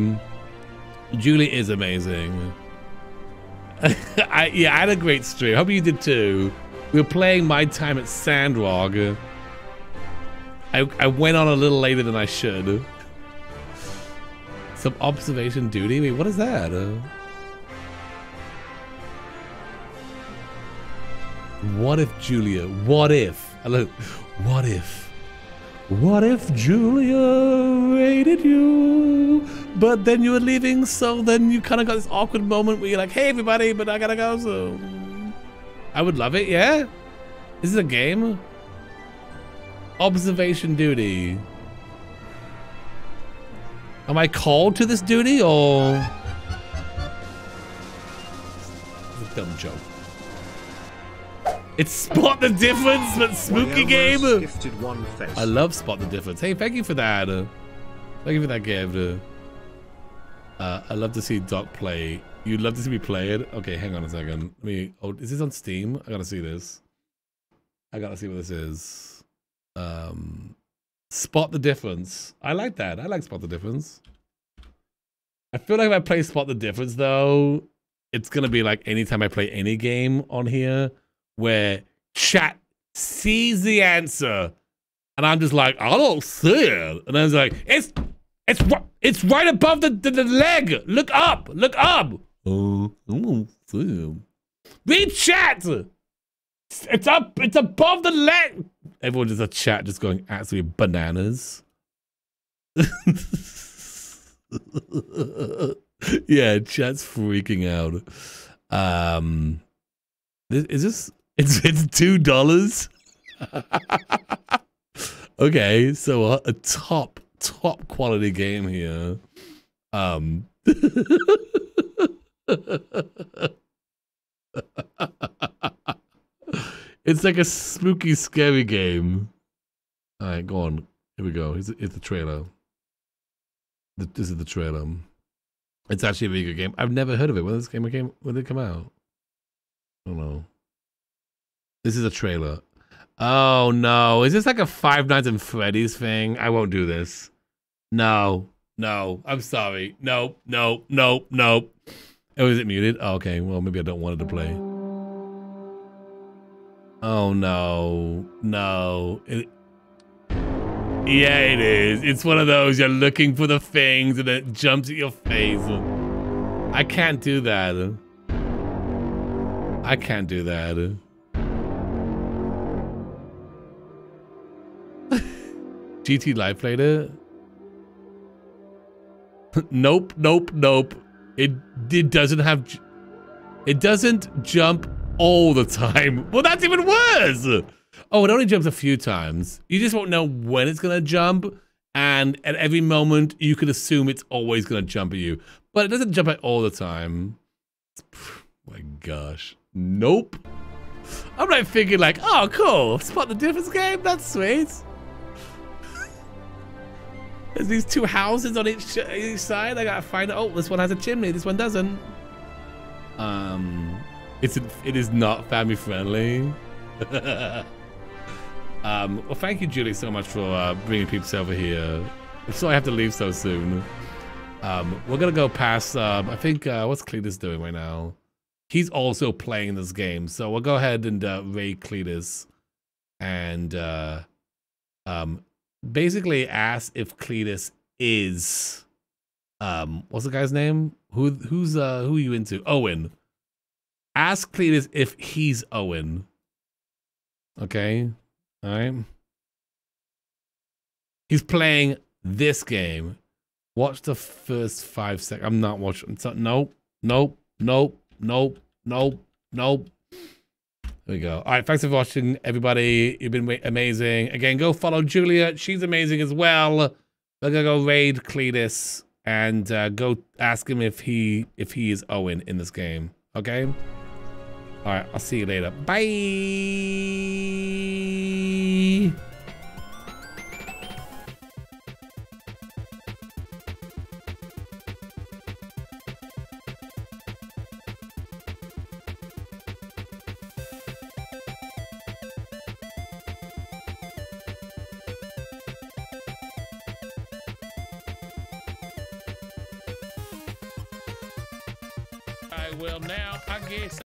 Julie is amazing. I, yeah, I had a great stream. Hope you did too. We were playing My Time at Sandrock. I, I went on a little later than I should. Some observation duty? Wait, what is that? Uh, what if Julia? What if? Hello. What if? What if Julia rated you? But then you were leaving, so then you kind of got this awkward moment where you're like, hey, everybody, but I gotta go, so. I would love it, yeah? This is a game? Observation duty. Am I called to this duty, or? It's a dumb joke. It's Spot the Difference, but spooky game. I love Spot the Difference. Hey, thank you for that. Thank you for that gift. Uh, uh, I love to see Doc play. You'd love to see me play it? Okay, hang on a second. Let me. Oh, is this on Steam? I gotta see this. I gotta see what this is. Um, Spot the Difference. I like that. I like Spot the Difference. I feel like if I play Spot the Difference, though, it's gonna be like anytime I play any game on here where chat sees the answer and I'm just like, I don't see it. And I was like, it's it's it's right above the, the, the leg. Look up. Look up. Oh, I don't see it. Read chat. It's, it's up. It's above the leg. Everyone just a chat just going absolutely bananas. yeah, chat's freaking out. Um, is this? It's it's two dollars. okay, so a, a top top quality game here. Um. It's like a spooky, scary game. All right, go on. Here we go. Here's, here's the trailer. The, this is the trailer. It's actually a good game. I've never heard of it. When this game came, when did it come out? I don't know. This is a trailer. Oh no! Is this like a Five Nights at Freddy's thing? I won't do this. No, no. I'm sorry. No, no, no, no. Oh, is it muted? Oh, okay. Well, maybe I don't want it to play. Oh no, no. It, yeah, it is. It's one of those you're looking for the things and it jumps at your face. I can't do that. I can't do that. GT Live played it? nope, nope, nope. It it doesn't have it doesn't jump all the time. Well, that's even worse. Oh, it only jumps a few times. You just won't know when it's gonna jump, and at every moment you can assume it's always gonna jump at you. But it doesn't jump at all the time. My gosh. Nope. I'm like thinking like, oh cool, spot the difference game, that's sweet. There's these two houses on each, each side. I gotta find out. Oh, this one has a chimney. This one doesn't. Um, it's it is not family friendly. um, well, thank you, Julie, so much for uh, bringing people over here. I'm sorry I have to leave so soon. Um, we're gonna go past. Uh, I think uh, what's Cletus doing right now? He's also playing this game, so we'll go ahead and uh, raid Cletus, and uh, um, basically ask if Cletus is um what's the guy's name? Who who's uh who are you into? Owen. Ask Cletus if he's Owen. Okay. Alright. He's playing this game. Watch the first five seconds. I'm not watching. Nope. Nope. Nope. Nope. Nope. Nope. There we go. All right, thanks for watching, everybody. You've been amazing. Again, go follow Julia. She's amazing as well. We're gonna go raid Cletus and uh, go ask him if he if he is Owen in this game. Okay. All right. I'll see you later. Bye. I will now, I guess